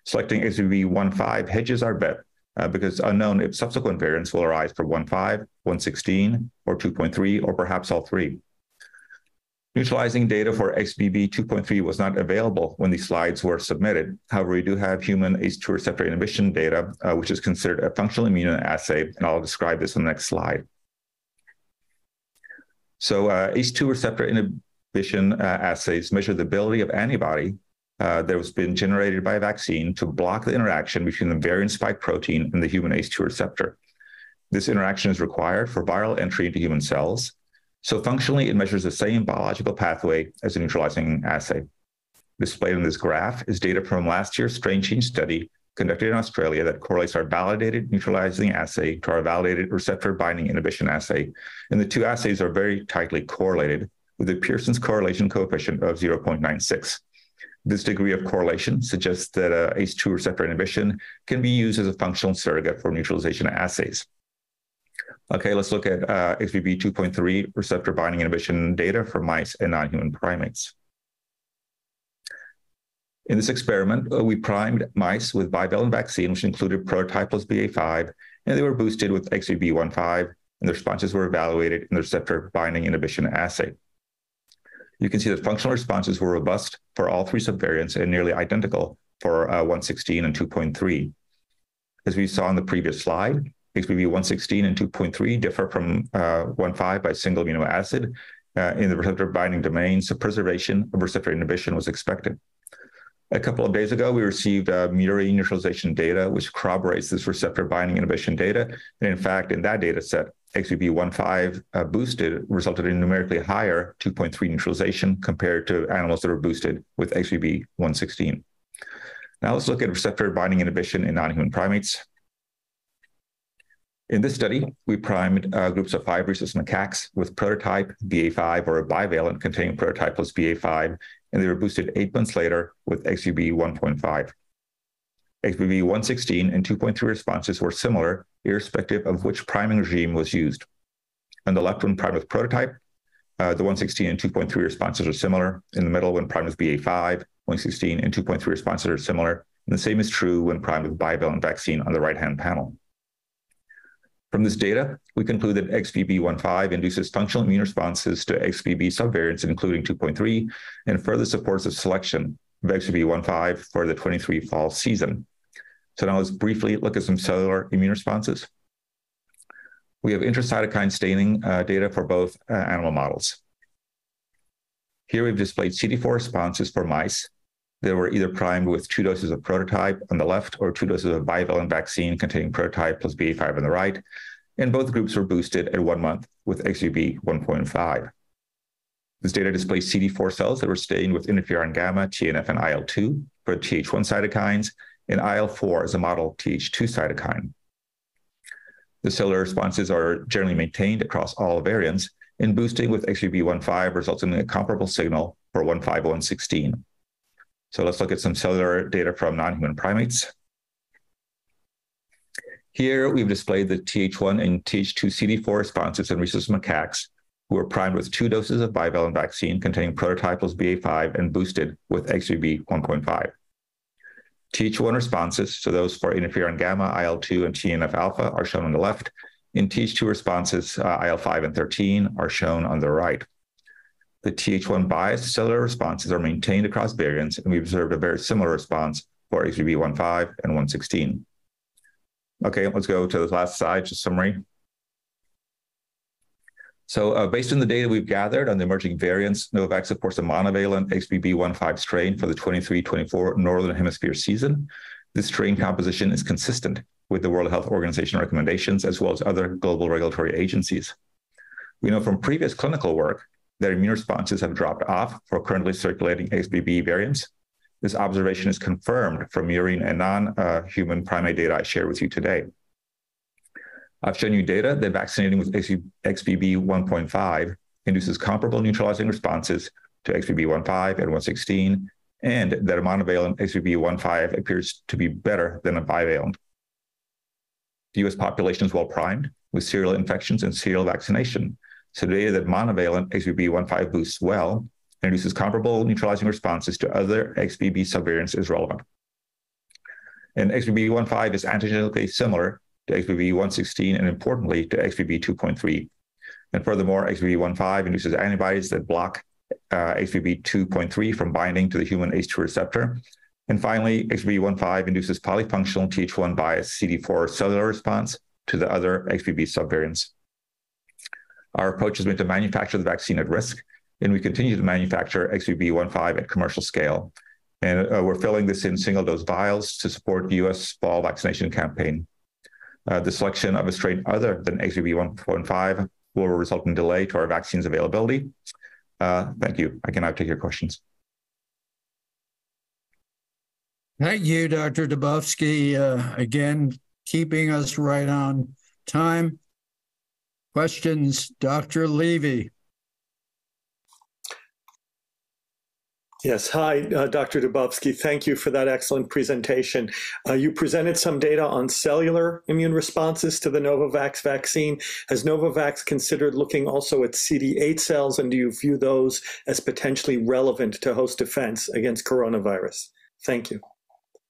Selecting XBB.1.5 hedges our bet uh, because unknown if subsequent variants will arise for 1.5, 1.16, or 2.3, or perhaps all three. Neutralizing data for XBB 2.3 was not available when these slides were submitted. However, we do have human ACE2 receptor inhibition data, uh, which is considered a functional immunoassay, and I'll describe this on the next slide. So uh, ACE2 receptor inhibition uh, assays measure the ability of antibody uh, that has been generated by a vaccine to block the interaction between the variant spike protein and the human ACE2 receptor. This interaction is required for viral entry into human cells. So functionally, it measures the same biological pathway as a neutralizing assay. Displayed in this graph is data from last year's strain change study conducted in Australia that correlates our validated neutralizing assay to our validated receptor binding inhibition assay. And the two assays are very tightly correlated with a Pearson's correlation coefficient of 0.96. This degree of correlation suggests that uh, ACE2 receptor inhibition can be used as a functional surrogate for neutralization assays. Okay, let's look at uh, XBB 2.3 receptor binding inhibition data for mice and non-human primates. In this experiment, uh, we primed mice with bivalent vaccine, which included prototype plus BA5, and they were boosted with XBB.1.5, and the responses were evaluated in the receptor binding inhibition assay. You can see that functional responses were robust for all three subvariants and nearly identical for uh, 116 and 2.3. As we saw in the previous slide, XBB 116 and 2.3 differ from uh, 1.5 by single amino acid uh, in the receptor binding domain, so preservation of receptor inhibition was expected. A couple of days ago, we received uh, Muri neutralization data, which corroborates this receptor binding inhibition data. And in fact, in that data set, XBB.1.5 uh, boosted resulted in numerically higher 2.3 neutralization compared to animals that were boosted with XBB.116. Now let's look at receptor binding inhibition in non-human primates. In this study, we primed uh, groups of five rhesus macaques with prototype BA5 or a bivalent containing prototype plus BA5 and they were boosted eight months later with XBB 1.5. XBB 116 and 2.3 responses were similar, irrespective of which priming regime was used. On the left, when primed with prototype, uh, the 116 and 2.3 responses are similar. In the middle, when primed with BA5, 116 and 2.3 responses are similar. And the same is true when primed with bivalent vaccine on the right-hand panel. From this data, we conclude that XBB.1.5 induces functional immune responses to XBB subvariants, including 2.3, and further supports the selection of XBB.1.5 for the 23 fall season. So now let's briefly look at some cellular immune responses. We have intracytokine staining uh, data for both uh, animal models. Here we've displayed CD4 responses for mice they were either primed with two doses of prototype on the left or two doses of bivalent vaccine containing prototype plus BA5 on the right. And both groups were boosted at one month with XUB 1.5. This data displays CD4 cells that were stained with interferon gamma, TNF, and IL2 for Th1 cytokines, and IL4 as a model Th2 cytokine. The cellular responses are generally maintained across all variants, and boosting with XBB.1.5 results in a comparable signal for 1.5.116. So let's look at some cellular data from non-human primates. Here we've displayed the Th1 and Th2 CD4 responses in rhesus macaques who were primed with two doses of bivalent vaccine containing prototype plus BA5 and boosted with XBB 1.5. Th1 responses, so those for interferon gamma, IL2, and TNF alpha, are shown on the left. In Th2 responses, uh, IL5 and 13 are shown on the right. the Th1 biased cellular responses are maintained across variants, and we observed a very similar response for XBB.1.5 and 1.16. Okay, let's go to the last slide, just summary. So uh, based on the data we've gathered on the emerging variants, Novavax supports a monovalent XBB.1.5 strain for the 23-24 Northern Hemisphere season. This strain composition is consistent with the World Health Organization recommendations as well as other global regulatory agencies. We know from previous clinical work that immune responses have dropped off for currently circulating XBB variants. This observation is confirmed from urine and non-human primate data I shared with you today. I've shown you data that vaccinating with XBB 1.5 induces comparable neutralizing responses to XBB 1.5 and 1.16, and that a monovalent XBB 1.5 appears to be better than a bivalent. The US population is well primed with serial infections and serial vaccination. So data that monovalent XBB 1.5 boosts well and induces comparable neutralizing responses to other XBB subvariants is relevant. And XBB 1.5 is antigenically similar to XBB 1.16 and importantly to XBB 2.3. And furthermore, XBB 1.5 induces antibodies that block uh, XBB 2.3 from binding to the human ACE2 receptor. And finally, XBB 1.5 induces polyfunctional Th1 biased CD4 cellular response to the other XBB subvariants. Our approach has been to manufacture the vaccine at risk, and we continue to manufacture XBB 1.5 at commercial scale. And uh, we're filling this in single dose vials to support the US fall vaccination campaign. Uh, the selection of a strain other than XBB 1.5 will result in delay to our vaccine's availability. Uh, thank you. I can now take your questions. Thank you, Dr. Dubovsky. Uh, again, keeping us right on time. Questions, Dr. Levy. Yes. Hi, uh, Dr. Dubovsky. Thank you for that excellent presentation. Uh, you presented some data on cellular immune responses to the Novavax vaccine. Has Novavax considered looking also at CD8 cells, and do you view those as potentially relevant to host defense against coronavirus? Thank you.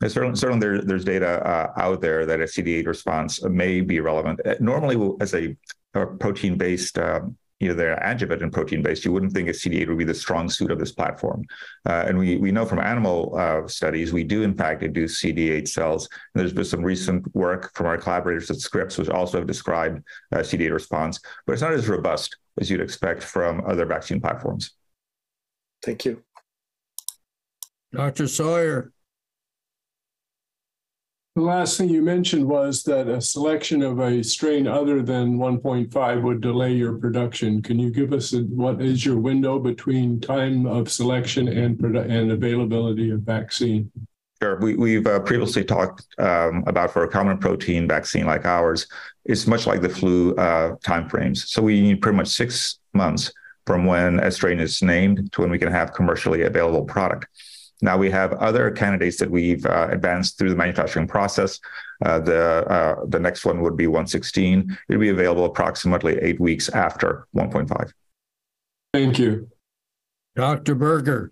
certainly, certainly there, there's data uh, out there that a CD8 response may be relevant. Uh, normally, as a, a protein-based um, you know, they're adjuvant and protein based, you wouldn't think a CD8 would be the strong suit of this platform. Uh, and we, we know from animal uh, studies, we do in fact induce CD8 cells. And there's been some recent work from our collaborators at Scripps, which also have described uh, CD8 response, but it's not as robust as you'd expect from other vaccine platforms. Thank you. Dr. Sawyer. The last thing you mentioned was that a selection of a strain other than 1.5 would delay your production. Can you give us a, what is your window between time of selection and and availability of vaccine? Sure. We, have uh, previously talked um, about for a common protein vaccine like ours, it's much like the flu uh, timeframes. So we need pretty much six months from when a strain is named to when we can have commercially available product. Now we have other candidates that we've uh, advanced through the manufacturing process. Uh, the uh, the next one would be 116. It'll be available approximately eight weeks after 1.5. Thank you, Dr. Berger.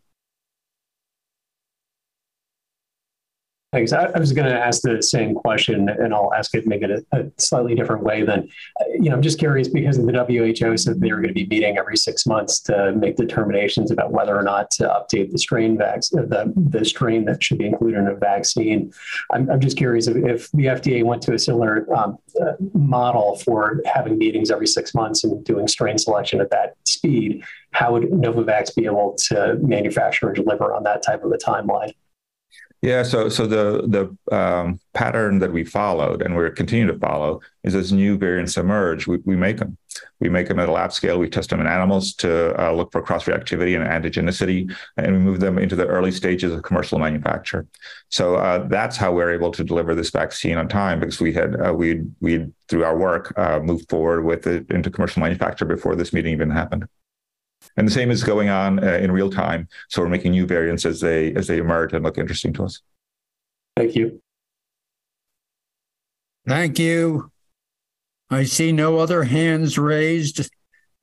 I, I was going to ask the same question, and I'll ask it maybe a, a slightly different way. Then, you know, I'm just curious because the WHO said they were going to be meeting every six months to make determinations about whether or not to update the strain vac- the the strain that should be included in a vaccine. I'm, I'm just curious if, if, the FDA went to a similar um, uh, model for having meetings every six months and doing strain selection at that speed, how would Novavax be able to manufacture and deliver on that type of a timeline? Yeah, so so the the um, pattern that we followed and we're continuing to follow is as new variants emerge, we, we make them. We make them at a lab scale. We test them in animals to uh, look for cross reactivity and antigenicity, and we move them into the early stages of commercial manufacture. So uh, that's how we're able to deliver this vaccine on time because we had uh, we we through our work uh, moved forward with it into commercial manufacture before this meeting even happened. And the same is going on uh, in real time. So we're making new variants as they as they emerge and look interesting to us. Thank you. Thank you. I see no other hands raised,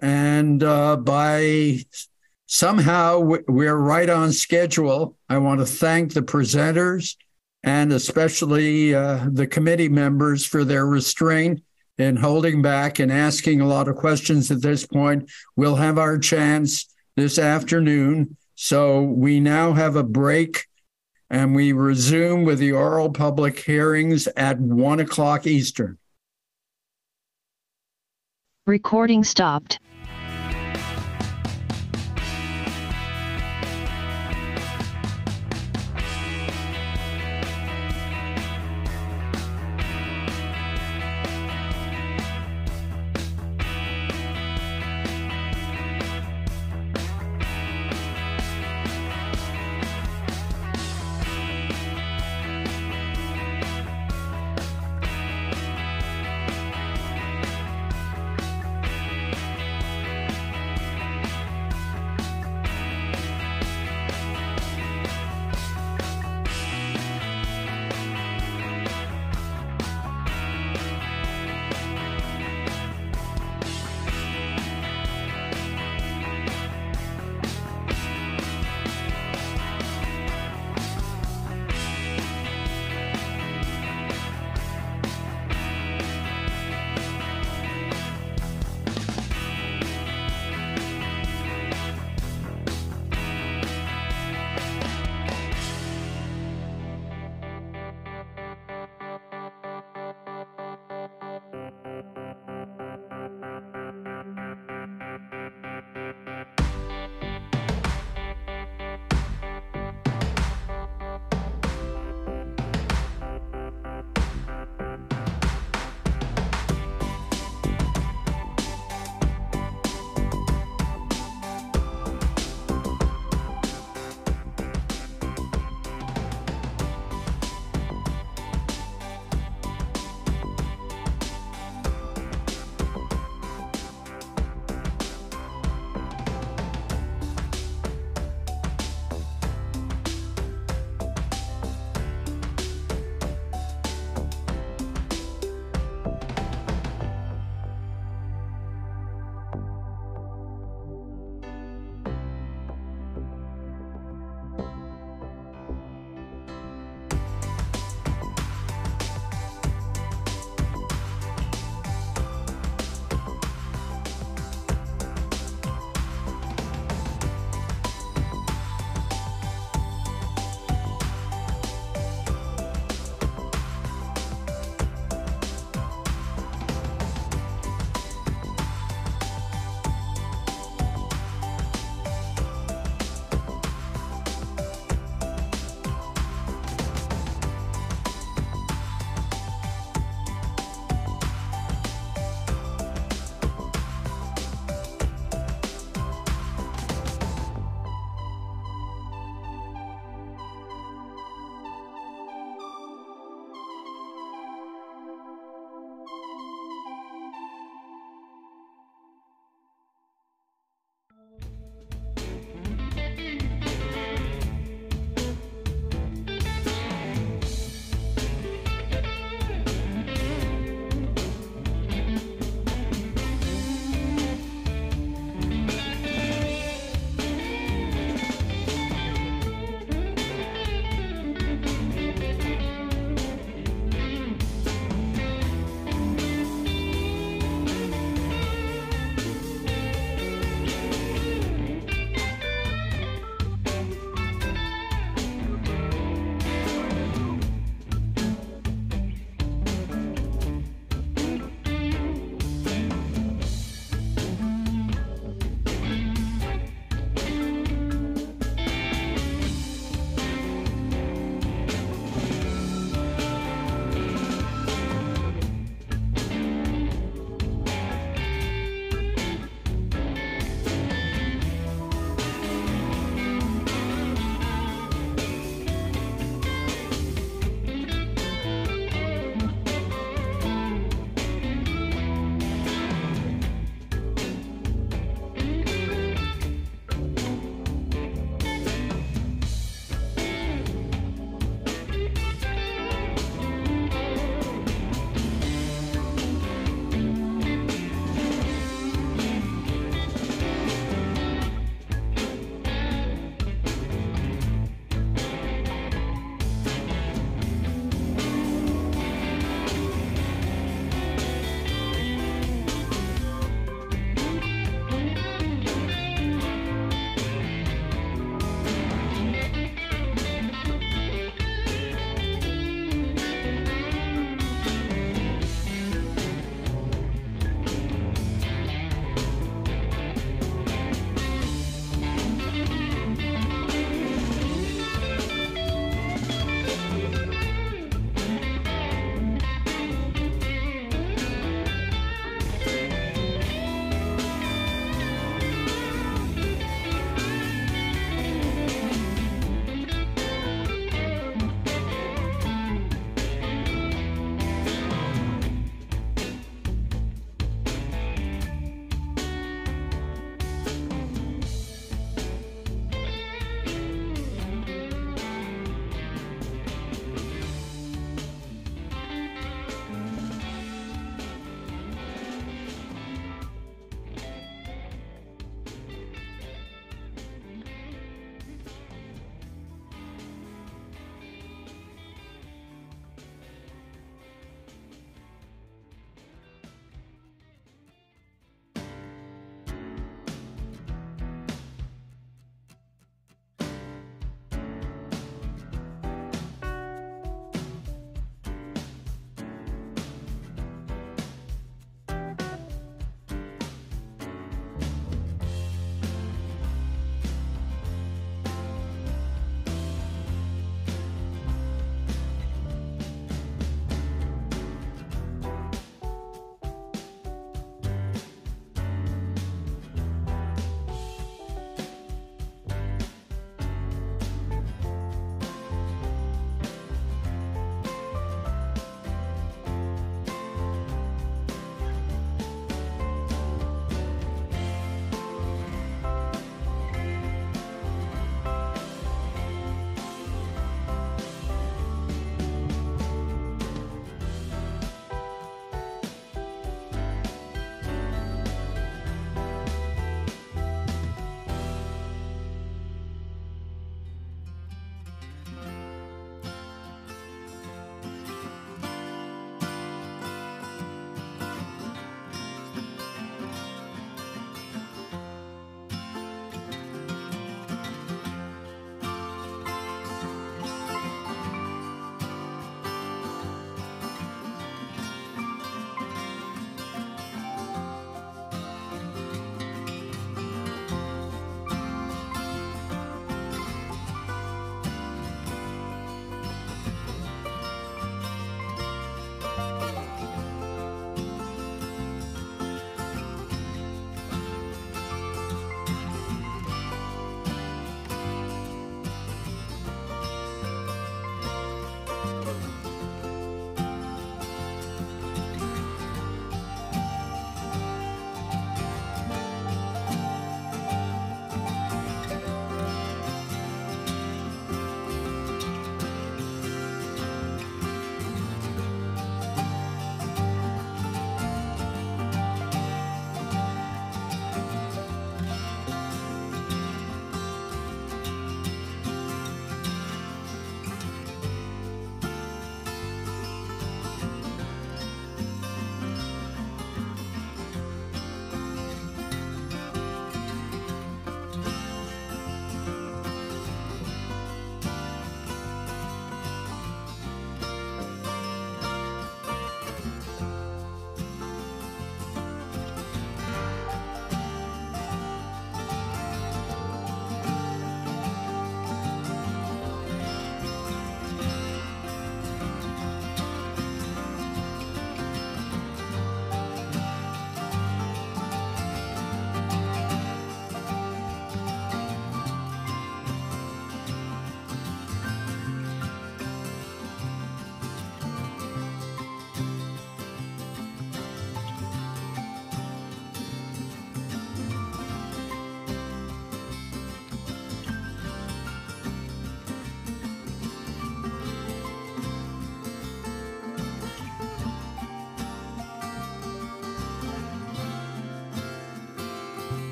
and uh, by somehow we're right on schedule. I want to thank the presenters and especially uh, the committee members for their restraint and holding back and asking a lot of questions at this point. We'll have our chance this afternoon. So we now have a break and we resume with the oral public hearings at one o'clock Eastern. Recording stopped.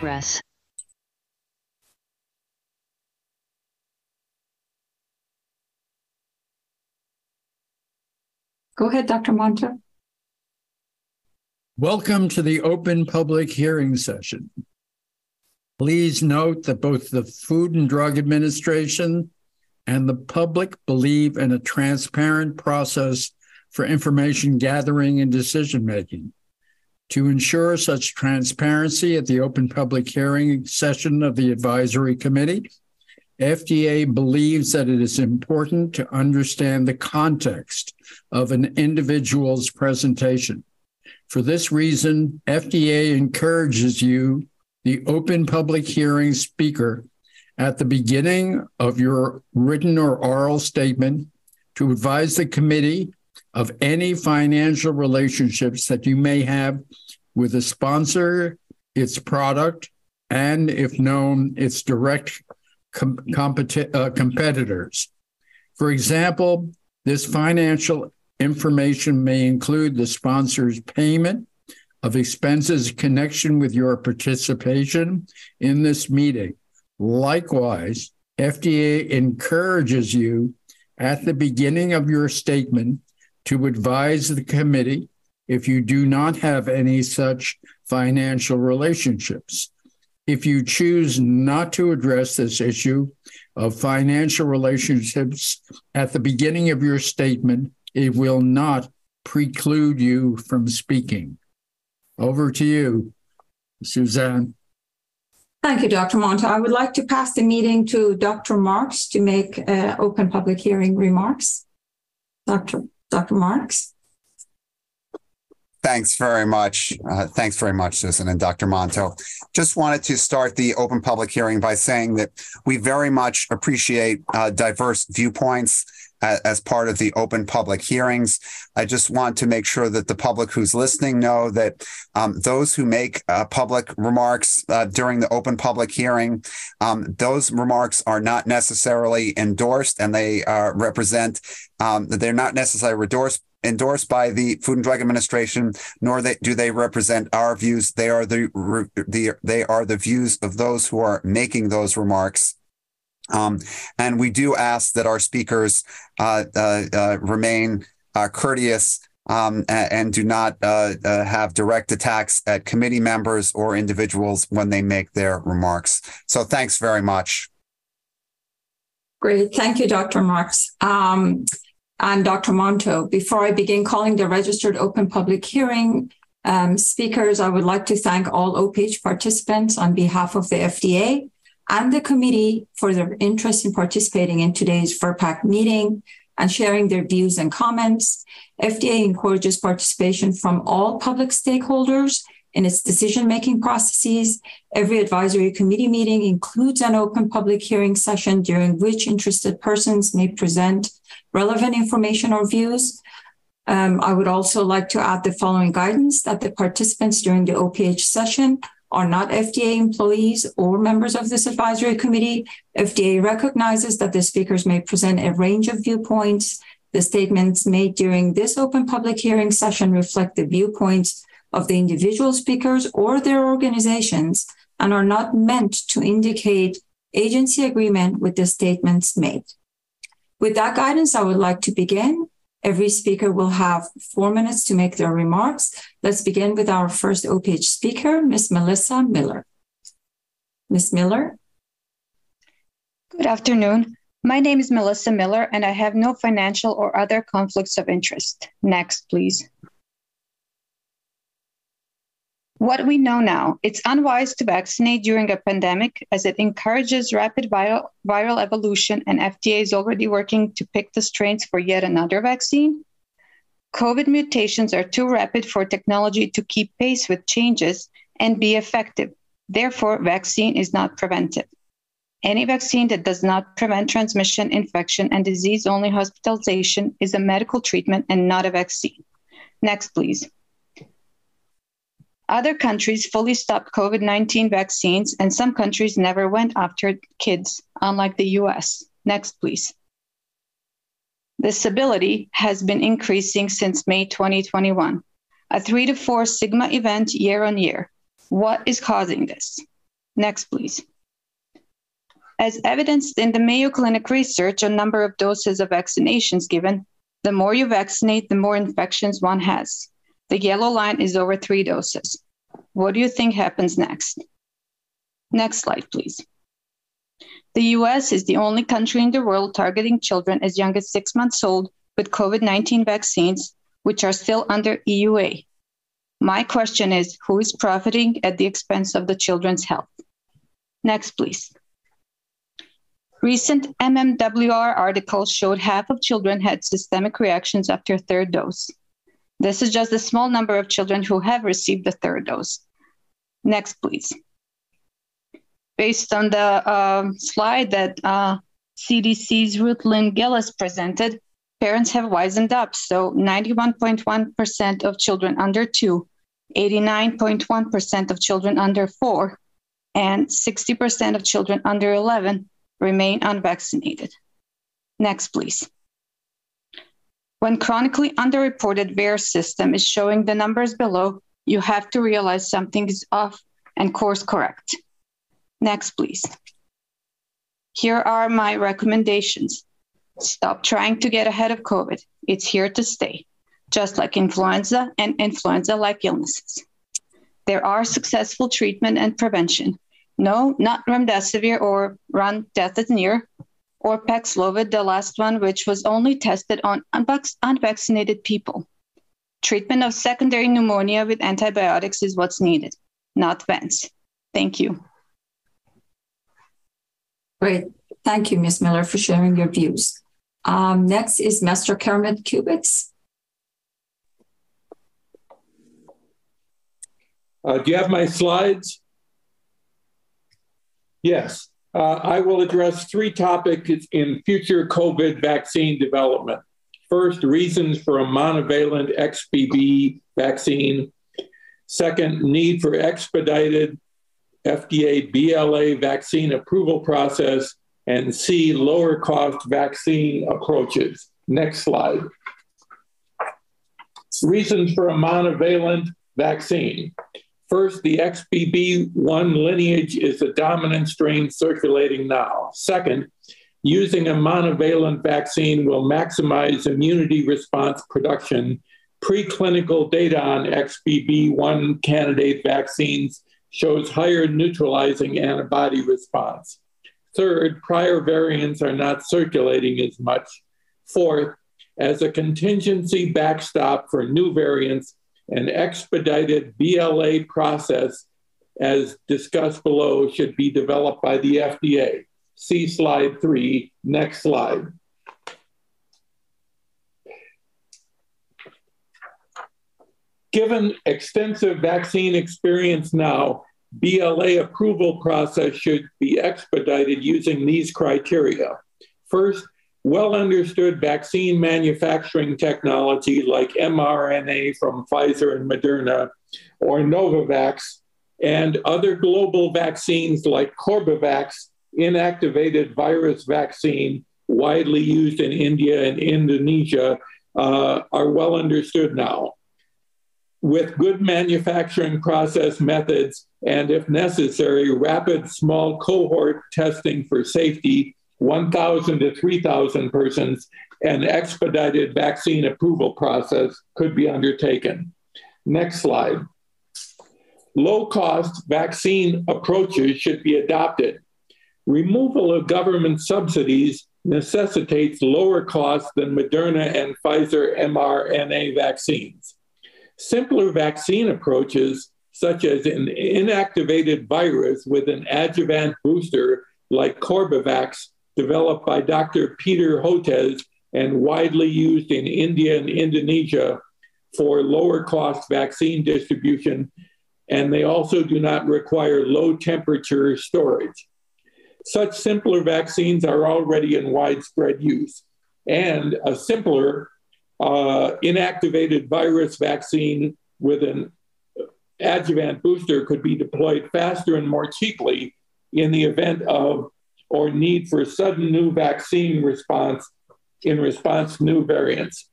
Progress. Go ahead, Dr. Monto. Welcome to the open public hearing session. Please note that both the Food and Drug Administration and the public believe in a transparent process for information gathering and decision making. To ensure such transparency at the open public hearing session of the advisory committee, FDA believes that it is important to understand the context of an individual's presentation. For this reason, FDA encourages you, the open public hearing speaker, at the beginning of your written or oral statement to advise the committee of any financial relationships that you may have with a sponsor, its product, and if known, its direct com- competi- uh, competitors. For example, this financial information may include the sponsor's payment of expenses in connection with your participation in this meeting. Likewise, FDA encourages you at the beginning of your statement to advise the committee if you do not have any such financial relationships. If you choose not to address this issue of financial relationships at the beginning of your statement, it will not preclude you from speaking. Over to you, Suzanne. Thank you, Dr. Monto. I would like to pass the meeting to Dr. Marks to make uh, open public hearing remarks. Dr. Dr. Marks. Thanks very much. Uh, thanks very much, Susan and Dr. Monto. Just wanted to start the open public hearing by saying that we very much appreciate uh, diverse viewpoints as part of the open public hearings. I just want to make sure that the public who's listening know that um, those who make uh, public remarks uh, during the open public hearing, um, those remarks are not necessarily endorsed and they uh, represent, um, they're not necessarily endorsed endorsed by the Food and Drug Administration, nor they, do they represent our views. They are the, the they are the views of those who are making those remarks. Um, and we do ask that our speakers uh, uh, uh, remain uh, courteous um, and, and, do not uh, have direct attacks at committee members or individuals when they make their remarks. So thanks very much. Great. Thank you, Dr. Marks. Um, and Dr. Monto. Before I begin calling the registered open public hearing um, speakers, I would like to thank all OPH participants on behalf of the FDA and the committee for their interest in participating in today's VRBPAC meeting and sharing their views and comments. FDA encourages participation from all public stakeholders in its decision making processes. Every advisory committee meeting includes an open public hearing session during which interested persons may present relevant information or views. Um, I would also like to add the following guidance that the participants during the OPH session are not FDA employees or members of this advisory committee. FDA recognizes that the speakers may present a range of viewpoints. The statements made during this open public hearing session reflect the viewpoints of the individual speakers or their organizations and are not meant to indicate agency agreement with the statements made. With that guidance, I would like to begin. Every speaker will have four minutes to make their remarks. Let's begin with our first OPH speaker, Ms. Melissa Miller. Ms. Miller. Good afternoon. My name is Melissa Miller, and I have no financial or other conflicts of interest. Next, please. What we know now, it's unwise to vaccinate during a pandemic as it encourages rapid viral, viral evolution, and FDA is already working to pick the strains for yet another vaccine. COVID mutations are too rapid for technology to keep pace with changes and be effective. Therefore, vaccine is not preventive. Any vaccine that does not prevent transmission, infection, and disease only hospitalization is a medical treatment and not a vaccine. Next, please. Other countries fully stopped COVID 19 vaccines, and some countries never went after kids, unlike the US. Next, please. Disability has been increasing since May 2021, a three to four sigma event year on year. What is causing this? Next, please. As evidenced in the Mayo Clinic research on number of doses of vaccinations given, the more you vaccinate, the more infections one has. The yellow line is over three doses. What do you think happens next? Next slide, please. The US is the only country in the world targeting children as young as six months old with COVID 19 vaccines, which are still under EUA. My question is who is profiting at the expense of the children's health? Next, please. Recent MMWR articles showed half of children had systemic reactions after third dose. This is just a small number of children who have received the third dose. Next, please. Based on the uh, slide that uh, CDC's Ruth Link-Gelles presented, parents have wisened up. So 91.1% of children under two, 89.1% of children under four, and 60% of children under 11 remain unvaccinated. Next, please. When chronically underreported VAERS system is showing the numbers below, you have to realize something is off and course correct. Next, please. Here are my recommendations. Stop trying to get ahead of COVID. It's here to stay, just like influenza and influenza like illnesses. There are successful treatment and prevention. No, not remdesivir or remdesivir or Paxlovid, the last one, which was only tested on unvaccinated people. Treatment of secondary pneumonia with antibiotics is what's needed, not vents. Thank you. Great. Thank you, Ms. Miller, for sharing your views. Um, next is Mr. Kermit Kubitz. Uh, do you have my slides? Yes. Uh, I will address three topics in future COVID vaccine development. First, reasons for a monovalent XBB vaccine. Second, need for expedited FDA BLA vaccine approval process. And C, lower cost vaccine approaches. Next slide. Reasons for a monovalent vaccine. First, the XBB1 lineage is the dominant strain circulating now. Second, using a monovalent vaccine will maximize immunity response production. Preclinical data on XBB1 candidate vaccines shows higher neutralizing antibody response. Third, prior variants are not circulating as much. Fourth, as a contingency backstop for new variants, an expedited BLA process, as discussed below, should be developed by the FDA. See slide three. Next slide. Given extensive vaccine experience now, BLA approval process should be expedited using these criteria. First, well understood vaccine manufacturing technology like mRNA from Pfizer and Moderna or Novavax and other global vaccines like Corbavax, inactivated virus vaccine, widely used in India and Indonesia, uh, are well understood now. With good manufacturing process methods and, if necessary, rapid small cohort testing for safety 1,000 to 3,000 persons, an expedited vaccine approval process could be undertaken. Next slide. Low cost vaccine approaches should be adopted. Removal of government subsidies necessitates lower costs than Moderna and Pfizer mRNA vaccines. Simpler vaccine approaches, such as an inactivated virus with an adjuvant booster like Corbavax, developed by Dr. Peter Hotez and widely used in India and Indonesia for lower cost vaccine distribution. And they also do not require low temperature storage. Such simpler vaccines are already in widespread use. And a simpler uh, inactivated virus vaccine with an adjuvant booster could be deployed faster and more cheaply in the event of or need for a sudden new vaccine response in response to new variants.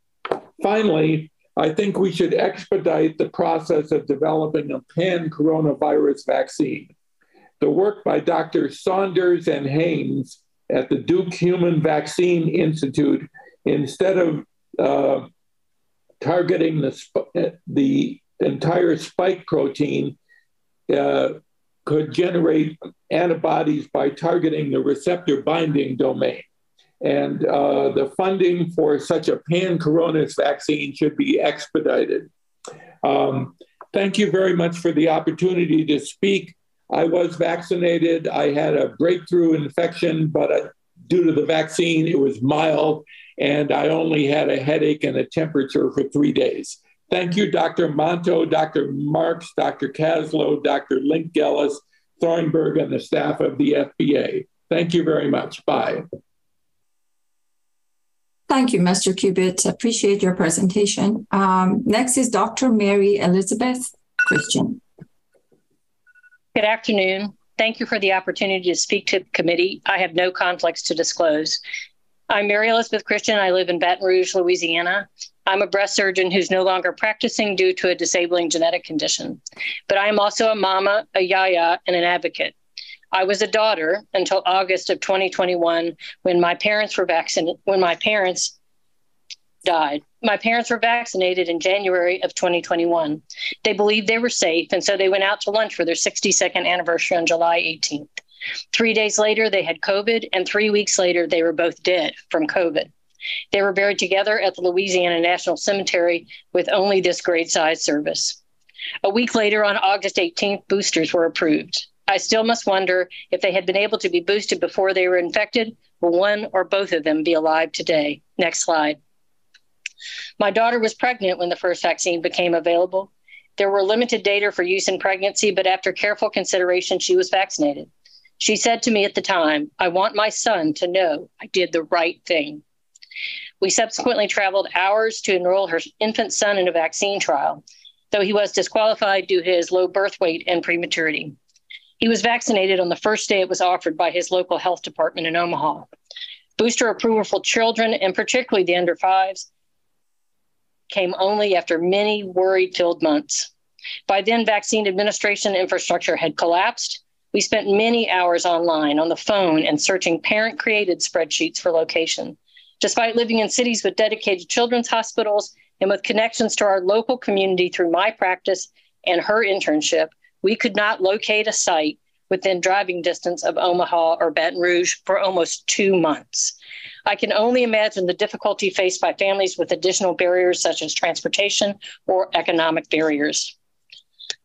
Finally, I think we should expedite the process of developing a pan coronavirus vaccine. the work by Dr. Saunders and Haynes at the Duke Human Vaccine Institute, instead of uh, targeting the, the entire spike protein, uh, could generate antibodies by targeting the receptor binding domain. And uh, the funding for such a pan coronavirus vaccine should be expedited. Um, thank you very much for the opportunity to speak. I was vaccinated. I had a breakthrough infection, but uh, due to the vaccine, it was mild, and I only had a headache and a temperature for three days. Thank you, Dr. Monto, Dr. Marks, Dr. Kaslow, Dr. Link Gelles, Thornburg, and the staff of the FDA. Thank you very much. Bye. Thank you, Mr. Kubitz. Appreciate your presentation. Um, next is Dr. Mary Elizabeth Christian. Good afternoon. Thank you for the opportunity to speak to the committee. I have no conflicts to disclose. I'm Mary Elizabeth Christian. I live in Baton Rouge, Louisiana. I'm a breast surgeon who's no longer practicing due to a disabling genetic condition. But I am also a mama, a yaya, and an advocate. I was a daughter until August of 2021 when my parents were vaccinated when my parents died. My parents were vaccinated in January of 2021. They believed they were safe, and so they went out to lunch for their 62nd anniversary on July 18th. Three days later, they had COVID, and three weeks later, they were both dead from COVID. They were buried together at the Louisiana National Cemetery with only this grade size service. A week later, on August 18th, boosters were approved. I still must wonder if they had been able to be boosted before they were infected, will one or both of them be alive today? Next slide. My daughter was pregnant when the first vaccine became available. There were limited data for use in pregnancy, but after careful consideration, she was vaccinated. She said to me at the time, I want my son to know I did the right thing. We subsequently traveled hours to enroll her infant son in a vaccine trial, though he was disqualified due to his low birth weight and prematurity. He was vaccinated on the first day it was offered by his local health department in Omaha. Booster approval for children, and particularly the under fives, came only after many worry filled months. By then, vaccine administration infrastructure had collapsed. We spent many hours online, on the phone, and searching parent created spreadsheets for location. Despite living in cities with dedicated children's hospitals and with connections to our local community through my practice and her internship, we could not locate a site within driving distance of Omaha or Baton Rouge for almost two months. I can only imagine the difficulty faced by families with additional barriers such as transportation or economic barriers.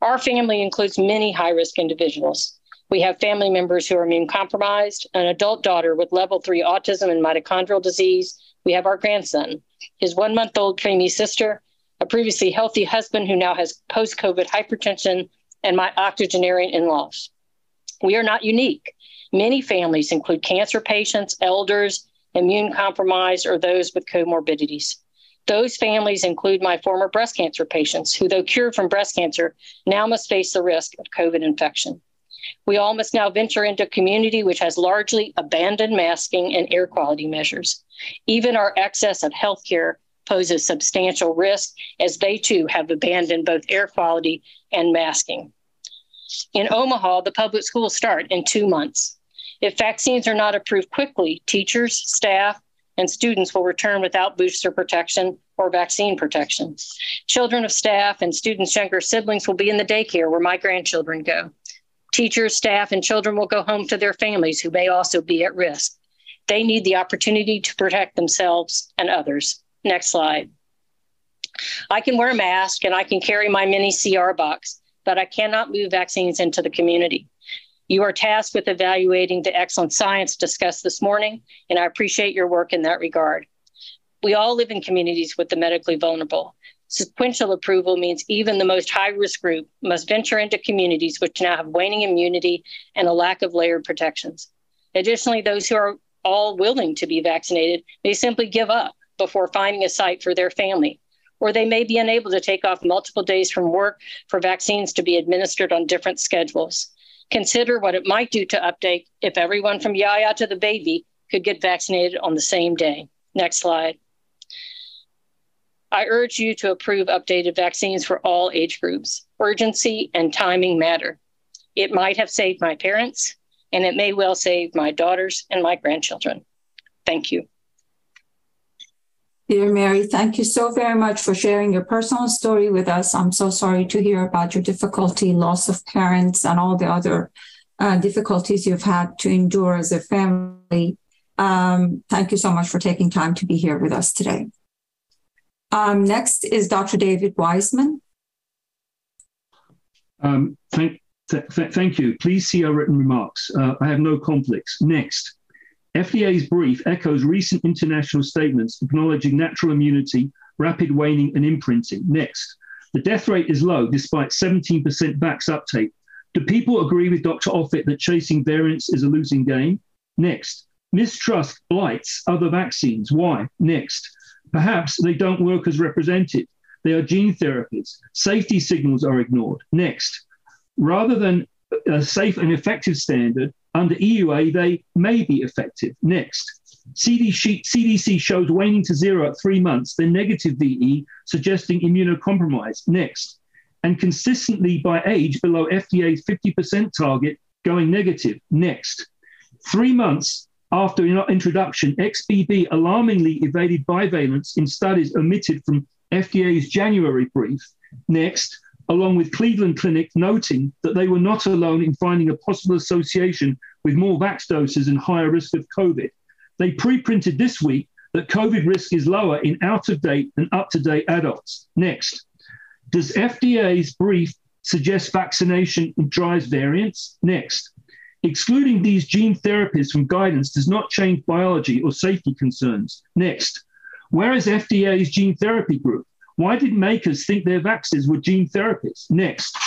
Our family includes many high risk individuals. We have family members who are immune compromised, an adult daughter with level three autism and mitochondrial disease. We have our grandson, his one month old preemie sister, a previously healthy husband who now has post COVID hypertension and my octogenarian in laws. We are not unique. Many families include cancer patients, elders, immune compromised, or those with comorbidities. Those families include my former breast cancer patients who, though cured from breast cancer, now must face the risk of COVID infection. We all must now venture into a community which has largely abandoned masking and air quality measures. Even our access of healthcare poses substantial risk as they too have abandoned both air quality and masking. In Omaha, the public schools start in two months. If vaccines are not approved quickly, teachers, staff, and students will return without booster protection or vaccine protection. Children of staff and students' younger siblings will be in the daycare where my grandchildren go. Teachers, staff, and children will go home to their families who may also be at risk. They need the opportunity to protect themselves and others. Next slide. I can wear a mask and I can carry my mini CR box, but I cannot move vaccines into the community. You are tasked with evaluating the excellent science discussed this morning, and I appreciate your work in that regard. We all live in communities with the medically vulnerable. Sequential approval means even the most high risk group must venture into communities which now have waning immunity and a lack of layered protections. Additionally, those who are all willing to be vaccinated may simply give up before finding a site for their family or they may be unable to take off multiple days from work for vaccines to be administered on different schedules. Consider what it might do to update if everyone from Yaya to the baby could get vaccinated on the same day. Next slide. I urge you to approve updated vaccines for all age groups. Urgency and timing matter. It might have saved my parents, and it may well save my daughters and my grandchildren. Thank you. Dear Mary, thank you so very much for sharing your personal story with us. I'm so sorry to hear about your difficulty, loss of parents, and all the other uh, difficulties you've had to endure as a family. Um, thank you so much for taking time to be here with us today. Um, next is Dr. David Wiseman. Um, thank, th th thank you. Please see our written remarks. Uh, I have no conflicts. Next. FDA's brief echoes recent international statements acknowledging natural immunity, rapid waning, and imprinting. Next. The death rate is low despite 17% vax uptake. Do people agree with Dr. Offit that chasing variants is a losing game? Next. Mistrust blights other vaccines. Why? Next. Perhaps they don't work as represented. They are gene therapies. Safety signals are ignored. Next, rather than a safe and effective standard, under EUA, they may be effective. Next, CDC shows waning to zero at three months, then negative VE, suggesting immunocompromise. Next, and consistently by age below FDA's 50% target, going negative. Next, three months after introduction, XBB alarmingly evaded bivalence in studies omitted from FDA's January brief. Next, along with Cleveland Clinic noting that they were not alone in finding a possible association with more vax doses and higher risk of COVID. They pre-printed this week that COVID risk is lower in out-of-date and up-to-date adults. Next, does FDA's brief suggest vaccination drives variants? Next, Excluding these gene therapies from guidance does not change biology or safety concerns. Next, where is FDA's gene therapy group? Why did makers think their vaccines were gene therapies? Next,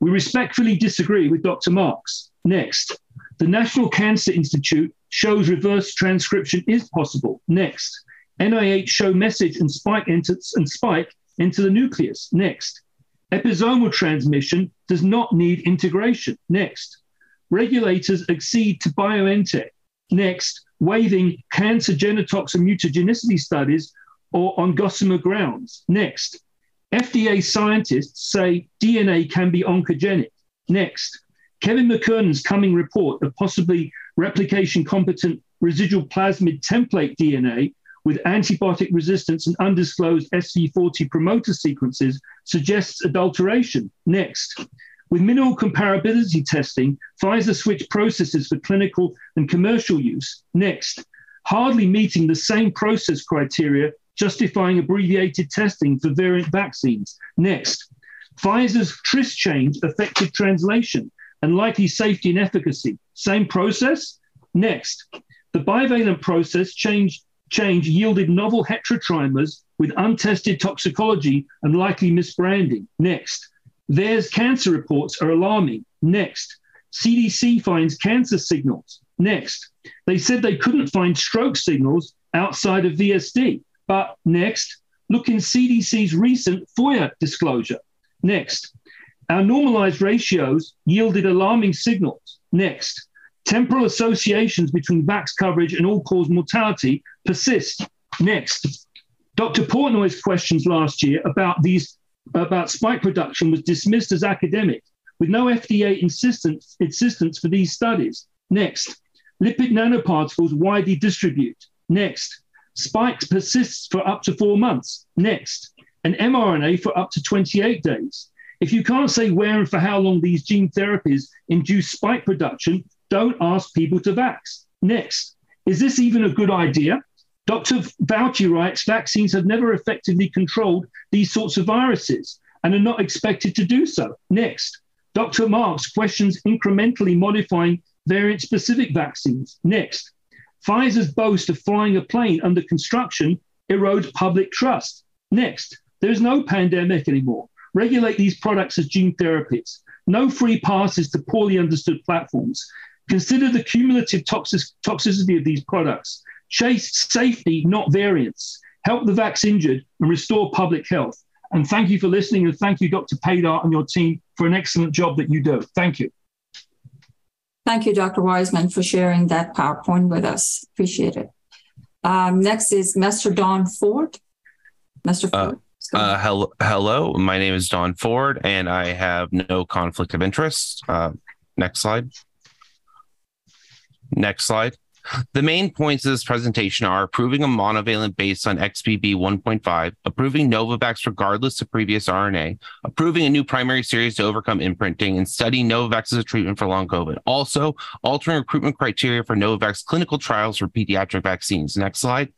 we respectfully disagree with Dr. Marks. Next, the National Cancer Institute shows reverse transcription is possible. Next, NIH show message and spike enter, and spike into the nucleus. Next, episomal transmission does not need integration. Next, regulators accede to BioNTech. Next, waiving cancer genotox and mutagenicity studies or on gossamer grounds. Next, FDA scientists say DNA can be oncogenic. Next, Kevin McKernan's coming report of possibly replication competent residual plasmid template DNA with antibiotic resistance and undisclosed SV40 promoter sequences suggests adulteration. Next, with minimal comparability testing, Pfizer switched processes for clinical and commercial use. Next, hardly meeting the same process criteria justifying abbreviated testing for variant vaccines. Next, Pfizer's TRIS change affected translation and likely safety and efficacy. Same process? Next, the bivalent process change, change yielded novel heterotrimers with untested toxicology and likely misbranding. Next, there's cancer reports are alarming. Next, CDC finds cancer signals. Next, they said they couldn't find stroke signals outside of VSD. But next, look in CDC's recent FOIA disclosure. Next, our normalized ratios yielded alarming signals. Next, temporal associations between vax coverage and all cause mortality persist. Next, Dr. Portnoy's questions last year about these about spike production was dismissed as academic, with no FDA insistence, insistence for these studies. Next, lipid nanoparticles widely distribute. Next, spikes persists for up to four months. Next, an mRNA for up to 28 days. If you can't say where and for how long these gene therapies induce spike production, don't ask people to vax. Next, is this even a good idea? Dr. Fauci writes vaccines have never effectively controlled these sorts of viruses and are not expected to do so. Next, Dr. Marks questions incrementally modifying variant specific vaccines. Next, Pfizer's boast of flying a plane under construction erodes public trust. Next, there's no pandemic anymore. Regulate these products as gene therapies. No free passes to poorly understood platforms. Consider the cumulative toxic- toxicity of these products chase safety, not variants, help the vax injured, and restore public health. And thank you for listening. And thank you, Dr. Paydar and your team, for an excellent job that you do. Thank you. Thank you, Dr. Wiseman, for sharing that PowerPoint with us. Appreciate it. Um, next is Mr. Don Ford. Mr. Uh, Ford. Uh, hello, hello. My name is Don Ford, and I have no conflict of interest. Uh, next slide. Next slide. The main points of this presentation are approving a monovalent based on XBB 1.5, approving Novavax regardless of previous RNA, approving a new primary series to overcome imprinting, and studying Novavax as a treatment for long COVID. Also, altering recruitment criteria for Novavax clinical trials for pediatric vaccines. Next slide.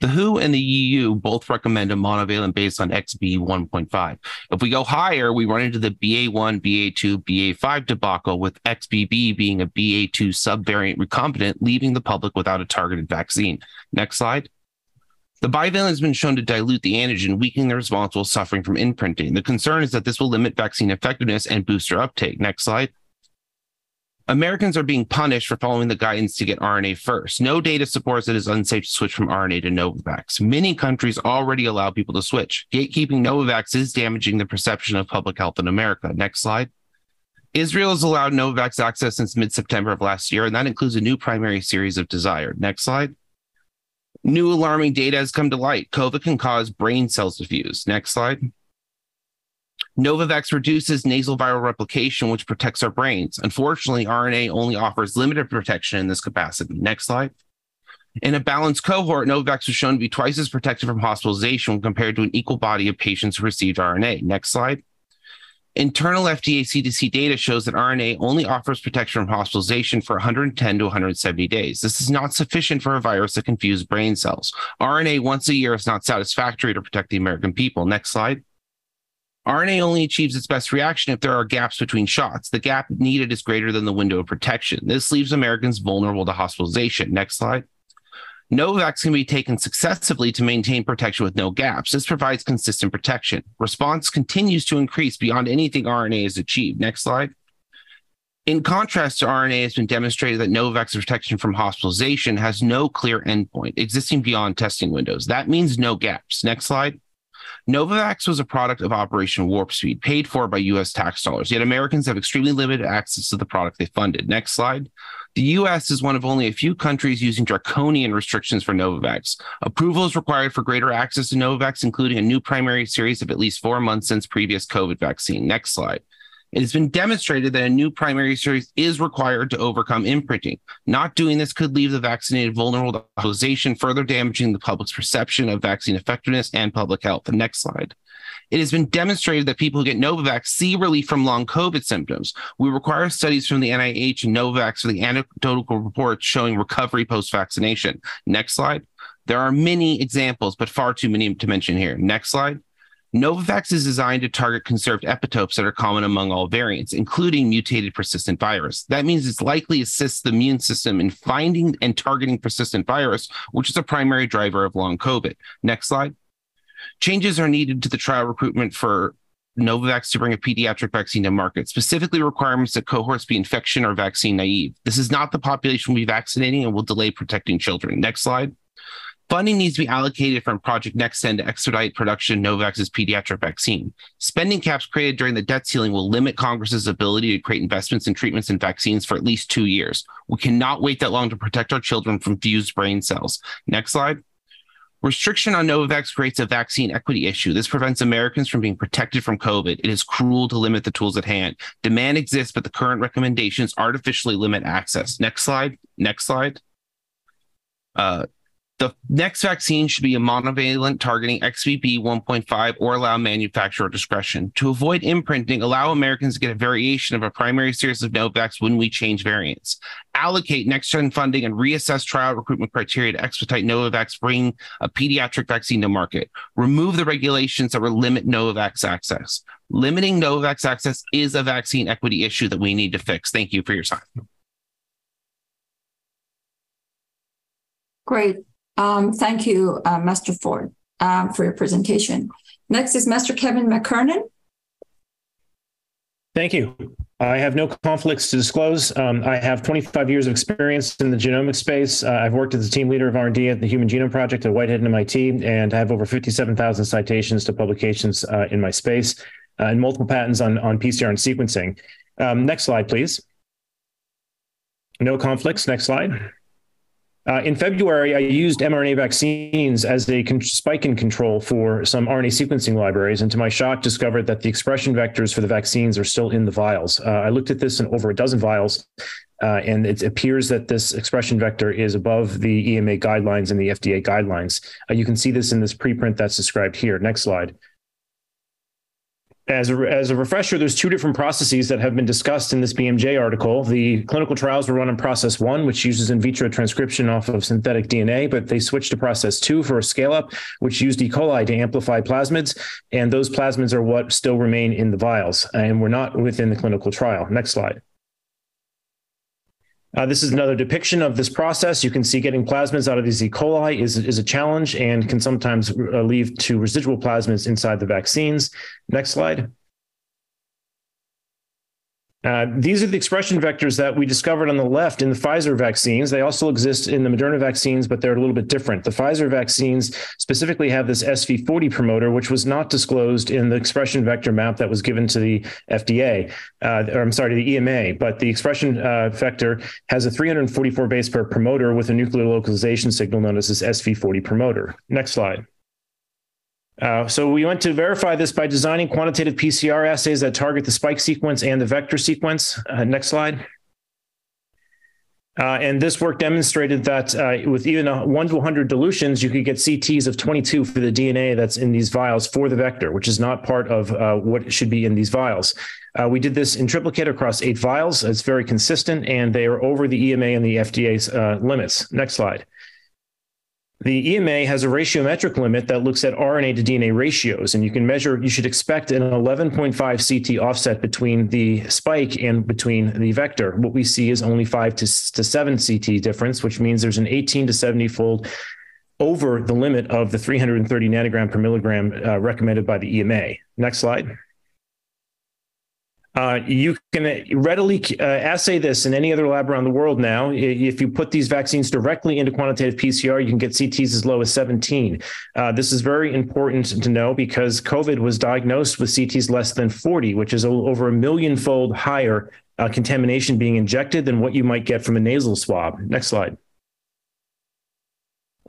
The WHO and the EU both recommend a monovalent based on XBB 1.5. If we go higher, we run into the BA1, BA2, BA5 debacle, with XBB being a BA2 subvariant recombinant, leaving the public without a targeted vaccine. Next slide. The bivalent has been shown to dilute the antigen, weakening the response while suffering from imprinting. The concern is that this will limit vaccine effectiveness and booster uptake. Next slide. Americans are being punished for following the guidance to get RNA first. No data supports that it is unsafe to switch from RNA to Novavax. Many countries already allow people to switch. Gatekeeping Novavax is damaging the perception of public health in America. Next slide. Israel has allowed Novavax access since mid September of last year, and that includes a new primary series of desired. Next slide. New alarming data has come to light. COVID can cause brain cells to fuse. Next slide. Novavax reduces nasal viral replication, which protects our brains. Unfortunately, RNA only offers limited protection in this capacity. Next slide. In a balanced cohort, Novavax was shown to be twice as protective from hospitalization when compared to an equal body of patients who received RNA. Next slide. Internal FDA CDC data shows that RNA only offers protection from hospitalization for 110 to 170 days. This is not sufficient for a virus that can fuse brain cells. RNA once a year is not satisfactory to protect the American people. Next slide. RNA only achieves its best reaction if there are gaps between shots. The gap needed is greater than the window of protection. This leaves Americans vulnerable to hospitalization. Next slide. Novavax can be taken successively to maintain protection with no gaps. This provides consistent protection. Response continues to increase beyond anything RNA has achieved. Next slide. In contrast to RNA, it has been demonstrated that Novavax's protection from hospitalization has no clear endpoint existing beyond testing windows. That means no gaps. Next slide. Novavax was a product of Operation Warp Speed, paid for by US tax dollars, yet Americans have extremely limited access to the product they funded. Next slide. The US is one of only a few countries using draconian restrictions for Novavax. Approval is required for greater access to Novavax, including a new primary series of at least four months since previous COVID vaccine. Next slide. It has been demonstrated that a new primary series is required to overcome imprinting. Not doing this could leave the vaccinated vulnerable to hospitalization, further damaging the public's perception of vaccine effectiveness and public health. The next slide. It has been demonstrated that people who get Novavax see relief from long COVID symptoms. We require studies from the NIH and Novavax for the anecdotal reports showing recovery post vaccination. Next slide. There are many examples, but far too many to mention here. Next slide. Novavax is designed to target conserved epitopes that are common among all variants, including mutated persistent virus. That means it's likely assists the immune system in finding and targeting persistent virus, which is a primary driver of long COVID. Next slide. Changes are needed to the trial recruitment for Novavax to bring a pediatric vaccine to market, specifically requirements that cohorts be infection or vaccine naive. This is not the population we'll be vaccinating and will delay protecting children. Next slide. Funding needs to be allocated from Project NextGen to expedite production of Novavax's pediatric vaccine. Spending caps created during the debt ceiling will limit Congress's ability to create investments in treatments and vaccines for at least two years. We cannot wait that long to protect our children from fused brain cells. Next slide. Restriction on Novavax creates a vaccine equity issue. This prevents Americans from being protected from COVID. It is cruel to limit the tools at hand. Demand exists, but the current recommendations artificially limit access. Next slide. Next slide. Uh, the next vaccine should be a monovalent targeting XBB 1.5 or allow manufacturer discretion. To avoid imprinting, allow Americans to get a variation of a primary series of Novavax when we change variants. Allocate next gen funding and reassess trial recruitment criteria to expedite Novavax bringing a pediatric vaccine to market. Remove the regulations that will limit Novavax access. Limiting Novavax access is a vaccine equity issue that we need to fix. Thank you for your time. Great. Um, thank you, uh, Mr. Ford, um, for your presentation. Next is Master Kevin McKernan. Thank you. I have no conflicts to disclose. Um, I have 25 years of experience in the genomic space. Uh, I've worked as a team leader of R&D at the Human Genome Project at Whitehead and MIT, and I have over 57,000 citations to publications uh, in my space uh, and multiple patents on, on PCR and sequencing. Um, next slide, please. No conflicts. Next slide. Uh, in February, I used mRNA vaccines as a con- spike in control for some RNA sequencing libraries, and to my shock, discovered that the expression vectors for the vaccines are still in the vials. Uh, I looked at this in over a dozen vials, uh, and it appears that this expression vector is above the EMA guidelines and the FDA guidelines. Uh, you can see this in this preprint that's described here. Next slide as a, as a refresher, there's two different processes that have been discussed in this BMJ article. The clinical trials were run in process one, which uses in vitro transcription off of synthetic DNA, but they switched to process two for a scale up, which used E. coli to amplify plasmids. And those plasmids are what still remain in the vials and were not within the clinical trial. Next slide. Uh, this is another depiction of this process. You can see getting plasmids out of these E. coli is, is a challenge and can sometimes uh, lead to residual plasmids inside the vaccines. Next slide. Uh, these are the expression vectors that we discovered on the left in the Pfizer vaccines. They also exist in the Moderna vaccines, but they're a little bit different. The Pfizer vaccines specifically have this SV40 promoter, which was not disclosed in the expression vector map that was given to the FDA, uh, or I'm sorry, to the EMA. But the expression uh, vector has a 344 base pair promoter with a nuclear localization signal known as this SV40 promoter. Next slide. Uh, so we went to verify this by designing quantitative PCR assays that target the spike sequence and the vector sequence. Uh, next slide. Uh, and this work demonstrated that uh, with even a 1 to 100 dilutions, you could get CTs of 22 for the DNA that's in these vials for the vector, which is not part of uh, what should be in these vials. Uh, we did this in triplicate across eight vials. It's very consistent, and they are over the EMA and the FDA's limits. Next slide. The EMA has a ratiometric limit that looks at RNA to DNA ratios, and you can measure, you should expect an 11.5 CT offset between the spike and between the vector. What we see is only 5 to, to 7 CT difference, which means there's an 18 to 70 fold over the limit of the 330 nanogram per milligram uh, recommended by the EMA. Next slide. Uh, you can readily uh, assay this in any other lab around the world now. If you put these vaccines directly into quantitative PCR, you can get CTs as low as 17. Uh, this is very important to know because COVID was diagnosed with CTs less than 40, which is over a million fold higher uh, contamination being injected than what you might get from a nasal swab. Next slide.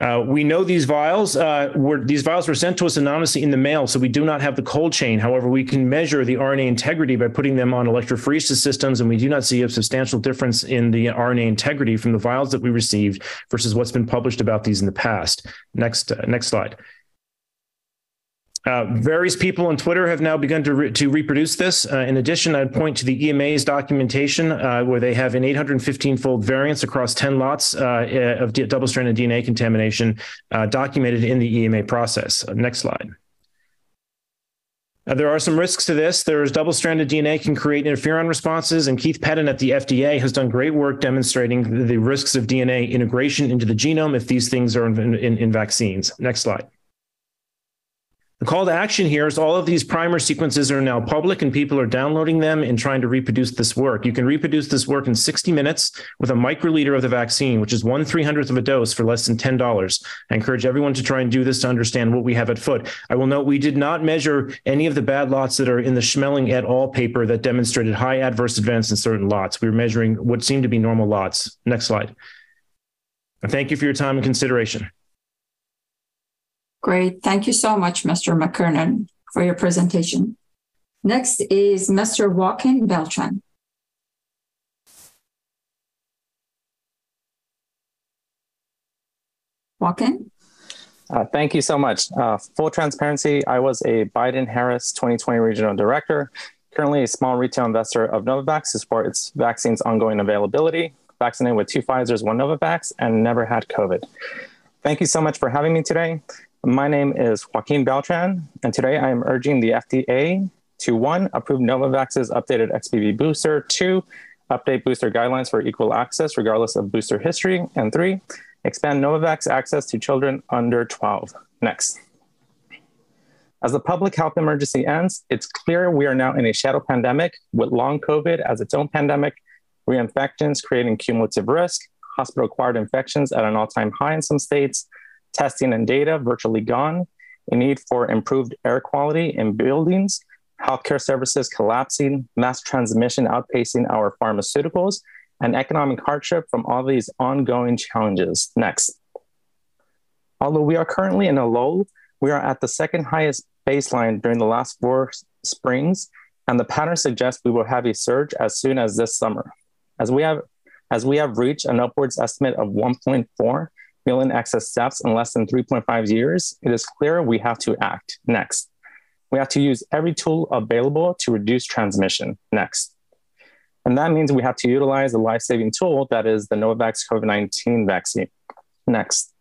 Uh, we know these vials uh, were these vials were sent to us anonymously in the mail, so we do not have the cold chain. However, we can measure the RNA integrity by putting them on electrophoresis systems, and we do not see a substantial difference in the RNA integrity from the vials that we received versus what's been published about these in the past. Next, uh, next slide. Uh, various people on Twitter have now begun to, re- to reproduce this. Uh, in addition, I'd point to the EMA's documentation uh, where they have an 815 fold variance across 10 lots uh, of d- double stranded DNA contamination uh, documented in the EMA process. next slide. Uh, there are some risks to this. There's double stranded DNA can create interferon responses, and Keith Peden at the FDA has done great work demonstrating the, the risks of DNA integration into the genome if these things are in, in, in vaccines. Next slide. The call to action here is all of these primer sequences are now public and people are downloading them and trying to reproduce this work. You can reproduce this work in 60 minutes with a microliter of the vaccine, which is one 300th of a dose for less than $10. I encourage everyone to try and do this to understand what we have at foot. I will note we did not measure any of the bad lots that are in the Schmeling et al. paper that demonstrated high adverse events in certain lots. We were measuring what seemed to be normal lots. Next slide. Thank you for your time and consideration. Great. Thank you so much, Mr. McKernan, for your presentation. Next is Mr. Joaquin Beltran. Joaquin? Uh, thank you so much. Uh, full transparency, I was a Biden Harris 2020 regional director, currently a small retail investor of Novavax to support its vaccine's ongoing availability, vaccinated with two Pfizer's, one Novavax, and never had COVID. Thank you so much for having me today. My name is Joaquin Beltran, and today I am urging the FDA to one, approve Novavax's updated XBB booster, two, update booster guidelines for equal access regardless of booster history, and three, expand Novavax access to children under 12. Next. As the public health emergency ends, it's clear we are now in a shadow pandemic with long COVID as its own pandemic, reinfections creating cumulative risk, hospital acquired infections at an all time high in some states, testing and data virtually gone, a need for improved air quality in buildings, healthcare services collapsing, mass transmission outpacing our pharmaceuticals, and economic hardship from all these ongoing challenges. Next. Although we are currently in a lull, we are at the second highest baseline during the last four springs, and the pattern suggests we will have a surge as soon as this summer. As we have as we have reached an upwards estimate of 1.4 million excess deaths in less than 3.5 years, it is clear we have to act. Next. We have to use every tool available to reduce transmission. Next. And that means we have to utilize the life saving tool that is the Novavax COVID 19 vaccine. Next.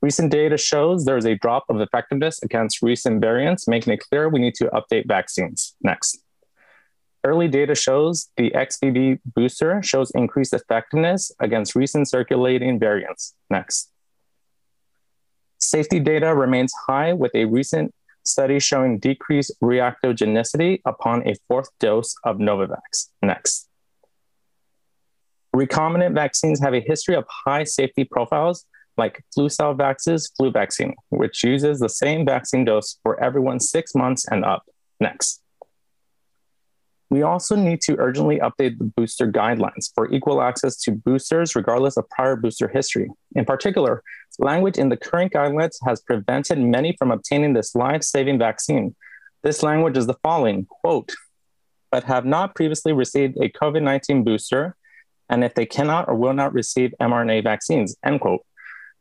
Recent data shows there is a drop of effectiveness against recent variants, making it clear we need to update vaccines. Next. Early data shows the XBB booster shows increased effectiveness against recent circulating variants. Next. Safety data remains high with a recent study showing decreased reactogenicity upon a fourth dose of Novavax. Next. Recombinant vaccines have a history of high safety profiles like Flucelvax's flu vaccine, which uses the same vaccine dose for everyone six months and up. Next. We also need to urgently update the booster guidelines for equal access to boosters, regardless of prior booster history. In particular, language in the current guidelines has prevented many from obtaining this life saving vaccine. This language is the following quote, but have not previously received a COVID 19 booster, and if they cannot or will not receive mRNA vaccines, end quote.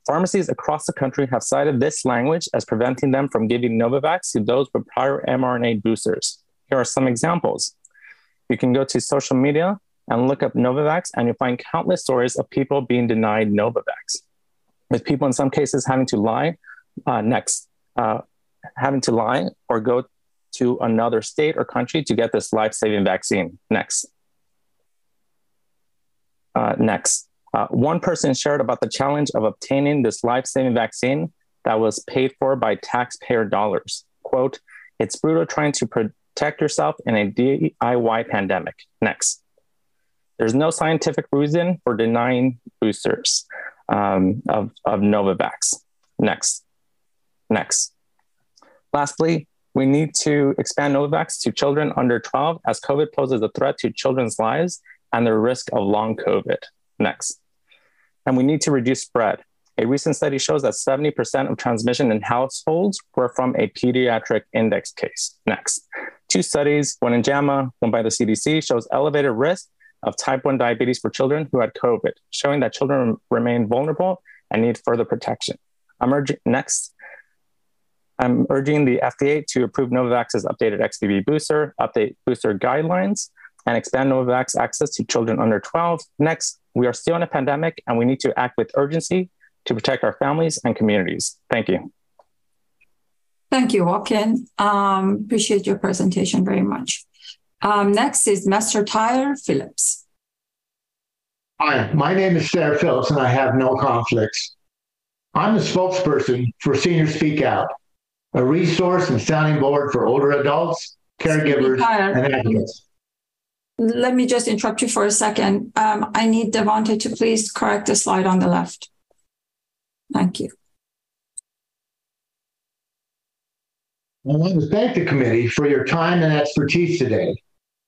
Pharmacies across the country have cited this language as preventing them from giving Novavax to those with prior mRNA boosters. Here are some examples. You can go to social media and look up Novavax, and you'll find countless stories of people being denied Novavax, with people in some cases having to lie uh, next, uh, having to lie or go to another state or country to get this life saving vaccine. Next. Uh, next. Uh, one person shared about the challenge of obtaining this life saving vaccine that was paid for by taxpayer dollars. Quote, it's brutal trying to protect yourself in a DIY pandemic. Next. There's no scientific reason for denying boosters um, of, of Novavax. Next. Next. Lastly, we need to expand Novavax to children under 12 as COVID poses a threat to children's lives and the risk of long COVID. Next. And we need to reduce spread. A recent study shows that 70% of transmission in households were from a pediatric index case. Next. Two studies, one in JAMA, one by the CDC, shows elevated risk of type 1 diabetes for children who had COVID, showing that children remain vulnerable and need further protection. I'm urging next. I'm urging the FDA to approve Novavax's updated XBB booster, update booster guidelines, and expand Novavax access to children under 12. Next, we are still in a pandemic and we need to act with urgency to protect our families and communities. Thank you. Thank you, Joaquin. Um, appreciate your presentation very much. Um, next is Master Tyler Phillips. Hi, my name is Sarah Phillips, and I have no conflicts. I'm the spokesperson for Senior Speak Out, a resource and sounding board for older adults, caregivers, and advocates. Let me just interrupt you for a second. Um, I need Devonte to please correct the slide on the left. Thank you. I want to thank the committee for your time and expertise today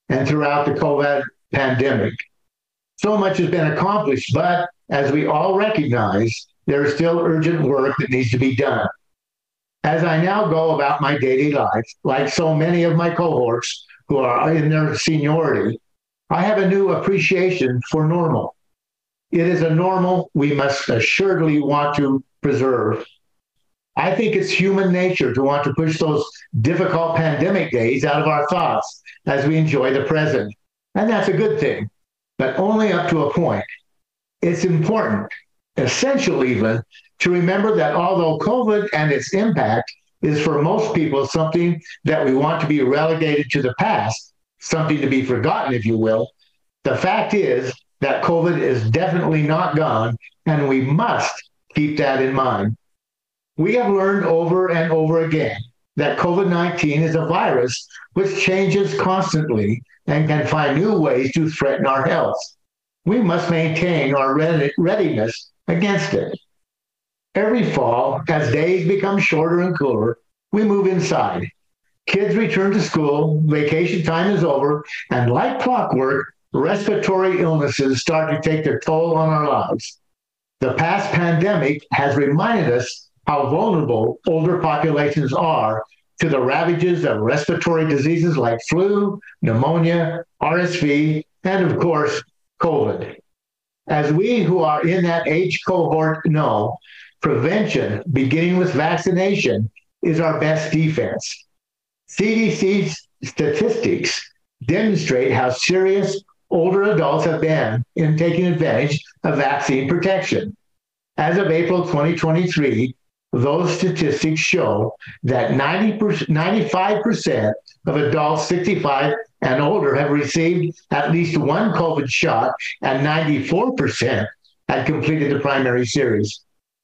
and throughout the COVID pandemic. So much has been accomplished, but as we all recognize, there is still urgent work that needs to be done. As I now go about my daily life, like so many of my cohorts who are in their seniority, I have a new appreciation for normal. It is a normal we must assuredly want to preserve I think it's human nature to want to push those difficult pandemic days out of our thoughts as we enjoy the present. And that's a good thing, but only up to a point. It's important, essential even, to remember that although COVID and its impact is for most people something that we want to be relegated to the past, something to be forgotten, if you will, the fact is that COVID is definitely not gone, and we must keep that in mind. We have learned over and over again that COVID 19 is a virus which changes constantly and can find new ways to threaten our health. We must maintain our readiness against it. Every fall, as days become shorter and cooler, we move inside. Kids return to school, vacation time is over, and like clockwork, respiratory illnesses start to take their toll on our lives. The past pandemic has reminded us how vulnerable older populations are to the ravages of respiratory diseases like flu, pneumonia, RSV, and of course, COVID. As we who are in that age cohort know, prevention, beginning with vaccination, is our best defense. CDC statistics demonstrate how serious older adults have been in taking advantage of vaccine protection. As of April 2023, those statistics show that 90 95% of adults 65 and older have received at least one COVID shot, and 94% had completed the primary series.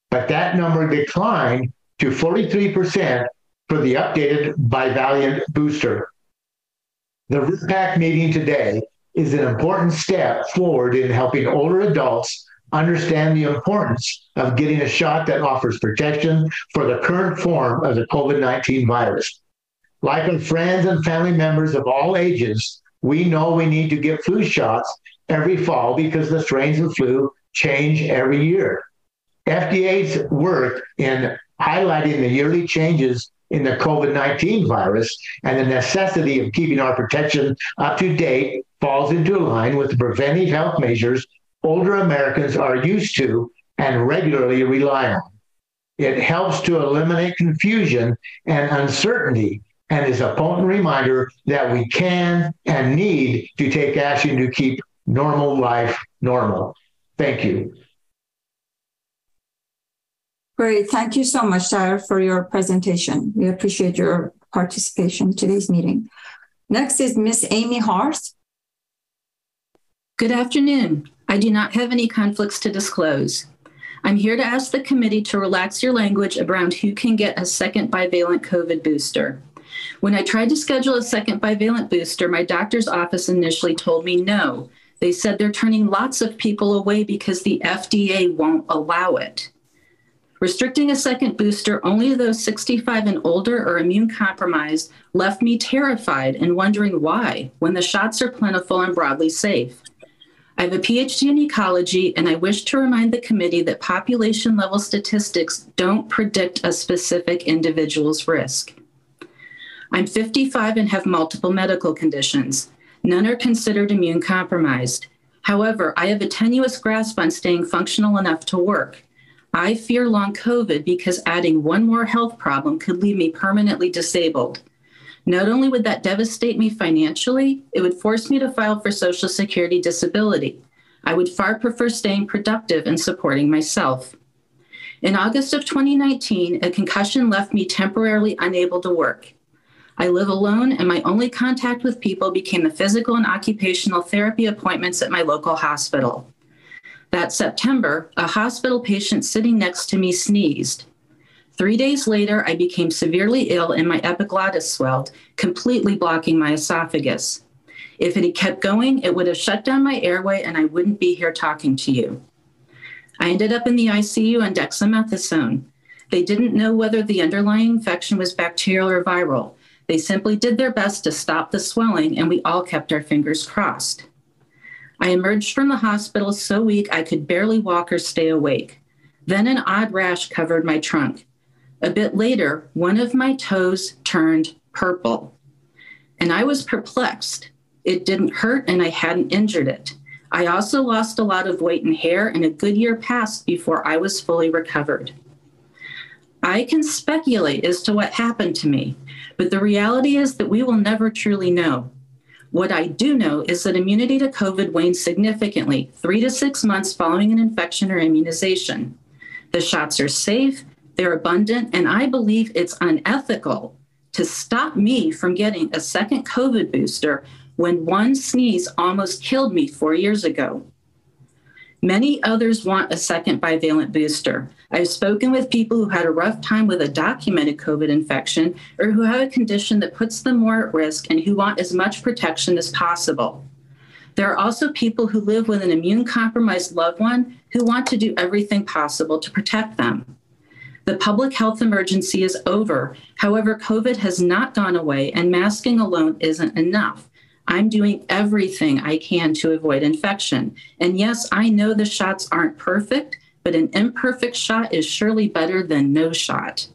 But that number declined to 43% for the updated bivalent booster. The VRBPAC meeting today is an important step forward in helping older adults understand the importance of getting a shot that offers protection for the current form of the COVID 19 virus. Like our friends and family members of all ages, we know we need to get flu shots every fall because the strains of flu change every year. FDA's work in highlighting the yearly changes in the COVID 19 virus and the necessity of keeping our protection up to date falls into line with the preventive health measures older Americans are used to and regularly rely on. It helps to eliminate confusion and uncertainty and is a potent reminder that we can and need to take action to keep normal life normal. Thank you. Great. Thank you so much, Tyler, for your presentation. We appreciate your participation in today's meeting. Next is Miss Amy Harth. Good afternoon. I do not have any conflicts to disclose. I'm here to ask the committee to relax your language around who can get a second bivalent COVID booster. When I tried to schedule a second bivalent booster, my doctor's office initially told me no. They said they're turning lots of people away because the FDA won't allow it. Restricting a second booster only to those 65 and older or immune compromised left me terrified and wondering why, when the shots are plentiful and broadly safe. I have a PhD in ecology, and I wish to remind the committee that population level statistics don't predict a specific individual's risk. I'm 55 and have multiple medical conditions. None are considered immune compromised. However, I have a tenuous grasp on staying functional enough to work. I fear long COVID because adding one more health problem could leave me permanently disabled. Not only would that devastate me financially, it would force me to file for Social Security disability. I would far prefer staying productive and supporting myself. In August of 2019, a concussion left me temporarily unable to work. I live alone, and my only contact with people became the physical and occupational therapy appointments at my local hospital. That September, a hospital patient sitting next to me sneezed. Three days later, I became severely ill and my epiglottis swelled, completely blocking my esophagus. If it had kept going, it would have shut down my airway and I wouldn't be here talking to you. I ended up in the ICU on dexamethasone. They didn't know whether the underlying infection was bacterial or viral. They simply did their best to stop the swelling, and we all kept our fingers crossed. I emerged from the hospital so weak I could barely walk or stay awake. Then an odd rash covered my trunk. A bit later, one of my toes turned purple. And I was perplexed. It didn't hurt and I hadn't injured it. I also lost a lot of weight and hair, and a good year passed before I was fully recovered. I can speculate as to what happened to me, but the reality is that we will never truly know. What I do know is that immunity to COVID wanes significantly three to six months following an infection or immunization. The shots are safe, they're abundant, and I believe it's unethical to stop me from getting a second COVID booster when one sneeze almost killed me four years ago. Many others want a second bivalent booster. I've spoken with people who had a rough time with a documented COVID infection or who have a condition that puts them more at risk and who want as much protection as possible. There are also people who live with an immune compromised loved one who want to do everything possible to protect them. The public health emergency is over. However, COVID has not gone away, and masking alone isn't enough. I'm doing everything I can to avoid infection. And yes, I know the shots aren't perfect, but an imperfect shot is surely better than no shot.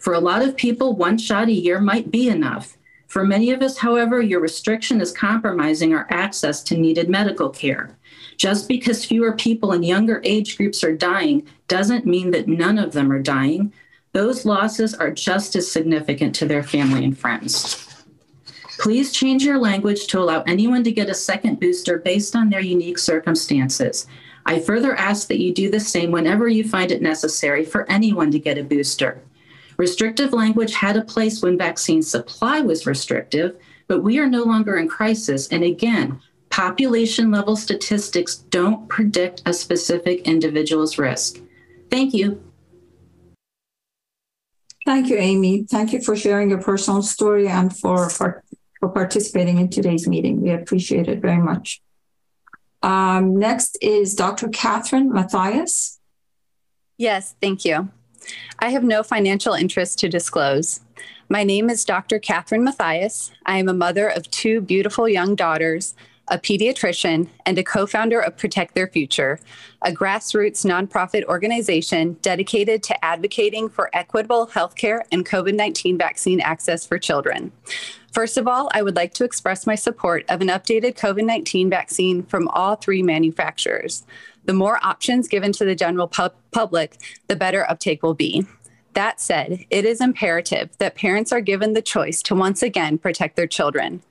For a lot of people, one shot a year might be enough. For many of us, however, your restriction is compromising our access to needed medical care. Just because fewer people in younger age groups are dying doesn't mean that none of them are dying. Those losses are just as significant to their family and friends. Please change your language to allow anyone to get a second booster based on their unique circumstances. I further ask that you do the same whenever you find it necessary for anyone to get a booster. Restrictive language had a place when vaccine supply was restrictive, but we are no longer in crisis. And again, population level statistics don't predict a specific individual's risk. Thank you. Thank you, Amy. Thank you for sharing your personal story and for, for, for participating in today's meeting. We appreciate it very much. Um, next is Dr. Catherine Matthias. Yes, thank you. I have no financial interest to disclose. My name is Dr. Catherine Matthias. I am a mother of two beautiful young daughters a pediatrician, and a co founder of Protect Their Future, a grassroots nonprofit organization dedicated to advocating for equitable healthcare and COVID 19 vaccine access for children. First of all, I would like to express my support of an updated COVID 19 vaccine from all three manufacturers. The more options given to the general pub- public, the better uptake will be. That said, it is imperative that parents are given the choice to once again protect their children.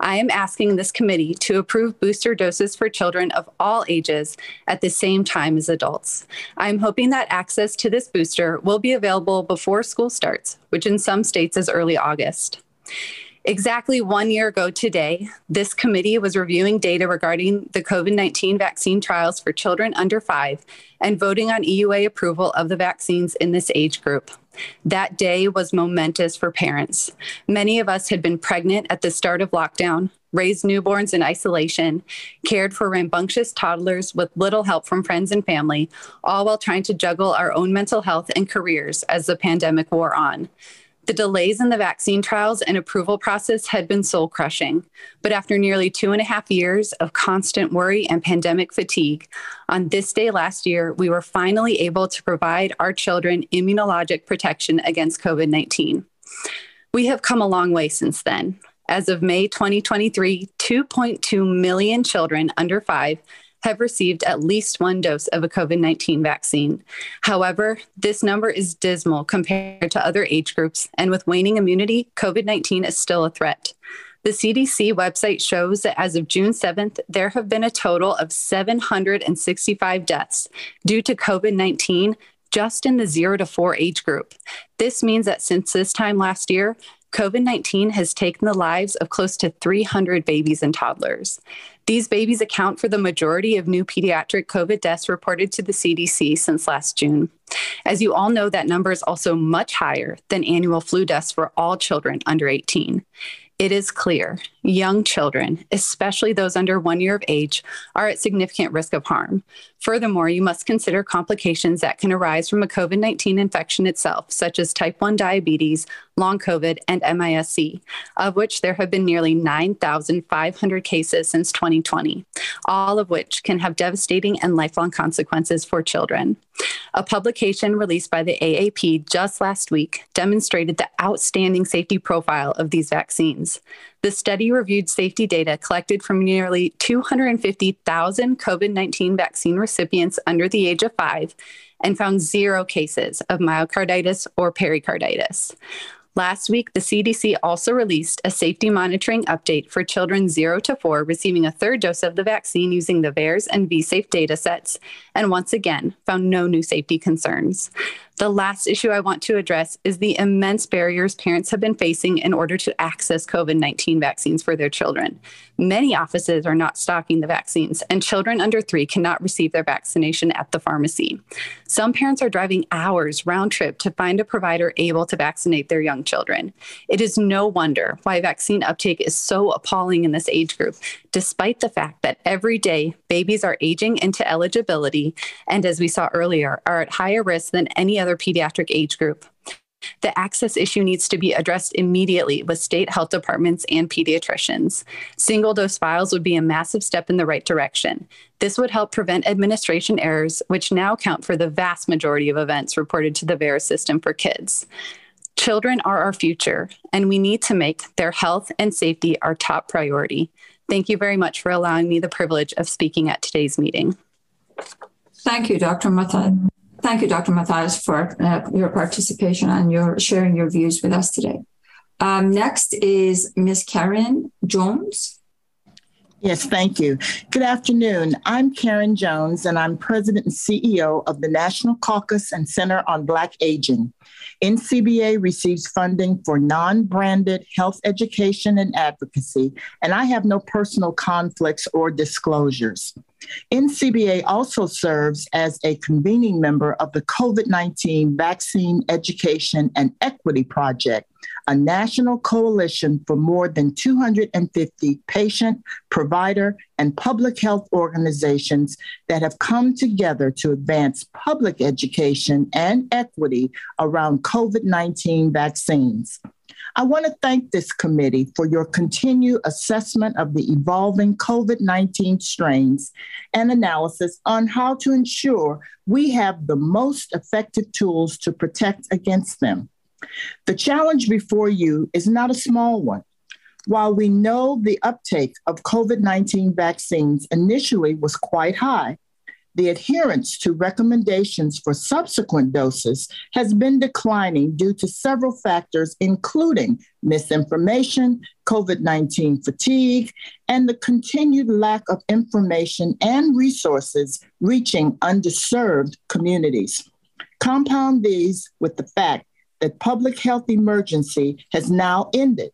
I am asking this committee to approve booster doses for children of all ages at the same time as adults. I'm hoping that access to this booster will be available before school starts, which in some states is early August. Exactly one year ago today, this committee was reviewing data regarding the COVID 19 vaccine trials for children under five and voting on EUA approval of the vaccines in this age group. That day was momentous for parents. Many of us had been pregnant at the start of lockdown, raised newborns in isolation, cared for rambunctious toddlers with little help from friends and family, all while trying to juggle our own mental health and careers as the pandemic wore on. The delays in the vaccine trials and approval process had been soul crushing. But after nearly two and a half years of constant worry and pandemic fatigue, on this day last year, we were finally able to provide our children immunologic protection against COVID 19. We have come a long way since then. As of May 2023, 2.2 million children under five have received at least one dose of a COVID 19 vaccine. However, this number is dismal compared to other age groups, and with waning immunity, COVID 19 is still a threat. The CDC website shows that as of June 7th, there have been a total of 765 deaths due to COVID 19 just in the zero to four age group. This means that since this time last year, COVID 19 has taken the lives of close to 300 babies and toddlers. These babies account for the majority of new pediatric COVID deaths reported to the CDC since last June. As you all know, that number is also much higher than annual flu deaths for all children under 18. It is clear young children, especially those under one year of age, are at significant risk of harm. Furthermore, you must consider complications that can arise from a COVID 19 infection itself, such as type 1 diabetes, long COVID, and MIS-C, of which there have been nearly 9,500 cases since 2020, all of which can have devastating and lifelong consequences for children. A publication released by the AAP just last week demonstrated the outstanding safety profile of these vaccines. The study reviewed safety data collected from nearly 250,000 COVID 19 vaccine recipients under the age of five and found zero cases of myocarditis or pericarditis. Last week, the CDC also released a safety monitoring update for children 0 to 4 receiving a third dose of the vaccine using the VAERS and VSafe datasets, and once again found no new safety concerns. The last issue I want to address is the immense barriers parents have been facing in order to access COVID 19 vaccines for their children. Many offices are not stocking the vaccines, and children under three cannot receive their vaccination at the pharmacy. Some parents are driving hours round trip to find a provider able to vaccinate their young children. It is no wonder why vaccine uptake is so appalling in this age group, despite the fact that every day babies are aging into eligibility and, as we saw earlier, are at higher risk than any other pediatric age group. The access issue needs to be addressed immediately with state health departments and pediatricians. Single dose vials would be a massive step in the right direction. This would help prevent administration errors, which now account for the vast majority of events reported to the VAERS system for kids. Children are our future, and we need to make their health and safety our top priority. Thank you very much for allowing me the privilege of speaking at today's meeting. Thank you, Dr. Matthias. Thank you, Dr. Matthias, for uh, your participation and your sharing your views with us today. Um, next is Ms. Karen Jones. Yes, thank you. Good afternoon. I'm Karen Jones, and I'm President and CEO of the National Caucus and Center on Black Aging. NCBA receives funding for non branded health education and advocacy, and I have no personal conflicts or disclosures. NCBA also serves as a convening member of the COVID 19 Vaccine Education and Equity Project, a national coalition for more than 250 patient, provider, and public health organizations that have come together to advance public education and equity around COVID 19 vaccines. I want to thank this committee for your continued assessment of the evolving COVID 19 strains and analysis on how to ensure we have the most effective tools to protect against them. The challenge before you is not a small one. While we know the uptake of COVID 19 vaccines initially was quite high, the adherence to recommendations for subsequent doses has been declining due to several factors, including misinformation, COVID 19 fatigue, and the continued lack of information and resources reaching underserved communities. Compound these with the fact that public health emergency has now ended,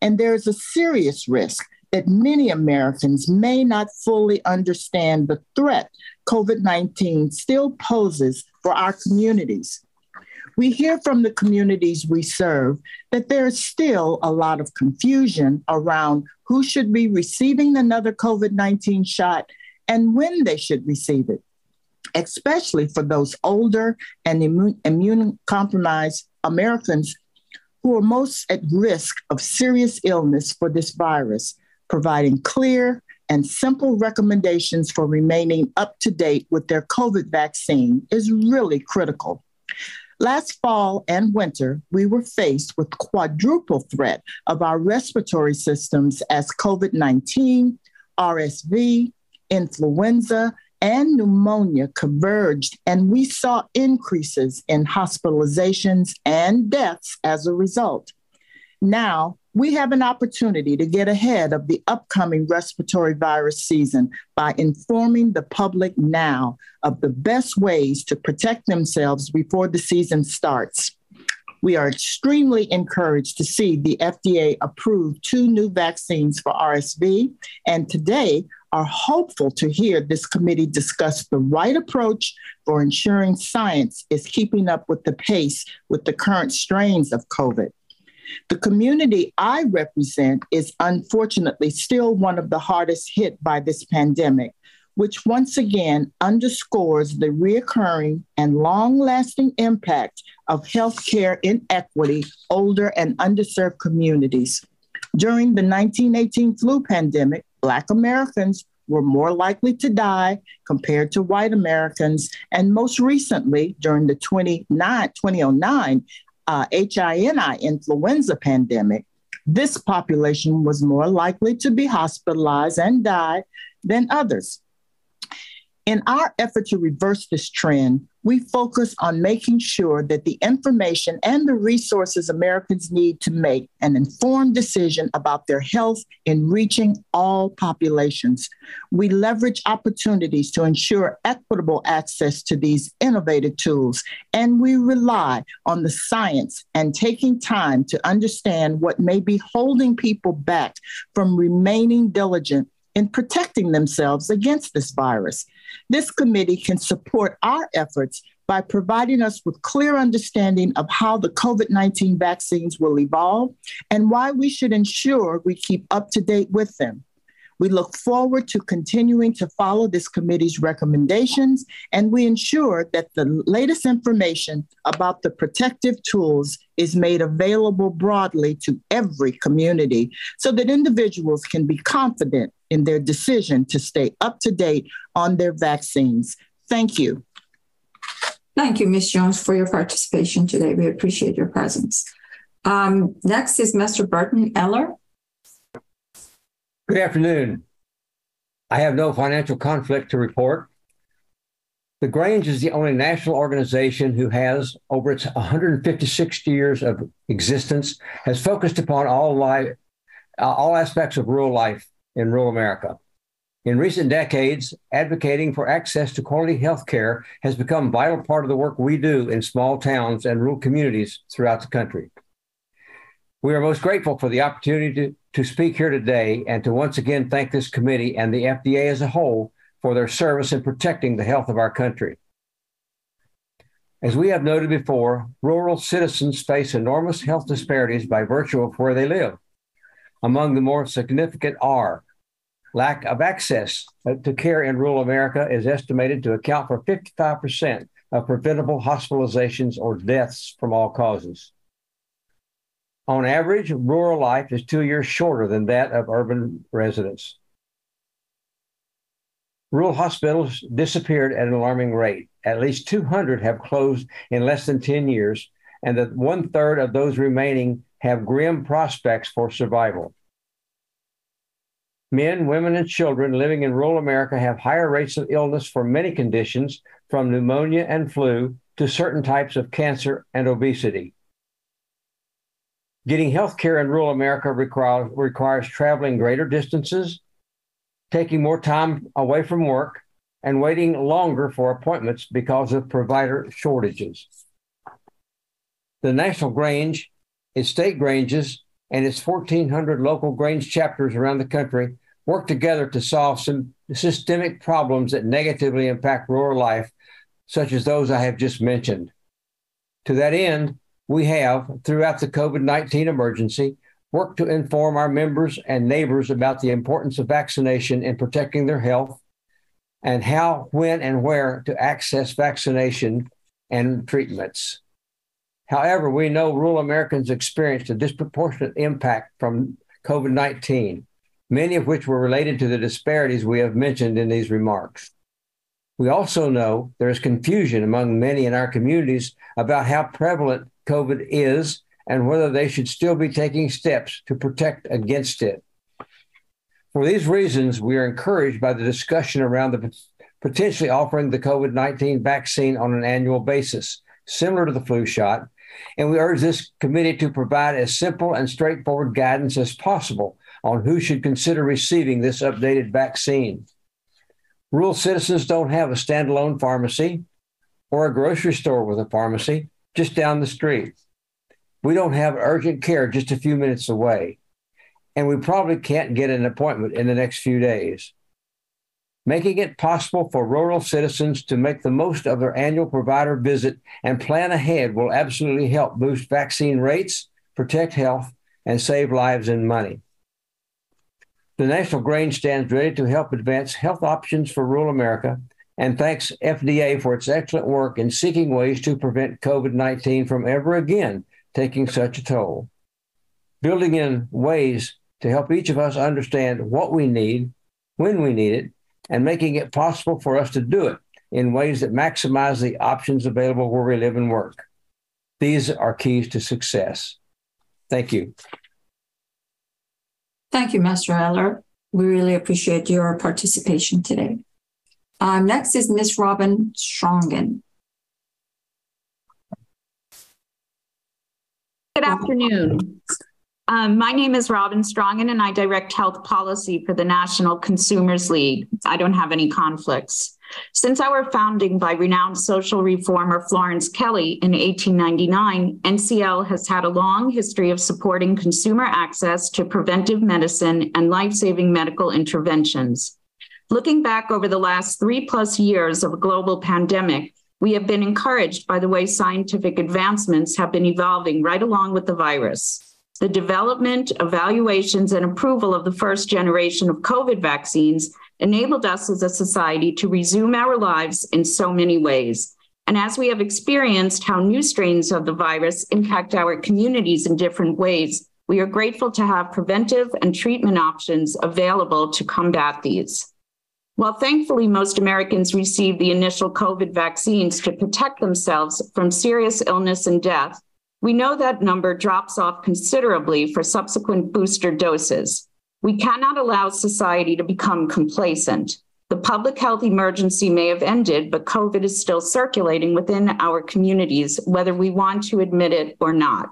and there is a serious risk that many Americans may not fully understand the threat COVID 19 still poses for our communities. We hear from the communities we serve that there is still a lot of confusion around who should be receiving another COVID 19 shot and when they should receive it, especially for those older and immune, immune compromised Americans who are most at risk of serious illness for this virus, providing clear and simple recommendations for remaining up to date with their COVID vaccine is really critical. Last fall and winter, we were faced with quadruple threat of our respiratory systems as COVID-19, RSV, influenza, and pneumonia converged, and we saw increases in hospitalizations and deaths as a result. Now, we have an opportunity to get ahead of the upcoming respiratory virus season by informing the public now of the best ways to protect themselves before the season starts. We are extremely encouraged to see the FDA approve two new vaccines for RSV, and today are hopeful to hear this committee discuss the right approach for ensuring science is keeping up with the pace with the current strains of COVID. The community I represent is unfortunately still one of the hardest hit by this pandemic, which once again underscores the reoccurring and long lasting impact of healthcare inequity, older and underserved communities. During the 1918 flu pandemic, Black Americans were more likely to die compared to white Americans. And most recently, during the 2009 uh, H1N1 influenza pandemic, this population was more likely to be hospitalized and die than others. In our effort to reverse this trend, we focus on making sure that the information and the resources Americans need to make an informed decision about their health in reaching all populations. We leverage opportunities to ensure equitable access to these innovative tools, and we rely on the science and taking time to understand what may be holding people back from remaining diligent in protecting themselves against this virus. This committee can support our efforts by providing us with clear understanding of how the COVID 19 vaccines will evolve and why we should ensure we keep up to date with them. We look forward to continuing to follow this committee's recommendations, and we ensure that the latest information about the protective tools is made available broadly to every community so that individuals can be confident in their decision to stay up to date on their vaccines. Thank you. Thank you, Ms. Jones, for your participation today. We appreciate your presence. Um, next is Mr. Burton Eller. Good afternoon. I have no financial conflict to report. The Grange is the only national organization who has, over its 156 years of existence, has focused upon all life, uh, all aspects of rural life in rural America. In recent decades, advocating for access to quality health care has become a vital part of the work we do in small towns and rural communities throughout the country. We are most grateful for the opportunity to, to speak here today and to once again thank this committee and the FDA as a whole for their service in protecting the health of our country. As we have noted before, rural citizens face enormous health disparities by virtue of where they live. Among the more significant are Lack of access to care in rural America is estimated to account for 55% of preventable hospitalizations or deaths from all causes. On average, rural life is two years shorter than that of urban residents. Rural hospitals disappeared at an alarming rate. At least 200 have closed in less than 10 years, and that one third of those remaining have grim prospects for survival. Men, women, and children living in rural America have higher rates of illness for many conditions, from pneumonia and flu to certain types of cancer and obesity. Getting health care in rural America require, requires traveling greater distances, taking more time away from work, and waiting longer for appointments because of provider shortages. The National Grange, its state granges, and its 1,400 local Grange chapters around the country work together to solve some systemic problems that negatively impact rural life, such as those I have just mentioned. To that end, we have, throughout the COVID 19 emergency, worked to inform our members and neighbors about the importance of vaccination in protecting their health and how, when, and where to access vaccination and treatments. However, we know rural Americans experienced a disproportionate impact from COVID 19 many of which were related to the disparities we have mentioned in these remarks. We also know there is confusion among many in our communities about how prevalent COVID is and whether they should still be taking steps to protect against it. For these reasons, we are encouraged by the discussion around the potentially offering the COVID 19 vaccine on an annual basis, similar to the flu shot. And we urge this committee to provide as simple and straightforward guidance as possible on who should consider receiving this updated vaccine. Rural citizens don't have a standalone pharmacy or a grocery store with a pharmacy just down the street. We don't have urgent care just a few minutes away. And we probably can't get an appointment in the next few days. Making it possible for rural citizens to make the most of their annual provider visit and plan ahead will absolutely help boost vaccine rates, protect health, and save lives and money. The National Grange stands ready to help advance health options for rural America and thanks FDA for its excellent work in seeking ways to prevent COVID 19 from ever again taking such a toll. Building in ways to help each of us understand what we need, when we need it, and making it possible for us to do it in ways that maximize the options available where we live and work. These are keys to success. Thank you. Thank you, Master Eller. We really appreciate your participation today. Um, next is Ms. Robin Strongen. Good afternoon. Um, my name is Robin Strongen, and I direct health policy for the National Consumers League. I don't have any conflicts. Since our founding by renowned social reformer Florence Kelley in 1899, NCL has had a long history of supporting consumer access to preventive medicine and life saving medical interventions. Looking back over the last three plus years of a global pandemic, we have been encouraged by the way scientific advancements have been evolving right along with the virus. The development, evaluations, and approval of the first generation of COVID vaccines enabled us as a society to resume our lives in so many ways. And as we have experienced how new strains of the virus impact our communities in different ways, we are grateful to have preventive and treatment options available to combat these. While thankfully most Americans received the initial COVID vaccines to protect themselves from serious illness and death, we know that number drops off considerably for subsequent booster doses. We cannot allow society to become complacent. The public health emergency may have ended, but COVID is still circulating within our communities, whether we want to admit it or not.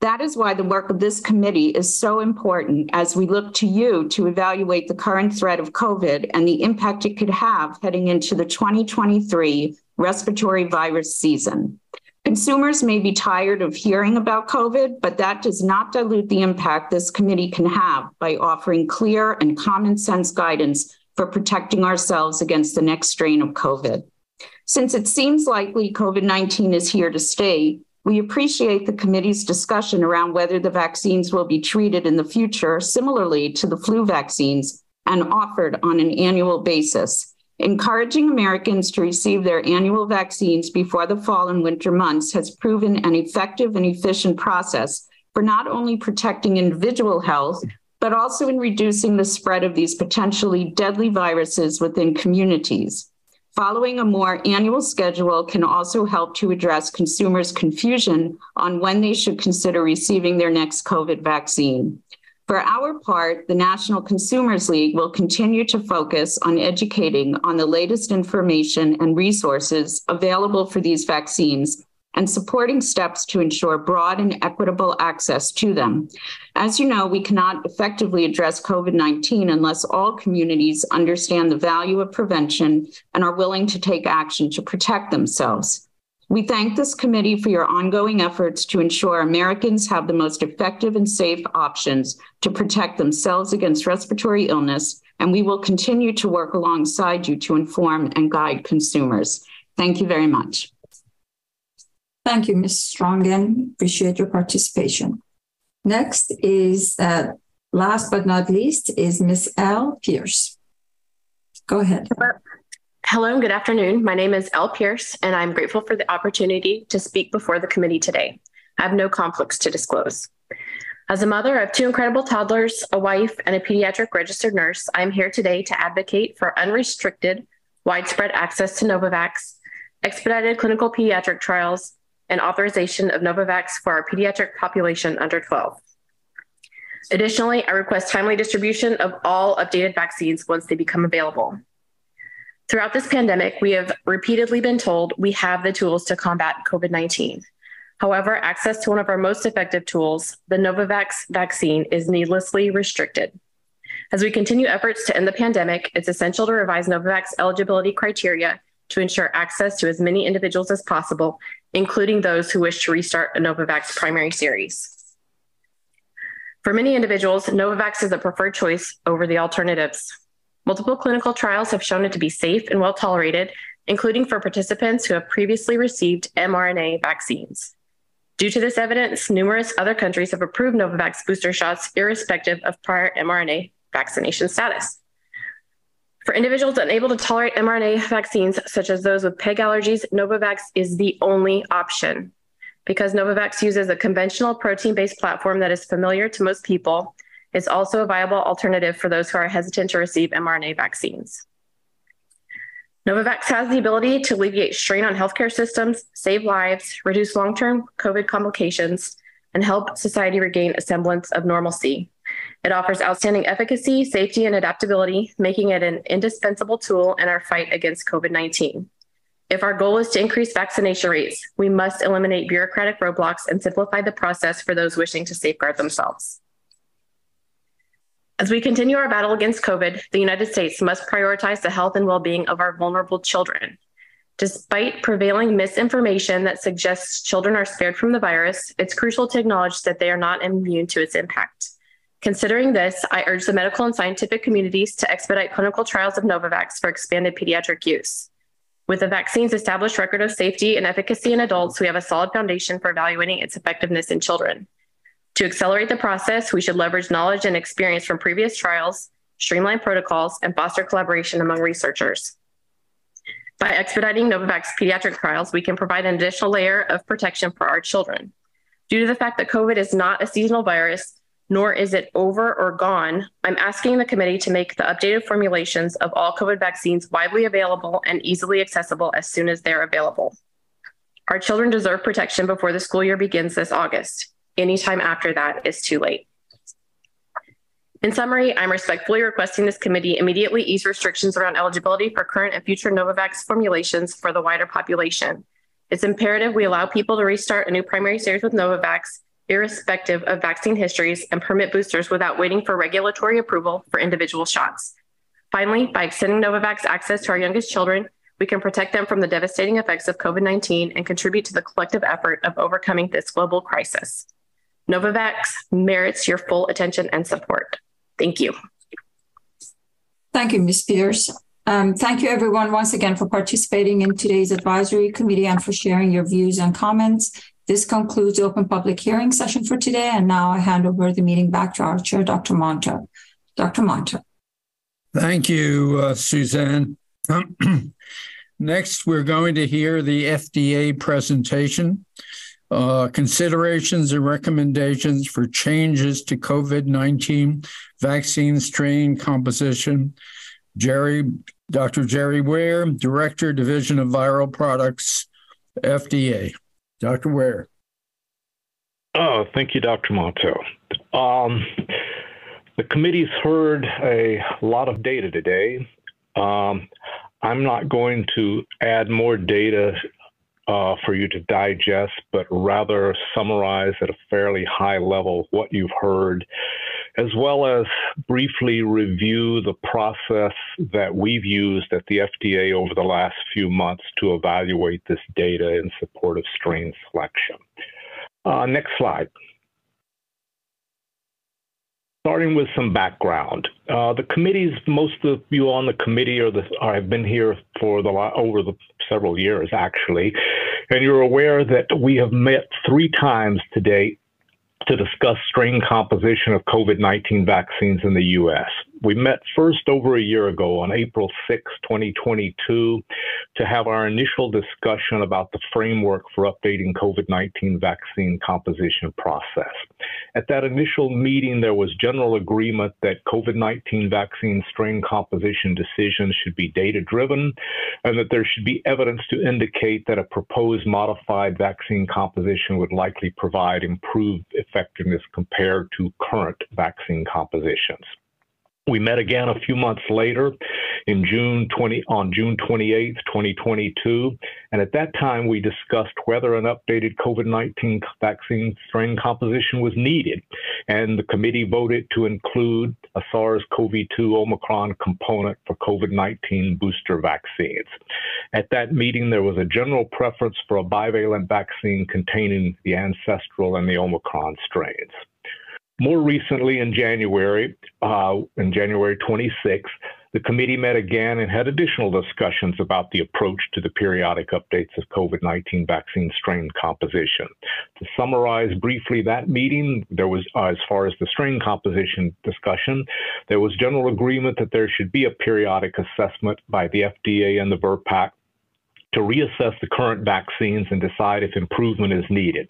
That is why the work of this committee is so important as we look to you to evaluate the current threat of COVID and the impact it could have heading into the 2023 respiratory virus season. Consumers may be tired of hearing about COVID, but that does not dilute the impact this committee can have by offering clear and common sense guidance for protecting ourselves against the next strain of COVID. Since it seems likely COVID 19 is here to stay, we appreciate the committee's discussion around whether the vaccines will be treated in the future similarly to the flu vaccines and offered on an annual basis. Encouraging Americans to receive their annual vaccines before the fall and winter months has proven an effective and efficient process for not only protecting individual health, but also in reducing the spread of these potentially deadly viruses within communities. Following a more annual schedule can also help to address consumers' confusion on when they should consider receiving their next COVID vaccine. For our part, the National Consumers League will continue to focus on educating on the latest information and resources available for these vaccines and supporting steps to ensure broad and equitable access to them. As you know, we cannot effectively address COVID 19 unless all communities understand the value of prevention and are willing to take action to protect themselves. We thank this committee for your ongoing efforts to ensure Americans have the most effective and safe options to protect themselves against respiratory illness, and we will continue to work alongside you to inform and guide consumers. Thank you very much. Thank you, Ms. Strongen. Appreciate your participation. Next is, uh, last but not least, is Ms. L. Pierce. Go ahead. Hello and good afternoon. My name is Elle Pierce, and I'm grateful for the opportunity to speak before the committee today. I have no conflicts to disclose. As a mother of two incredible toddlers, a wife, and a pediatric registered nurse, I'm here today to advocate for unrestricted, widespread access to Novavax, expedited clinical pediatric trials, and authorization of Novavax for our pediatric population under 12. Additionally, I request timely distribution of all updated vaccines once they become available. Throughout this pandemic, we have repeatedly been told we have the tools to combat COVID 19. However, access to one of our most effective tools, the Novavax vaccine, is needlessly restricted. As we continue efforts to end the pandemic, it's essential to revise Novavax eligibility criteria to ensure access to as many individuals as possible, including those who wish to restart a Novavax primary series. For many individuals, Novavax is a preferred choice over the alternatives. Multiple clinical trials have shown it to be safe and well tolerated, including for participants who have previously received mRNA vaccines. Due to this evidence, numerous other countries have approved Novavax booster shots irrespective of prior mRNA vaccination status. For individuals unable to tolerate mRNA vaccines, such as those with PEG allergies, Novavax is the only option. Because Novavax uses a conventional protein based platform that is familiar to most people, it's also a viable alternative for those who are hesitant to receive mRNA vaccines. Novavax has the ability to alleviate strain on healthcare systems, save lives, reduce long term COVID complications, and help society regain a semblance of normalcy. It offers outstanding efficacy, safety, and adaptability, making it an indispensable tool in our fight against COVID 19. If our goal is to increase vaccination rates, we must eliminate bureaucratic roadblocks and simplify the process for those wishing to safeguard themselves. As we continue our battle against COVID, the United States must prioritize the health and well being of our vulnerable children. Despite prevailing misinformation that suggests children are spared from the virus, it's crucial to acknowledge that they are not immune to its impact. Considering this, I urge the medical and scientific communities to expedite clinical trials of Novavax for expanded pediatric use. With the vaccine's established record of safety and efficacy in adults, we have a solid foundation for evaluating its effectiveness in children. To accelerate the process, we should leverage knowledge and experience from previous trials, streamline protocols, and foster collaboration among researchers. By expediting Novavax pediatric trials, we can provide an additional layer of protection for our children. Due to the fact that COVID is not a seasonal virus, nor is it over or gone, I'm asking the committee to make the updated formulations of all COVID vaccines widely available and easily accessible as soon as they're available. Our children deserve protection before the school year begins this August. Anytime after that is too late. In summary, I'm respectfully requesting this committee immediately ease restrictions around eligibility for current and future Novavax formulations for the wider population. It's imperative we allow people to restart a new primary series with Novavax, irrespective of vaccine histories, and permit boosters without waiting for regulatory approval for individual shots. Finally, by extending Novavax access to our youngest children, we can protect them from the devastating effects of COVID 19 and contribute to the collective effort of overcoming this global crisis. Novavax merits your full attention and support. Thank you. Thank you, Ms. Pierce. Um, thank you, everyone, once again for participating in today's advisory committee and for sharing your views and comments. This concludes the open public hearing session for today. And now I hand over the meeting back to our chair, Dr. Monto. Dr. Monto. Thank you, uh, Suzanne. Next, we're going to hear the FDA presentation uh, considerations and recommendations for changes to COVID 19 vaccine strain composition. Jerry, Dr. Jerry Weir, Director, Division of Viral Products, FDA. Dr. Weir. Oh, thank you, Dr. Monto. Um, the committee's heard a lot of data today. Um, I'm not going to add more data uh, for you to digest, but rather summarize at a fairly high level what you've heard, as well as briefly review the process that we've used at the FDA over the last few months to evaluate this data in support of strain selection. Uh, next slide starting with some background. Uh, the committees, most of you on the committee are the, have been here for the over the several years actually, and you're aware that we have met three times to date to discuss strain composition of COVID-19 vaccines in the U.S. We met first over a year ago on April 6, 2022, to have our initial discussion about the framework for updating COVID 19 vaccine composition process. At that initial meeting, there was general agreement that COVID 19 vaccine strain composition decisions should be data driven and that there should be evidence to indicate that a proposed modified vaccine composition would likely provide improved effectiveness compared to current vaccine compositions. We met again a few months later in June 20 on June 28, 2022, and at that time we discussed whether an updated COVID-19 vaccine strain composition was needed, and the committee voted to include a SARS-CoV-2 Omicron component for COVID-19 booster vaccines. At that meeting, there was a general preference for a bivalent vaccine containing the ancestral and the Omicron strains. More recently, in January, uh, in January 26, the committee met again and had additional discussions about the approach to the periodic updates of COVID 19 vaccine strain composition. To summarize briefly that meeting, there was, uh, as far as the strain composition discussion, there was general agreement that there should be a periodic assessment by the FDA and the VRBPAC to reassess the current vaccines and decide if improvement is needed.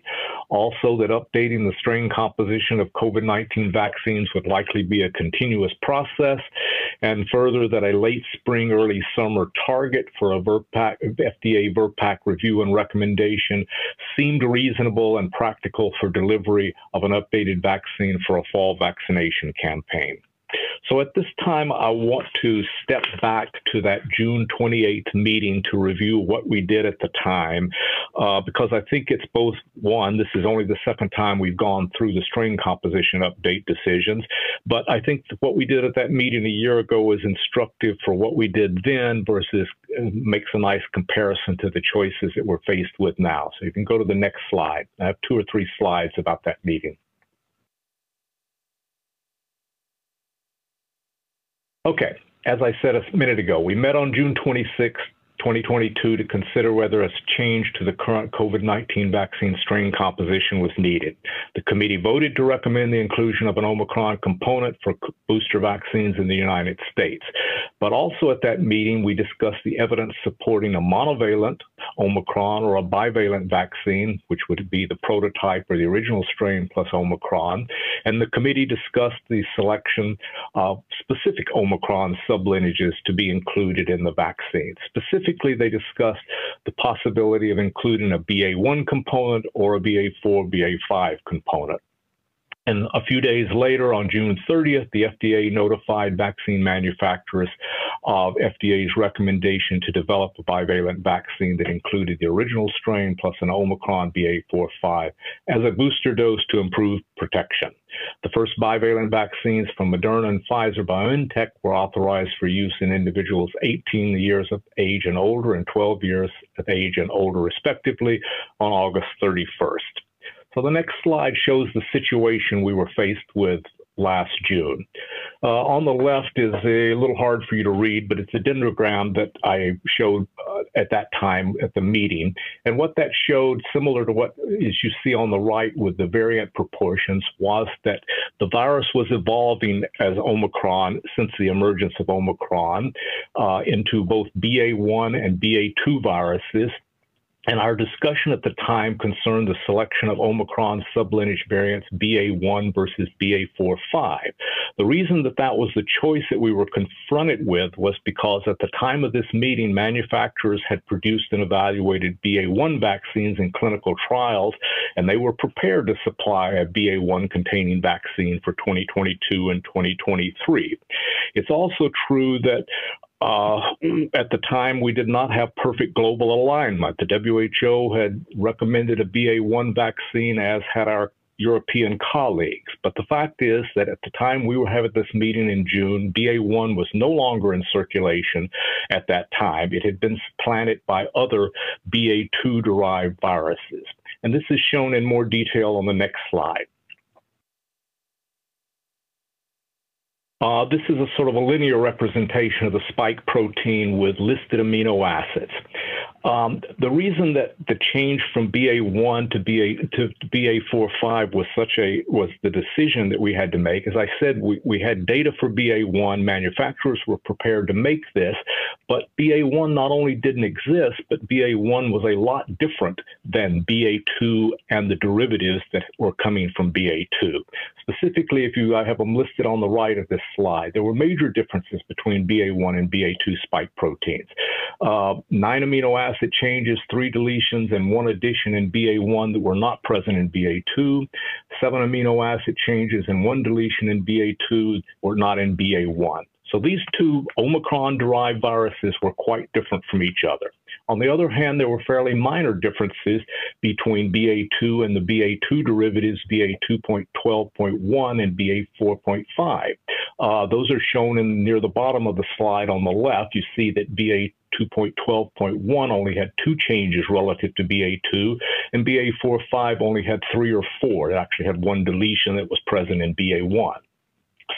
Also, that updating the strain composition of COVID 19 vaccines would likely be a continuous process. And further, that a late spring, early summer target for a VRBPAC, FDA VRBPAC review and recommendation seemed reasonable and practical for delivery of an updated vaccine for a fall vaccination campaign. So at this time, I want to step back to that June 28th meeting to review what we did at the time, uh, because I think it's both one, this is only the second time we've gone through the strain composition update decisions, but I think what we did at that meeting a year ago is instructive for what we did then versus uh, makes a nice comparison to the choices that we're faced with now. So you can go to the next slide. I have two or three slides about that meeting. Okay, as I said a minute ago, we met on June 26th 2022 to consider whether a change to the current COVID 19 vaccine strain composition was needed. The committee voted to recommend the inclusion of an Omicron component for booster vaccines in the United States. But also at that meeting, we discussed the evidence supporting a monovalent Omicron or a bivalent vaccine, which would be the prototype or the original strain plus Omicron. And the committee discussed the selection of specific Omicron sublineages to be included in the vaccine. Specific specifically, they discussed the possibility of including a BA1 component or a BA4, BA5 component. And a few days later, on June 30th, the FDA notified vaccine manufacturers of FDA's recommendation to develop a bivalent vaccine that included the original strain plus an Omicron BA45 as a booster dose to improve protection. The first bivalent vaccines from Moderna and Pfizer BioNTech were authorized for use in individuals 18 years of age and older and 12 years of age and older, respectively, on August 31st. So the next slide shows the situation we were faced with last June. Uh, on the left is a little hard for you to read, but it's a dendrogram that I showed uh, at that time at the meeting. And what that showed, similar to what is you see on the right with the variant proportions, was that the virus was evolving as Omicron since the emergence of Omicron uh, into both BA1 and BA2 viruses and our discussion at the time concerned the selection of Omicron sublineage variants BA1 versus BA45. The reason that that was the choice that we were confronted with was because at the time of this meeting, manufacturers had produced and evaluated BA1 vaccines in clinical trials, and they were prepared to supply a BA1 containing vaccine for 2022 and 2023. It's also true that uh, at the time, we did not have perfect global alignment. The WHO had recommended a BA1 vaccine, as had our European colleagues. But the fact is that at the time we were having this meeting in June, BA1 was no longer in circulation at that time. It had been supplanted by other BA2 derived viruses. And this is shown in more detail on the next slide. Uh, this is a sort of a linear representation of the spike protein with listed amino acids. Um, the reason that the change from BA1 to BA to BA45 was such a was the decision that we had to make. As I said, we, we had data for BA1. Manufacturers were prepared to make this, but BA1 not only didn't exist, but BA1 was a lot different than BA2 and the derivatives that were coming from BA2. Specifically, if you I have them listed on the right of this there were major differences between BA1 and BA2 spike proteins. Uh, nine amino acid changes, three deletions, and one addition in BA1 that were not present in BA2, seven amino acid changes, and one deletion in BA2 were not in BA1. So these two Omicron derived viruses were quite different from each other. On the other hand, there were fairly minor differences between BA2 and the BA2 derivatives, BA2.12.1 and BA4.5. Uh, those are shown in near the bottom of the slide on the left. You see that BA 2.12.1 only had two changes relative to BA2, and BA45 only had three or four. It actually had one deletion that was present in BA1.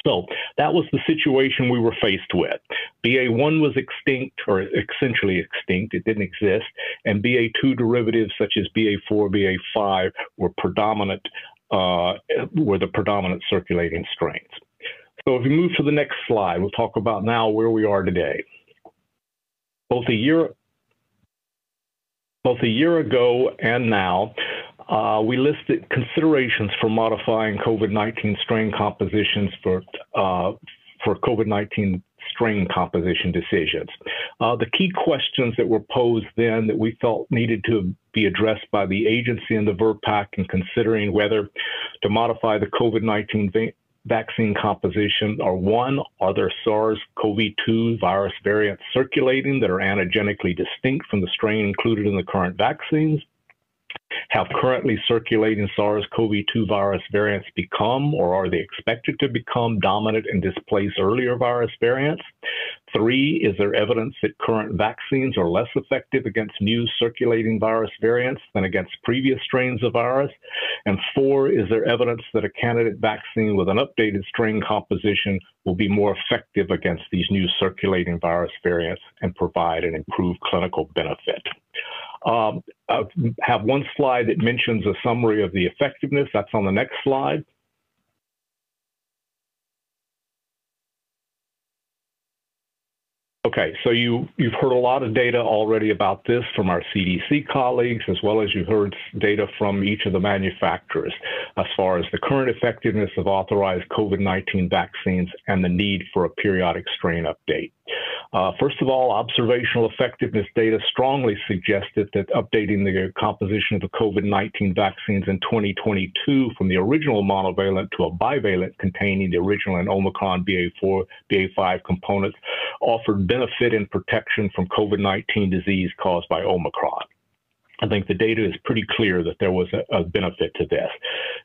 So that was the situation we were faced with. BA1 was extinct, or essentially extinct, it didn't exist, and BA2 derivatives such as BA4, BA5 were predominant, uh, were the predominant circulating strains. So if we move to the next slide, we'll talk about now where we are today both a year both a year ago and now, uh, we listed considerations for modifying COVID-19 strain compositions for uh, for COVID-19 strain composition decisions. Uh, the key questions that were posed then that we felt needed to be addressed by the agency and the VRBPAC in considering whether to modify the COVID-19 vaccine composition are one, are there SARS CoV 2 virus variants circulating that are antigenically distinct from the strain included in the current vaccines? Have currently circulating SARS CoV 2 virus variants become or are they expected to become dominant and displace earlier virus variants? Three, is there evidence that current vaccines are less effective against new circulating virus variants than against previous strains of virus? And four, is there evidence that a candidate vaccine with an updated strain composition will be more effective against these new circulating virus variants and provide an improved clinical benefit? Um, I have one slide that mentions a summary of the effectiveness. That's on the next slide. Okay, so you, you've heard a lot of data already about this from our CDC colleagues, as well as you heard data from each of the manufacturers as far as the current effectiveness of authorized COVID-19 vaccines and the need for a periodic strain update. Uh, first of all, observational effectiveness data strongly suggested that updating the composition of the COVID 19 vaccines in 2022 from the original monovalent to a bivalent containing the original and Omicron BA4, BA5 components offered benefit and protection from COVID 19 disease caused by Omicron. I think the data is pretty clear that there was a, a, benefit to this.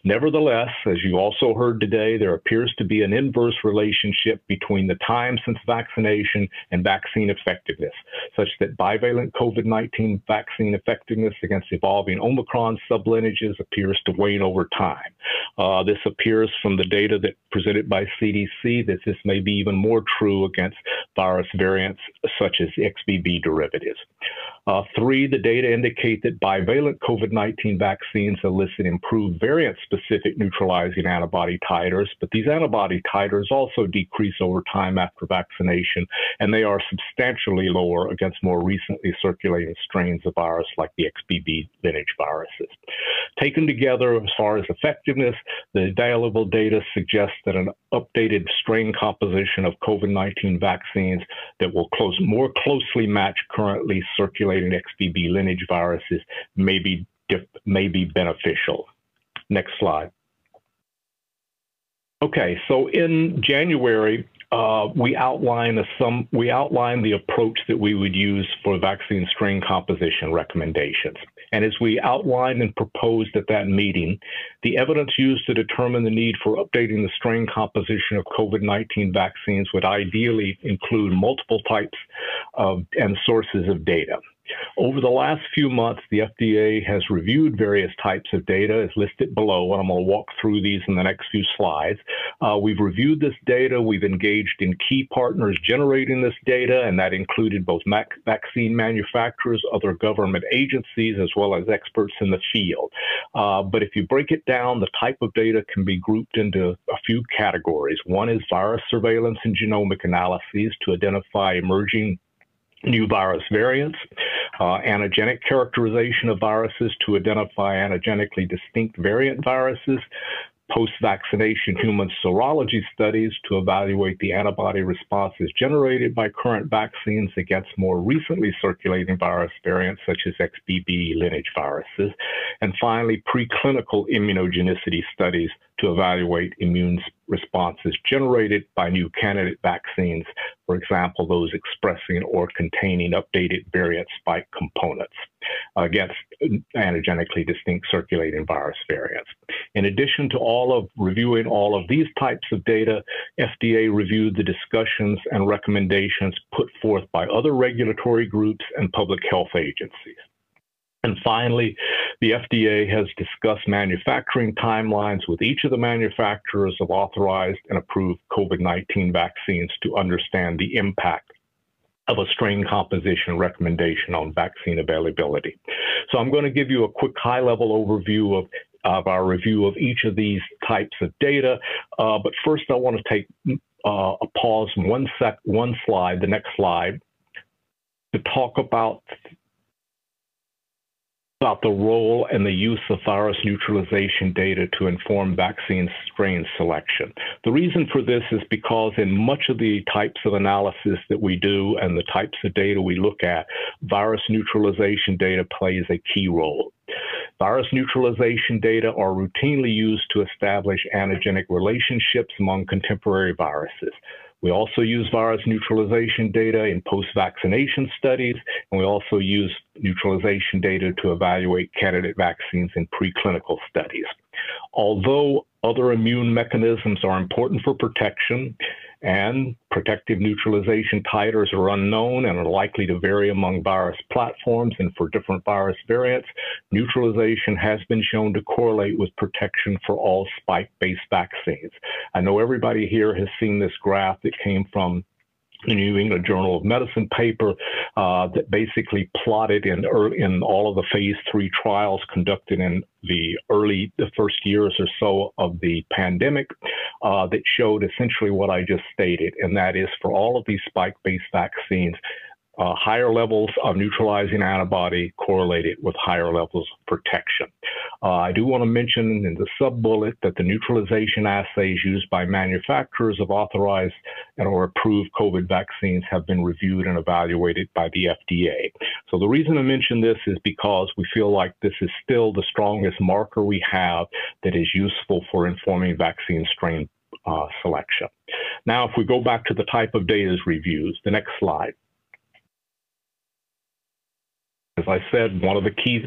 Nevertheless, as you also heard today, there appears to be an inverse relationship between the time since vaccination and vaccine effectiveness, such that bivalent COVID 19 vaccine effectiveness against evolving Omicron sublineages appears to wane over time. Uh, this appears from the data that presented by CDC that this may be even more true against virus variants such as XBB derivatives. Uh, three, the data indicate that bivalent COVID 19 vaccines elicit improved variant specific neutralizing antibody titers, but these antibody titers also decrease over time after vaccination, and they are substantially lower against more recently circulating strains of virus like the XBB lineage viruses. Taken together, as far as effectiveness, the available data suggests that an updated strain composition of COVID 19 vaccines that will close, more closely match currently circulating XBB lineage viruses may be, may be beneficial. Next slide. Okay, so in January, uh, we outline some we outline the approach that we would use for vaccine strain composition recommendations. And as we outlined and proposed at that meeting, the evidence used to determine the need for updating the strain composition of COVID-19 vaccines would ideally include multiple types of and sources of data. Over the last few months, the FDA has reviewed various types of data as listed below, and I'm going to walk through these in the next few slides. Uh, we've reviewed this data. We've engaged in key partners generating this data, and that included both mac- vaccine manufacturers, other government agencies, as well as experts in the field. Uh, but if you break it down, the type of data can be grouped into a few categories. One is virus surveillance and genomic analyses to identify emerging new virus variants, uh, antigenic characterization of viruses to identify antigenically distinct variant viruses, post vaccination human serology studies to evaluate the antibody responses generated by current vaccines against more recently circulating virus variants such as XBB lineage viruses, and finally, preclinical immunogenicity studies to evaluate immune responses generated by new candidate vaccines, for example, those expressing or containing updated variant spike components against antigenically distinct circulating virus variants. In addition to all of reviewing all of these types of data, FDA reviewed the discussions and recommendations put forth by other regulatory groups and public health agencies. And finally, the FDA has discussed manufacturing timelines with each of the manufacturers of authorized and approved COVID 19 vaccines to understand the impact of a strain composition recommendation on vaccine availability. So I'm going to give you a quick high level overview of, of our review of each of these types of data. Uh, but first, I want to take uh, a pause one sec, one slide, the next slide, to talk about about the role and the use of virus neutralization data to inform vaccine strain selection. The reason for this is because in much of the types of analysis that we do and the types of data we look at, virus neutralization data plays a key role. Virus neutralization data are routinely used to establish antigenic relationships among contemporary viruses. We also use virus neutralization data in post vaccination studies, and we also use neutralization data to evaluate candidate vaccines in preclinical studies. Although other immune mechanisms are important for protection, and protective neutralization titers are unknown and are likely to vary among virus platforms and for different virus variants. Neutralization has been shown to correlate with protection for all spike-based vaccines. I know everybody here has seen this graph that came from the New England Journal of Medicine paper uh, that basically plotted in early, in all of the phase three trials conducted in the early the first years or so of the pandemic uh, that showed essentially what I just stated, and that is for all of these spike-based vaccines, uh, higher levels of neutralizing antibody correlated with higher levels of protection. Uh, I do want to mention in the sub bullet that the neutralization assays used by manufacturers of authorized and or approved COVID vaccines have been reviewed and evaluated by the FDA. So the reason I mention this is because we feel like this is still the strongest marker we have that is useful for informing vaccine strain uh, selection. Now, if we go back to the type of data reviews, the next slide. As I said, one of the key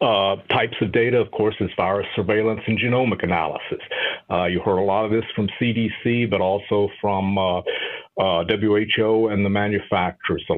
uh, types of data, of course, is virus surveillance and genomic analysis. Uh, you heard a lot of this from CDC, but also from uh, WHO uh, and the manufacturers. The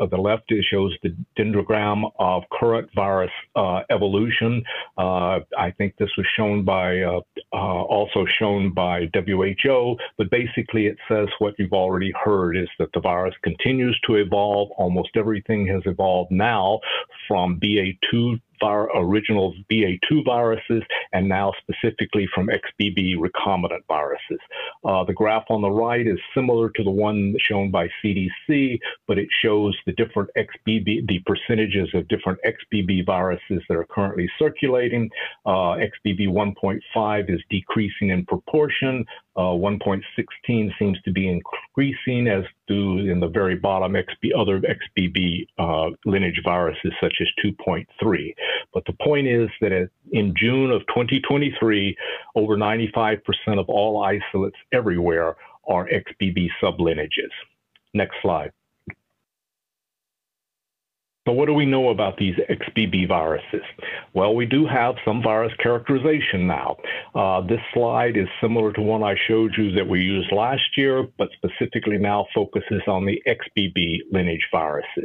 uh, the left shows the dendrogram of current virus uh, evolution. Uh, I think this was shown by uh, also shown by WHO, but basically it says what you've already heard is that the virus continues to evolve. Almost everything has evolved now from BA2 our original BA2 viruses and now specifically from XBB recombinant viruses. Uh, the graph on the right is similar to the one shown by CDC, but it shows the different XBB, the percentages of different XBB viruses that are currently circulating. Uh, XBB 1.5 is decreasing in proportion. Uh, 1.16 seems to be increasing, as do in the very bottom XB, other XBB uh, lineage viruses such as 2.3. But the point is that in June of 2023, over 95% of all isolates everywhere are XBB sublineages. Next slide. So what do we know about these XBB viruses? Well, we do have some virus characterization now. Uh, this slide is similar to one I showed you that we used last year, but specifically now focuses on the XBB lineage viruses.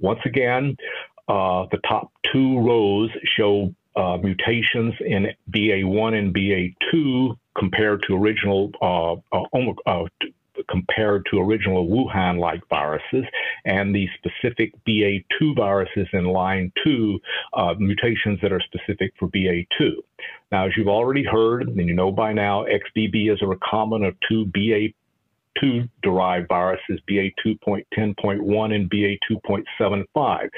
Once again, uh, the top two rows show uh, mutations in BA1 and BA2 compared to original uh, uh, uh compared to original Wuhan-like viruses, and the specific BA2 viruses in line 2, uh, mutations that are specific for BA2. Now, as you've already heard, and you know by now, XBB is a recombinant of two BA2 derived viruses, BA2.10.1 and BA2.75,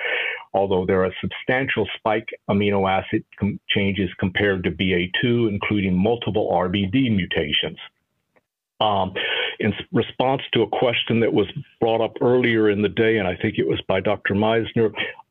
although there are substantial spike amino acid com- changes compared to BA2, including multiple RBD mutations. Um, in response to a question that was brought up earlier in the day, and I think it was by Dr. Meissner,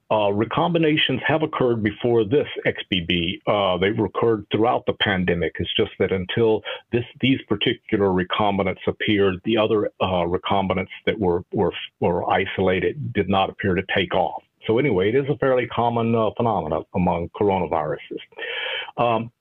uh, recombinations have occurred before this XBB. Uh, they've occurred throughout the pandemic. It's just that until this, these particular recombinants appeared, the other uh, recombinants that were, were, were isolated did not appear to take off. So anyway, it is a fairly common uh, phenomenon among coronaviruses. Um,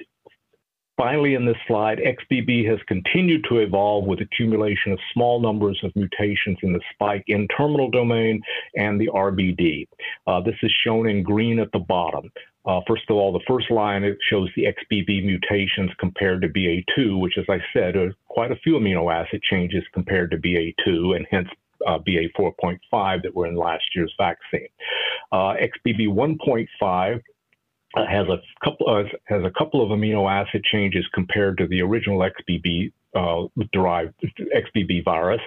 Finally, in this slide, XBB has continued to evolve with accumulation of small numbers of mutations in the spike N-terminal domain and the RBD. Uh, this is shown in green at the bottom. Uh, first of all, the first line it shows the XBB mutations compared to BA2, which, as I said, are quite a few amino acid changes compared to BA2, and hence uh, BA 4.5 that were in last year's vaccine. Uh, XBB 1.5 uh, has a couple uh, has a couple of amino acid changes compared to the original XBB uh, derived XBB virus,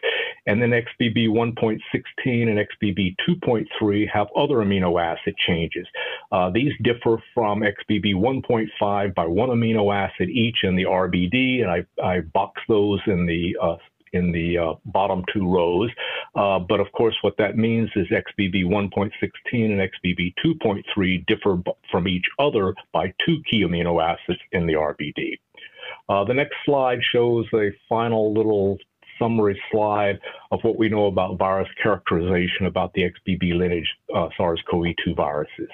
and then XBB 1.16 and XBB 2.3 have other amino acid changes. Uh, these differ from XBB 1.5 by one amino acid each in the RBD, and I, I box those in the uh, in the uh, bottom two rows. Uh, but of course, what that means is XBB 1.16 and XBB 2.3 differ from each other by two key amino acids in the RBD. Uh, the next slide shows a final little summary slide of what we know about virus characterization about the XBB lineage uh, SARS-CoV-2 viruses.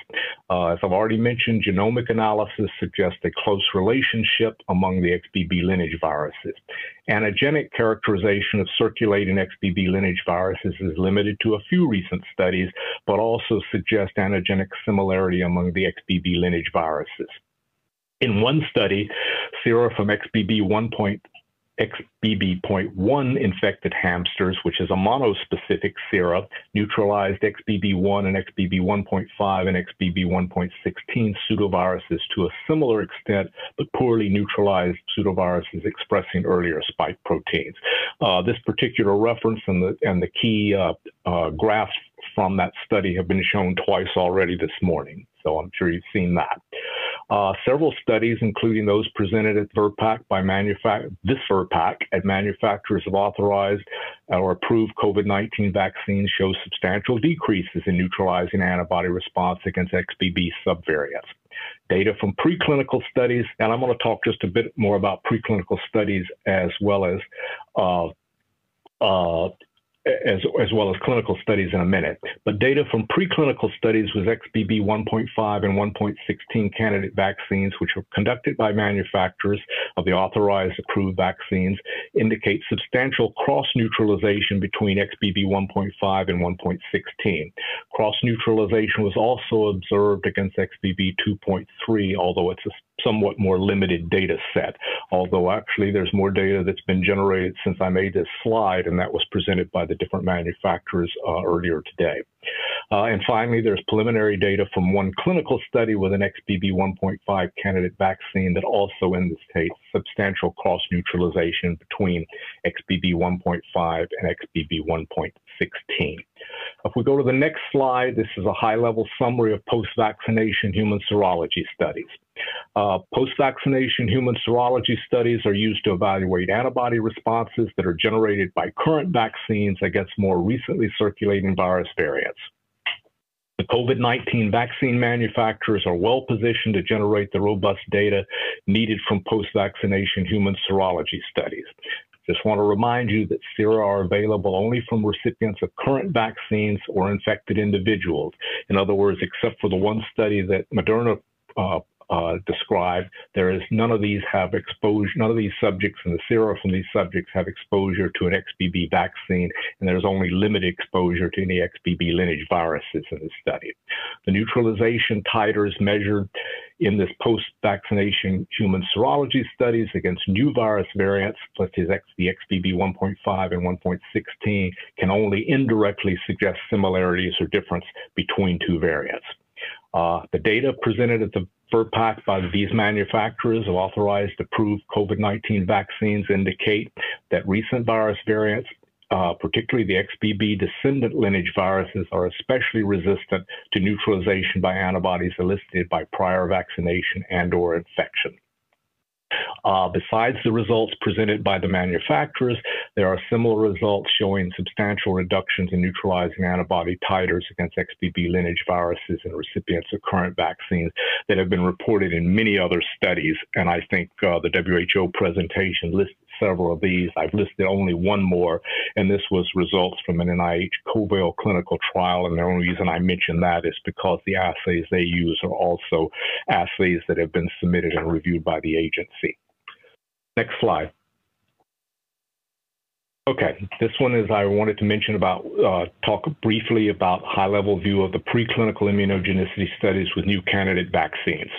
Uh, as I've already mentioned, genomic analysis suggests a close relationship among the XBB lineage viruses. Antigenic characterization of circulating XBB lineage viruses is limited to a few recent studies, but also suggests antigenic similarity among the XBB lineage viruses. In one study, sera from XBB 1. XBB.1 infected hamsters, which is a monospecific sera, neutralized XBB1 and XBB1.5 and XBB1.16 pseudoviruses to a similar extent, but poorly neutralized pseudoviruses expressing earlier spike proteins. Uh, this particular reference and the, and the key uh, uh, graphs from that study have been shown twice already this morning. So I'm sure you've seen that. Uh, several studies, including those presented at VRBPAC by manufa- this VRBPAC at manufacturers of authorized or approved COVID-19 vaccines, show substantial decreases in neutralizing antibody response against XBB subvariants. Data from preclinical studies, and I'm going to talk just a bit more about preclinical studies as well as uh, uh, as, as well as clinical studies in a minute. But data from preclinical studies with XBB 1.5 and 1.16 candidate vaccines, which were conducted by manufacturers of the authorized approved vaccines, indicate substantial cross neutralization between XBB 1.5 and 1.16. Cross neutralization was also observed against XBB 2.3, although it's a somewhat more limited data set, although actually there's more data that's been generated since I made this slide, and that was presented by the different manufacturers uh, earlier today. Uh, and finally, there's preliminary data from one clinical study with an XBB 1.5 candidate vaccine that also indicates substantial cross neutralization between XBB 1.5 and XBB 1.16. If we go to the next slide, this is a high level summary of post vaccination human serology studies. Uh, Post vaccination human serology studies are used to evaluate antibody responses that are generated by current vaccines against more recently circulating virus variants. The COVID 19 vaccine manufacturers are well positioned to generate the robust data needed from post vaccination human serology studies. Just want to remind you that sera are available only from recipients of current vaccines or infected individuals. In other words, except for the one study that Moderna uh, uh, described, there is none of these have exposure, none of these subjects and the sera from these subjects have exposure to an XBB vaccine, and there's only limited exposure to any XBB lineage viruses in this study. The neutralization titers measured in this post-vaccination human serology studies against new virus variants, such as the XBB 1.5 and 1.16, can only indirectly suggest similarities or difference between two variants. Uh, the data presented at the VRBPAC by these manufacturers of authorized approved COVID-19 vaccines indicate that recent virus variants, uh, particularly the XBB descendant lineage viruses, are especially resistant to neutralization by antibodies elicited by prior vaccination and or infection. Uh, besides the results presented by the manufacturers, there are similar results showing substantial reductions in neutralizing antibody titers against XBB lineage viruses in recipients of current vaccines that have been reported in many other studies. And I think uh, the WHO presentation lists several of these. I've listed only one more, and this was results from an NIH COVAIL clinical trial. And the only reason I mention that is because the assays they use are also assays that have been submitted and reviewed by the agency. Next slide. Okay, this one is I wanted to mention about, uh, talk briefly about high level view of the preclinical immunogenicity studies with new candidate vaccines.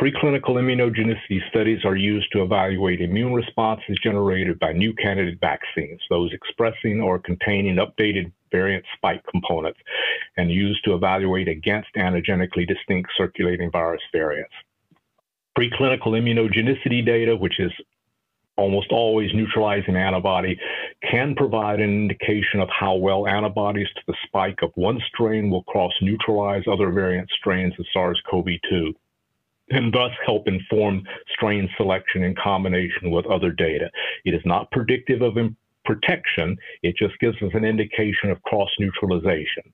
Preclinical immunogenicity studies are used to evaluate immune responses generated by new candidate vaccines, those expressing or containing updated variant spike components, and used to evaluate against antigenically distinct circulating virus variants. Preclinical immunogenicity data, which is almost always neutralizing antibody can provide an indication of how well antibodies to the spike of one strain will cross neutralize other variant strains of SARS-CoV-2 and thus help inform strain selection in combination with other data. It is not predictive of protection. It just gives us an indication of cross neutralization.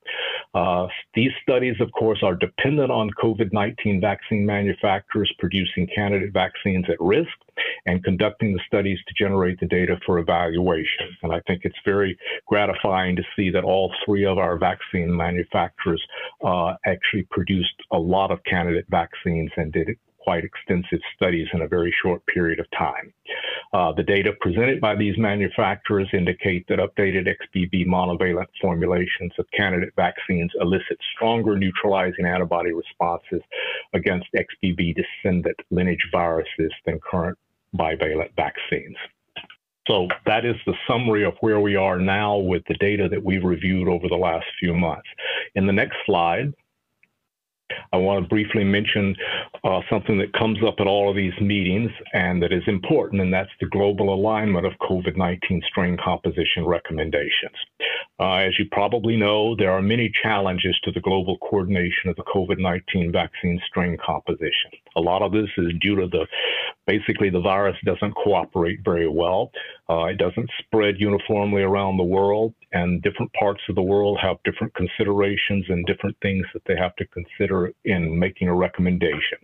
Uh, these studies, of course, are dependent on COVID 19 vaccine manufacturers producing candidate vaccines at risk and conducting the studies to generate the data for evaluation. And I think it's very gratifying to see that all three of our vaccine manufacturers uh, actually produced a lot of candidate vaccines and did quite extensive studies in a very short period of time. Uh, the data presented by these manufacturers indicate that updated XBB monovalent formulations of candidate vaccines elicit stronger neutralizing antibody responses against XBB descendant lineage viruses than current bivalent vaccines. So that is the summary of where we are now with the data that we've reviewed over the last few months. In the next slide, I want to briefly mention uh, something that comes up at all of these meetings and that is important, and that's the global alignment of COVID 19 strain composition recommendations. Uh, as you probably know, there are many challenges to the global coordination of the COVID 19 vaccine strain composition. A lot of this is due to the basically the virus doesn't cooperate very well. Uh, it doesn't spread uniformly around the world, and different parts of the world have different considerations and different things that they have to consider in making a recommendation.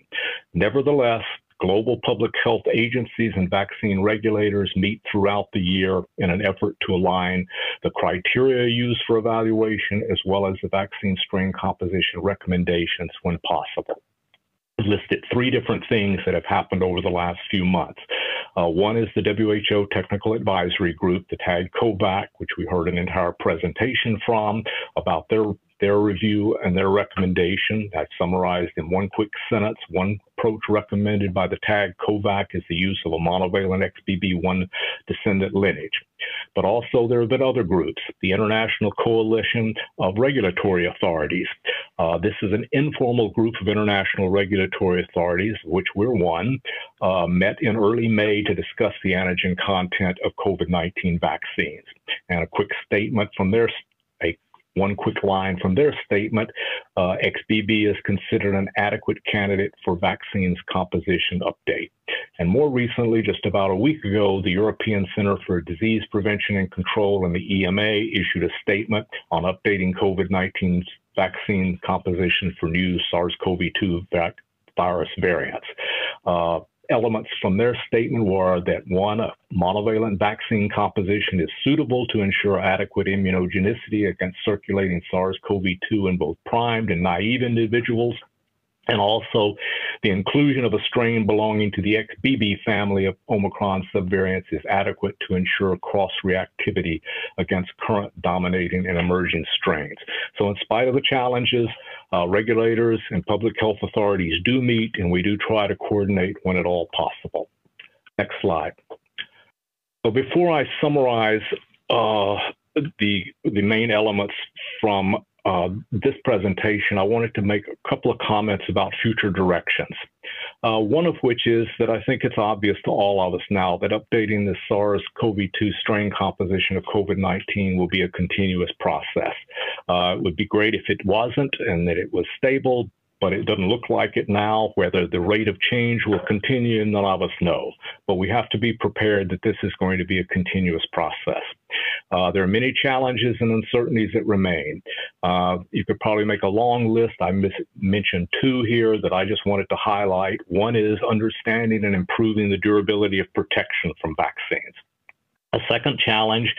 Nevertheless, global public health agencies and vaccine regulators meet throughout the year in an effort to align the criteria used for evaluation as well as the vaccine strain composition recommendations when possible listed three different things that have happened over the last few months. Uh, one is the WHO Technical Advisory Group, the TAG COVAC, which we heard an entire presentation from about their their review and their recommendation. That's summarized in one quick sentence. One approach recommended by the TAG COVAC is the use of a monovalent XBB1 descendant lineage. But also, there have been other groups, the International Coalition of Regulatory Authorities. Uh, this is an informal group of international regulatory authorities, which we're one, uh, met in early May to discuss the antigen content of COVID 19 vaccines. And a quick statement from their a one quick line from their statement uh, XBB is considered an adequate candidate for vaccines composition update. And more recently, just about a week ago, the European Center for Disease Prevention and Control and the EMA issued a statement on updating COVID 19 vaccine composition for new SARS CoV 2 virus variants. Uh, elements from their statement were that one, a monovalent vaccine composition is suitable to ensure adequate immunogenicity against circulating SARS CoV 2 in both primed and naive individuals and also the inclusion of a strain belonging to the XBB family of Omicron subvariants is adequate to ensure cross reactivity against current dominating and emerging strains. So, in spite of the challenges, uh, regulators and public health authorities do meet, and we do try to coordinate when at all possible. Next slide. So, before I summarize uh, the the main elements from uh, this presentation, I wanted to make a couple of comments about future directions. Uh, one of which is that I think it's obvious to all of us now that updating the SARS CoV 2 strain composition of COVID 19 will be a continuous process. Uh, it would be great if it wasn't and that it was stable, but it doesn't look like it now. Whether the rate of change will continue, none of us know. But we have to be prepared that this is going to be a continuous process. Uh, there are many challenges and uncertainties that remain. Uh, you could probably make a long list. I mentioned two here that I just wanted to highlight. One is understanding and improving the durability of protection from vaccines. A second challenge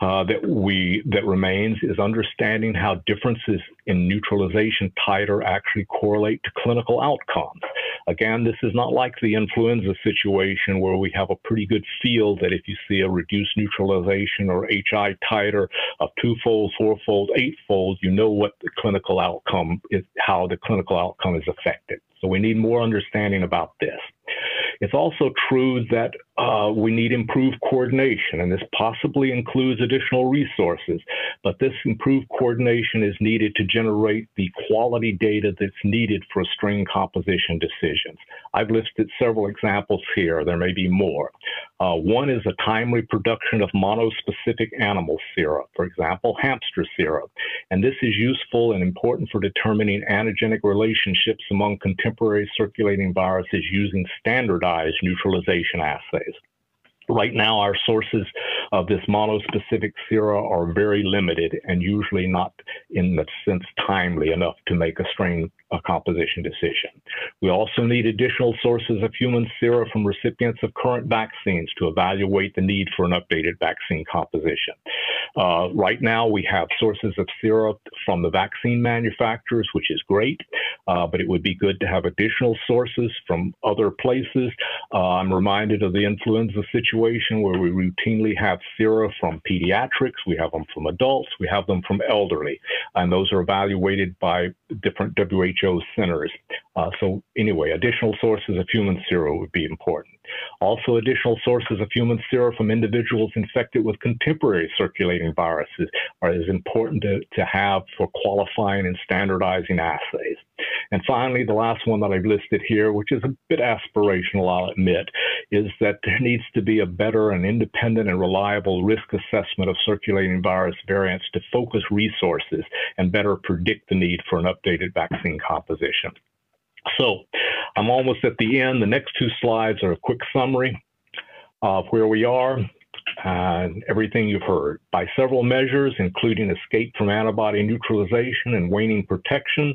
uh, that we that remains is understanding how differences in neutralization titer actually correlate to clinical outcomes. Again, this is not like the influenza situation where we have a pretty good feel that if you see a reduced neutralization or HI titer of twofold, fourfold, eightfold, you know what the clinical outcome is, how the clinical outcome is affected. So we need more understanding about this. It's also true that uh, we need improved coordination, and this possibly includes additional resources. But this improved coordination is needed to generate the quality data that's needed for strain composition decisions. I've listed several examples here. There may be more. Uh, one is a timely production of monospecific animal sera, for example, hamster sera. And this is useful and important for determining antigenic relationships among contemporary circulating viruses using standardized neutralization assays. Right now, our sources of this monospecific sera are very limited and usually not, in the sense, timely enough to make a strain a composition decision. We also need additional sources of human sera from recipients of current vaccines to evaluate the need for an updated vaccine composition. Uh, right now, we have sources of sera from the vaccine manufacturers, which is great, uh, but it would be good to have additional sources from other places. Uh, I'm reminded of the influenza situation where we routinely have sera from pediatrics, we have them from adults, we have them from elderly, and those are evaluated by different WHO centers. Uh, so anyway, additional sources of human sera would be important. Also, additional sources of human sera from individuals infected with contemporary circulating viruses are as important to, to have for qualifying and standardizing assays. And finally, the last one that I've listed here, which is a bit aspirational, I'll admit, is that there needs to be a better and independent and reliable risk assessment of circulating virus variants to focus resources and better predict the need for an updated vaccine composition. So I'm almost at the end. The next two slides are a quick summary of where we are and everything you've heard. By several measures, including escape from antibody neutralization and waning protection,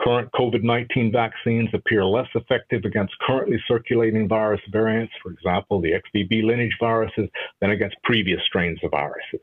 current COVID 19 vaccines appear less effective against currently circulating virus variants, for example, the XBB lineage viruses, than against previous strains of viruses.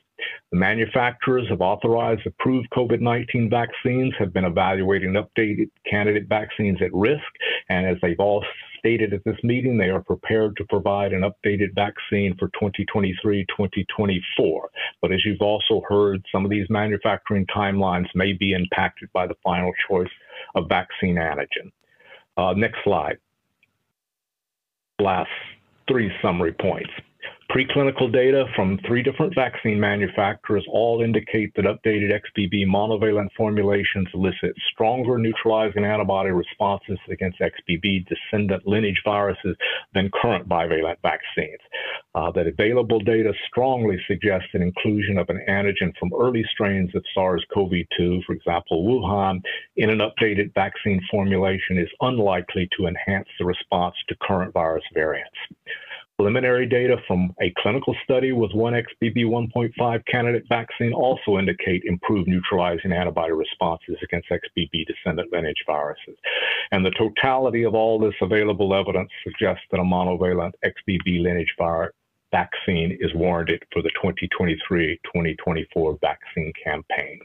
The manufacturers of authorized approved COVID 19 vaccines have been evaluating updated candidate vaccines at risk, and as they've all stated at this meeting, they are prepared to provide an updated vaccine for 2023 2024. But as you've also heard, some of these manufacturing timelines may be impacted by the final choice of vaccine antigen. Uh, next slide. Last three summary points. Preclinical data from three different vaccine manufacturers all indicate that updated XBB monovalent formulations elicit stronger neutralizing antibody responses against XBB descendant lineage viruses than current bivalent vaccines. Uh, that available data strongly suggests an inclusion of an antigen from early strains of SARS-CoV-2, for example, Wuhan, in an updated vaccine formulation is unlikely to enhance the response to current virus variants. Preliminary data from a clinical study with one XBB 1.5 candidate vaccine also indicate improved neutralizing antibody responses against XBB descendant lineage viruses. And the totality of all this available evidence suggests that a monovalent XBB lineage virus vaccine is warranted for the 2023-2024 vaccine campaign.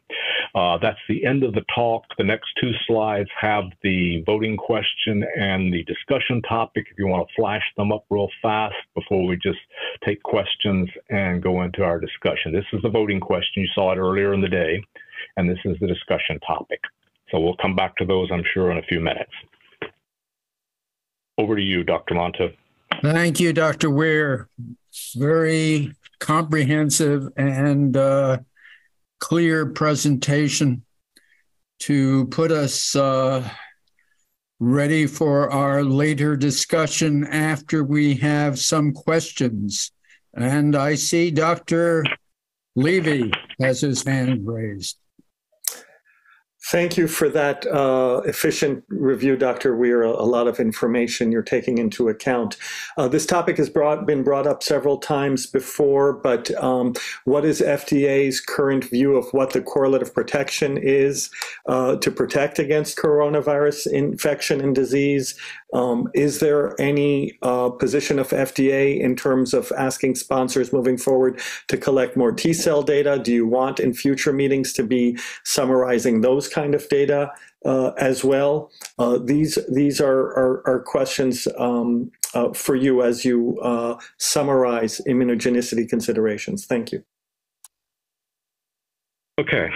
Uh, that's the end of the talk. The next two slides have the voting question and the discussion topic. If you want to flash them up real fast before we just take questions and go into our discussion. This is the voting question. You saw it earlier in the day, and this is the discussion topic. So we'll come back to those, I'm sure, in a few minutes. Over to you, Dr. Monto. Thank you, Dr. Weir very comprehensive and uh, clear presentation to put us uh, ready for our later discussion after we have some questions. And I see Dr. Levy has his hand raised. Thank you for that uh, efficient review, Dr. Weir. A, a, lot of information you're taking into account. Uh, this topic has brought, been brought up several times before, but um, what is FDA's current view of what the correlative protection is uh, to protect against coronavirus infection and disease? Um, is there any uh, position of FDA in terms of asking sponsors moving forward to collect more T cell data? Do you want in future meetings to be summarizing those kind of data uh, as well? Uh, these these are, are, are questions um, uh, for you as you uh, summarize immunogenicity considerations. Thank you. Okay,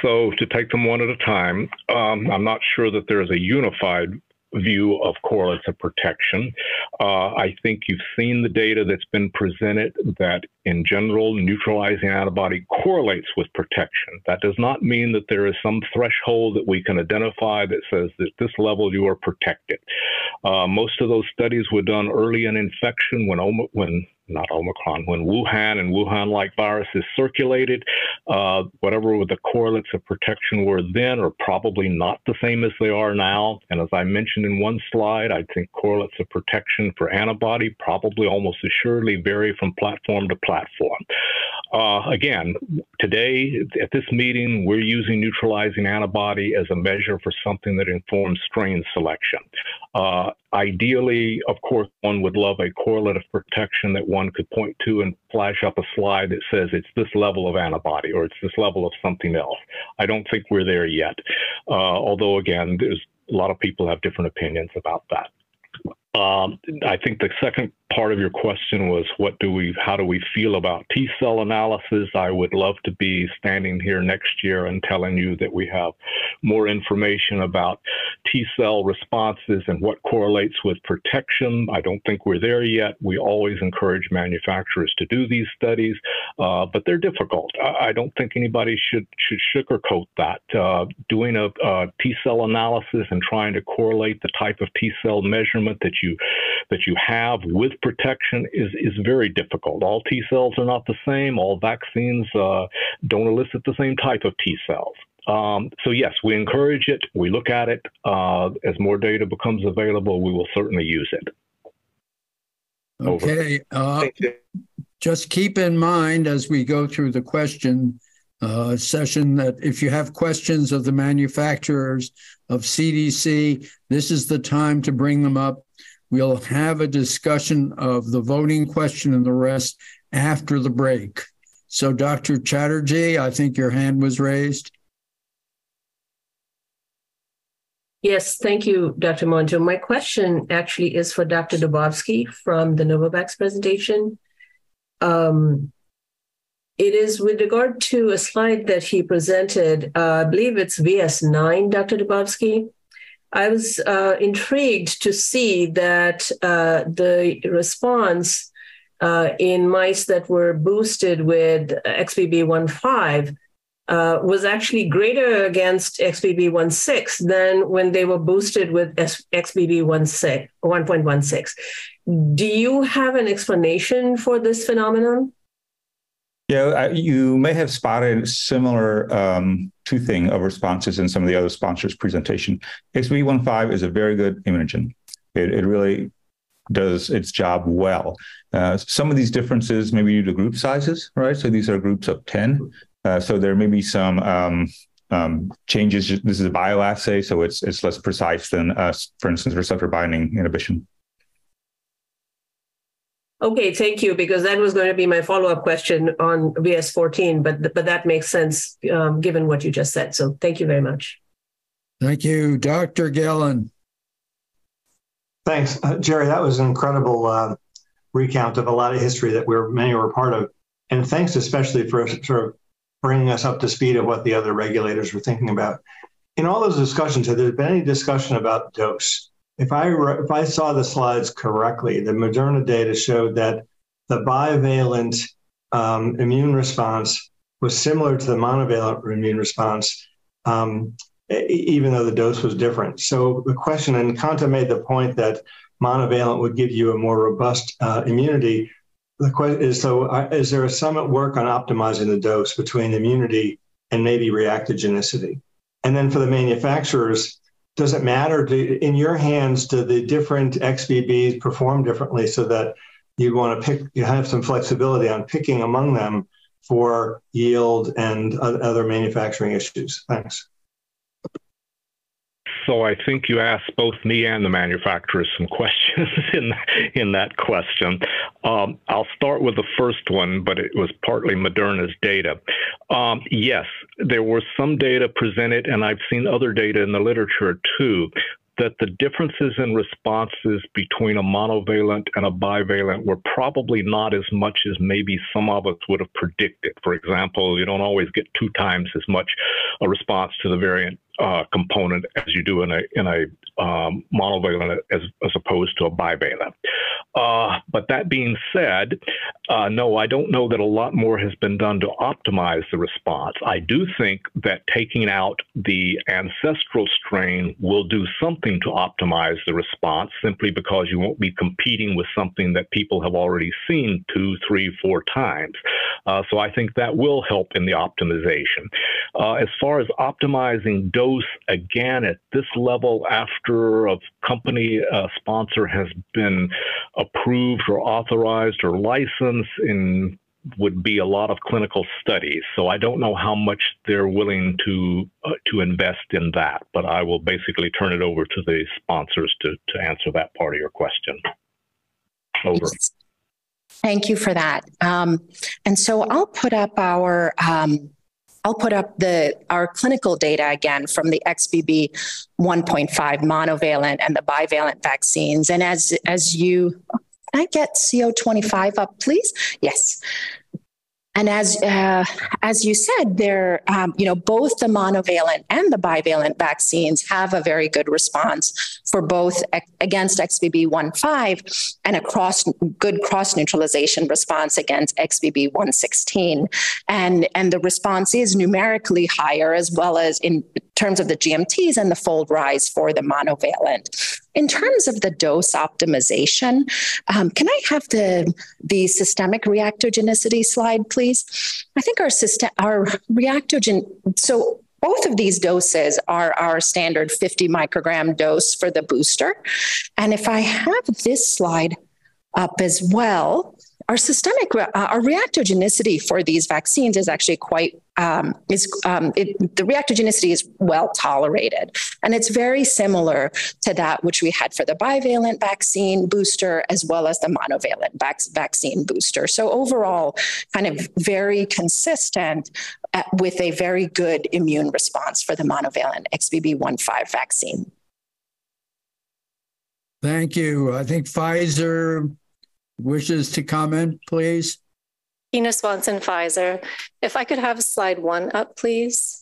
so to take them one at a time, um, I'm not sure that there is a unified view of correlates of protection. Uh, I think you've seen the data that's been presented that in general, neutralizing antibody correlates with protection. That does not mean that there is some threshold that we can identify that says that this level you are protected. Uh, most of those studies were done early in infection when, when not Omicron, when Wuhan and Wuhan-like viruses circulated, uh, whatever the correlates of protection were then are probably not the same as they are now. And as I mentioned in one slide, I think correlates of protection for antibody probably almost assuredly vary from platform to platform. Uh, again, today at this meeting, we're using neutralizing antibody as a measure for something that informs strain selection. Uh, ideally, of course, one would love a correlate of protection that one could point to and flash up a slide that says it's this level of antibody or it's this level of something else. I don't think we're there yet. Uh, although, again, there's a lot of people have different opinions about that. Um, I think the second part of your question was what do we how do we feel about T cell analysis? I would love to be standing here next year and telling you that we have more information about T cell responses and what correlates with protection. I don't think we're there yet. We always encourage manufacturers to do these studies, uh, but they're difficult. I, I, don't think anybody should should sugarcoat that. Uh, doing a, a T cell analysis and trying to correlate the type of T cell measurement that you that you have with protection is, is very difficult. All T cells are not the same. All vaccines uh, don't elicit the same type of T cells. Um, so yes, we encourage it. We look at it. Uh, as more data becomes available, we will certainly use it. Over. Okay. Uh, just keep in mind as we go through the question uh, session that if you have questions of the manufacturers of CDC, this is the time to bring them up. We'll have a discussion of the voting question and the rest after the break. So, Dr. Chatterjee, I think your hand was raised. Yes, thank you, Dr. Monto. My question actually is for Dr. Dubovsky from the Novavax presentation. Um, it is with regard to a slide that he presented. Uh, I believe it's VS9, Dr. Dubovsky. I was uh, intrigued to see that uh, the response uh, in mice that were boosted with XBB1.5 uh, was actually greater against XBB1.6 than when they were boosted with XBB1.6. Do you have an explanation for this phenomenon? Yeah, you may have spotted similar um, thing of responses in some of the other sponsors' presentation. XBB1.5 is a very good immunogen. It, it really does its job well. Uh, some of these differences may be due to group sizes, right? So these are groups of 10. Uh, so there may be some um, um, changes. This is a bioassay, so it's it's less precise than, uh, for instance, receptor binding inhibition. Okay, thank you, because that was going to be my follow-up question on VS14, but but that makes sense um, given what you just said. So thank you very much. Thank you, Dr. Gellin. Thanks, uh, Jerry. That was an incredible uh, recount of a lot of history that we're many were part of, and thanks especially for sort of bringing us up to speed of what the other regulators were thinking about. In all those discussions, have there been any discussion about dose? If I if I saw the slides correctly, the Moderna data showed that the bivalent um, immune response was similar to the monovalent immune response, um, even though the dose was different. So the question, and Kanta made the point that monovalent would give you a more robust uh, immunity. The question is, so uh, is there a summit work on optimizing the dose between immunity and maybe reactogenicity? And then for the manufacturers, does it matter? Do, in your hands do the different xbbs perform differently so that you want to pick you have some flexibility on picking among them for yield and other manufacturing issues? Thanks so I think you asked both me and the manufacturers some questions in in that question. Um, I'll start with the first one, but it was partly Moderna's data. Um, yes, there were some data presented, and I've seen other data in the literature too, that the differences in responses between a monovalent and a bivalent were probably not as much as maybe some of us would have predicted. For example, you don't always get two times as much a response to the variant uh, component as you do in a in a um, monovalent as, as opposed to a bivalent. Uh, but that being said, uh, no, I don't know that a lot more has been done to optimize the response. I do think that taking out the ancestral strain will do something to optimize the response simply because you won't be competing with something that people have already seen two, three, four times. Uh, so I think that will help in the optimization. Uh, as far as optimizing dose, again, at this level, after a company uh, sponsor has been approved or authorized or licensed in would be a lot of clinical studies. So I don't know how much they're willing to uh, to invest in that, but I will basically turn it over to the sponsors to to answer that part of your question. Over. Thank you for that. Um, and so I'll put up our um, I'll put up the our clinical data again from the XBB 1.5 monovalent and the bivalent vaccines. And as as you can I get CO25 up, please? Yes. And as uh, as you said, there, um, you know, both the monovalent and the bivalent vaccines have a very good response for both against XBB 1.5 and a cross good cross neutralization response against XBB 1.16. And and the response is numerically higher as well as in terms of the GMTs and the fold rise for the monovalent. In terms of the dose optimization, um, can I have the the systemic reactogenicity slide, please? I think our system, our reactogen. So both of these doses are our standard 50 microgram dose for the booster, and if I have this slide up as well, our systemic uh, our reactogenicity for these vaccines is actually quite um, is um, it, the reactogenicity is well tolerated. And it's very similar to that which we had for the bivalent vaccine booster as well as the monovalent vac- vaccine booster. So overall kind of very consistent at, uh, with a very good immune response for the monovalent xbb15 vaccine. Thank you. I think pfizer wishes to comment, please? Kena Swanson, Pfizer. If I could have slide one up, please.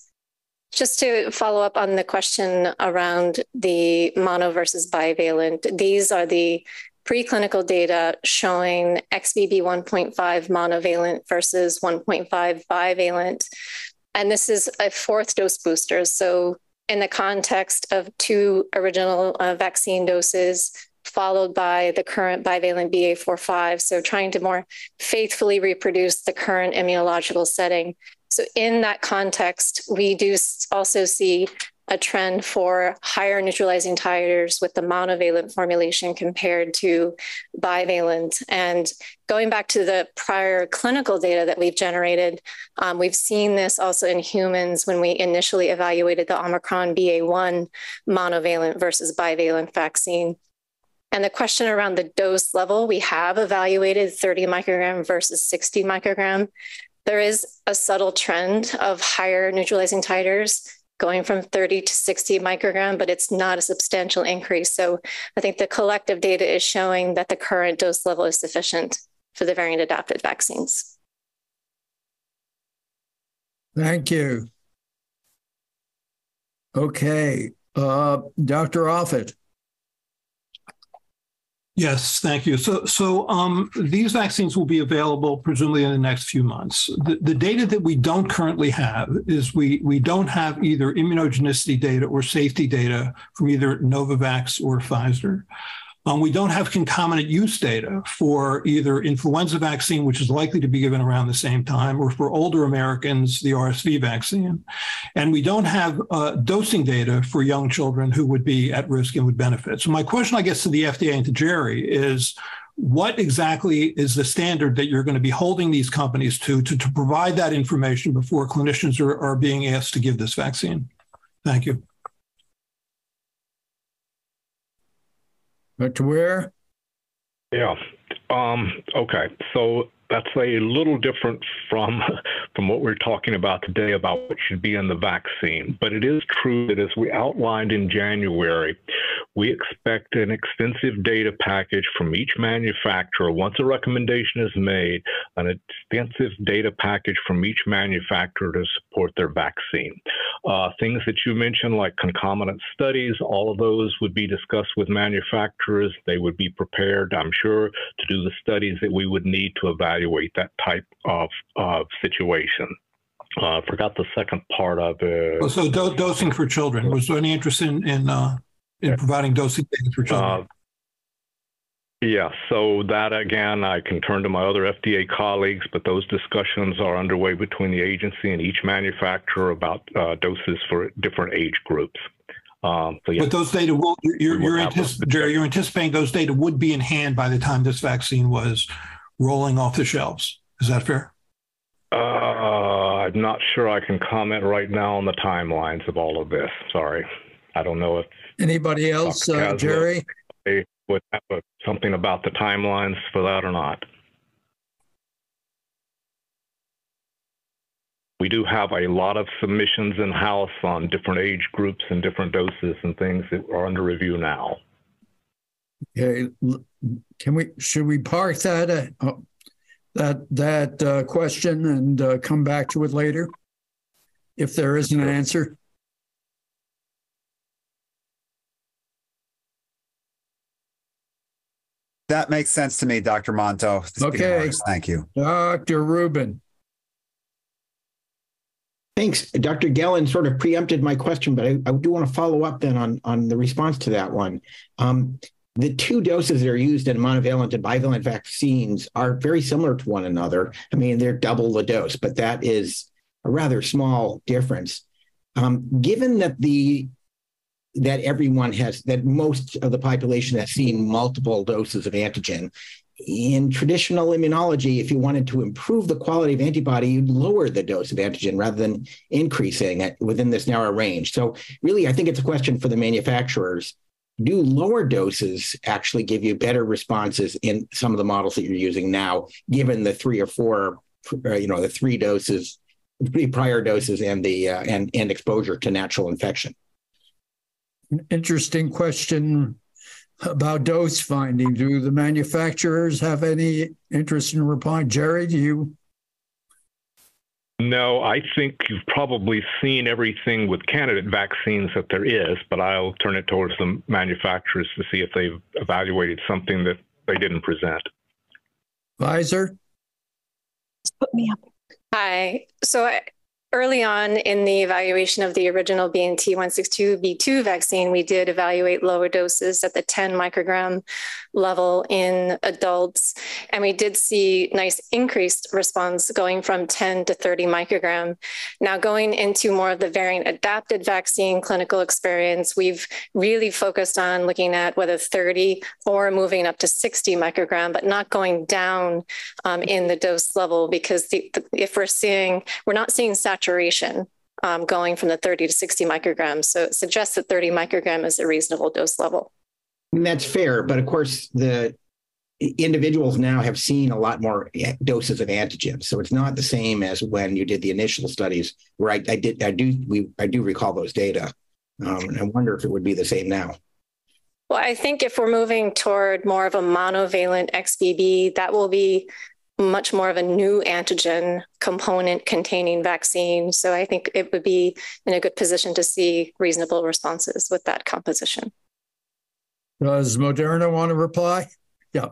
Just to follow up on the question around the mono versus bivalent, these are the preclinical data showing XBB 1.5 monovalent versus 1.5 bivalent. And this is a fourth dose booster. So, in the context of two original uh, vaccine doses, followed by the current bivalent BA45. So trying to more faithfully reproduce the current immunological setting. So in that context, we do also see a trend for higher neutralizing titers with the monovalent formulation compared to bivalent. And going back to the prior clinical data that we've generated, um, we've seen this also in humans when we initially evaluated the Omicron BA1 monovalent versus bivalent vaccine. And the question around the dose level, we have evaluated 30 microgram versus 60 microgram. There is a subtle trend of higher neutralizing titers going from 30 to 60 microgram, but it's not a substantial increase. So I think the collective data is showing that the current dose level is sufficient for the variant adapted vaccines. Thank you. Okay, uh, Dr. Offit. Yes, thank you. So, so um, these vaccines will be available presumably in the next few months. The, the data that we don't currently have is we we don't have either immunogenicity data or safety data from either Novavax or Pfizer. Um, we don't have concomitant use data for either influenza vaccine, which is likely to be given around the same time, or for older Americans, the RSV vaccine. And we don't have uh, dosing data for young children who would be at risk and would benefit. So, my question, I guess, to the FDA and to Jerry is what exactly is the standard that you're going to be holding these companies to to, to provide that information before clinicians are, are being asked to give this vaccine? Thank you. Dr. Weir? Yeah. Um, okay. So that's a little different from from what we're talking about today about what should be in the vaccine. But it is true that as we outlined in January, we expect an extensive data package from each manufacturer. Once a recommendation is made, an extensive data package from each manufacturer to support their vaccine. Uh, things that you mentioned, like concomitant studies, all of those would be discussed with manufacturers. They would be prepared, I'm sure, to do the studies that we would need to evaluate that type of, of situation. Uh, forgot the second part of it. Well, so do- dosing for children. Was there any interest in in uh, in providing dosing for children? Uh, yeah, so that again, I can turn to my other FDA colleagues, but those discussions are underway between the agency and each manufacturer about uh, doses for different age groups. Um, so yeah, but those data will you're you're, Jerry, you're anticipating those data would be in hand by the time this vaccine was rolling off the shelves. Is that fair? Uh, I'm not sure I can comment right now on the timelines of all of this. Sorry, I don't know if Anybody else, uh, Jerry? would have something about the timelines for that or not. We do have a lot of submissions in house on different age groups and different doses and things that are under review now. Okay, can we should we park that uh, oh, that that uh, question and uh, come back to it later if there is an answer? That makes sense to me, Dr. Monto. Okay. Thank you. Dr. Rubin. Thanks. Dr. Gellin sort of preempted my question, but I, I, do want to follow up then on, on the response to that one. Um, the two doses that are used in monovalent and bivalent vaccines are very similar to one another. I mean, they're double the dose, but that is a rather small difference. Um, given that the that everyone has, that most of the population has seen multiple doses of antigen. In traditional immunology, if you wanted to improve the quality of antibody, you'd lower the dose of antigen rather than increasing it within this narrow range. So, really, I think it's a question for the manufacturers. Do lower doses actually give you better responses in some of the models that you're using now, given the three or four, uh, you know, the three doses, three prior doses, and the uh, and and exposure to natural infection? interesting question about dose finding. Do the manufacturers have any interest in replying? Jerry, do you? No, I think you've probably seen everything with candidate vaccines that there is, but I'll turn it towards the manufacturers to see if they've evaluated something that they didn't present. Pfizer? Put me up. Hi. So I, Early on in the evaluation of the original BNT162b2 vaccine, we did evaluate lower doses at the 10 microgram level in adults. And we did see nice increased response going from 10 to 30 microgram. Now, going into more of the variant adapted vaccine clinical experience, we've really focused on looking at whether 30 or moving up to 60 microgram, but not going down um, in the dose level because the, the, if we're seeing, we're not seeing saturation um, going from the 30 to 60 micrograms. So it suggests that 30 microgram is a reasonable dose level. That's fair. But of course, the individuals now have seen a lot more doses of antigens. So it's not the same as when you did the initial studies where I, I did, I do, we, I do recall those data. Um, and I wonder if it would be the same now. Well, I think if we're moving toward more of a monovalent XBB, that will be much more of a new antigen component containing vaccine. So I think it would be in a good position to see reasonable responses with that composition. Does Moderna want to reply? Yeah.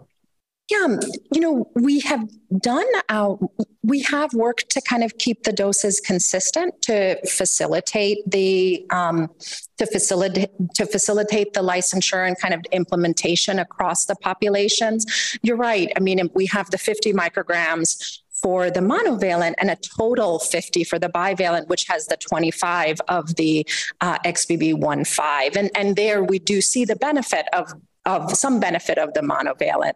Yeah, you know, we have done our, we have worked to kind of keep the doses consistent to facilitate the, um, to facilitate, to facilitate the licensure and kind of implementation across the populations. You're right. I mean, we have the 50 micrograms for the monovalent and a total 50 for the bivalent, which has the 25 of the uh, XBB1.5. And, and there we do see the benefit of of some benefit of the monovalent.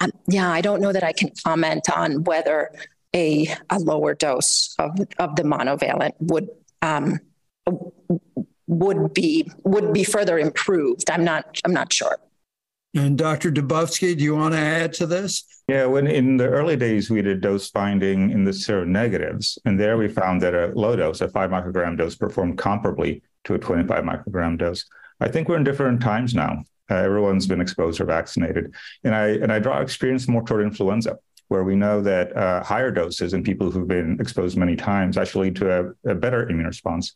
Um, yeah, I don't know that I can comment on whether a, a lower dose of, of the monovalent would um, would be would be further improved. I'm not I'm not sure. And Dr. Dubovsky, do you want to add to this? Yeah, when in the early days we did dose finding in the seronegatives, and there we found that a low dose, a five microgram dose, performed comparably to a 25 microgram dose. I think we're in different times now. Uh, everyone's been exposed or vaccinated, and I and I draw experience more toward influenza, where we know that uh, higher doses in people who've been exposed many times actually lead to a, a better immune response.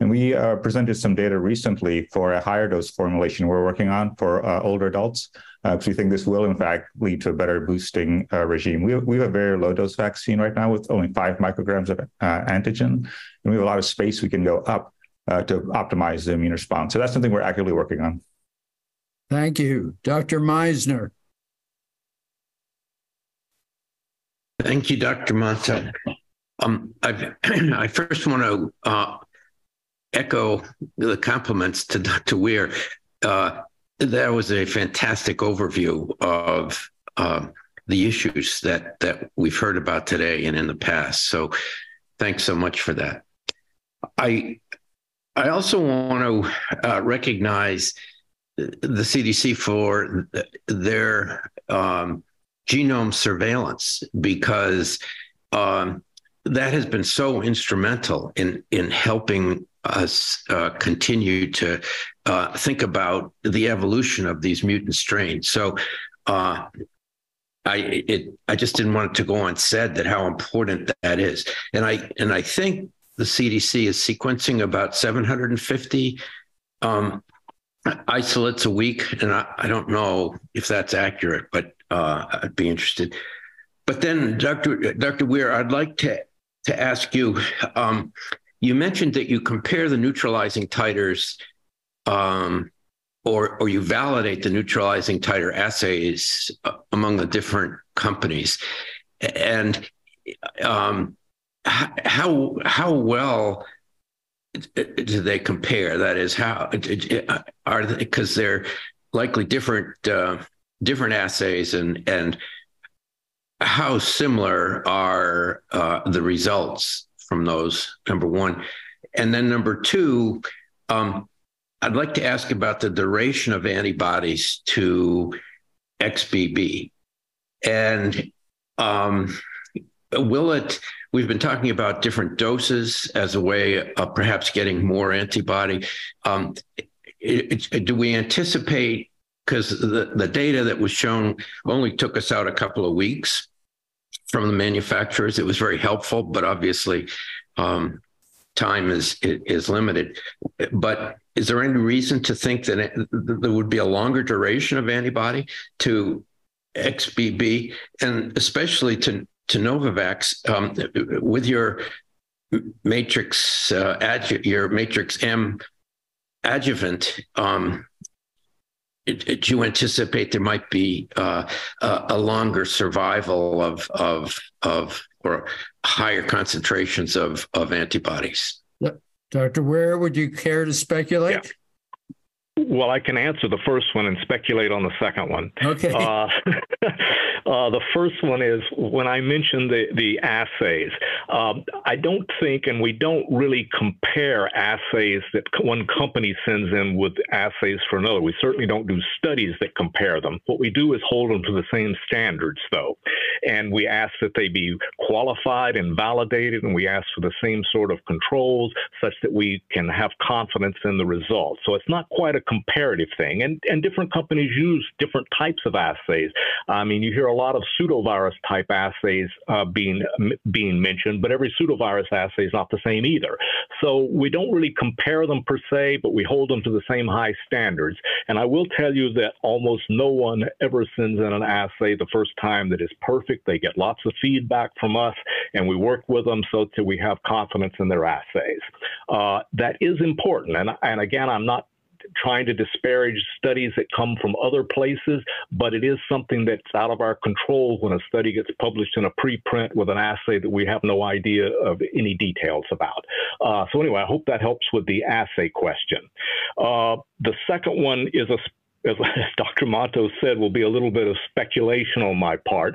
And we uh, presented some data recently for a higher dose formulation we're working on for uh, older adults, because uh, we think this will, in fact, lead to a better boosting uh, regime. We have, we have a very low dose vaccine right now with only five micrograms of uh, antigen, and we have a lot of space we can go up uh, to optimize the immune response. So that's something we're actively working on. Thank you. Dr. Meissner. Thank you, Dr. Monto. Um, i first want to uh, echo the compliments to Dr. Weir. Uh, that was a fantastic overview of uh, the issues that that we've heard about today and in the past. So, thanks so much for that. I I also want to uh, recognize the CDC for their um, genome surveillance because um, that has been so instrumental in in helping us uh, continue to uh, think about the evolution of these mutant strains. So, uh, I it I just didn't want it to go unsaid that how important that is, and I and I think the CDC is sequencing about 750 um, isolates a week, and I, I, don't know if that's accurate, but uh, I'd be interested. But then, Dr. Dr. Weir, I'd like to to ask you. Um, you mentioned that you compare the neutralizing titers, um, or or you validate the neutralizing titer assays uh, among the different companies, and um, how how well do they compare? That is, how are they? Because they're likely different uh, different assays, and and how similar are uh, the results from those, number one. And then number two, um, I'd like to ask about the duration of antibodies to XBB. And um, will it, we've been talking about different doses as a way of perhaps getting more antibody. Um, it, it, do we anticipate, because the, the data that was shown only took us out a couple of weeks, from the manufacturers. It was very helpful, but obviously um, time is is limited. But is there any reason to think that it, there would be a longer duration of antibody to XBB, and especially to to Novavax um, with your matrix uh, adju- your matrix M adjuvant? Um, do you anticipate there might be uh, a longer survival of of of or higher concentrations of of antibodies? Dr. Weir would you care to speculate? Well, I can answer the first one and speculate on the second one. Okay. Uh, uh, the first one is when I mentioned the, the assays, um, I don't think, and we don't really compare assays that one company sends in with assays for another. We certainly don't do studies that compare them. What we do is hold them to the same standards, though. And we ask that they be qualified and validated, and we ask for the same sort of controls such that we can have confidence in the results. So it's not quite a comparative thing. And, and different companies use different types of assays. I mean, you hear a lot of pseudovirus type assays uh, being, being mentioned, but every pseudovirus assay is not the same either. So we don't really compare them per se, but we hold them to the same high standards. And I will tell you that almost no one ever sends in an assay the first time that is perfect. They get lots of feedback from us, and we work with them so that we have confidence in their assays. Uh, that is important. And, and again, I'm not trying to disparage studies that come from other places, but it is something that's out of our control when a study gets published in a preprint with an assay that we have no idea of any details about. Uh, so anyway, I hope that helps with the assay question. Uh, the second one is a as Dr. Monto said, will be a little bit of speculation on my part.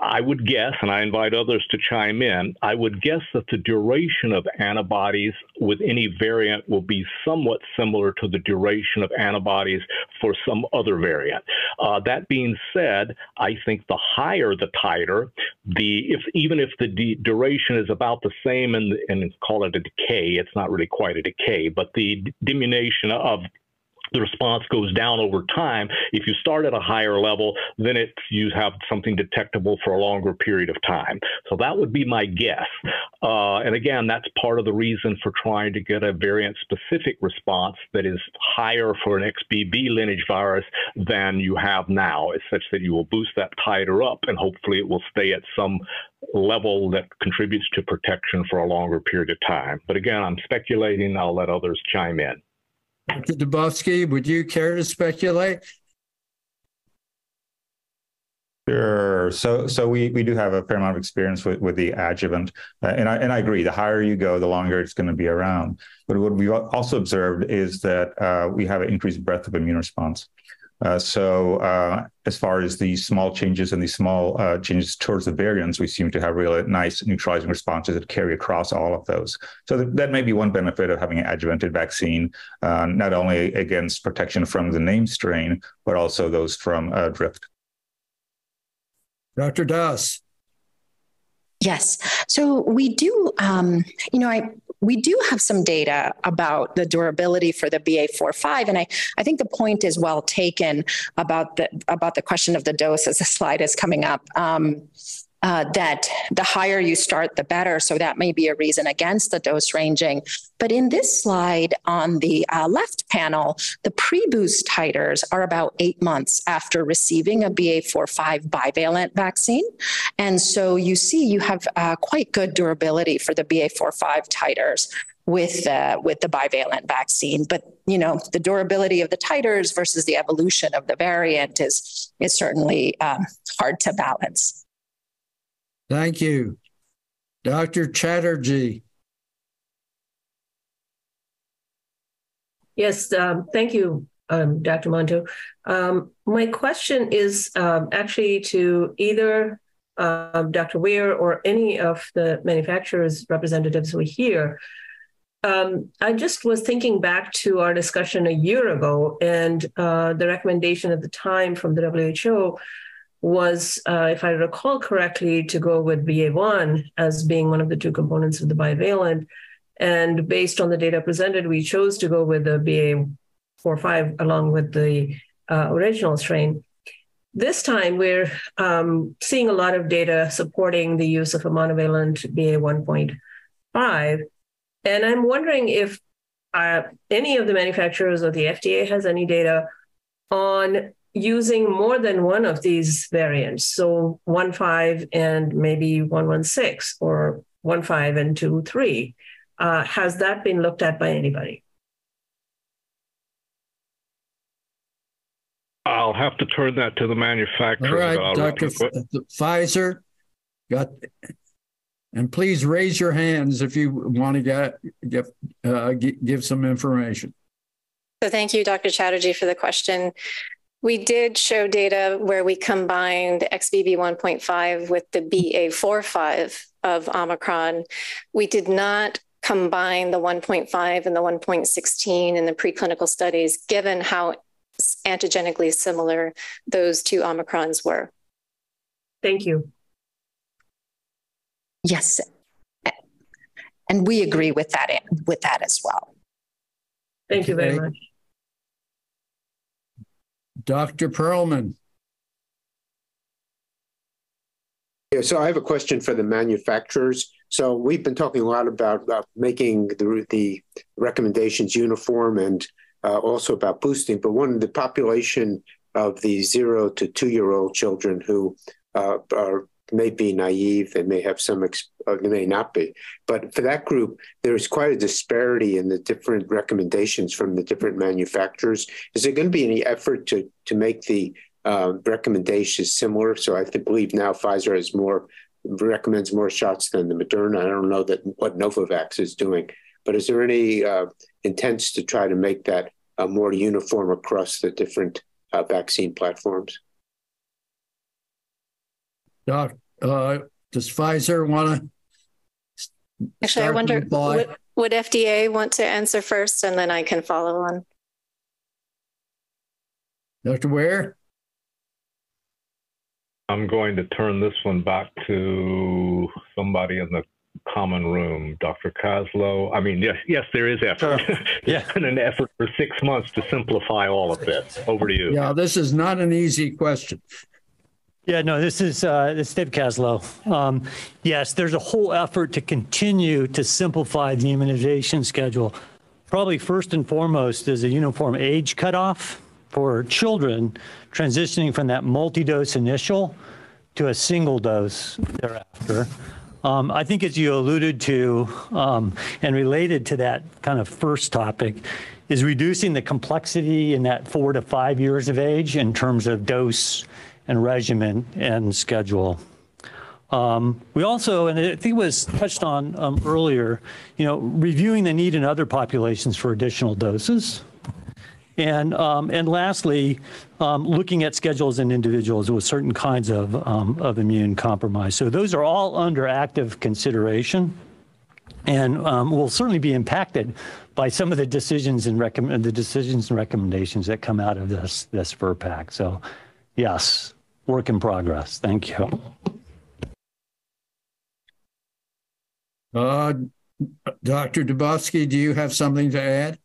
I would guess, and I invite others to chime in, I would guess that the duration of antibodies with any variant will be somewhat similar to the duration of antibodies for some other variant. Uh, that being said, I think the higher the titer, the if even if the duration is about the same and, and call it a decay, it's not really quite a decay, but the diminution of the response goes down over time. If you start at a higher level, then it you have something detectable for a longer period of time. So that would be my guess. Uh, and again, that's part of the reason for trying to get a variant specific response that is higher for an XBB lineage virus than you have now. It's such that you will boost that titer up and hopefully it will stay at some level that contributes to protection for a longer period of time. But again, I'm speculating. I'll let others chime in. Dr. Dubovsky, would you care to speculate? Sure. So, so we we do have a fair amount of experience with, with the adjuvant, uh, and I and I agree. The higher you go, the longer it's going to be around. But what we've also observed is that uh, we have an increased breadth of immune response. Uh, so, uh, as far as these small changes and these small uh, changes towards the variants, we seem to have really nice neutralizing responses that carry across all of those. So, that, that may be one benefit of having an adjuvanted vaccine, uh, not only against protection from the name strain, but also those from uh, drift. Dr. Das. Yes. So we do, um, you know, I we do have some data about the durability for the BA45, and I, I think the point is well taken about the about the question of the dose as the slide is coming up. Um, uh, that the higher you start, the better. So that may be a reason against the dose ranging. But in this slide on the uh, left panel, the pre boost titers are about eight months after receiving a BA45 bivalent vaccine. And so you see you have uh, quite good durability for the BA45 titers with uh, with the bivalent vaccine. But you know, the durability of the titers versus the evolution of the variant is is certainly um, hard to balance. Thank you. Dr. Chatterjee. Yes, um, thank you, um, Dr. Monto. Um, my question is um, actually to either um, Dr. Weir or any of the manufacturers' representatives we hear. Um, I just was thinking back to our discussion a year ago and uh, the recommendation at the time from the WHO was, uh, if I recall correctly, to go with BA1 as being one of the two components of the bivalent. And based on the data presented, we chose to go with the BA45 along with the uh, original strain. This time, we're um, seeing a lot of data supporting the use of a monovalent BA1.5. And I'm wondering if uh, any of the manufacturers or the FDA has any data on using more than one of these variants. So one five and maybe one one six or one five and two three. Uh, has that been looked at by anybody? I'll have to turn that to the manufacturer. All right, Dr. F- Pfizer, got, and please raise your hands if you want to get, get uh, give some information. So thank you, Dr. Chatterjee, for the question. We did show data where we combined XBB 1.5 with the BA45 of Omicron. We did not combine the 1.5 and the 1.16 in the preclinical studies, given how antigenically similar those two Omicrons were. Thank you. Yes. And we agree with that with that as well. Thank you very much. Dr. Perlman. Yeah, so I have a question for the manufacturers. So we've been talking a lot about, about making the, the recommendations uniform and uh, also about boosting. But one, the population of the zero to two year old children who uh, are may be naive, they may have some, uh, they may not be. But for that group, there's quite a disparity in the different recommendations from the different manufacturers. Is there going to be any effort to to make the uh, recommendations similar? So I believe now Pfizer has more recommends more shots than the Moderna. I don't know that what Novavax is doing, but is there any uh, intents to try to make that uh, more uniform across the different uh, vaccine platforms? Doc, uh, does Pfizer want to? Actually, I wonder would, would FDA want to answer first, and then I can follow on. Dr. Weir, I'm going to turn this one back to somebody in the common room. Dr. Kaslow, I mean, yes, yes, there is effort. Sure. yeah. been an effort for six months to simplify all of this. Over to you. Yeah, this is not an easy question. Yeah, no, this is uh, this is Dave Kaslow. Um, yes, there's a whole effort to continue to simplify the immunization schedule. Probably first and foremost is a uniform age cutoff for children transitioning from that multi-dose initial to a single dose thereafter. Um, I think as you alluded to um, and related to that kind of first topic is reducing the complexity in that four to five years of age in terms of dose and regimen and schedule. Um, we also, and I think it was touched on um, earlier, you know, reviewing the need in other populations for additional doses. And, um, and lastly, um, looking at schedules in individuals with certain kinds of, um, of immune compromise. So those are all under active consideration and um, will certainly be impacted by some of the decisions and the decisions and recommendations that come out of this this VRBPAC. So, yes, work in progress. Thank you. Uh, Dr. Dubovsky, do you have something to add?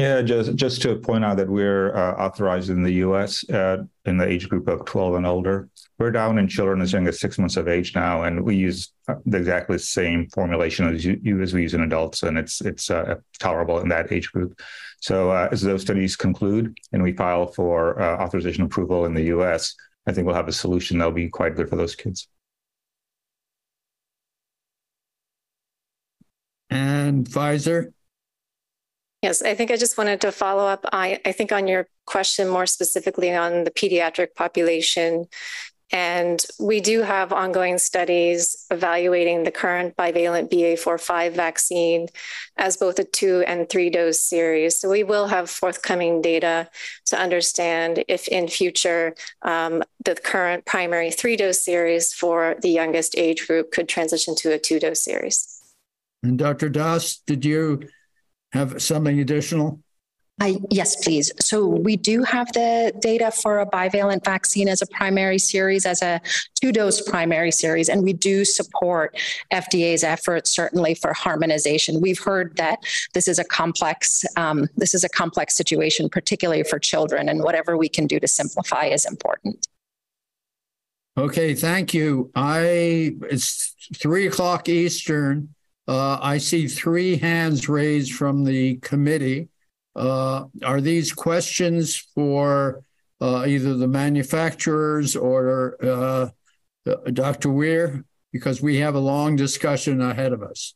Yeah, just just to point out that we're uh, authorized in the U.S. Uh, in the age group of 12 and older. We're down in children as young as six months of age now, and we use the exactly the same formulation as you, as we use in adults, and it's it's uh, tolerable in that age group. So uh, as those studies conclude, and we file for uh, authorization approval in the U.S., I think we'll have a solution that'll be quite good for those kids. And Pfizer. Yes, I think I just wanted to follow up. I, I think on your question more specifically on the pediatric population. And we do have ongoing studies evaluating the current bivalent BA45 vaccine as both a two and three dose series. So we will have forthcoming data to understand if in future um, the current primary three dose series for the youngest age group could transition to a two dose series. And Dr. Das, did you have something additional? Yes, please. So we do have the data for a bivalent vaccine as a primary series, as a two-dose primary series, and we do support FDA's efforts certainly for harmonization. We've heard that this is a complex um, this is a complex situation, particularly for children, and whatever we can do to simplify is important. Okay, thank you. I it's three o'clock Eastern. Uh, I see three hands raised from the committee. Uh, are these questions for uh, either the manufacturers or uh, Dr. Weir? Because we have a long discussion ahead of us.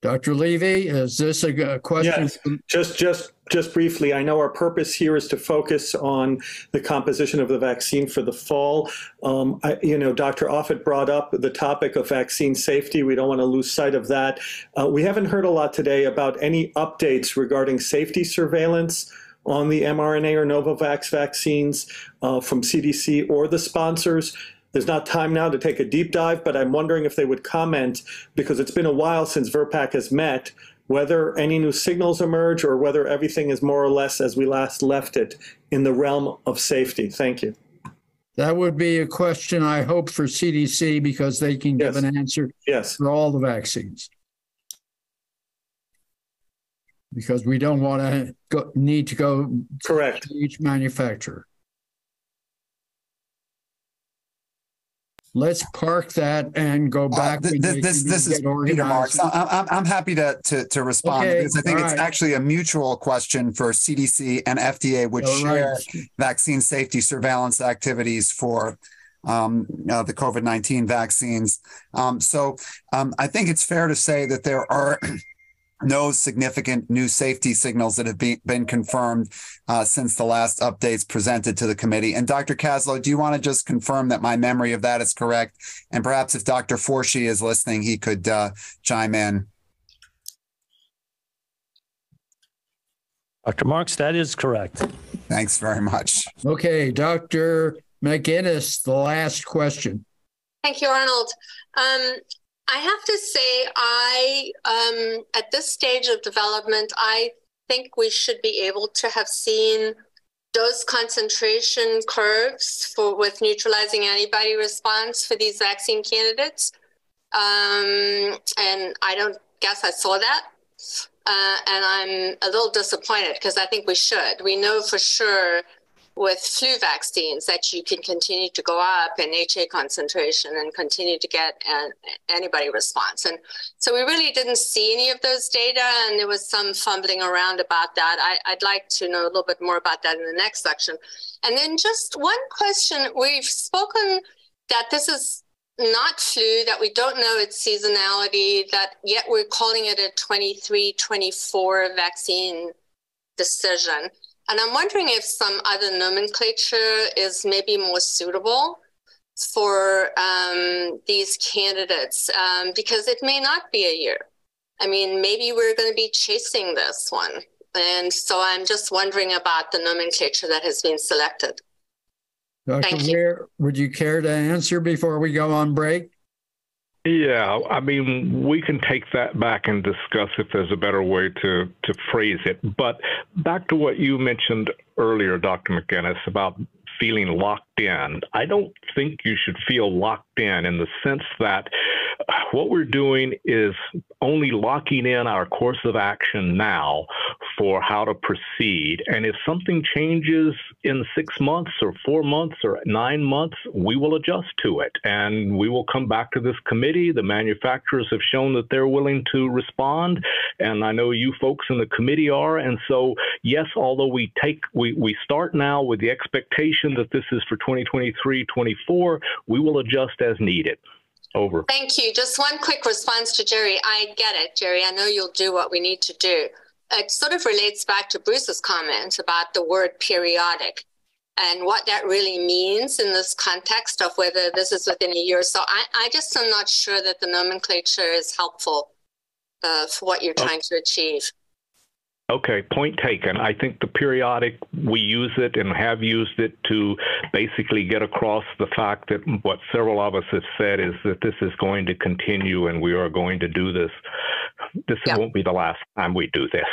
Dr. Levy, is this a question? Yes, just just just briefly. I know our purpose here is to focus on the composition of the vaccine for the fall. Um, I, you know, Dr. Offit brought up the topic of vaccine safety. We don't want to lose sight of that. Uh, we haven't heard a lot today about any updates regarding safety surveillance on the mRNA or Novavax vaccines uh, from CDC or the sponsors. There's not time now to take a deep dive, but I'm wondering if they would comment because it's been a while since VRBPAC has met, whether any new signals emerge or whether everything is more or less as we last left it in the realm of safety. Thank you. That would be a question I hope for CDC because they can give yes. an answer yes. for all the vaccines. Because we don't want to go, need to go correct to each manufacturer. Let's park that and go uh, back. Uh, this this, this is Peter Marks. I'm, I'm happy to, to, to respond okay, because I think it's right. actually a mutual question for CDC and FDA, which all share right. vaccine safety surveillance activities for um, uh, the COVID 19 vaccines. Um, so um, I think it's fair to say that there are no significant new safety signals that have be, been confirmed uh, since the last updates presented to the committee. And Dr. Kaslow, do you want to just confirm that my memory of that is correct? And perhaps if Dr. Forshee is listening, he could uh, chime in. Dr. Marks, that is correct. Thanks very much. Okay, Dr. McInnes, the last question. Thank you, Arnold. Um, I have to say, I um, at this stage of development, I think we should be able to have seen dose concentration curves for with neutralizing antibody response for these vaccine candidates Um, and I don't guess I saw that. Uh, and I'm a little disappointed because I think we should. We know for sure with flu vaccines that you can continue to go up in HA concentration and continue to get an antibody response. And so we really didn't see any of those data, and there was some fumbling around about that. I, would like to know a little bit more about that in the next section. And then just one question we've spoken that this is not flu, that we don't know its seasonality, that yet we're calling it a 23 24 vaccine decision. And I'm wondering if some other nomenclature is maybe more suitable for um, these candidates um, because it may not be a year. I mean, maybe we're going to be chasing this one. And so I'm just wondering about the nomenclature that has been selected. Dr. Thank Weir, you. would you care to answer before we go on break? Yeah, I mean, we can take that back and discuss if there's a better way to, to phrase it. But back to what you mentioned earlier, Dr. McInnes, about feeling locked in. I don't think you should feel locked in in the sense that what we're doing is only locking in our course of action now for how to proceed. And if something changes in six months or four months or nine months, we will adjust to it. And we will come back to this committee. The manufacturers have shown that they're willing to respond. And I know you folks in the committee are. And so, yes, although we take, we, we start now with the expectation that this is for 2023 24, we will adjust as needed. Over. Thank you. Just one quick response to Jerry. I get it, Jerry. I know you'll do what we need to do. It sort of relates back to Bruce's comment about the word periodic and what that really means in this context of whether this is within a year. So I, I just am not sure that the nomenclature is helpful uh, for what you're trying to achieve. Okay, point taken. I think the periodic, we use it and have used it to basically get across the fact that what several of us have said is that this is going to continue and we are going to do this. This yep. won't be the last time we do this.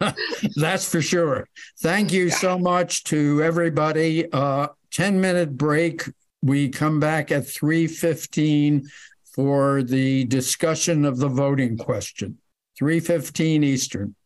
That's for sure. Thank you yeah. so much to everybody. Uh, 10 minute break. We come back at 3:15 for the discussion of the voting question. 315 Eastern.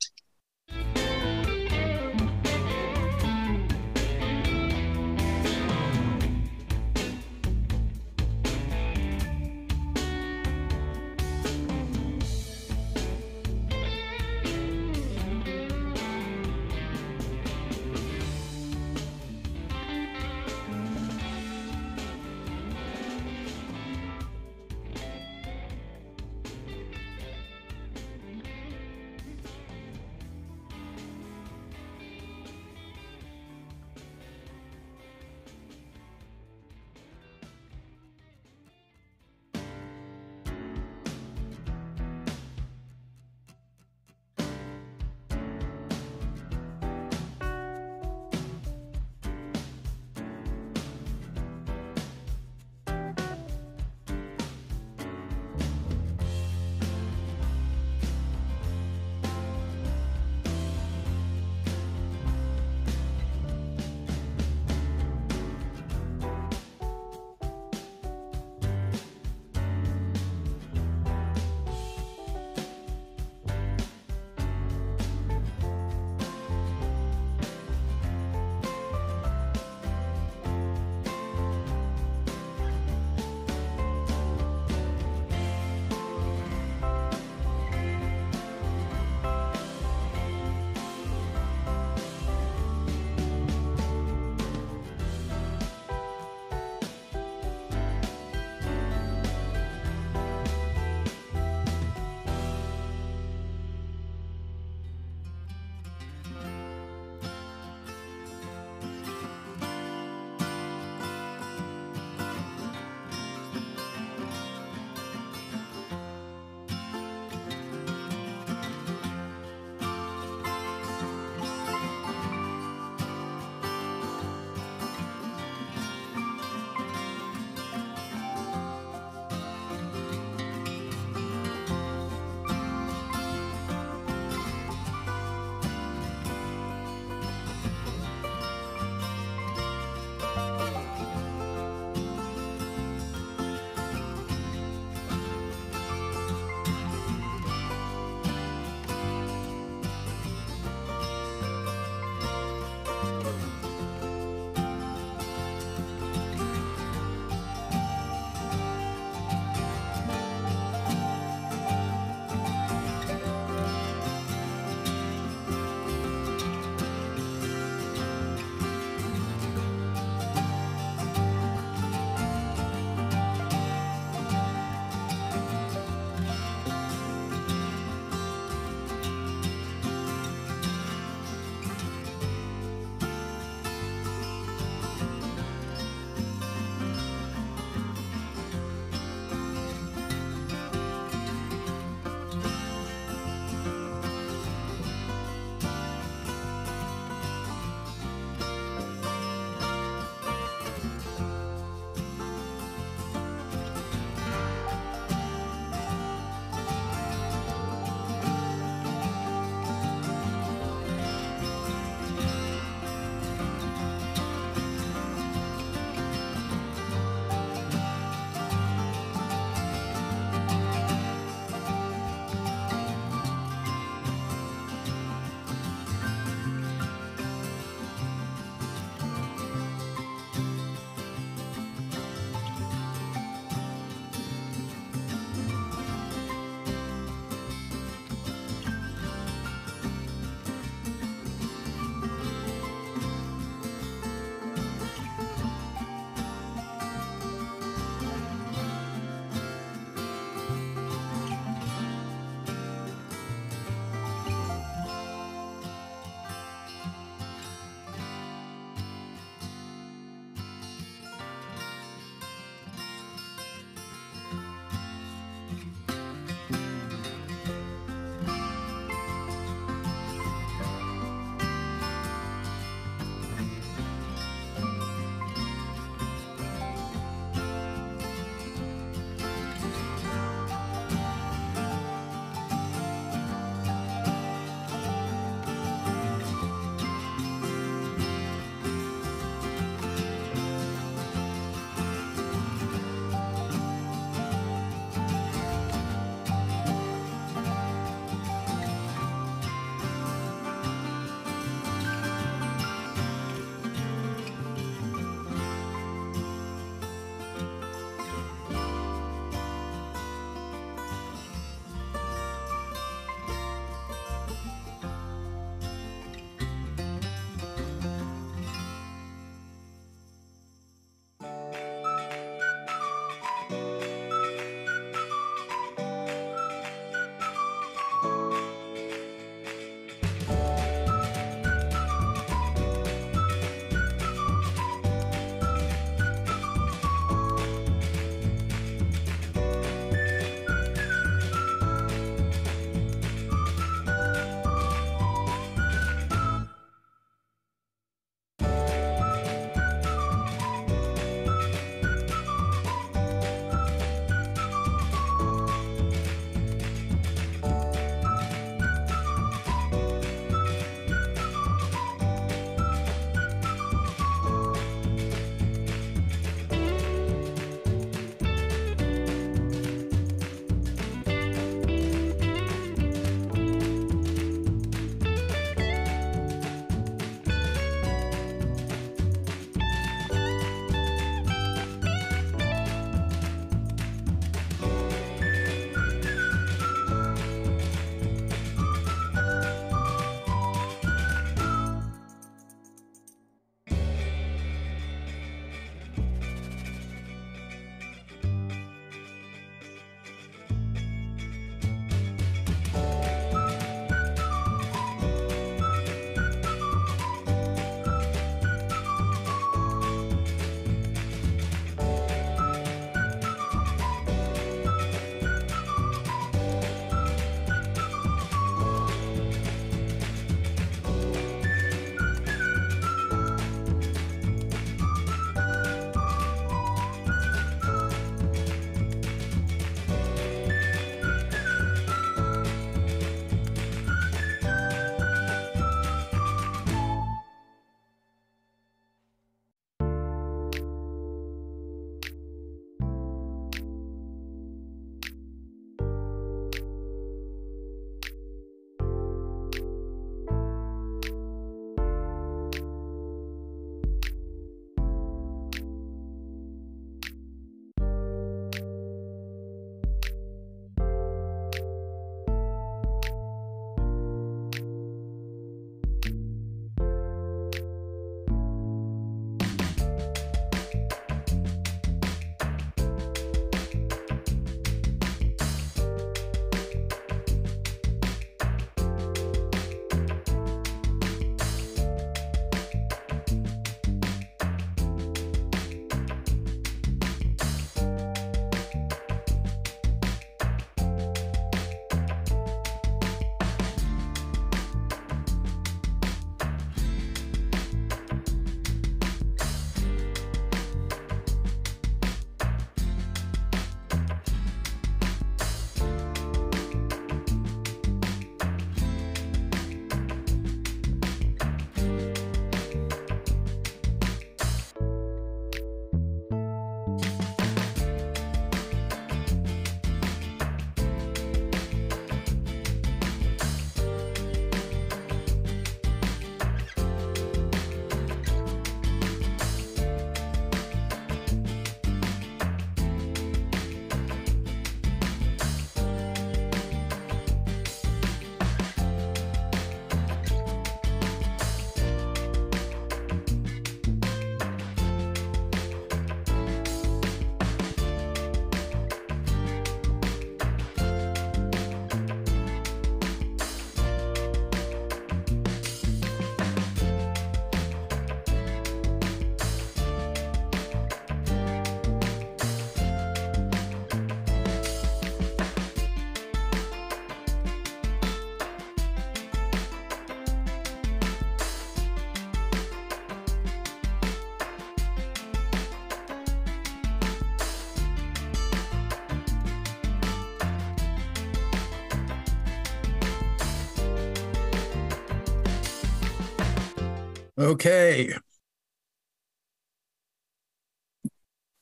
Okay.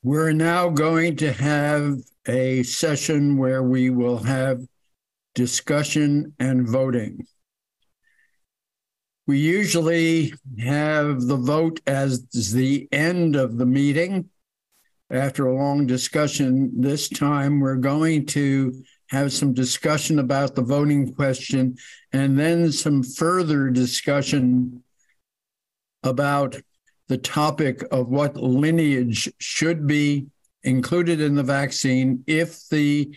We're now going to have a session where we will have discussion and voting. We usually have the vote as the end of the meeting. After a long discussion, this time we're going to have some discussion about the voting question and then some further discussion about the topic of what lineage should be included in the vaccine if the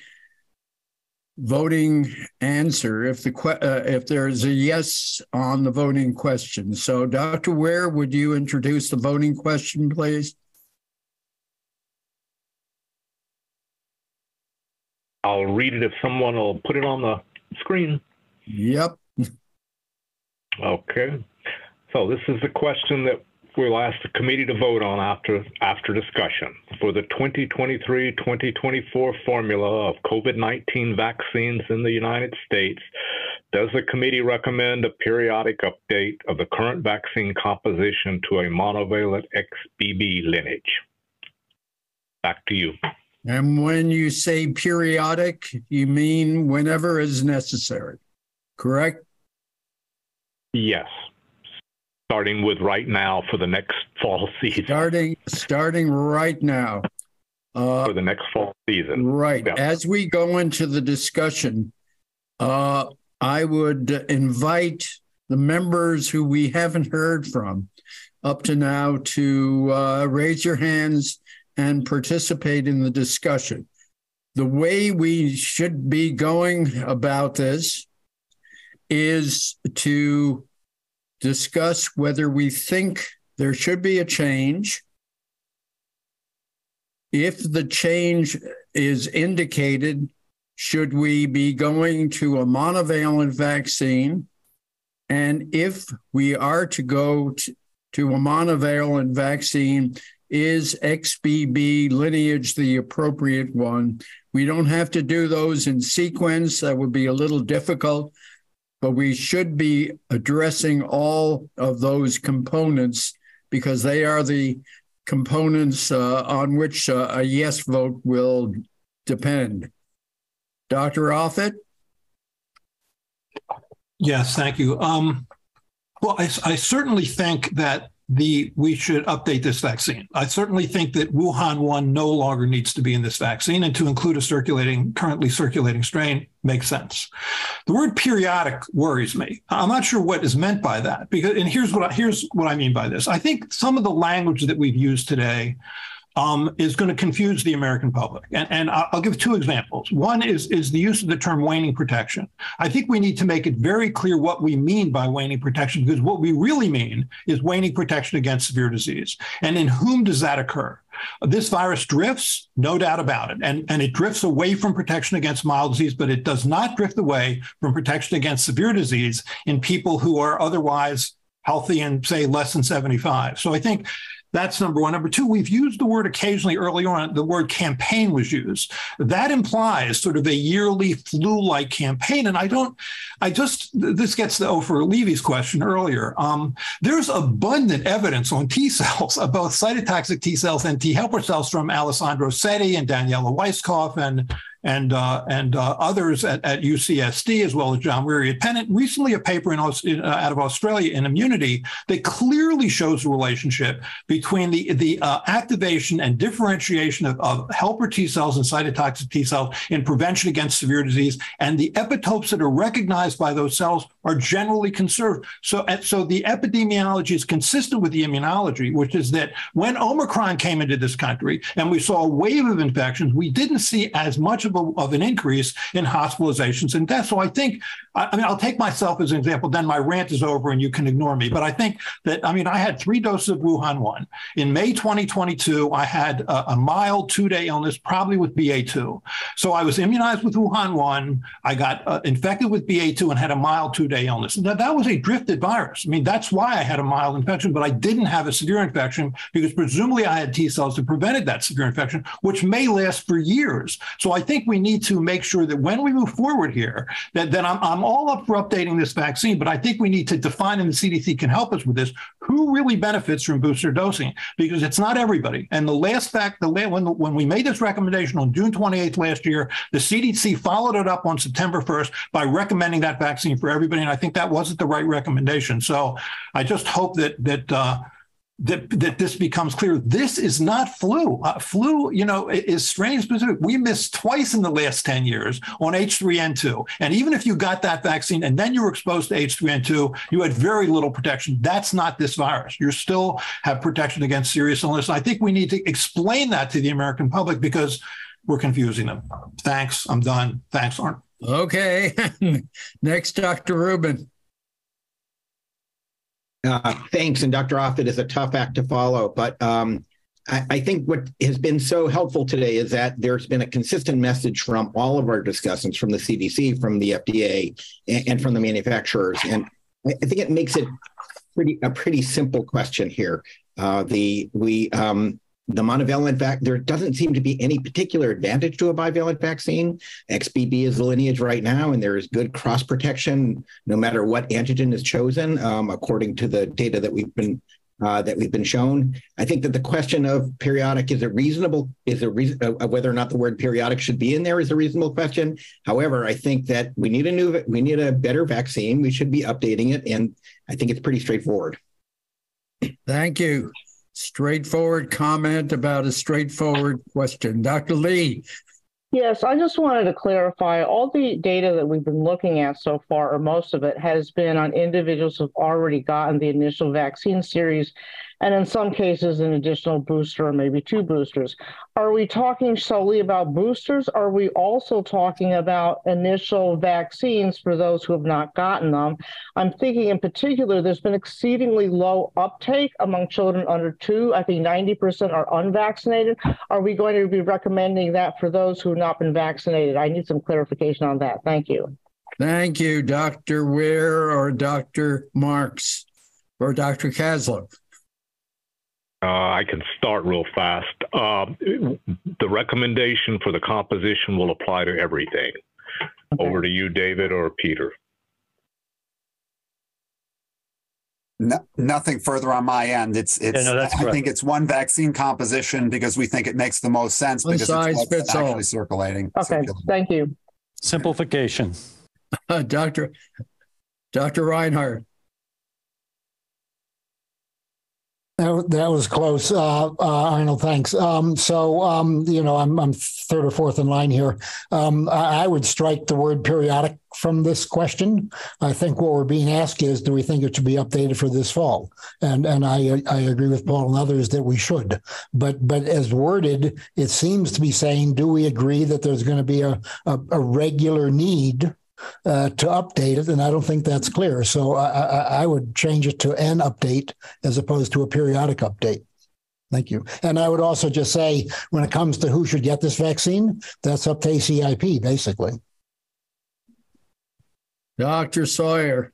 voting answer if the uh, if there's a yes on the voting question. So dr Weir would you introduce the voting question please? I'll read it if someone will put it on the screen. Yep. Okay so this is the question that we'll ask the committee to vote on after after discussion for the 2023-2024 formula of COVID-19 vaccines in the United States. Does the committee recommend a periodic update of the current vaccine composition to a monovalent XBB lineage? Back to you. And when you say periodic, you mean whenever is necessary, correct? Yes starting with right now for the next fall season. Starting starting right now. Uh, for the next fall season. Right. Yeah. As we go into the discussion, uh, I would invite the members who we haven't heard from up to now to uh, raise your hands and participate in the discussion. The way we should be going about this is to discuss whether we think there should be a change. If the change is indicated, should we be going to a monovalent vaccine? And if we are to go to, a monovalent vaccine, is XBB lineage the appropriate one? We don't have to do those in sequence. That would be a little difficult but we should be addressing all of those components because they are the components uh, on which uh, a yes vote will depend. Dr. Offit? Yes, thank you. Um, well, I, I certainly think that the we should update this vaccine. I certainly think that Wuhan 1 no longer needs to be in this vaccine and to include a circulating currently circulating strain makes sense. The word periodic worries me. I'm not sure what is meant by that because and here's what I, here's what I mean by this. I think some of the language that we've used today um, is going to confuse the American public. And, and, I'll give two examples. One is, is the use of the term waning protection. I think we need to make it very clear what we mean by waning protection, because what we really mean is waning protection against severe disease. And in whom does that occur? This virus drifts, no doubt about it, and, and it drifts away from protection against mild disease, but it does not drift away from protection against severe disease in people who are otherwise healthy and say less than 75. So I think that's number one. Number two, we've used the word occasionally earlier on, the word campaign was used. That implies sort of a yearly flu like campaign. And I don't, I just, this gets to Ofer Levy's question earlier. Um, there's abundant evidence on T cells, both cytotoxic T cells and T helper cells from Alessandro Sette and Daniela Weiskopf and and uh, and uh, others at, at, UCSD as well as John Wherry at Penn. Recently, a paper in, uh, out of Australia in Immunity that clearly shows the relationship between the the uh, activation and differentiation of, of, helper T cells and cytotoxic T cells in prevention against severe disease, and the epitopes that are recognized by those cells are generally conserved. So, so the epidemiology is consistent with the immunology, which is that when Omicron came into this country and we saw a wave of infections, we didn't see as much of, a, of an increase in hospitalizations and deaths. So I think, I, I mean, I'll take myself as an example, then my rant is over and you can ignore me. But I think that, I mean, I had three doses of Wuhan 1. In May 2022, I had a, a mild two day illness, probably with BA2. So I was immunized with Wuhan 1. I got uh, infected with BA2 and had a mild two day illness. Now, that was a drifted virus. I mean, that's why I had a mild infection, but I didn't have a severe infection because presumably I had T cells that prevented that severe infection, which may last for years. So I think think we need to make sure that when we move forward here, that, that I'm, I'm all up for updating this vaccine, but I think we need to define, and the CDC can help us with this, who really benefits from booster dosing, because it's not everybody. And the last fact, the when, when we made this recommendation on June 28th last year, the CDC followed it up on September 1st by recommending that vaccine for everybody. And I think that wasn't the right recommendation. So I just hope that, that, uh, that, that this becomes clear. This is not flu. Uh, flu, you know, is strain specific. We missed twice in the last 10 years on H3N2. And even if you got that vaccine and then you were exposed to H3N2, you had very little protection. That's not this virus. You still have protection against serious illness. I think we need to explain that to the American public because we're confusing them. Thanks. I'm done. Thanks, Arn. Okay. Next, Dr. Rubin. Uh, thanks. And Dr. Offit is a tough act to follow. But um, I, I, think what has been so helpful today is that there's been a consistent message from all of our discussants, from the CDC, from the FDA, and, and from the manufacturers. And I, I think it makes it pretty a pretty simple question here. Uh, the we um, the monovalent vac there doesn't seem to be any particular advantage to a bivalent vaccine. XBB is the lineage right now, and there is good cross protection no matter what antigen is chosen, um, according to the data that we've been uh, that we've been shown. I think that the question of periodic is a reasonable is a reason uh, whether or not the word periodic should be in there is a reasonable question. However, I think that we need a new we need a better vaccine. We should be updating it, and I think it's pretty straightforward. Thank you straightforward comment about a straightforward question. Dr. Lee. Yes, I just wanted to clarify all the data that we've been looking at so far, or most of it, has been on individuals who've already gotten the initial vaccine series and in some cases an additional booster or maybe two boosters. Are we talking solely about boosters? Are we also talking about initial vaccines for those who have not gotten them? I'm thinking in particular, there's been exceedingly low uptake among children under two. I think 90% are unvaccinated. Are we going to be recommending that for those who have not been vaccinated? I need some clarification on that. Thank you. Thank you, Dr. Weir or Dr. Marks or Dr. Kaslow. Uh, I can start real fast. Uh, the recommendation for the composition will apply to everything. Okay. Over to you, David or Peter. No, nothing further on my end. It's it's. Yeah, no, I correct. think it's one vaccine composition because we think it makes the most sense one because size it's what's actually all. circulating. Okay, circulating. thank you. Simplification. Uh, Doctor Doctor Reingold. That, that was close, uh, uh, Arnold. Thanks. Um, so, um, you know, I'm, I'm third or fourth in line here. Um, I, I, would strike the word periodic from this question. I think what we're being asked is, do we think it should be updated for this fall? And and I I agree with Paul and others that we should. But but as worded, it seems to be saying, do we agree that there's going to be a, a, a regular need uh, to update it, and I don't think that's clear. So I, I, I, would change it to an update as opposed to a periodic update. Thank you. And I would also just say, when it comes to who should get this vaccine, that's up to ACIP, basically. Dr. Sawyer.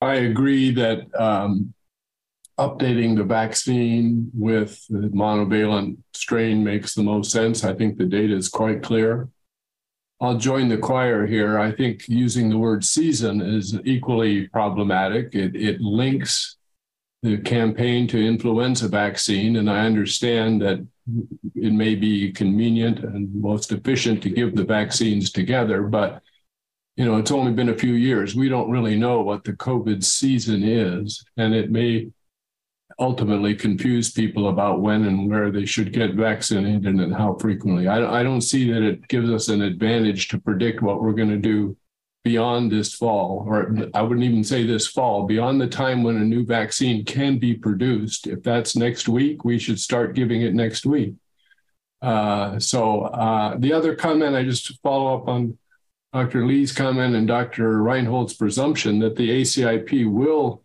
I agree that um, updating the vaccine with the monovalent strain makes the most sense. I think the data is quite clear. I'll join the choir here. I think using the word season is equally problematic. It, it links the campaign to influenza vaccine, and I understand that it may be convenient and most efficient to give the vaccines together, but you know, it's only been a few years. We don't really know what the COVID season is, and it may ultimately confuse people about when and where they should get vaccinated and how frequently. I, I don't see that it gives us an advantage to predict what we're going to do beyond this fall, or I wouldn't even say this fall, beyond the time when a new vaccine can be produced. If that's next week, we should start giving it next week. Uh, so uh, the other comment, I just follow up on Dr. Lee's comment and Dr. Reingold's presumption that the ACIP will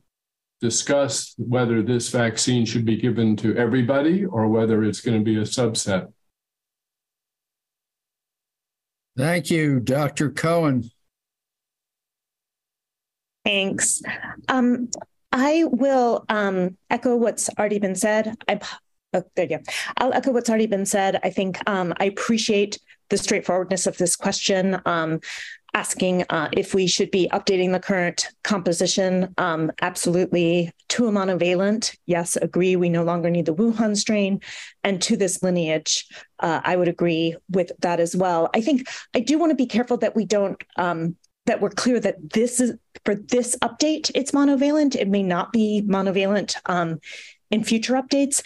discuss whether this vaccine should be given to everybody or whether it's going to be a subset. Thank you, Dr. Cohen. Thanks. Um, I will um, echo what's already been said. I Oh, there you go. I'll echo what's already been said. I think um, I appreciate the straightforwardness of this question. Um, asking uh, if we should be updating the current composition. Um, absolutely. To a monovalent, yes, agree. We no longer need the Wuhan strain. And to this lineage, uh, I would agree with that as well. I think I do want to be careful that we don't. Um, that we're clear that this is for this update, it's monovalent. It may not be monovalent um, in future updates.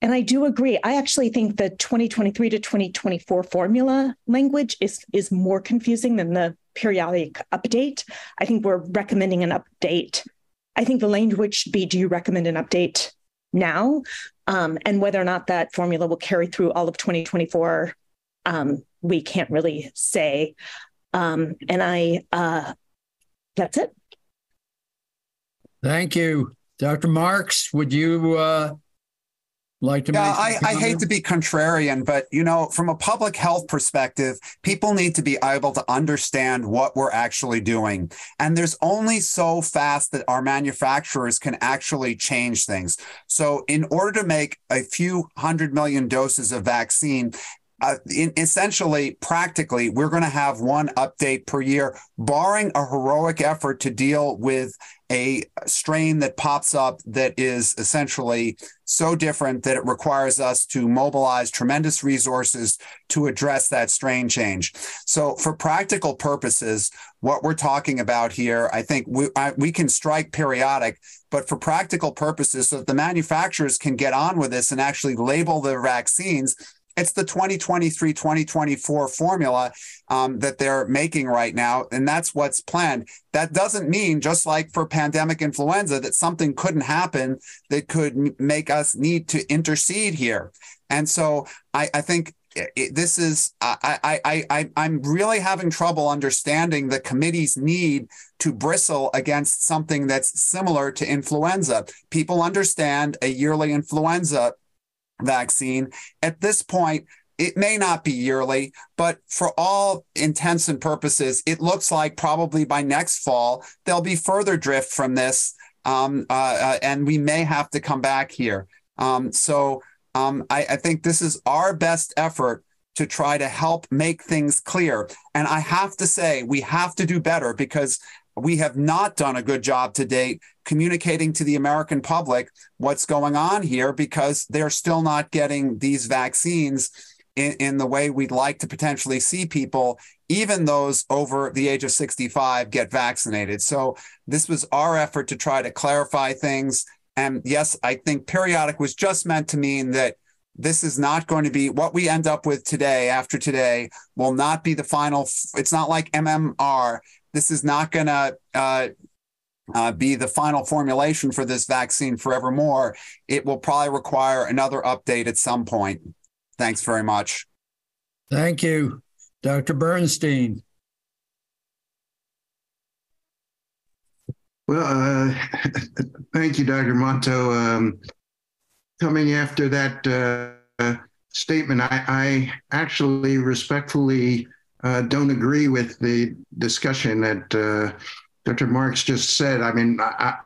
And I do agree. I actually think the 2023 to 2024 formula language is is more confusing than the periodic update. I think we're recommending an update. I think the language should be do you recommend an update now? Um, and whether or not that formula will carry through all of 2024, um, we can't really say. Um, and I, uh, that's it. Thank you. Dr. Marks, would you uh, like to yeah, I, I hate to be contrarian, but you know, from a public health perspective, people need to be able to understand what we're actually doing. And there's only so fast that our manufacturers can actually change things. So, in order to make a few hundred million doses of vaccine, uh, in, essentially, practically, we're going to have one update per year, barring a heroic effort to deal with a strain that pops up that is essentially so different that it requires us to mobilize tremendous resources to address that strain change. So, for practical purposes, what we're talking about here, I think we, I, we can strike periodic, but for practical purposes, so that the manufacturers can get on with this and actually label the vaccines it's the 2023 2024 formula um, that they're making right now, and that's what's planned. That doesn't mean, just like for pandemic influenza, that something couldn't happen that could make us need to intercede here. And so I, I think this is I, I I I'm really having trouble understanding the committee's need to bristle against something that's similar to influenza. People understand a yearly influenza vaccine. At this point, it may not be yearly, but for all intents and purposes, it looks like probably by next fall, there'll be further drift from this. Um, uh, uh, and we may have to come back here. Um, so um, I, I think this is our best effort to try to help make things clear. And I have to say, we have to do better because we have not done a good job to date communicating to the American public what's going on here because they're still not getting these vaccines in, in the way we'd like to potentially see people, even those over the age of 65, get vaccinated. So this was our effort to try to clarify things. And yes, I think periodic was just meant to mean that this is not going to be what we end up with today after today will not be the final it's not like mmr this is not going to uh, uh, be the final formulation for this vaccine forevermore. It will probably require another update at some point. Thanks very much. Thank you, Dr. Bernstein. Well, uh, thank you, Dr. Monto. Um, coming after that uh, statement, I, I, actually respectfully uh, don't agree with the discussion that uh, Dr. Marks just said. I mean, I,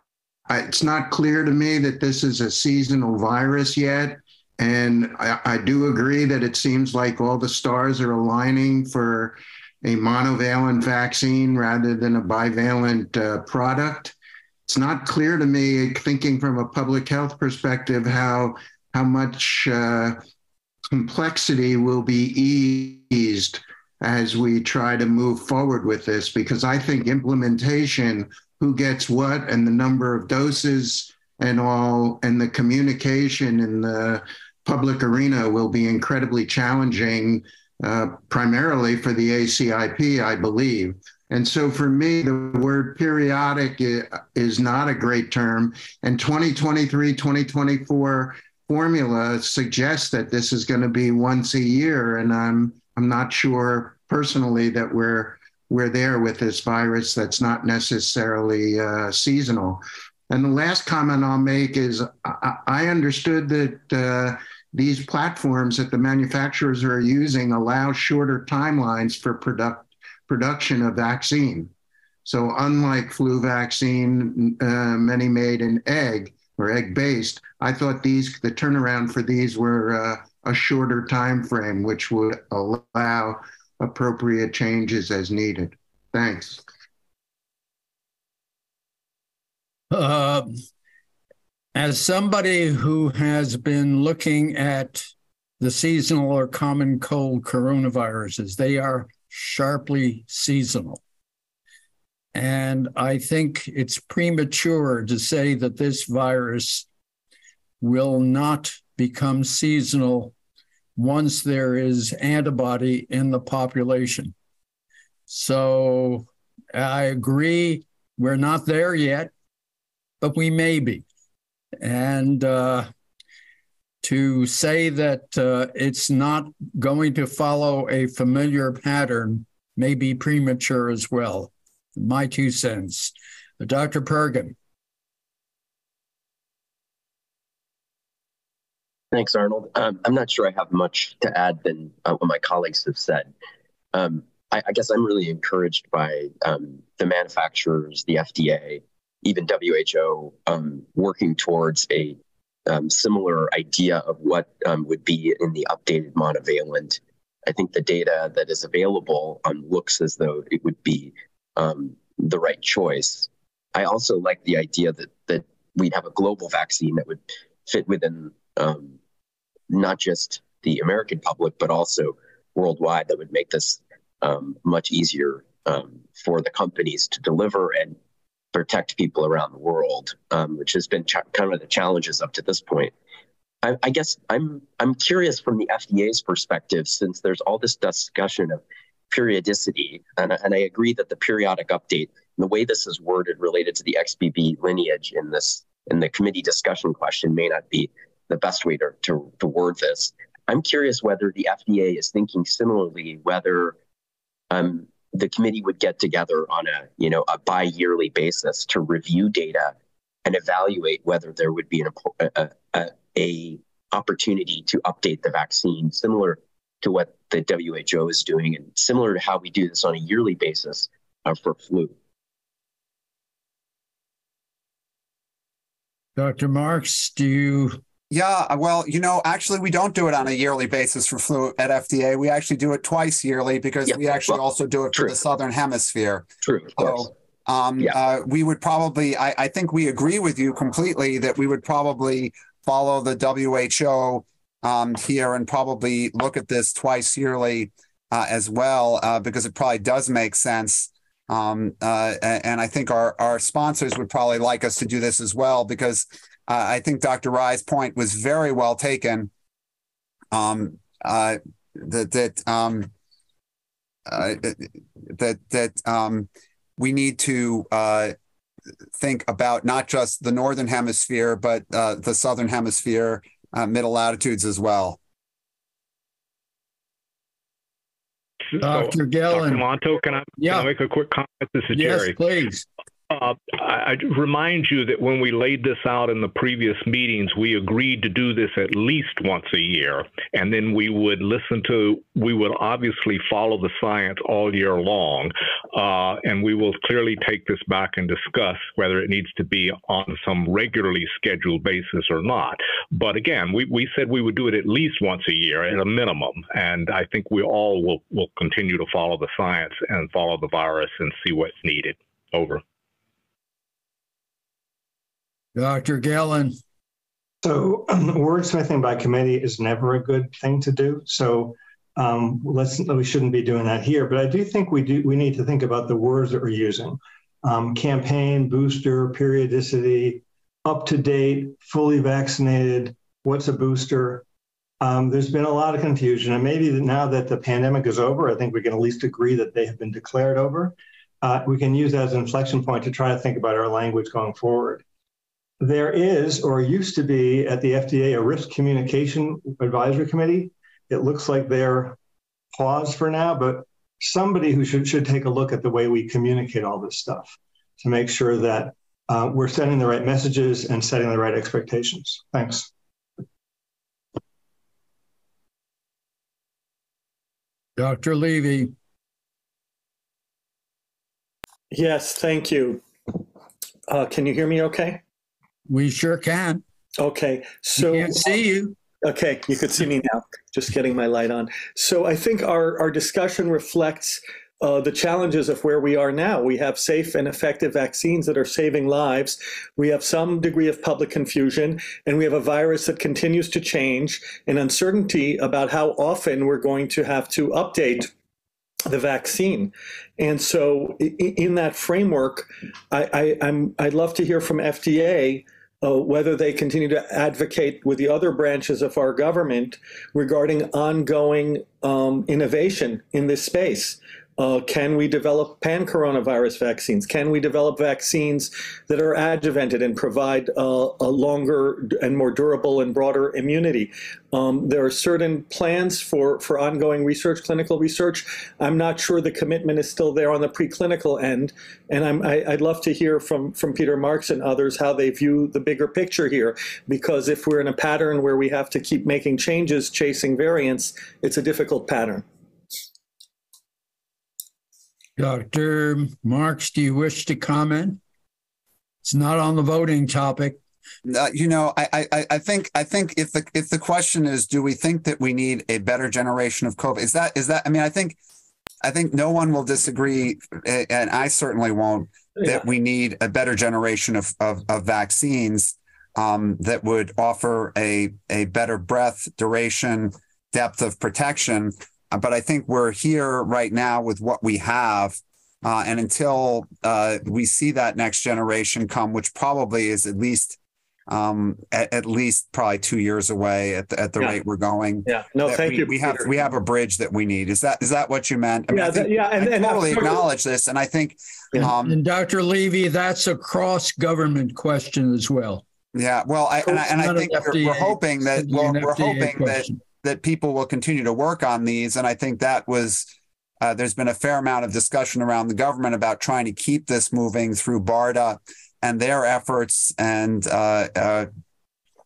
I, it's not clear to me that this is a seasonal virus yet. And I, I do agree that it seems like all the stars are aligning for a monovalent vaccine rather than a bivalent uh, product. It's not clear to me, thinking from a public health perspective, how how much uh, complexity will be eased as we try to move forward with this because I think implementation, who gets what, and the number of doses and all, and the communication in the public arena will be incredibly challenging, uh, primarily for the ACIP, I believe. And so for me, the word periodic is not a great term. And 2023, 2024 formula suggests that this is going to be once a year. And I'm I'm not sure personally that we're we're there with this virus that's not necessarily uh, seasonal. And the last comment I'll make is I, I understood that uh, these platforms that the manufacturers are using allow shorter timelines for product, production of vaccine. So unlike flu vaccine, uh, many made in egg, or egg based. I thought these the turnaround for these were uh, a shorter time frame, which would allow appropriate changes as needed. Thanks. Uh, as somebody who has been looking at the seasonal or common cold coronaviruses, they are sharply seasonal. And I think it's premature to say that this virus will not become seasonal once there is antibody in the population. So I agree, we're not there yet, but we may be. And uh, to say that uh, it's not going to follow a familiar pattern may be premature as well. My two cents. Dr. Pergam. Thanks, Arnold. Um, I'm not sure I have much to add than uh, what my colleagues have said. Um, I, I, guess I'm really encouraged by um, the manufacturers, the FDA, even WHO um, working towards a um, similar idea of what um, would be in the updated monovalent. I think the data that is available looks as though it would be the right choice. I also like the idea that that we'd have a global vaccine that would fit within um, not just the American public, but also worldwide that would make this um, much easier um, for the companies to deliver and protect people around the world, um, which has been ch- kind of the challenges up to this point. I, I, guess I'm I'm curious from the FDA's perspective, since there's all this discussion of periodicity, and, and I agree that the periodic update, the way this is worded related to the XBB lineage in this in the committee discussion question may not be the best way to, to, to word this. I'm curious whether the FDA is thinking similarly, whether um, the committee would get together on a you know a bi-yearly basis to review data and evaluate whether there would be an, a, a, a opportunity to update the vaccine, similar to what the WHO is doing, and similar to how we do this on a yearly basis uh, for flu. Dr. Marks, do you yeah, uh, well, you know, actually, we don't do it on a yearly basis for flu at FDA. We actually do it twice yearly because we actually well, also do it true. for the Southern Hemisphere. True. So, um, yeah. uh, we would probably, I, I, think we agree with you completely that we would probably follow the WHO um, here and probably look at this twice yearly uh, as well, uh, because it probably does make sense. Um, uh, and I think our, our sponsors would probably like us to do this as well because uh, I think Dr. Rye's point was very well taken. Um, uh, that that um, uh, that that um, we need to uh, think about not just the northern hemisphere, but uh, the southern hemisphere, uh, middle latitudes as well. Dr. Gellin. Dr. Monto, can I, yeah. can I make a quick comment? This is yes, Jerry. please. Uh, I, remind you that when we laid this out in the previous meetings, we agreed to do this at least once a year, and then we would listen to. We would obviously follow the science all year long, uh, and we will clearly take this back and discuss whether it needs to be on some regularly scheduled basis or not. But again, we, we said we would do it at least once a year at a minimum, and I think we all will will continue to follow the science and follow the virus and see what's needed. Over. Dr. Gellin. So wordsmithing by committee is never a good thing to do. So um, let's we shouldn't be doing that here. But I do think we do we need to think about the words that we're using: um, campaign, booster, periodicity, up to date, fully vaccinated. What's a booster? Um, there's been a lot of confusion, and maybe now that the pandemic is over, I think we can at least agree that they have been declared over. Uh, we can use that as an inflection point to try to think about our language going forward. There is, or used to be, at the FDA, a risk communication advisory committee. It looks like they're paused for now, but somebody who should, should take a look at the way we communicate all this stuff to make sure that uh, we're sending the right messages and setting the right expectations. Thanks. Dr. Levy. Yes, thank you. Uh, can you hear me okay? We sure can. Okay. So we can't see you. Okay, you could see me now. Just getting my light on. So I think our, our discussion reflects uh, the challenges of where we are now. We have safe and effective vaccines that are saving lives. We have some degree of public confusion, and we have a virus that continues to change and uncertainty about how often we're going to have to update the vaccine. And so, in that framework, I, I, am I'd love to hear from FDA uh, whether they continue to advocate with the other branches of our government regarding ongoing um, innovation in this space. Uh, can we develop pan coronavirus vaccines? Can we develop vaccines that are adjuvanted and provide uh, a longer and more durable and broader immunity? Um, there are certain plans for, for ongoing research, clinical research. I'm not sure the commitment is still there on the preclinical end. And I'm, I, would love to hear from, from Peter Marks and others how they view the bigger picture here. Because if we're in a pattern where we have to keep making changes, chasing variants, it's a difficult pattern. Dr. Marks, do you wish to comment? It's not on the voting topic. Uh, you know, I, I, I think I think if the if the question is, do we think that we need a better generation of COVID? Is that is that? I mean, I think I think no one will disagree, and I certainly won't, yeah. that we need a better generation of of, of vaccines um, that would offer a a better breadth, duration, depth of protection. Uh, but I think we're here right now with what we have. Uh, and until uh, we see that next generation come, which probably is at least um, at, at, least probably two years away at the, at the yeah. rate we're going. Yeah, no, thank we, you. We have we have a bridge that we need. Is that is that what you meant? I mean, yeah, that, yeah, and, I and totally acknowledge this, and I think. Yeah. Um, and Dr. Levy, that's a cross government question as well. Yeah, well, I, and I, and I think we're, we're, hoping that well, we're hoping question. that that people will continue to work on these. And I think that was uh, there's been a fair amount of discussion around the government about trying to keep this moving through BARDA and their efforts and uh, uh,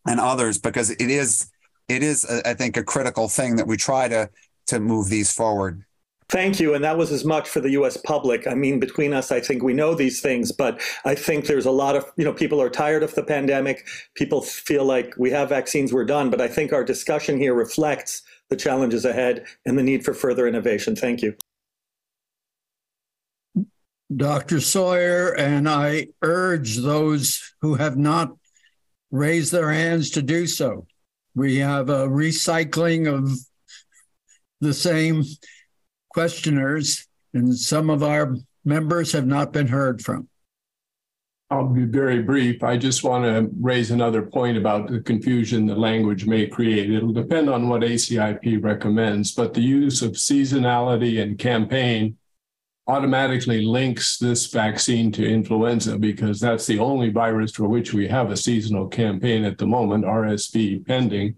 and others because it is it is I think a critical thing that we try to to move these forward. Thank you. And that was as much for the US public. I mean, between us, I think we know these things, but I think there's a lot of, you know, people are tired of the pandemic. People feel like we have vaccines, we're done. But I think our discussion here reflects the challenges ahead and the need for further innovation. Thank you. Dr. Sawyer, and I urge those who have not raised their hands to do so. We have a recycling of the same questioners, and some of our members have not been heard from. I'll be very brief. I just want to raise another point about the confusion the language may create. It'll depend on what ACIP recommends, but the use of seasonality and campaign automatically links this vaccine to influenza because that's the only virus for which we have a seasonal campaign at the moment, RSV pending.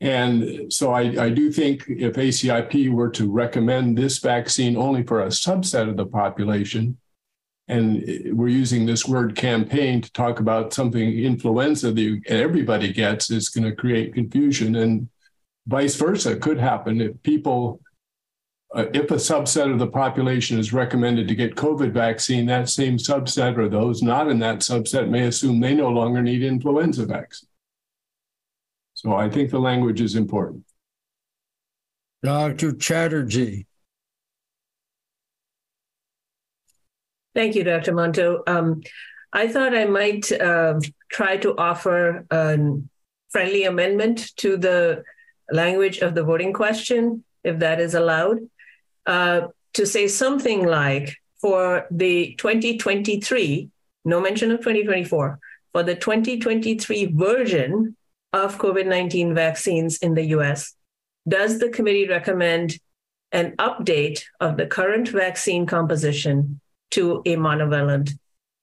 And so I, I, do think if ACIP were to recommend this vaccine only for a subset of the population, and we're using this word campaign to talk about something influenza that everybody gets, is going to create confusion. And vice versa could happen if people, uh, if a subset of the population is recommended to get COVID vaccine, that same subset or those not in that subset may assume they no longer need influenza vaccine. So I think the language is important. Dr. Chatterjee. Thank you, Dr. Monto. Um, I thought I might uh, try to offer a friendly amendment to the language of the voting question, if that is allowed, uh, to say something like for the 2023, no mention of 2024, for the 2023 version of COVID 19 vaccines in the US, does the committee recommend an update of the current vaccine composition to a monovalent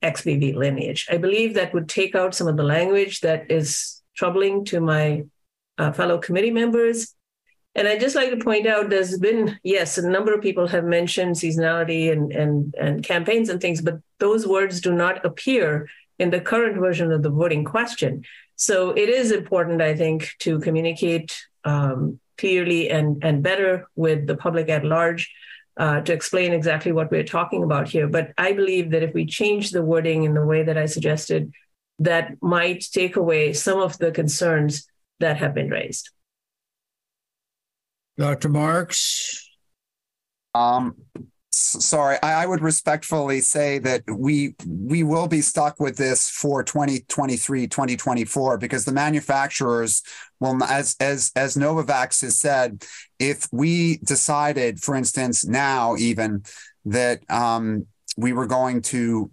XBB lineage? I believe that would take out some of the language that is troubling to my uh, fellow committee members. And I'd just like to point out there's been, yes, a number of people have mentioned seasonality and, and, and campaigns and things, but those words do not appear in the current version of the voting question. So it is important, I think, to communicate um, clearly and, and better with the public at large uh, to explain exactly what we're talking about here. But I believe that if we change the wording in the way that I suggested, that might take away some of the concerns that have been raised. Dr. Marks? Um, sorry, I, I, would respectfully say that we we will be stuck with this for 2023, 2024, because the manufacturers will, as as as Novavax has said, if we decided, for instance, now even that um, we were going to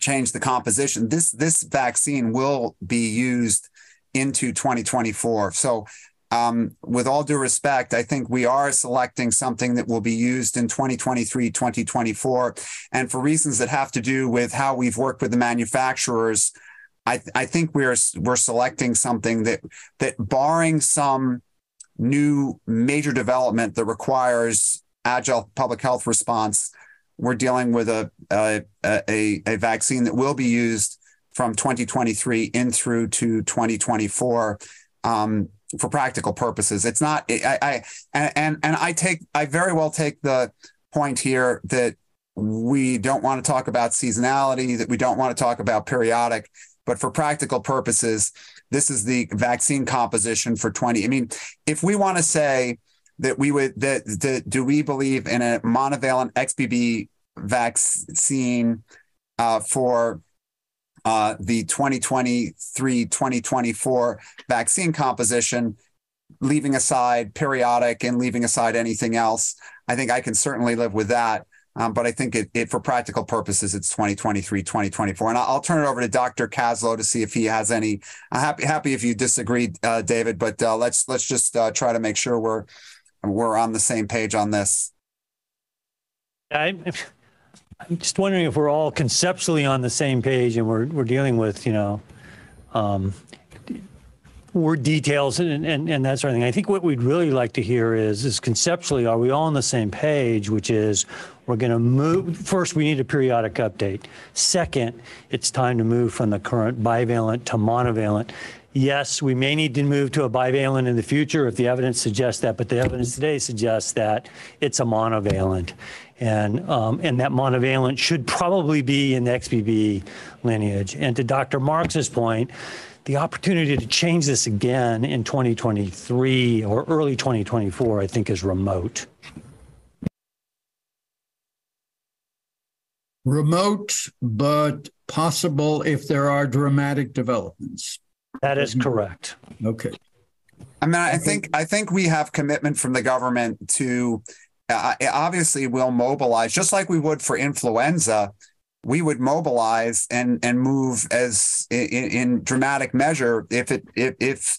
change the composition, this this vaccine will be used into 2024. So um, with all due respect, I think we are selecting something that will be used in 2023, 2024. And for reasons that have to do with how we've worked with the manufacturers, I, th- I think we're we're selecting something that that barring some new major development that requires agile public health response, we're dealing with a a, a, a vaccine that will be used from 2023 in through to 2024. Um, for practical purposes. It's not. I, I and and I take. I very well take the point here that we don't want to talk about seasonality. That we don't want to talk about periodic. But for practical purposes, this is the vaccine composition for 20. I mean, if we want to say that we would that, that do we believe in a monovalent XBB vaccine uh, for uh, the 2023 2024 vaccine composition, leaving aside periodic and leaving aside anything else. I think I can certainly live with that. Um, but I think it, it, for practical purposes, it's 2023, 2024. And I'll, I'll, turn it over to Dr. Kaslow to see if he has any. I'm happy, happy if you disagree, uh, David, but uh, let's let's just uh, try to make sure we're we're on the same page on this. I, I'm just wondering if we're all conceptually on the same page and we're, we're dealing with, you know, um, word details and, and, and that sort of thing. I think what we'd really like to hear is, is conceptually, are we all on the same page, which is we're going to move. First, we need a periodic update. Second, it's time to move from the current bivalent to monovalent. Yes, we may need to move to a bivalent in the future if the evidence suggests that, but the evidence today suggests that it's a monovalent. And, um, and that monovalent should probably be in the XBB lineage. And to Dr. Marks's point, the opportunity to change this again in 2023 or early 2024, I think, is remote. Remote, but possible if there are dramatic developments. That is correct. Okay. I mean, I think I think we have commitment from the government to obviously we'll mobilize just like we would for influenza. We would mobilize and and move as in, in dramatic measure if it if if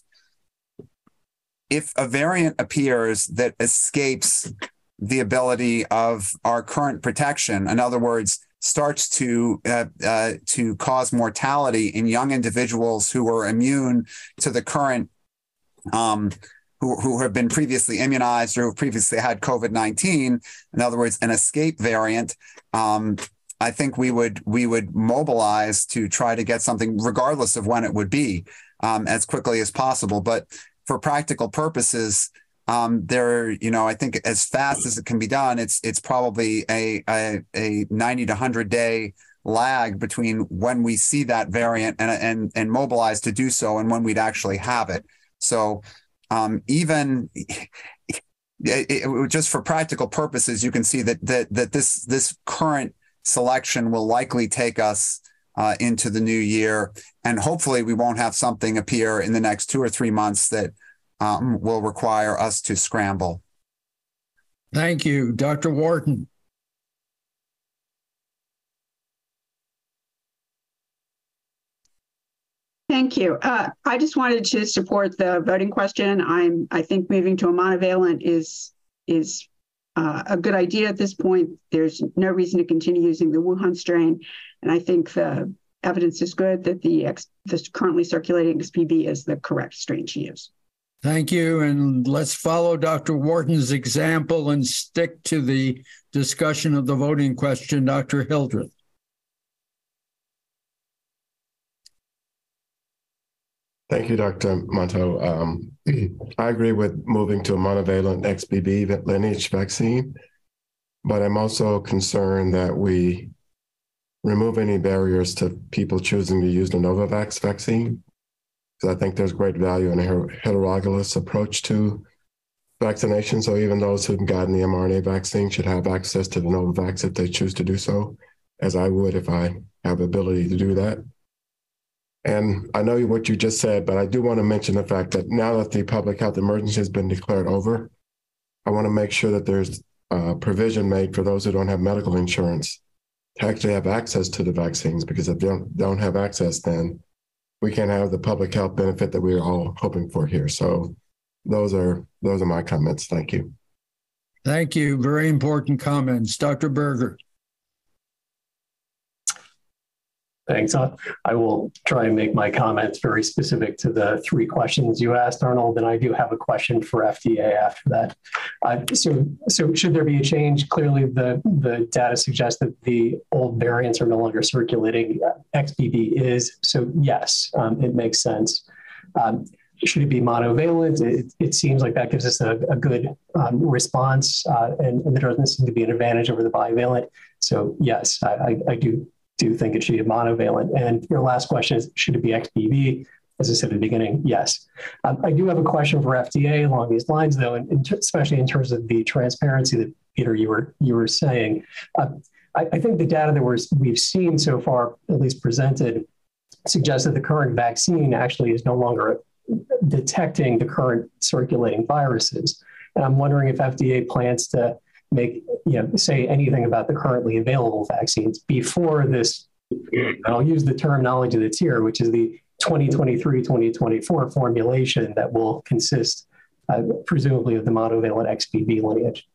if a variant appears that escapes the ability of our current protection. In other words, starts to uh, uh, to cause mortality in young individuals who are immune to the current um, who, who have been previously immunized or who previously had COVID 19, in other words, an escape variant, um, I think we would we would mobilize to try to get something, regardless of when it would be, um, as quickly as possible. But for practical purposes, um, there, you know, I think as fast as it can be done, it's it's probably a a, a ninety to hundred day lag between when we see that variant and and and mobilize to do so and when we'd actually have it. So um, even it, it, just for practical purposes, you can see that that that this this current selection will likely take us uh, into the new year, and hopefully we won't have something appear in the next two or three months that um, will require us to scramble. Thank you, Dr. Wharton. Thank you. Uh, I just wanted to support the voting question. I'm. I think moving to a monovalent is is uh, a good idea at this point. There's no reason to continue using the Wuhan strain, and I think the evidence is good that the X, the currently circulating XBB is the correct strain to use. Thank you, and let's follow Dr. Wharton's example and stick to the discussion of the voting question, Dr. Hildreth. Thank you, Dr. Monto. Um, I agree with moving to a monovalent XBB lineage vaccine, but I'm also concerned that we remove any barriers to people choosing to use the Novavax vaccine. Because I think there's great value in a heterologous approach to vaccination. So even those who've gotten the mRNA vaccine should have access to the Novavax if they choose to do so, as I would if I have the ability to do that. And I know what you just said, but I do want to mention the fact that now that the public health emergency has been declared over, I want to make sure that there's uh, provision made for those who don't have medical insurance to actually have access to the vaccines, because if they don't, don't have access, then we can't have the public health benefit that we're all hoping for here. So those are those are my comments. Thank you. Thank you. Very important comments. Dr. Berger. Thanks. I will try and make my comments very specific to the three questions you asked, Arnold, and I do have a question for FDA after that. Uh, so, so should there be a change? Clearly, the, the data suggests that the old variants are no longer circulating. XBB is, so yes, um, it makes sense. Um, should it be monovalent? It, it, seems like that gives us a, a good um, response, uh, and, and, there doesn't seem to be an advantage over the bivalent. So yes, I, I, I do do think it should be monovalent. And your last question is, should it be XBB? As I said at the beginning, yes. Um, I do have a question for FDA along these lines, though, and, especially in terms of the transparency that Peter you were you were saying. Uh, I, I, think the data that we're, we've seen so far, at least presented, suggests that the current vaccine actually is no longer detecting the current circulating viruses. And I'm wondering if FDA plans to make you know say anything about the currently available vaccines before this i'll use the terminology that's here which is the 2023-2024 formulation that will consist uh, presumably of the monovalent xbb lineage.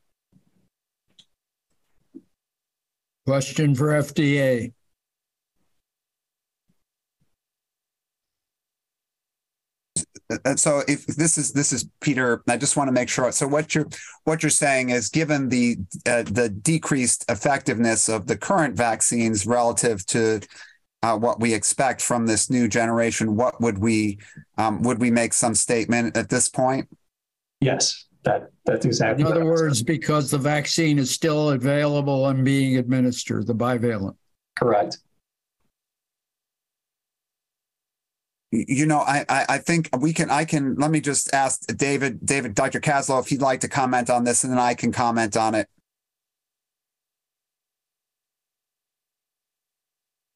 Question for fda Uh, so if this is this is Peter, I just want to make sure. So what you're what you're saying is, given the uh, the decreased effectiveness of the current vaccines relative to uh, what we expect from this new generation, what would we um, would we make some statement at this point? Yes, that that's exactly. In other words, because the vaccine is still available and being administered, the bivalent. Correct. You know, I, I think we can. I can. Let me just ask David, David, Dr. Kaslow if he'd like to comment on this, and then I can comment on it.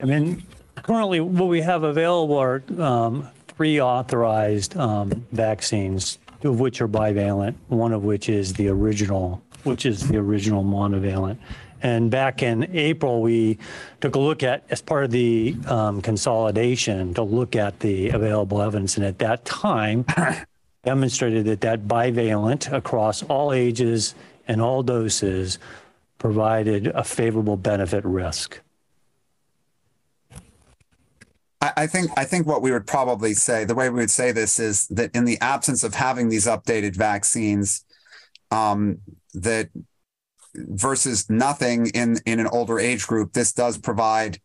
I mean, currently, what we have available are um, three authorized um, vaccines, two of which are bivalent, one of which is the original, which is the original monovalent. And back in April, we took a look at, as part of the um, consolidation, to look at the available evidence. And at that time, demonstrated that that bivalent across all ages and all doses provided a favorable benefit risk. I think I think what we would probably say, the way we would say this is that in the absence of having these updated vaccines, um, that versus nothing in in an older age group, this does provide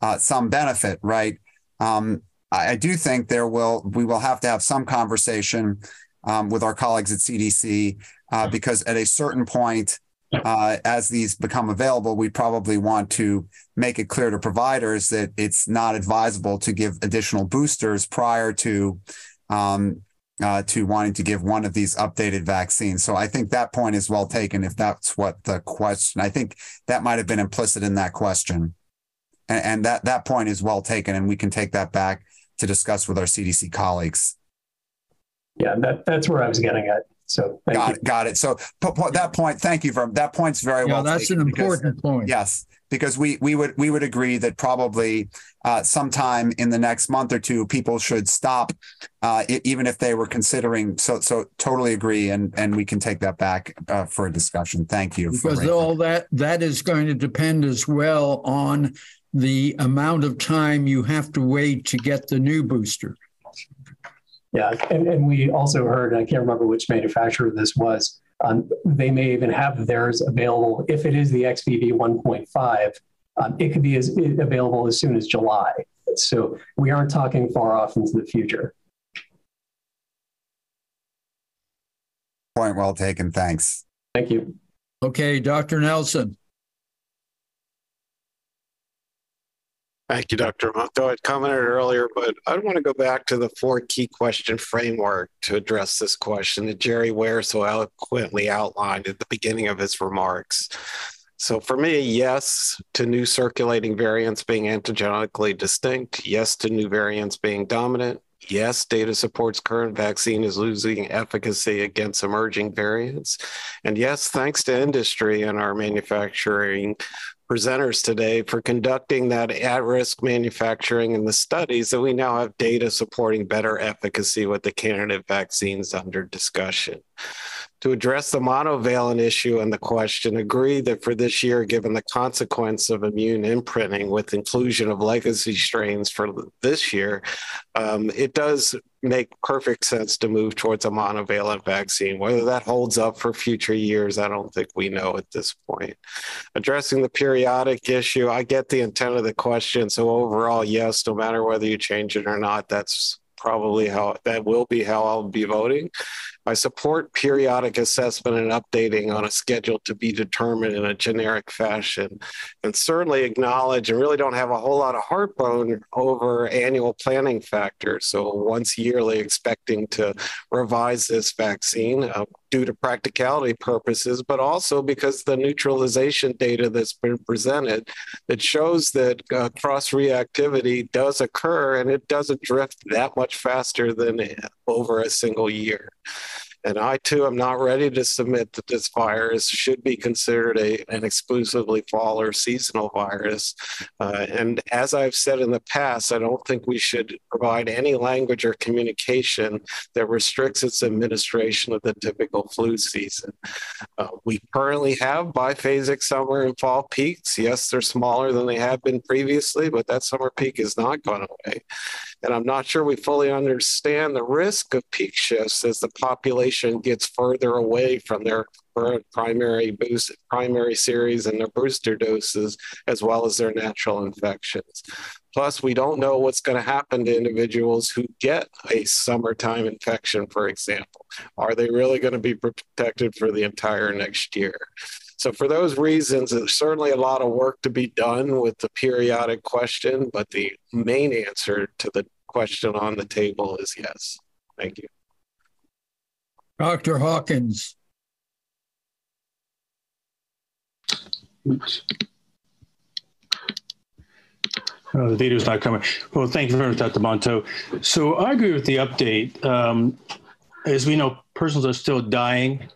uh, some benefit, right? Um, I, I, do think there will we will have to have some conversation um, with our colleagues at CDC uh, because at a certain point, uh, as these become available, we probably want to make it clear to providers that it's not advisable to give additional boosters prior to um, uh, to wanting to give one of these updated vaccines. So I think that point is well taken. If that's what the question, I think that might have been implicit in that question, and, and that that point is well taken, and we can take that back to discuss with our CDC colleagues. Yeah, that, that's where I was getting at. So got you. it, got it. So that point, thank you for that point's very yeah, well. That's an important because, point. Yes, because we we would we would agree that probably uh, sometime in the next month or two, people should stop, uh, even if they were considering. So so totally agree, and and we can take that back uh, for a discussion. Thank you. Because all that that is going to depend as well on the amount of time you have to wait to get the new booster. Yeah, and, and we also heard, I can't remember which manufacturer this was, um, they may even have theirs available. If it is the XBB 1.5, um, it could be as, available as soon as July. So we aren't talking far off into the future. Point well taken. Thanks. Thank you. Okay, Dr. Nelson. Thank you, Dr. Monto. I commented earlier, but I want to go back to the four key question framework to address this question that Jerry Weir so eloquently outlined at the beginning of his remarks. So for me, yes to new circulating variants being antigenically distinct, yes to new variants being dominant, yes, data supports current vaccine is losing efficacy against emerging variants. And yes, thanks to industry and our manufacturing presenters today for conducting that at risk manufacturing and the studies that we now have data supporting better efficacy with the candidate vaccines under discussion to address the monovalent issue and the question, agree that for this year, given the consequence of immune imprinting with inclusion of legacy strains for this year, um, it does make perfect sense to move towards a monovalent vaccine. Whether that holds up for future years, I don't think we know at this point. Addressing the periodic issue, I get the intent of the question. So overall, yes, no matter whether you change it or not, that's probably how that will be how I'll be voting. I support periodic assessment and updating on a schedule to be determined in a generic fashion, and certainly acknowledge and really don't have a whole lot of heartburn over annual planning factors. So once yearly, expecting to revise this vaccine. Uh, due to practicality purposes, but also because the neutralization data that's been presented that shows that uh, cross reactivity does occur and it doesn't drift that much faster than over a single year. And I too am not ready to submit that this virus should be considered a, an exclusively fall or seasonal virus. Uh, and as I've said in the past, I don't think we should provide any language or communication that restricts its administration of the typical flu season. Uh, we currently have biphasic summer and fall peaks. Yes, they're smaller than they have been previously, but that summer peak has not gone away. And I'm not sure we fully understand the risk of peak shifts as the population gets further away from their primary boost, primary series and their booster doses, as well as their natural infections. Plus, we don't know what's going to happen to individuals who get a summertime infection, for example. Are they really going to be protected for the entire next year? So, for those reasons, there's certainly a lot of work to be done with the periodic question, but the main answer to the question on the table is yes. Thank you. Dr. Hawkins. Oops. Oh, the data is not coming. Well, thank you very much, Dr. Monto. So I agree with the update. Um, as we know, persons are still dying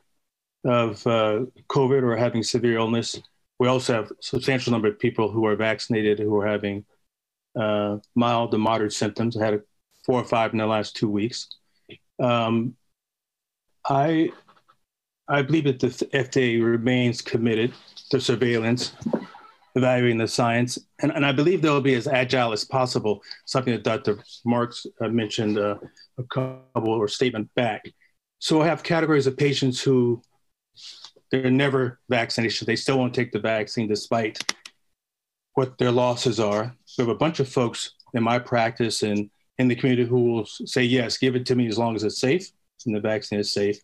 of uh, COVID or having severe illness. We also have a substantial number of people who are vaccinated who are having uh, mild to moderate symptoms. I had four or five in the last two weeks. Um, I I believe that the FDA remains committed surveillance, evaluating the science, and, and I believe they'll be as agile as possible. Something that Dr. Marks uh, mentioned uh, a couple or statement back. So I have categories of patients who they're never vaccinated. They still won't take the vaccine despite what their losses are. We have a bunch of folks in my practice and in the community who will say, yes, give it to me as long as it's safe and the vaccine is safe.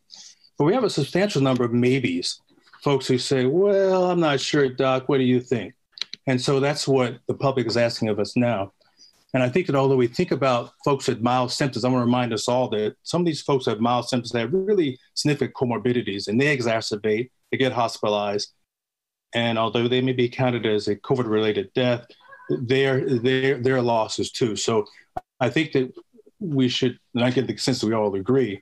But we have a substantial number of maybes, folks who say, well, I'm not sure, doc, what do you think? And so that's what the public is asking of us now. And I think that although we think about folks with mild symptoms, I want to remind us all that some of these folks have mild symptoms that have really significant comorbidities and they exacerbate, they get hospitalized. And although they may be counted as a COVID related death, their, their, their losses too. So I think that we should, and I get the sense that we all agree,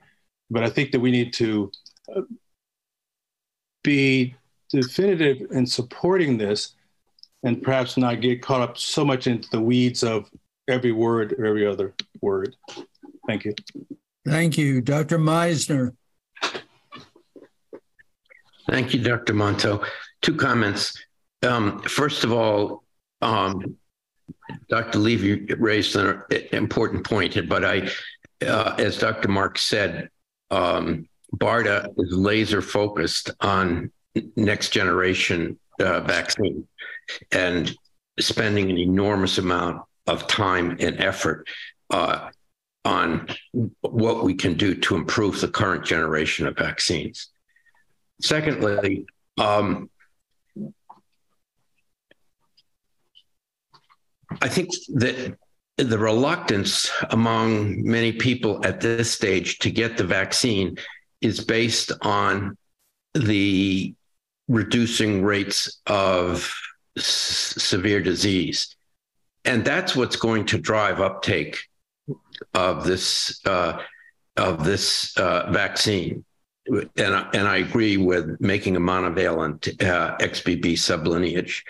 but I think that we need to uh, be definitive in supporting this and perhaps not get caught up so much into the weeds of every word or every other word. Thank you. Thank you. Dr. Meissner. Thank you, Dr. Monto. Two comments. Um, first of all, um, Dr. Levy raised an important point, but I, uh, as Dr. Mark said, um, BARDA is laser focused on next generation uh, vaccine and spending an enormous amount of time and effort uh, on what we can do to improve the current generation of vaccines. Secondly, um, I think that the reluctance among many people at this stage to get the vaccine is based on the reducing rates of s- severe disease. And that's what's going to drive uptake of this uh, of this uh, vaccine. And, and I agree with making a monovalent uh, XBB sublineage.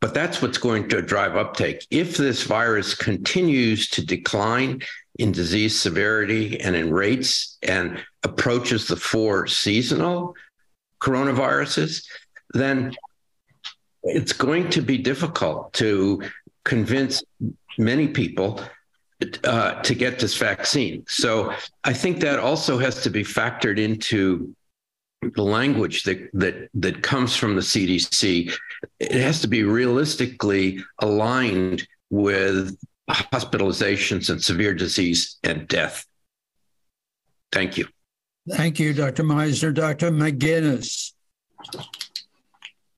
But that's what's going to drive uptake. If this virus continues to decline in disease severity and in rates and approaches the four seasonal coronaviruses, then it's going to be difficult to convince many people uh, to get this vaccine. So I think that also has to be factored into the language that that that comes from the CDC. It has to be realistically aligned with hospitalizations and severe disease and death. Thank you. Thank you, Dr. Meissner. Dr. McInnes.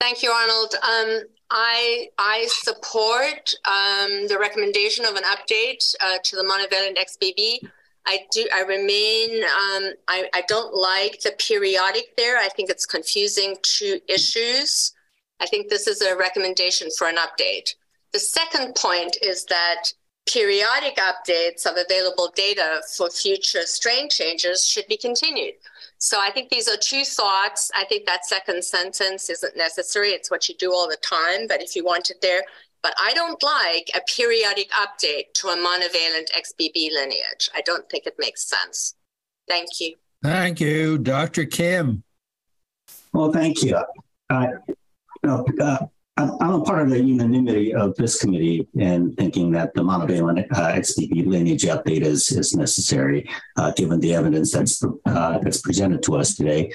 Thank you, Arnold. Um, I I support um, the recommendation of an update uh, to the monovalent XBB. I do. I remain. Um, I, I don't like the periodic there. I think it's confusing two issues. I think this is a recommendation for an update. The second point is that periodic updates of available data for future strain changes should be continued. So I think these are two thoughts. I think that second sentence isn't necessary. It's what you do all the time. But if you want it there, but I don't like a periodic update to a monovalent XBB lineage. I don't think it makes sense. Thank you. Thank you, Dr. Kim. Well, thank you. Uh, uh, I'm a part of the unanimity of this committee in thinking that the monovalent uh, XBB lineage update is, is necessary, uh, given the evidence that's uh, that's presented to us today.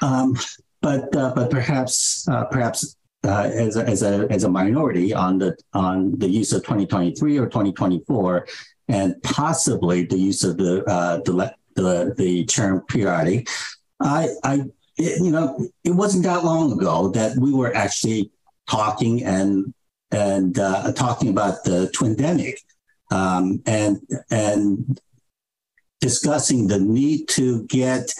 Um, but uh, but perhaps uh, perhaps uh, as a, as a as a minority on the on the use of 2023 or 2024, and possibly the use of the the, the the term periodic. I I it, you know, it wasn't that long ago that we were actually talking and and uh, talking about the twindemic um, and and discussing the need to get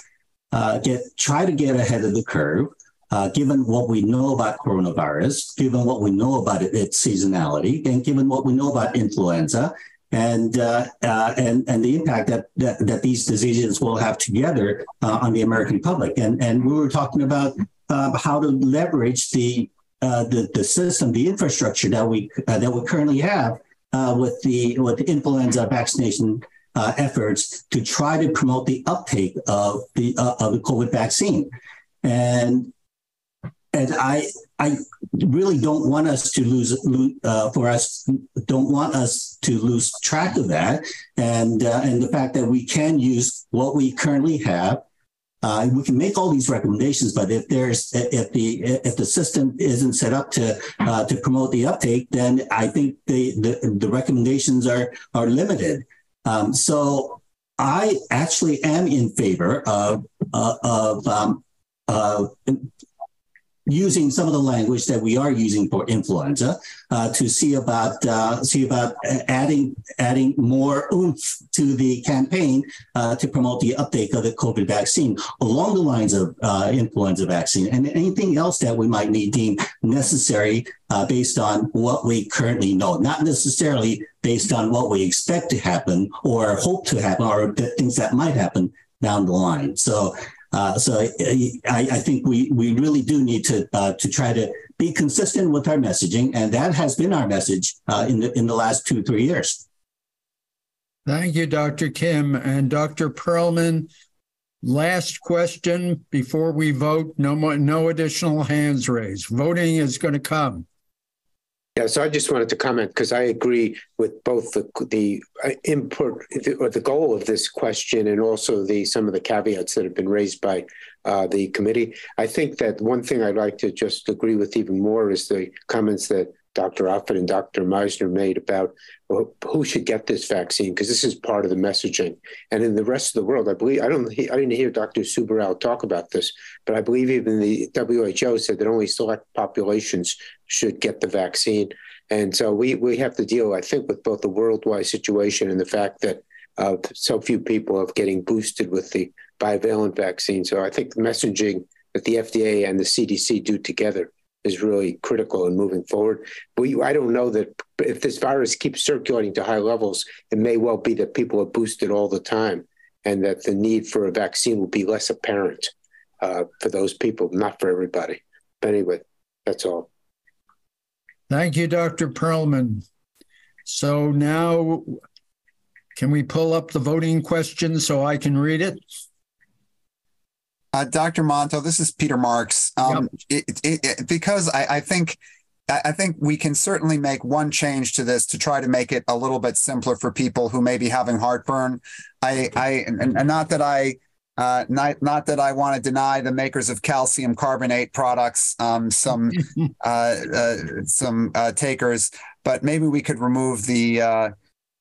uh, get try to get ahead of the curve. Uh, given what we know about coronavirus, given what we know about it, its seasonality, and given what we know about influenza, and uh, uh, and and the impact that, that, that these diseases will have together uh, on the American public, and and we were talking about uh, how to leverage the uh, the the system, the infrastructure that we uh, that we currently have uh, with the with the influenza vaccination uh, efforts to try to promote the uptake of the uh, of the COVID vaccine, and and I I really don't want us to lose for us don't want us to lose track of that, and and the fact that we can use what we currently have uh, we can make all these recommendations, but if there's if the if the system isn't set up to uh, to promote the uptake, then I think the the, the recommendations are are limited. Um, so I actually am in favor of uh, of um, using some of the language that we are using for influenza uh, to see about uh, see about adding adding more oomph to the campaign uh, to promote the uptake of the COVID vaccine along the lines of uh, influenza vaccine and anything else that we might need deem necessary uh, based on what we currently know, not necessarily based on what we expect to happen or hope to happen or things that might happen down the line. So uh, so I, I, think we, we really do need to uh, to try to be consistent with our messaging, and that has been our message uh, in the in the last two three years. Thank you, Dr. Kim and Dr. Perlman. Last question before we vote. No more, no additional hands raised. Voting is going to come. Yeah, so I just wanted to comment because I agree with both the the uh, input or the goal of this question and also the some of the caveats that have been raised by uh, the committee. I think that one thing I'd like to just agree with even more is the comments that Dr. Offit and Dr. Meissner made about who should get this vaccine, because this is part of the messaging. And in the rest of the world, I believe I don't I didn't hear Dr. Subbarao talk about this, but I believe even the WHO said that only select populations should get the vaccine. And so we we have to deal, I think, with both the worldwide situation and the fact that uh, so few people are getting boosted with the bivalent vaccine. So I think the messaging that the FDA and the CDC do together is really critical in moving forward. I don't know that if this virus keeps circulating to high levels, it may well be that people are boosted all the time and that the need for a vaccine will be less apparent uh, for those people, not for everybody. But anyway, that's all. Thank you, Dr. Perlman. So now, can we pull up the voting question so I can read it? Uh, Dr. Monto, this is Peter Marks. Um, yep. it, it, it, because I, I think I think we can certainly make one change to this to try to make it a little bit simpler for people who may be having heartburn. I, I and, and not that I, uh, not not that I want to deny the makers of calcium carbonate products um, some uh, uh, some uh, takers, but maybe we could remove the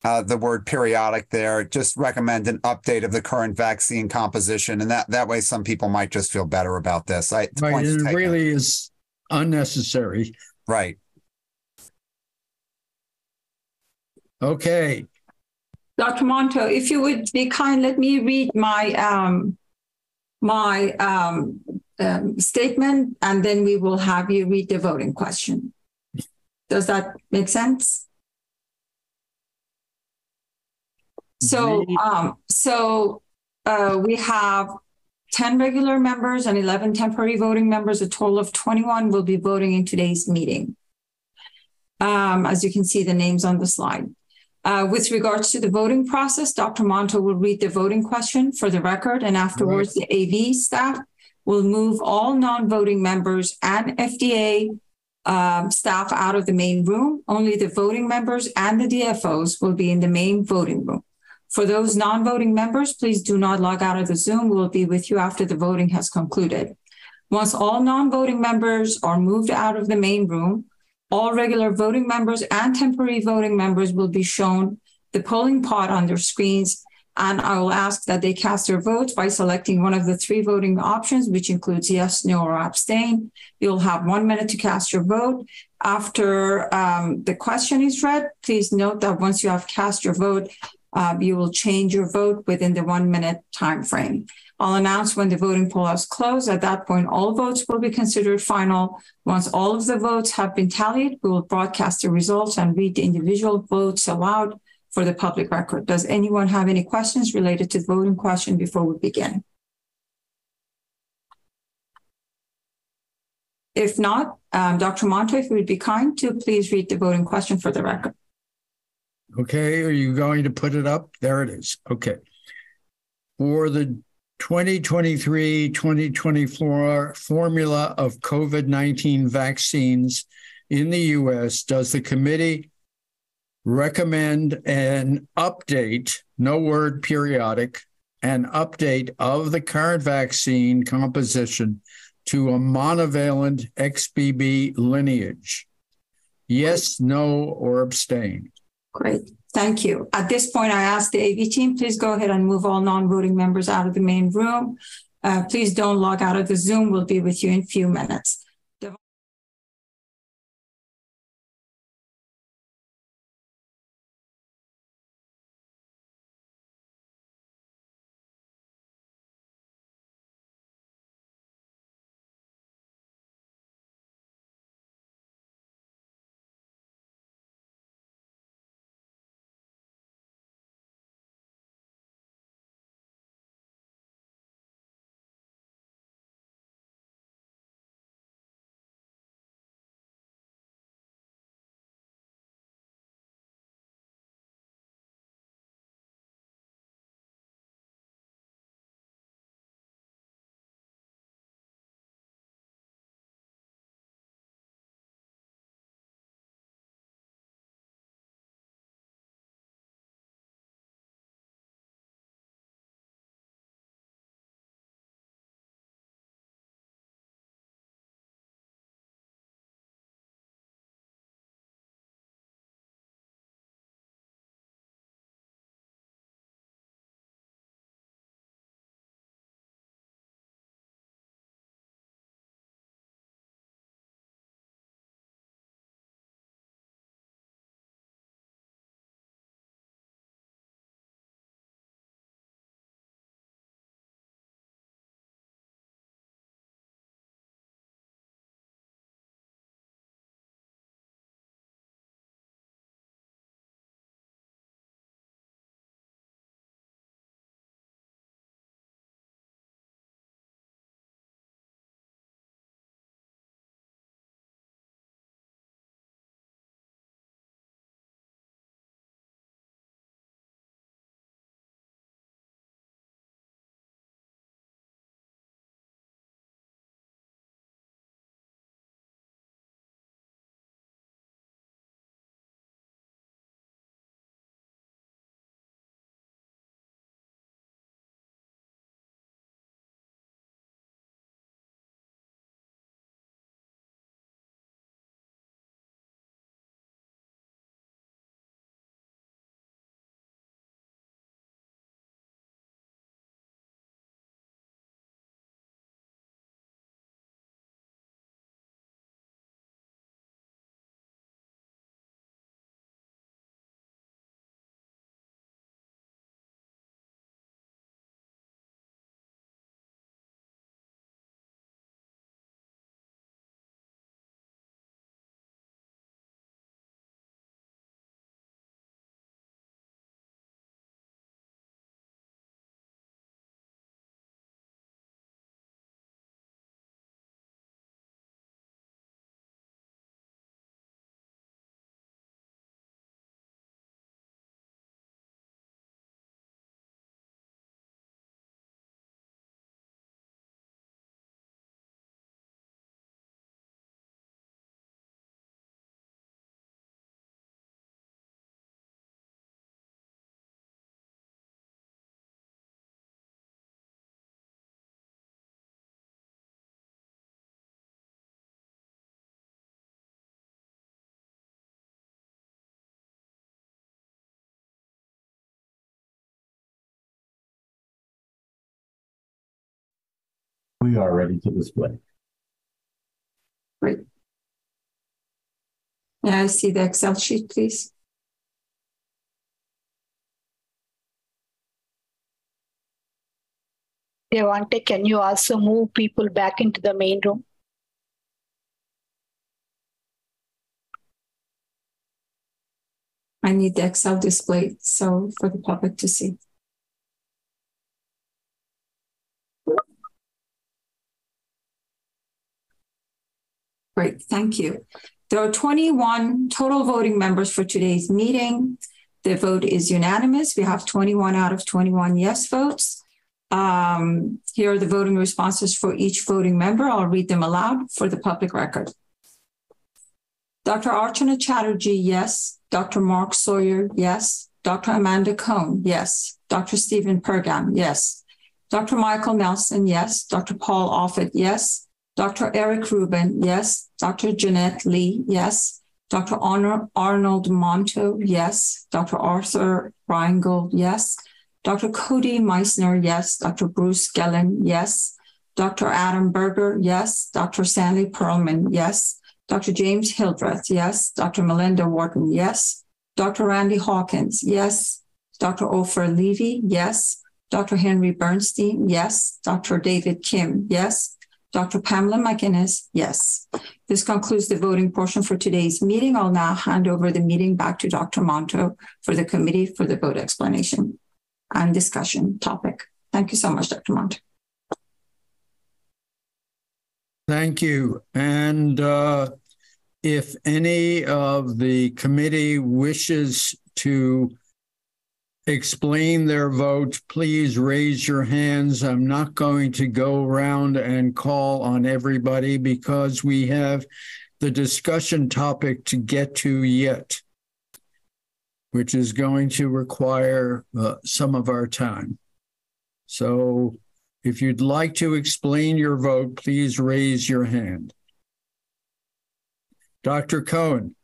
uh, the word periodic there. Just recommend an update of the current vaccine composition, and that that way some people might just feel better about this. I, right, it really is unnecessary. Right. Okay. Dr. Monto, if you would be kind, let me read my um, my um, um, statement, and then we will have you read the voting question. Does that make sense? So, um, so uh, we have 10 regular members and 11 temporary voting members. A total of 21 will be voting in today's meeting. Um, as you can see the names on the slide. Uh, with regards to the voting process, Dr. Monto will read the voting question for the record, and afterwards right. the AV staff will move all non-voting members and FDA um, staff out of the main room. Only the voting members and the DFOs will be in the main voting room. For those non-voting members, please do not log out of the Zoom. We'll be with you after the voting has concluded. Once all non-voting members are moved out of the main room, all regular voting members and temporary voting members will be shown the polling pod on their screens, and I will ask that they cast their votes by selecting one of the three voting options, which includes yes, no, or abstain. You'll have one minute to cast your vote. After um, the question is read, please note that once you have cast your vote, uh, you will change your vote within the one minute time frame. I'll announce when the voting poll has closed. At that point, all votes will be considered final. Once all of the votes have been tallied, we will broadcast the results and read the individual votes aloud for the public record. Does anyone have any questions related to the voting question before we begin? If not, um, Dr. Monto, if you would be kind to please read the voting question for the record. Okay, are you going to put it up? There it is. Okay. For the 2023 2024 formula of COVID 19 vaccines in the US, does the committee recommend an update, no word periodic, an update of the current vaccine composition to a monovalent XBB lineage? Yes, no, or abstain? Great. Thank you. At this point, I ask the AV team, please go ahead and move all non-voting members out of the main room. Uh, please don't log out of the Zoom. We'll be with you in a few minutes. We are ready to display. Great. May I see the Excel sheet, please? Devante, can you also move people back into the main room? I need the Excel display so for the public to see. Great, thank you. There are 21 total voting members for today's meeting. The vote is unanimous. We have 21 out of 21 yes votes. Um, here are the voting responses for each voting member. I'll read them aloud for the public record. Dr. Archana Chatterjee, yes. Dr. Mark Sawyer, yes. Dr. Amanda Cohn, yes. Dr. Stephen Pergam, yes. Dr. Michael Nelson, yes. Dr. Paul Offit, yes. Dr. Eric Rubin, yes. Dr. Jeanette Lee, yes. Dr. Arnold Monto, yes. Dr. Arthur Reingold, yes. Dr. Cody Meissner, yes. Dr. Bruce Gellin, yes. Dr. Adam Berger, yes. Dr. Stanley Perlman, yes. Dr. James Hildreth, yes. Dr. Melinda Wharton, yes. Dr. Randy Hawkins, yes. Dr. Ofer Levy, yes. Dr. Henry Bernstein, yes. Dr. David Kim, yes. Dr. Pamela McInnes, yes. This concludes the voting portion for today's meeting. I'll now hand over the meeting back to Dr. Monto for the committee for the vote explanation and discussion topic. Thank you so much, Dr. Monto. Thank you. And uh, if any of the committee wishes to explain their vote, please raise your hands. I'm not going to go around and call on everybody because we have the discussion topic to get to yet, which is going to require uh, some of our time. So if you'd like to explain your vote, please raise your hand. Dr. Cohn.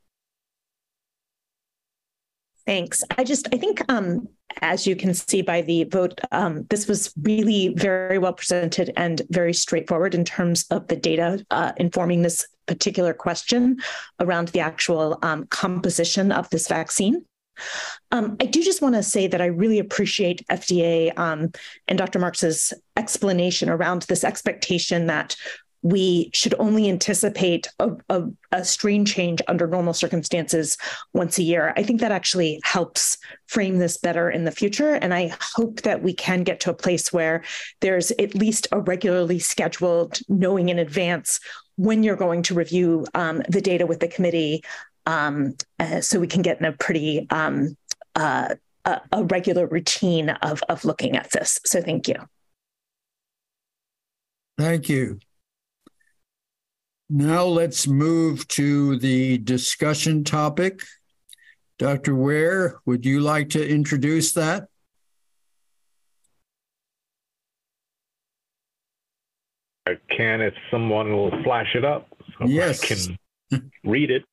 Thanks. I just, I think, um, as you can see by the vote, um, this was really very well presented and very straightforward in terms of the data uh, informing this particular question around the actual um, composition of this vaccine. Um, I do just want to say that I really appreciate FDA um, and Dr. Marks's explanation around this expectation that we should only anticipate a, a, a, strain change under normal circumstances once a year. I think that actually helps frame this better in the future. And I hope that we can get to a place where there's at least a regularly scheduled knowing in advance when you're going to review um, the data with the committee um, uh, so we can get in a pretty um, uh, a, a, regular routine of of looking at this. So thank you. Thank you. Now let's move to the discussion topic. Dr. Weir, would you like to introduce that? I can if someone will flash it up. So yes. I can read it.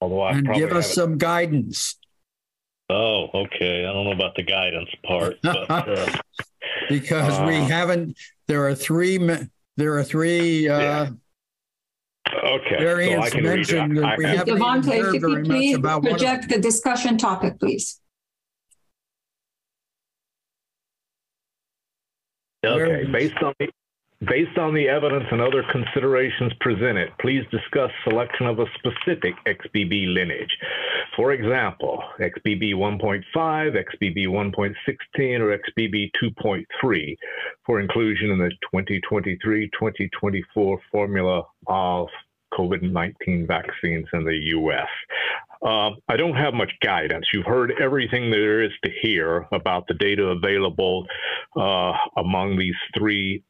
Although I and give us some guidance. Oh, okay. I don't know about the guidance part, but, uh, because uh, we haven't. There are three. There are three. Uh, yeah. Okay. Variants so mentioned that we haven't Devante, if you could please project the discussion topic, please. Okay, based on the Based on the evidence and other considerations presented, please discuss selection of a specific XBB lineage. For example, XBB 1.5, XBB 1.16, or XBB 2.3 for inclusion in the 2023-2024 formula of COVID-19 vaccines in the U.S. Uh, I don't have much guidance. You've heard everything there is to hear about the data available uh, among these three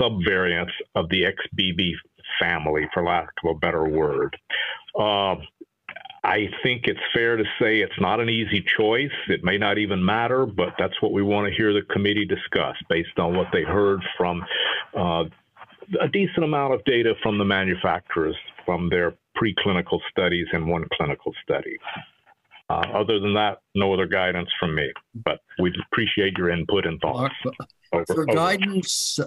subvariants of the XBB family, for lack of a better word. Uh, I think it's fair to say it's not an easy choice. It may not even matter, but that's what we want to hear the committee discuss based on what they heard from uh, a decent amount of data from the manufacturers from their preclinical studies and one clinical study. Uh, other than that, no other guidance from me, but we'd appreciate your input and thoughts. Over, for over. guidance,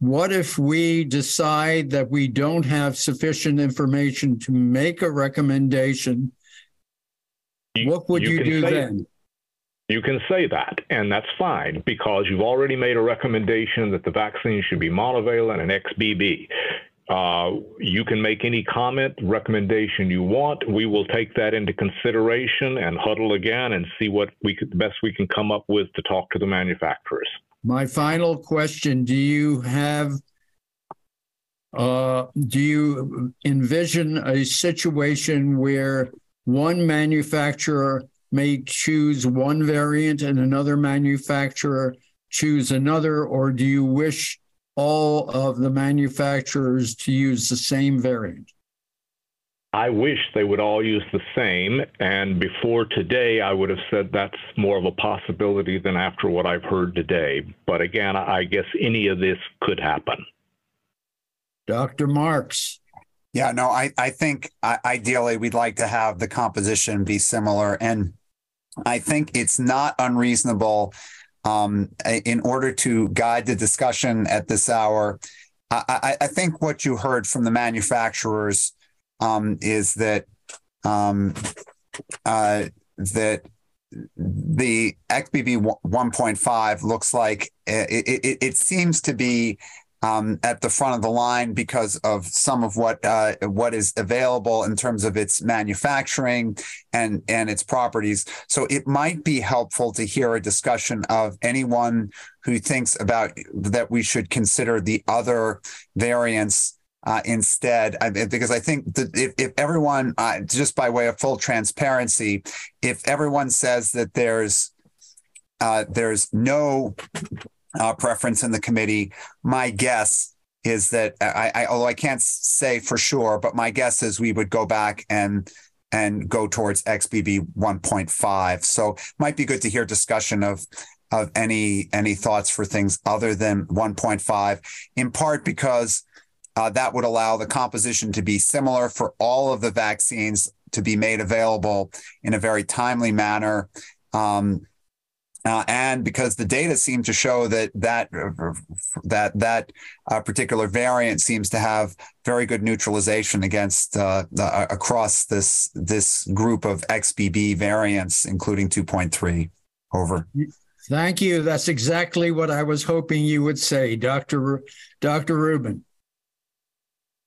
what if we decide that we don't have sufficient information to make a recommendation? You, what would you, you do say, then? You can say that, and that's fine because you've already made a recommendation that the vaccine should be monovalent and XBB. Uh, you can make any comment, recommendation you want. We will take that into consideration and huddle again and see what we could, the best we can come up with to talk to the manufacturers. My final question: Do you have, uh, do you envision a situation where one manufacturer may choose one variant and another manufacturer choose another, or do you wish all of the manufacturers to use the same variant? I wish they would all use the same. And before today, I would have said that's more of a possibility than after what I've heard today. But again, I guess any of this could happen. Dr. Marks. Yeah, no, I, I think uh, ideally we'd like to have the composition be similar. And I think it's not unreasonable um, in order to guide the discussion at this hour. I, I, think what you heard from the manufacturers um, is that um, uh, that the XBB 1.5 looks like it, it, it seems to be um, at the front of the line because of some of what uh, what is available in terms of its manufacturing and and its properties. So it might be helpful to hear a discussion of anyone who thinks about that we should consider the other variants uh, instead, I, because I think that if, if everyone, uh, just by way of full transparency, if everyone says that there's uh, there's no uh, preference in the committee. My guess is that I, I, although I can't say for sure, but my guess is we would go back and and go towards XBB 1.5. So might be good to hear discussion of of any any thoughts for things other than 1.5. In part because uh, that would allow the composition to be similar for all of the vaccines to be made available in a very timely manner. Um, uh, and because the data seem to show that that that that uh, particular variant seems to have very good neutralization against uh, across this this group of XBB variants, including 2.3. Over. Thank you. That's exactly what I was hoping you would say, Doctor Doctor Rubin.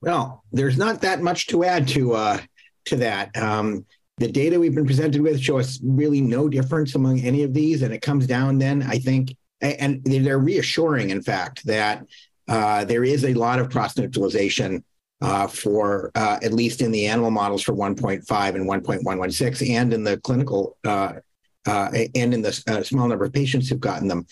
Well, there's not that much to add to uh, to that. Um, the data we've been presented with show us really no difference among any of these. And it comes down then, I think, and they're reassuring, in fact, that uh, there is a lot of cross neutralization uh, for uh, at least in the animal models for 1.5 and 1.116, and in the clinical uh, uh, and in the uh, small number of patients who've gotten them.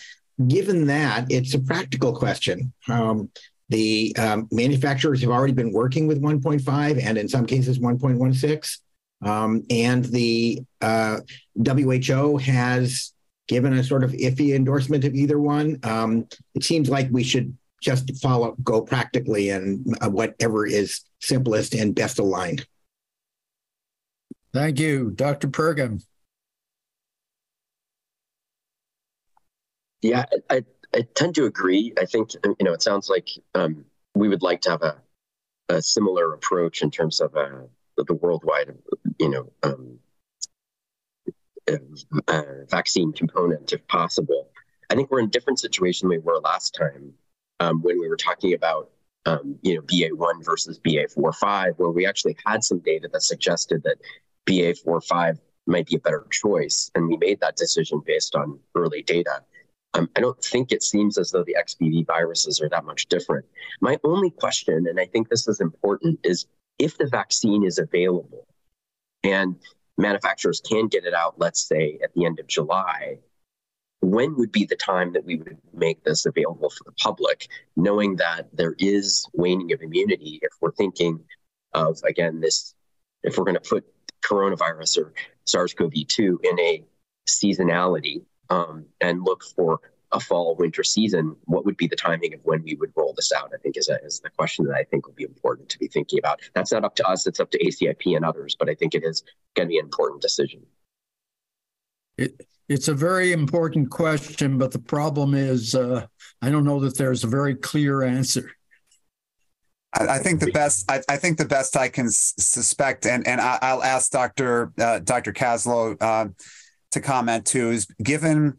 Given that, it's a practical question. Um, the um, manufacturers have already been working with 1.5 and in some cases 1.16. Um, and the uh, WHO has given a sort of iffy endorsement of either one. Um, it seems like we should just follow, go practically, and uh, whatever is simplest and best aligned. Thank you, Dr. Pergam. Yeah, I, I tend to agree. I think you know it sounds like um, we would like to have a, a similar approach in terms of uh, the worldwide, you know, um, uh, vaccine component if possible. I think we're in a different situation than we were last time um, when we were talking about, um, you know, BA1 versus BA four five, where we actually had some data that suggested that BA four five might be a better choice. And we made that decision based on early data. Um, I don't think it seems as though the XBB viruses are that much different. My only question, and I think this is important, is if the vaccine is available and manufacturers can get it out, let's say at the end of July, when would be the time that we would make this available for the public, knowing that there is waning of immunity if we're thinking of, again, this, if we're going to put coronavirus or SARS CoV 2 in a seasonality um, and look for a fall winter season, what would be the timing of when we would roll this out? I think is, a, is the question that I think will be important to be thinking about. That's not up to us; it's up to ACIP and others. But I think it is going to be an important decision. It, it's a very important question, but the problem is uh, I don't know that there's a very clear answer. I, I think the best. I, I, think the best I can s- suspect, and and I, will ask Doctor uh, Doctor Kaslow uh, to comment too. Is given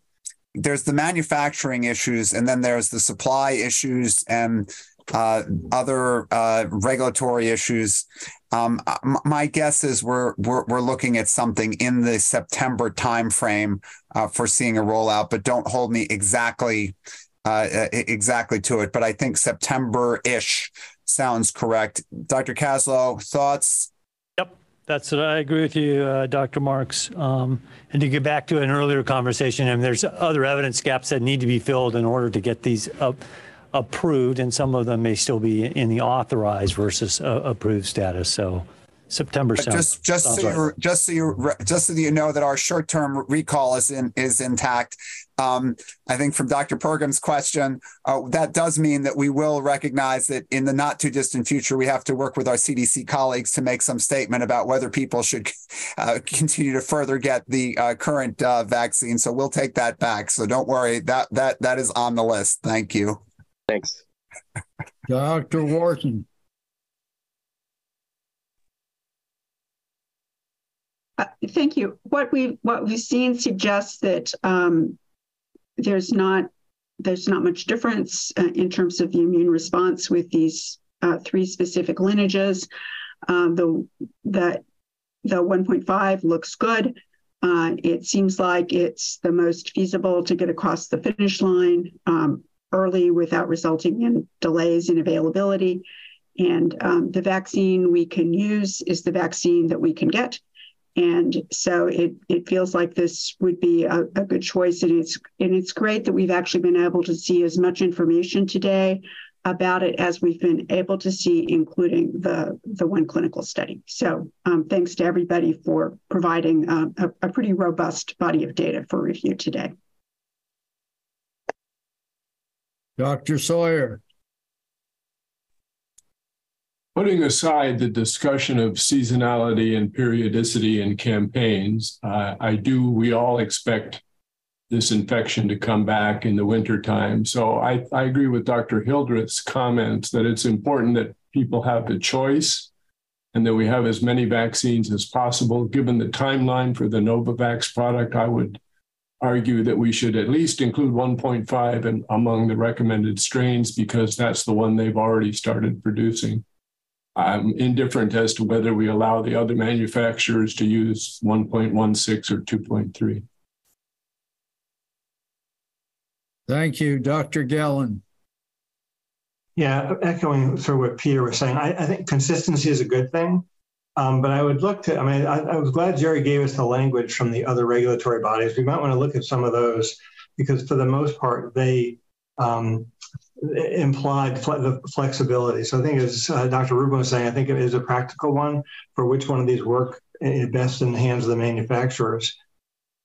there's the manufacturing issues, and then there's the supply issues, and uh, other uh, regulatory issues. Um, my guess is we're, we're, we're looking at something in the September timeframe uh, for seeing a rollout, but don't hold me exactly uh, exactly to it. But I think September ish sounds correct. Dr. Kaslow, thoughts? That's what I agree with you, uh, Dr. Marks. Um, and to get back to an earlier conversation, I mean, there's other evidence gaps that need to be filled in order to get these up approved, and some of them may still be in the authorized versus uh, approved status. So September sounds, just just so right. you just so you just so you know that our short term recall is in is intact. Um, I think from Dr. Pergam's question, uh, that does mean that we will recognize that in the not too distant future, we have to work with our CDC colleagues to make some statement about whether people should uh, continue to further get the uh, current uh, vaccine. So we'll take that back. So don't worry, that that that is on the list. Thank you. Thanks. Dr. Wharton. Uh, thank you. What we what we've seen suggests that um, there's not there's not much difference uh, in terms of the immune response with these uh, three specific lineages. Um, the that the 1.5 looks good. Uh, it seems like it's the most feasible to get across the finish line. Um, early without resulting in delays in availability. And um, the vaccine we can use is the vaccine that we can get. And so it, it feels like this would be a, a good choice. And it's, and it's great that we've actually been able to see as much information today about it as we've been able to see, including the, the one clinical study. So um, thanks to everybody for providing uh, a, a pretty robust body of data for review today. Dr. Sawyer. Putting aside the discussion of seasonality and periodicity in campaigns, uh, I do, we all expect this infection to come back in the wintertime. So I, I agree with Dr. Hildreth's comments that it's important that people have the choice and that we have as many vaccines as possible. Given the timeline for the Novavax product, I would argue that we should at least include 1.5 in, among the recommended strains because that's the one they've already started producing. I'm indifferent as to whether we allow the other manufacturers to use 1.16 or 2.3. Thank you, Dr. Gellin. Yeah, echoing sort of what Peter was saying, I, I think consistency is a good thing. Um, but I would look to, I mean, I, I, was glad Jerry gave us the language from the other regulatory bodies. We might want to look at some of those because for the most part, they um, implied fle- the flexibility. So I think as uh, Dr. Rubin was saying, I think it is a practical one for which one of these work best in the hands of the manufacturers.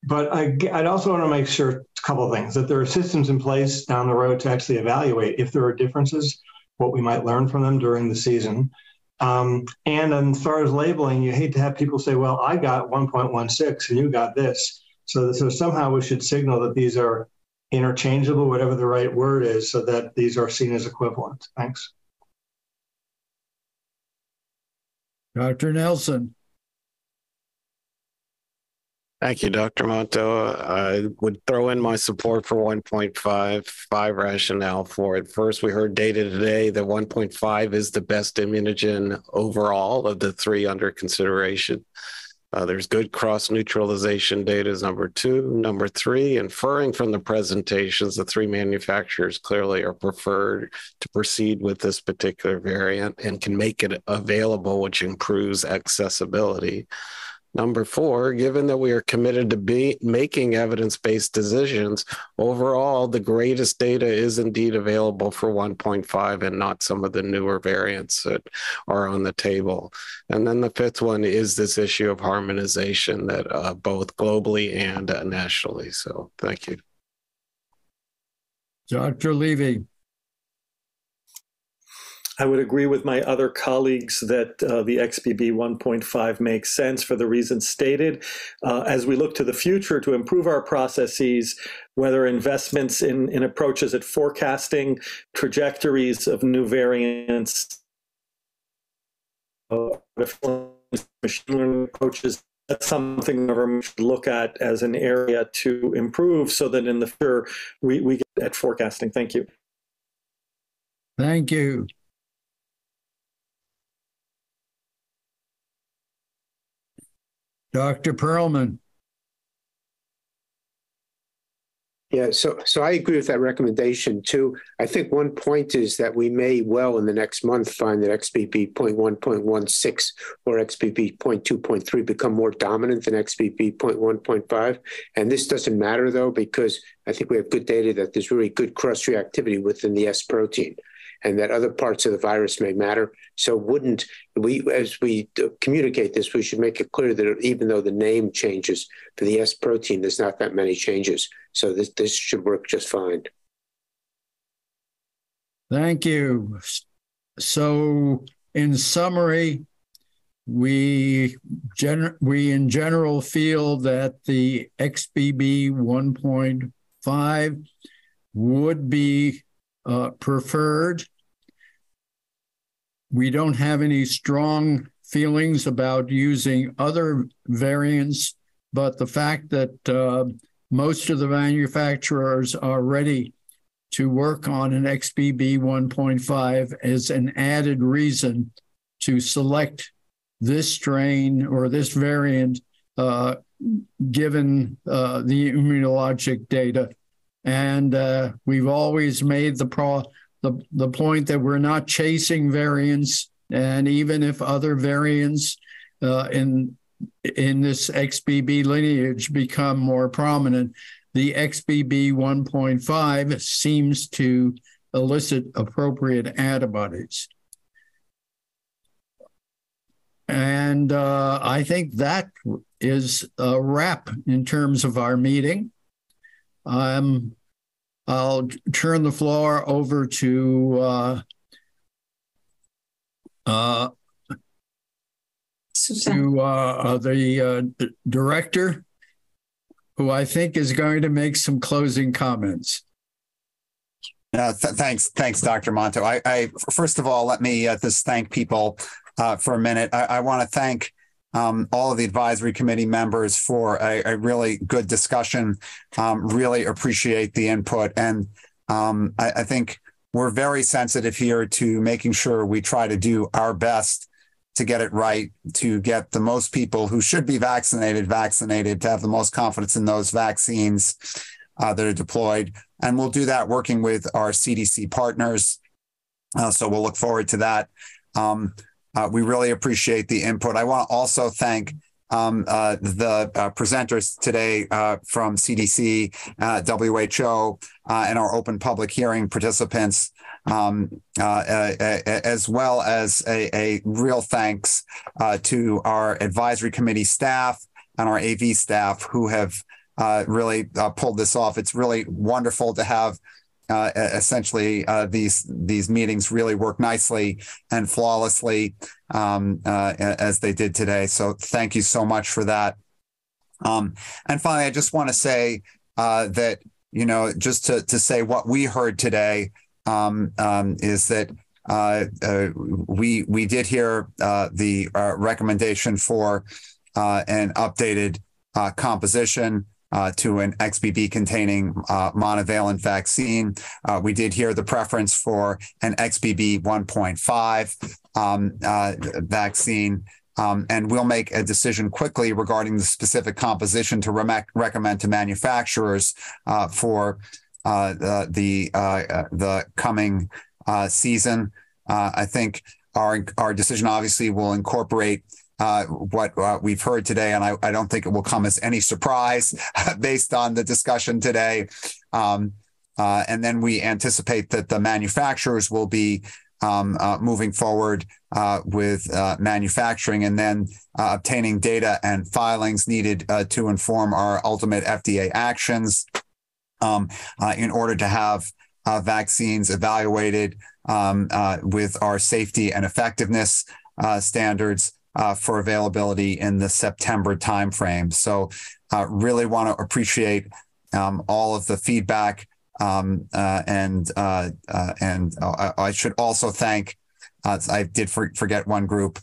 But I, would also want to make sure a couple of things that there are systems in place down the road to actually evaluate if there are differences, what we might learn from them during the season. Um, and as far as labeling, you hate to have people say, well, I got 1.16 and you got this. So, so somehow we should signal that these are interchangeable, whatever the right word is, so that these are seen as equivalent. Thanks. Dr. Nelson. Thank you, Dr. Monto. I would throw in my support for 1.5, five rationale for it. First, we heard data today that 1.5 is the best immunogen overall of the three under consideration. Uh, there's good cross neutralization data is number two. Number three, inferring from the presentations, the three manufacturers clearly are preferred to proceed with this particular variant and can make it available, which improves accessibility. Number four, given that we are committed to be making evidence based decisions, overall, the greatest data is indeed available for 1.5 and not some of the newer variants that are on the table. And then the fifth one is this issue of harmonization that uh, both globally and uh, nationally. So thank you. Dr. Levy. I would agree with my other colleagues that uh, the XBB 1.5 makes sense for the reasons stated. Uh, as we look to the future to improve our processes, whether investments in, in approaches at forecasting trajectories of new variants, uh, machine learning approaches, that's something government should look at as an area to improve so that in the future we, we get at forecasting. Thank you. Thank you. Dr. Perlman. Yeah, so so I agree with that recommendation too. I think one point is that we may well in the next month find that XBB 0.1.16 or XBB 0.2.3 become more dominant than XBB 0.1.5. And this doesn't matter though, because I think we have good data that there's really good cross reactivity within the S protein and that other parts of the virus may matter. So, wouldn't we, as we communicate this, we should make it clear that even though the name changes for the S protein, there's not that many changes. So, this, this should work just fine. Thank you. So, in summary, we gen- we in general feel that the XBB 1.5 would be uh, preferred. We don't have any strong feelings about using other variants, but the fact that uh, most of the manufacturers are ready to work on an XBB 1.5 is an added reason to select this strain or this variant uh, given uh, the immunologic data. And uh, we've always made the pro the, the point that we're not chasing variants, and even if other variants uh, in in this XBB lineage become more prominent, the XBB 1.5 seems to elicit appropriate antibodies. And uh, I think that is a wrap in terms of our meeting. Um, I'll turn the floor over to uh, uh, to uh, the uh, director, who I think is going to make some closing comments. Uh, th- thanks, thanks, Dr. Monto. I, I, first of all, let me uh, just thank people uh, for a minute. I, I want to thank um, all of the advisory committee members for a, a really good discussion. Um, really appreciate the input. And um, I, I, think we're very sensitive here to making sure we try to do our best to get it right, to get the most people who should be vaccinated vaccinated, to have the most confidence in those vaccines uh, that are deployed. And we'll do that working with our CDC partners. Uh, so we'll look forward to that. Um, uh, we really appreciate the input. I want to also thank um, uh, the uh, presenters today uh, from CDC, uh, WHO, uh, and our open public hearing participants, um, as well as a, a real thanks to our advisory committee staff and our AV staff who have really pulled this off. It's really wonderful to have uh, essentially uh, these these meetings really work nicely and flawlessly um, uh, as they did today. So thank you so much for that. Um, and finally, I just want to say uh, that you know just to to say what we heard today um, um is that. Uh, uh, we we did hear the recommendation for an updated composition uh, to an XBB containing uh, monovalent vaccine. Uh, we did hear the preference for an XBB 1.5 um, uh, vaccine. Um, and we'll make a decision quickly regarding the specific composition to re- recommend to manufacturers uh, for uh, the the, the coming season. I think our our decision obviously will incorporate uh, what uh, we've heard today, and I, I, don't think it will come as any surprise based on the discussion today. Um, uh, and then we anticipate that the manufacturers will be um, uh, moving forward uh, with manufacturing and then obtaining data and filings needed to inform our ultimate FDA actions um, in order to have vaccines evaluated um, with our safety and effectiveness standards uh, for availability in the September timeframe. So, uh, really want to appreciate um, all of the feedback, um, uh, and and I should also thank. I did for, forget one group.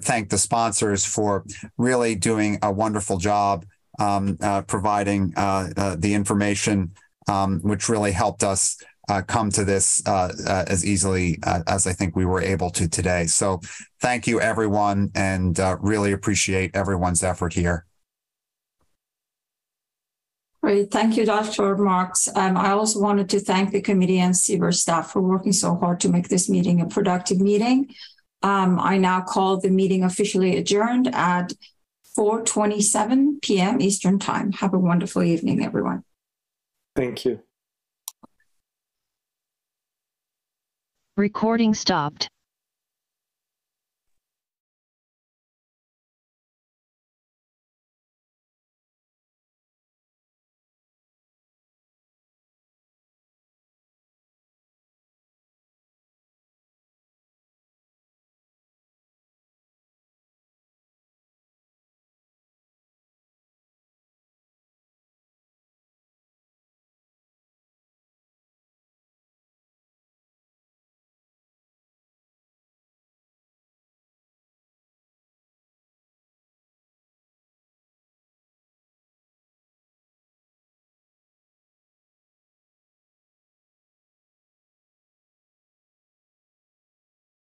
thank the sponsors for really doing a wonderful job um, providing the information, um, which really helped us uh, come to this uh, uh, as easily uh, as I think we were able to today. So thank you, everyone, and uh, really appreciate everyone's effort here. Great. Thank you, Dr. Marks. Um, I also wanted to thank the committee and CBER staff for working so hard to make this meeting a productive meeting. Um, I now call the meeting officially adjourned at 4.27 p.m. Eastern Time. Have a wonderful evening, everyone. Thank you. Recording stopped.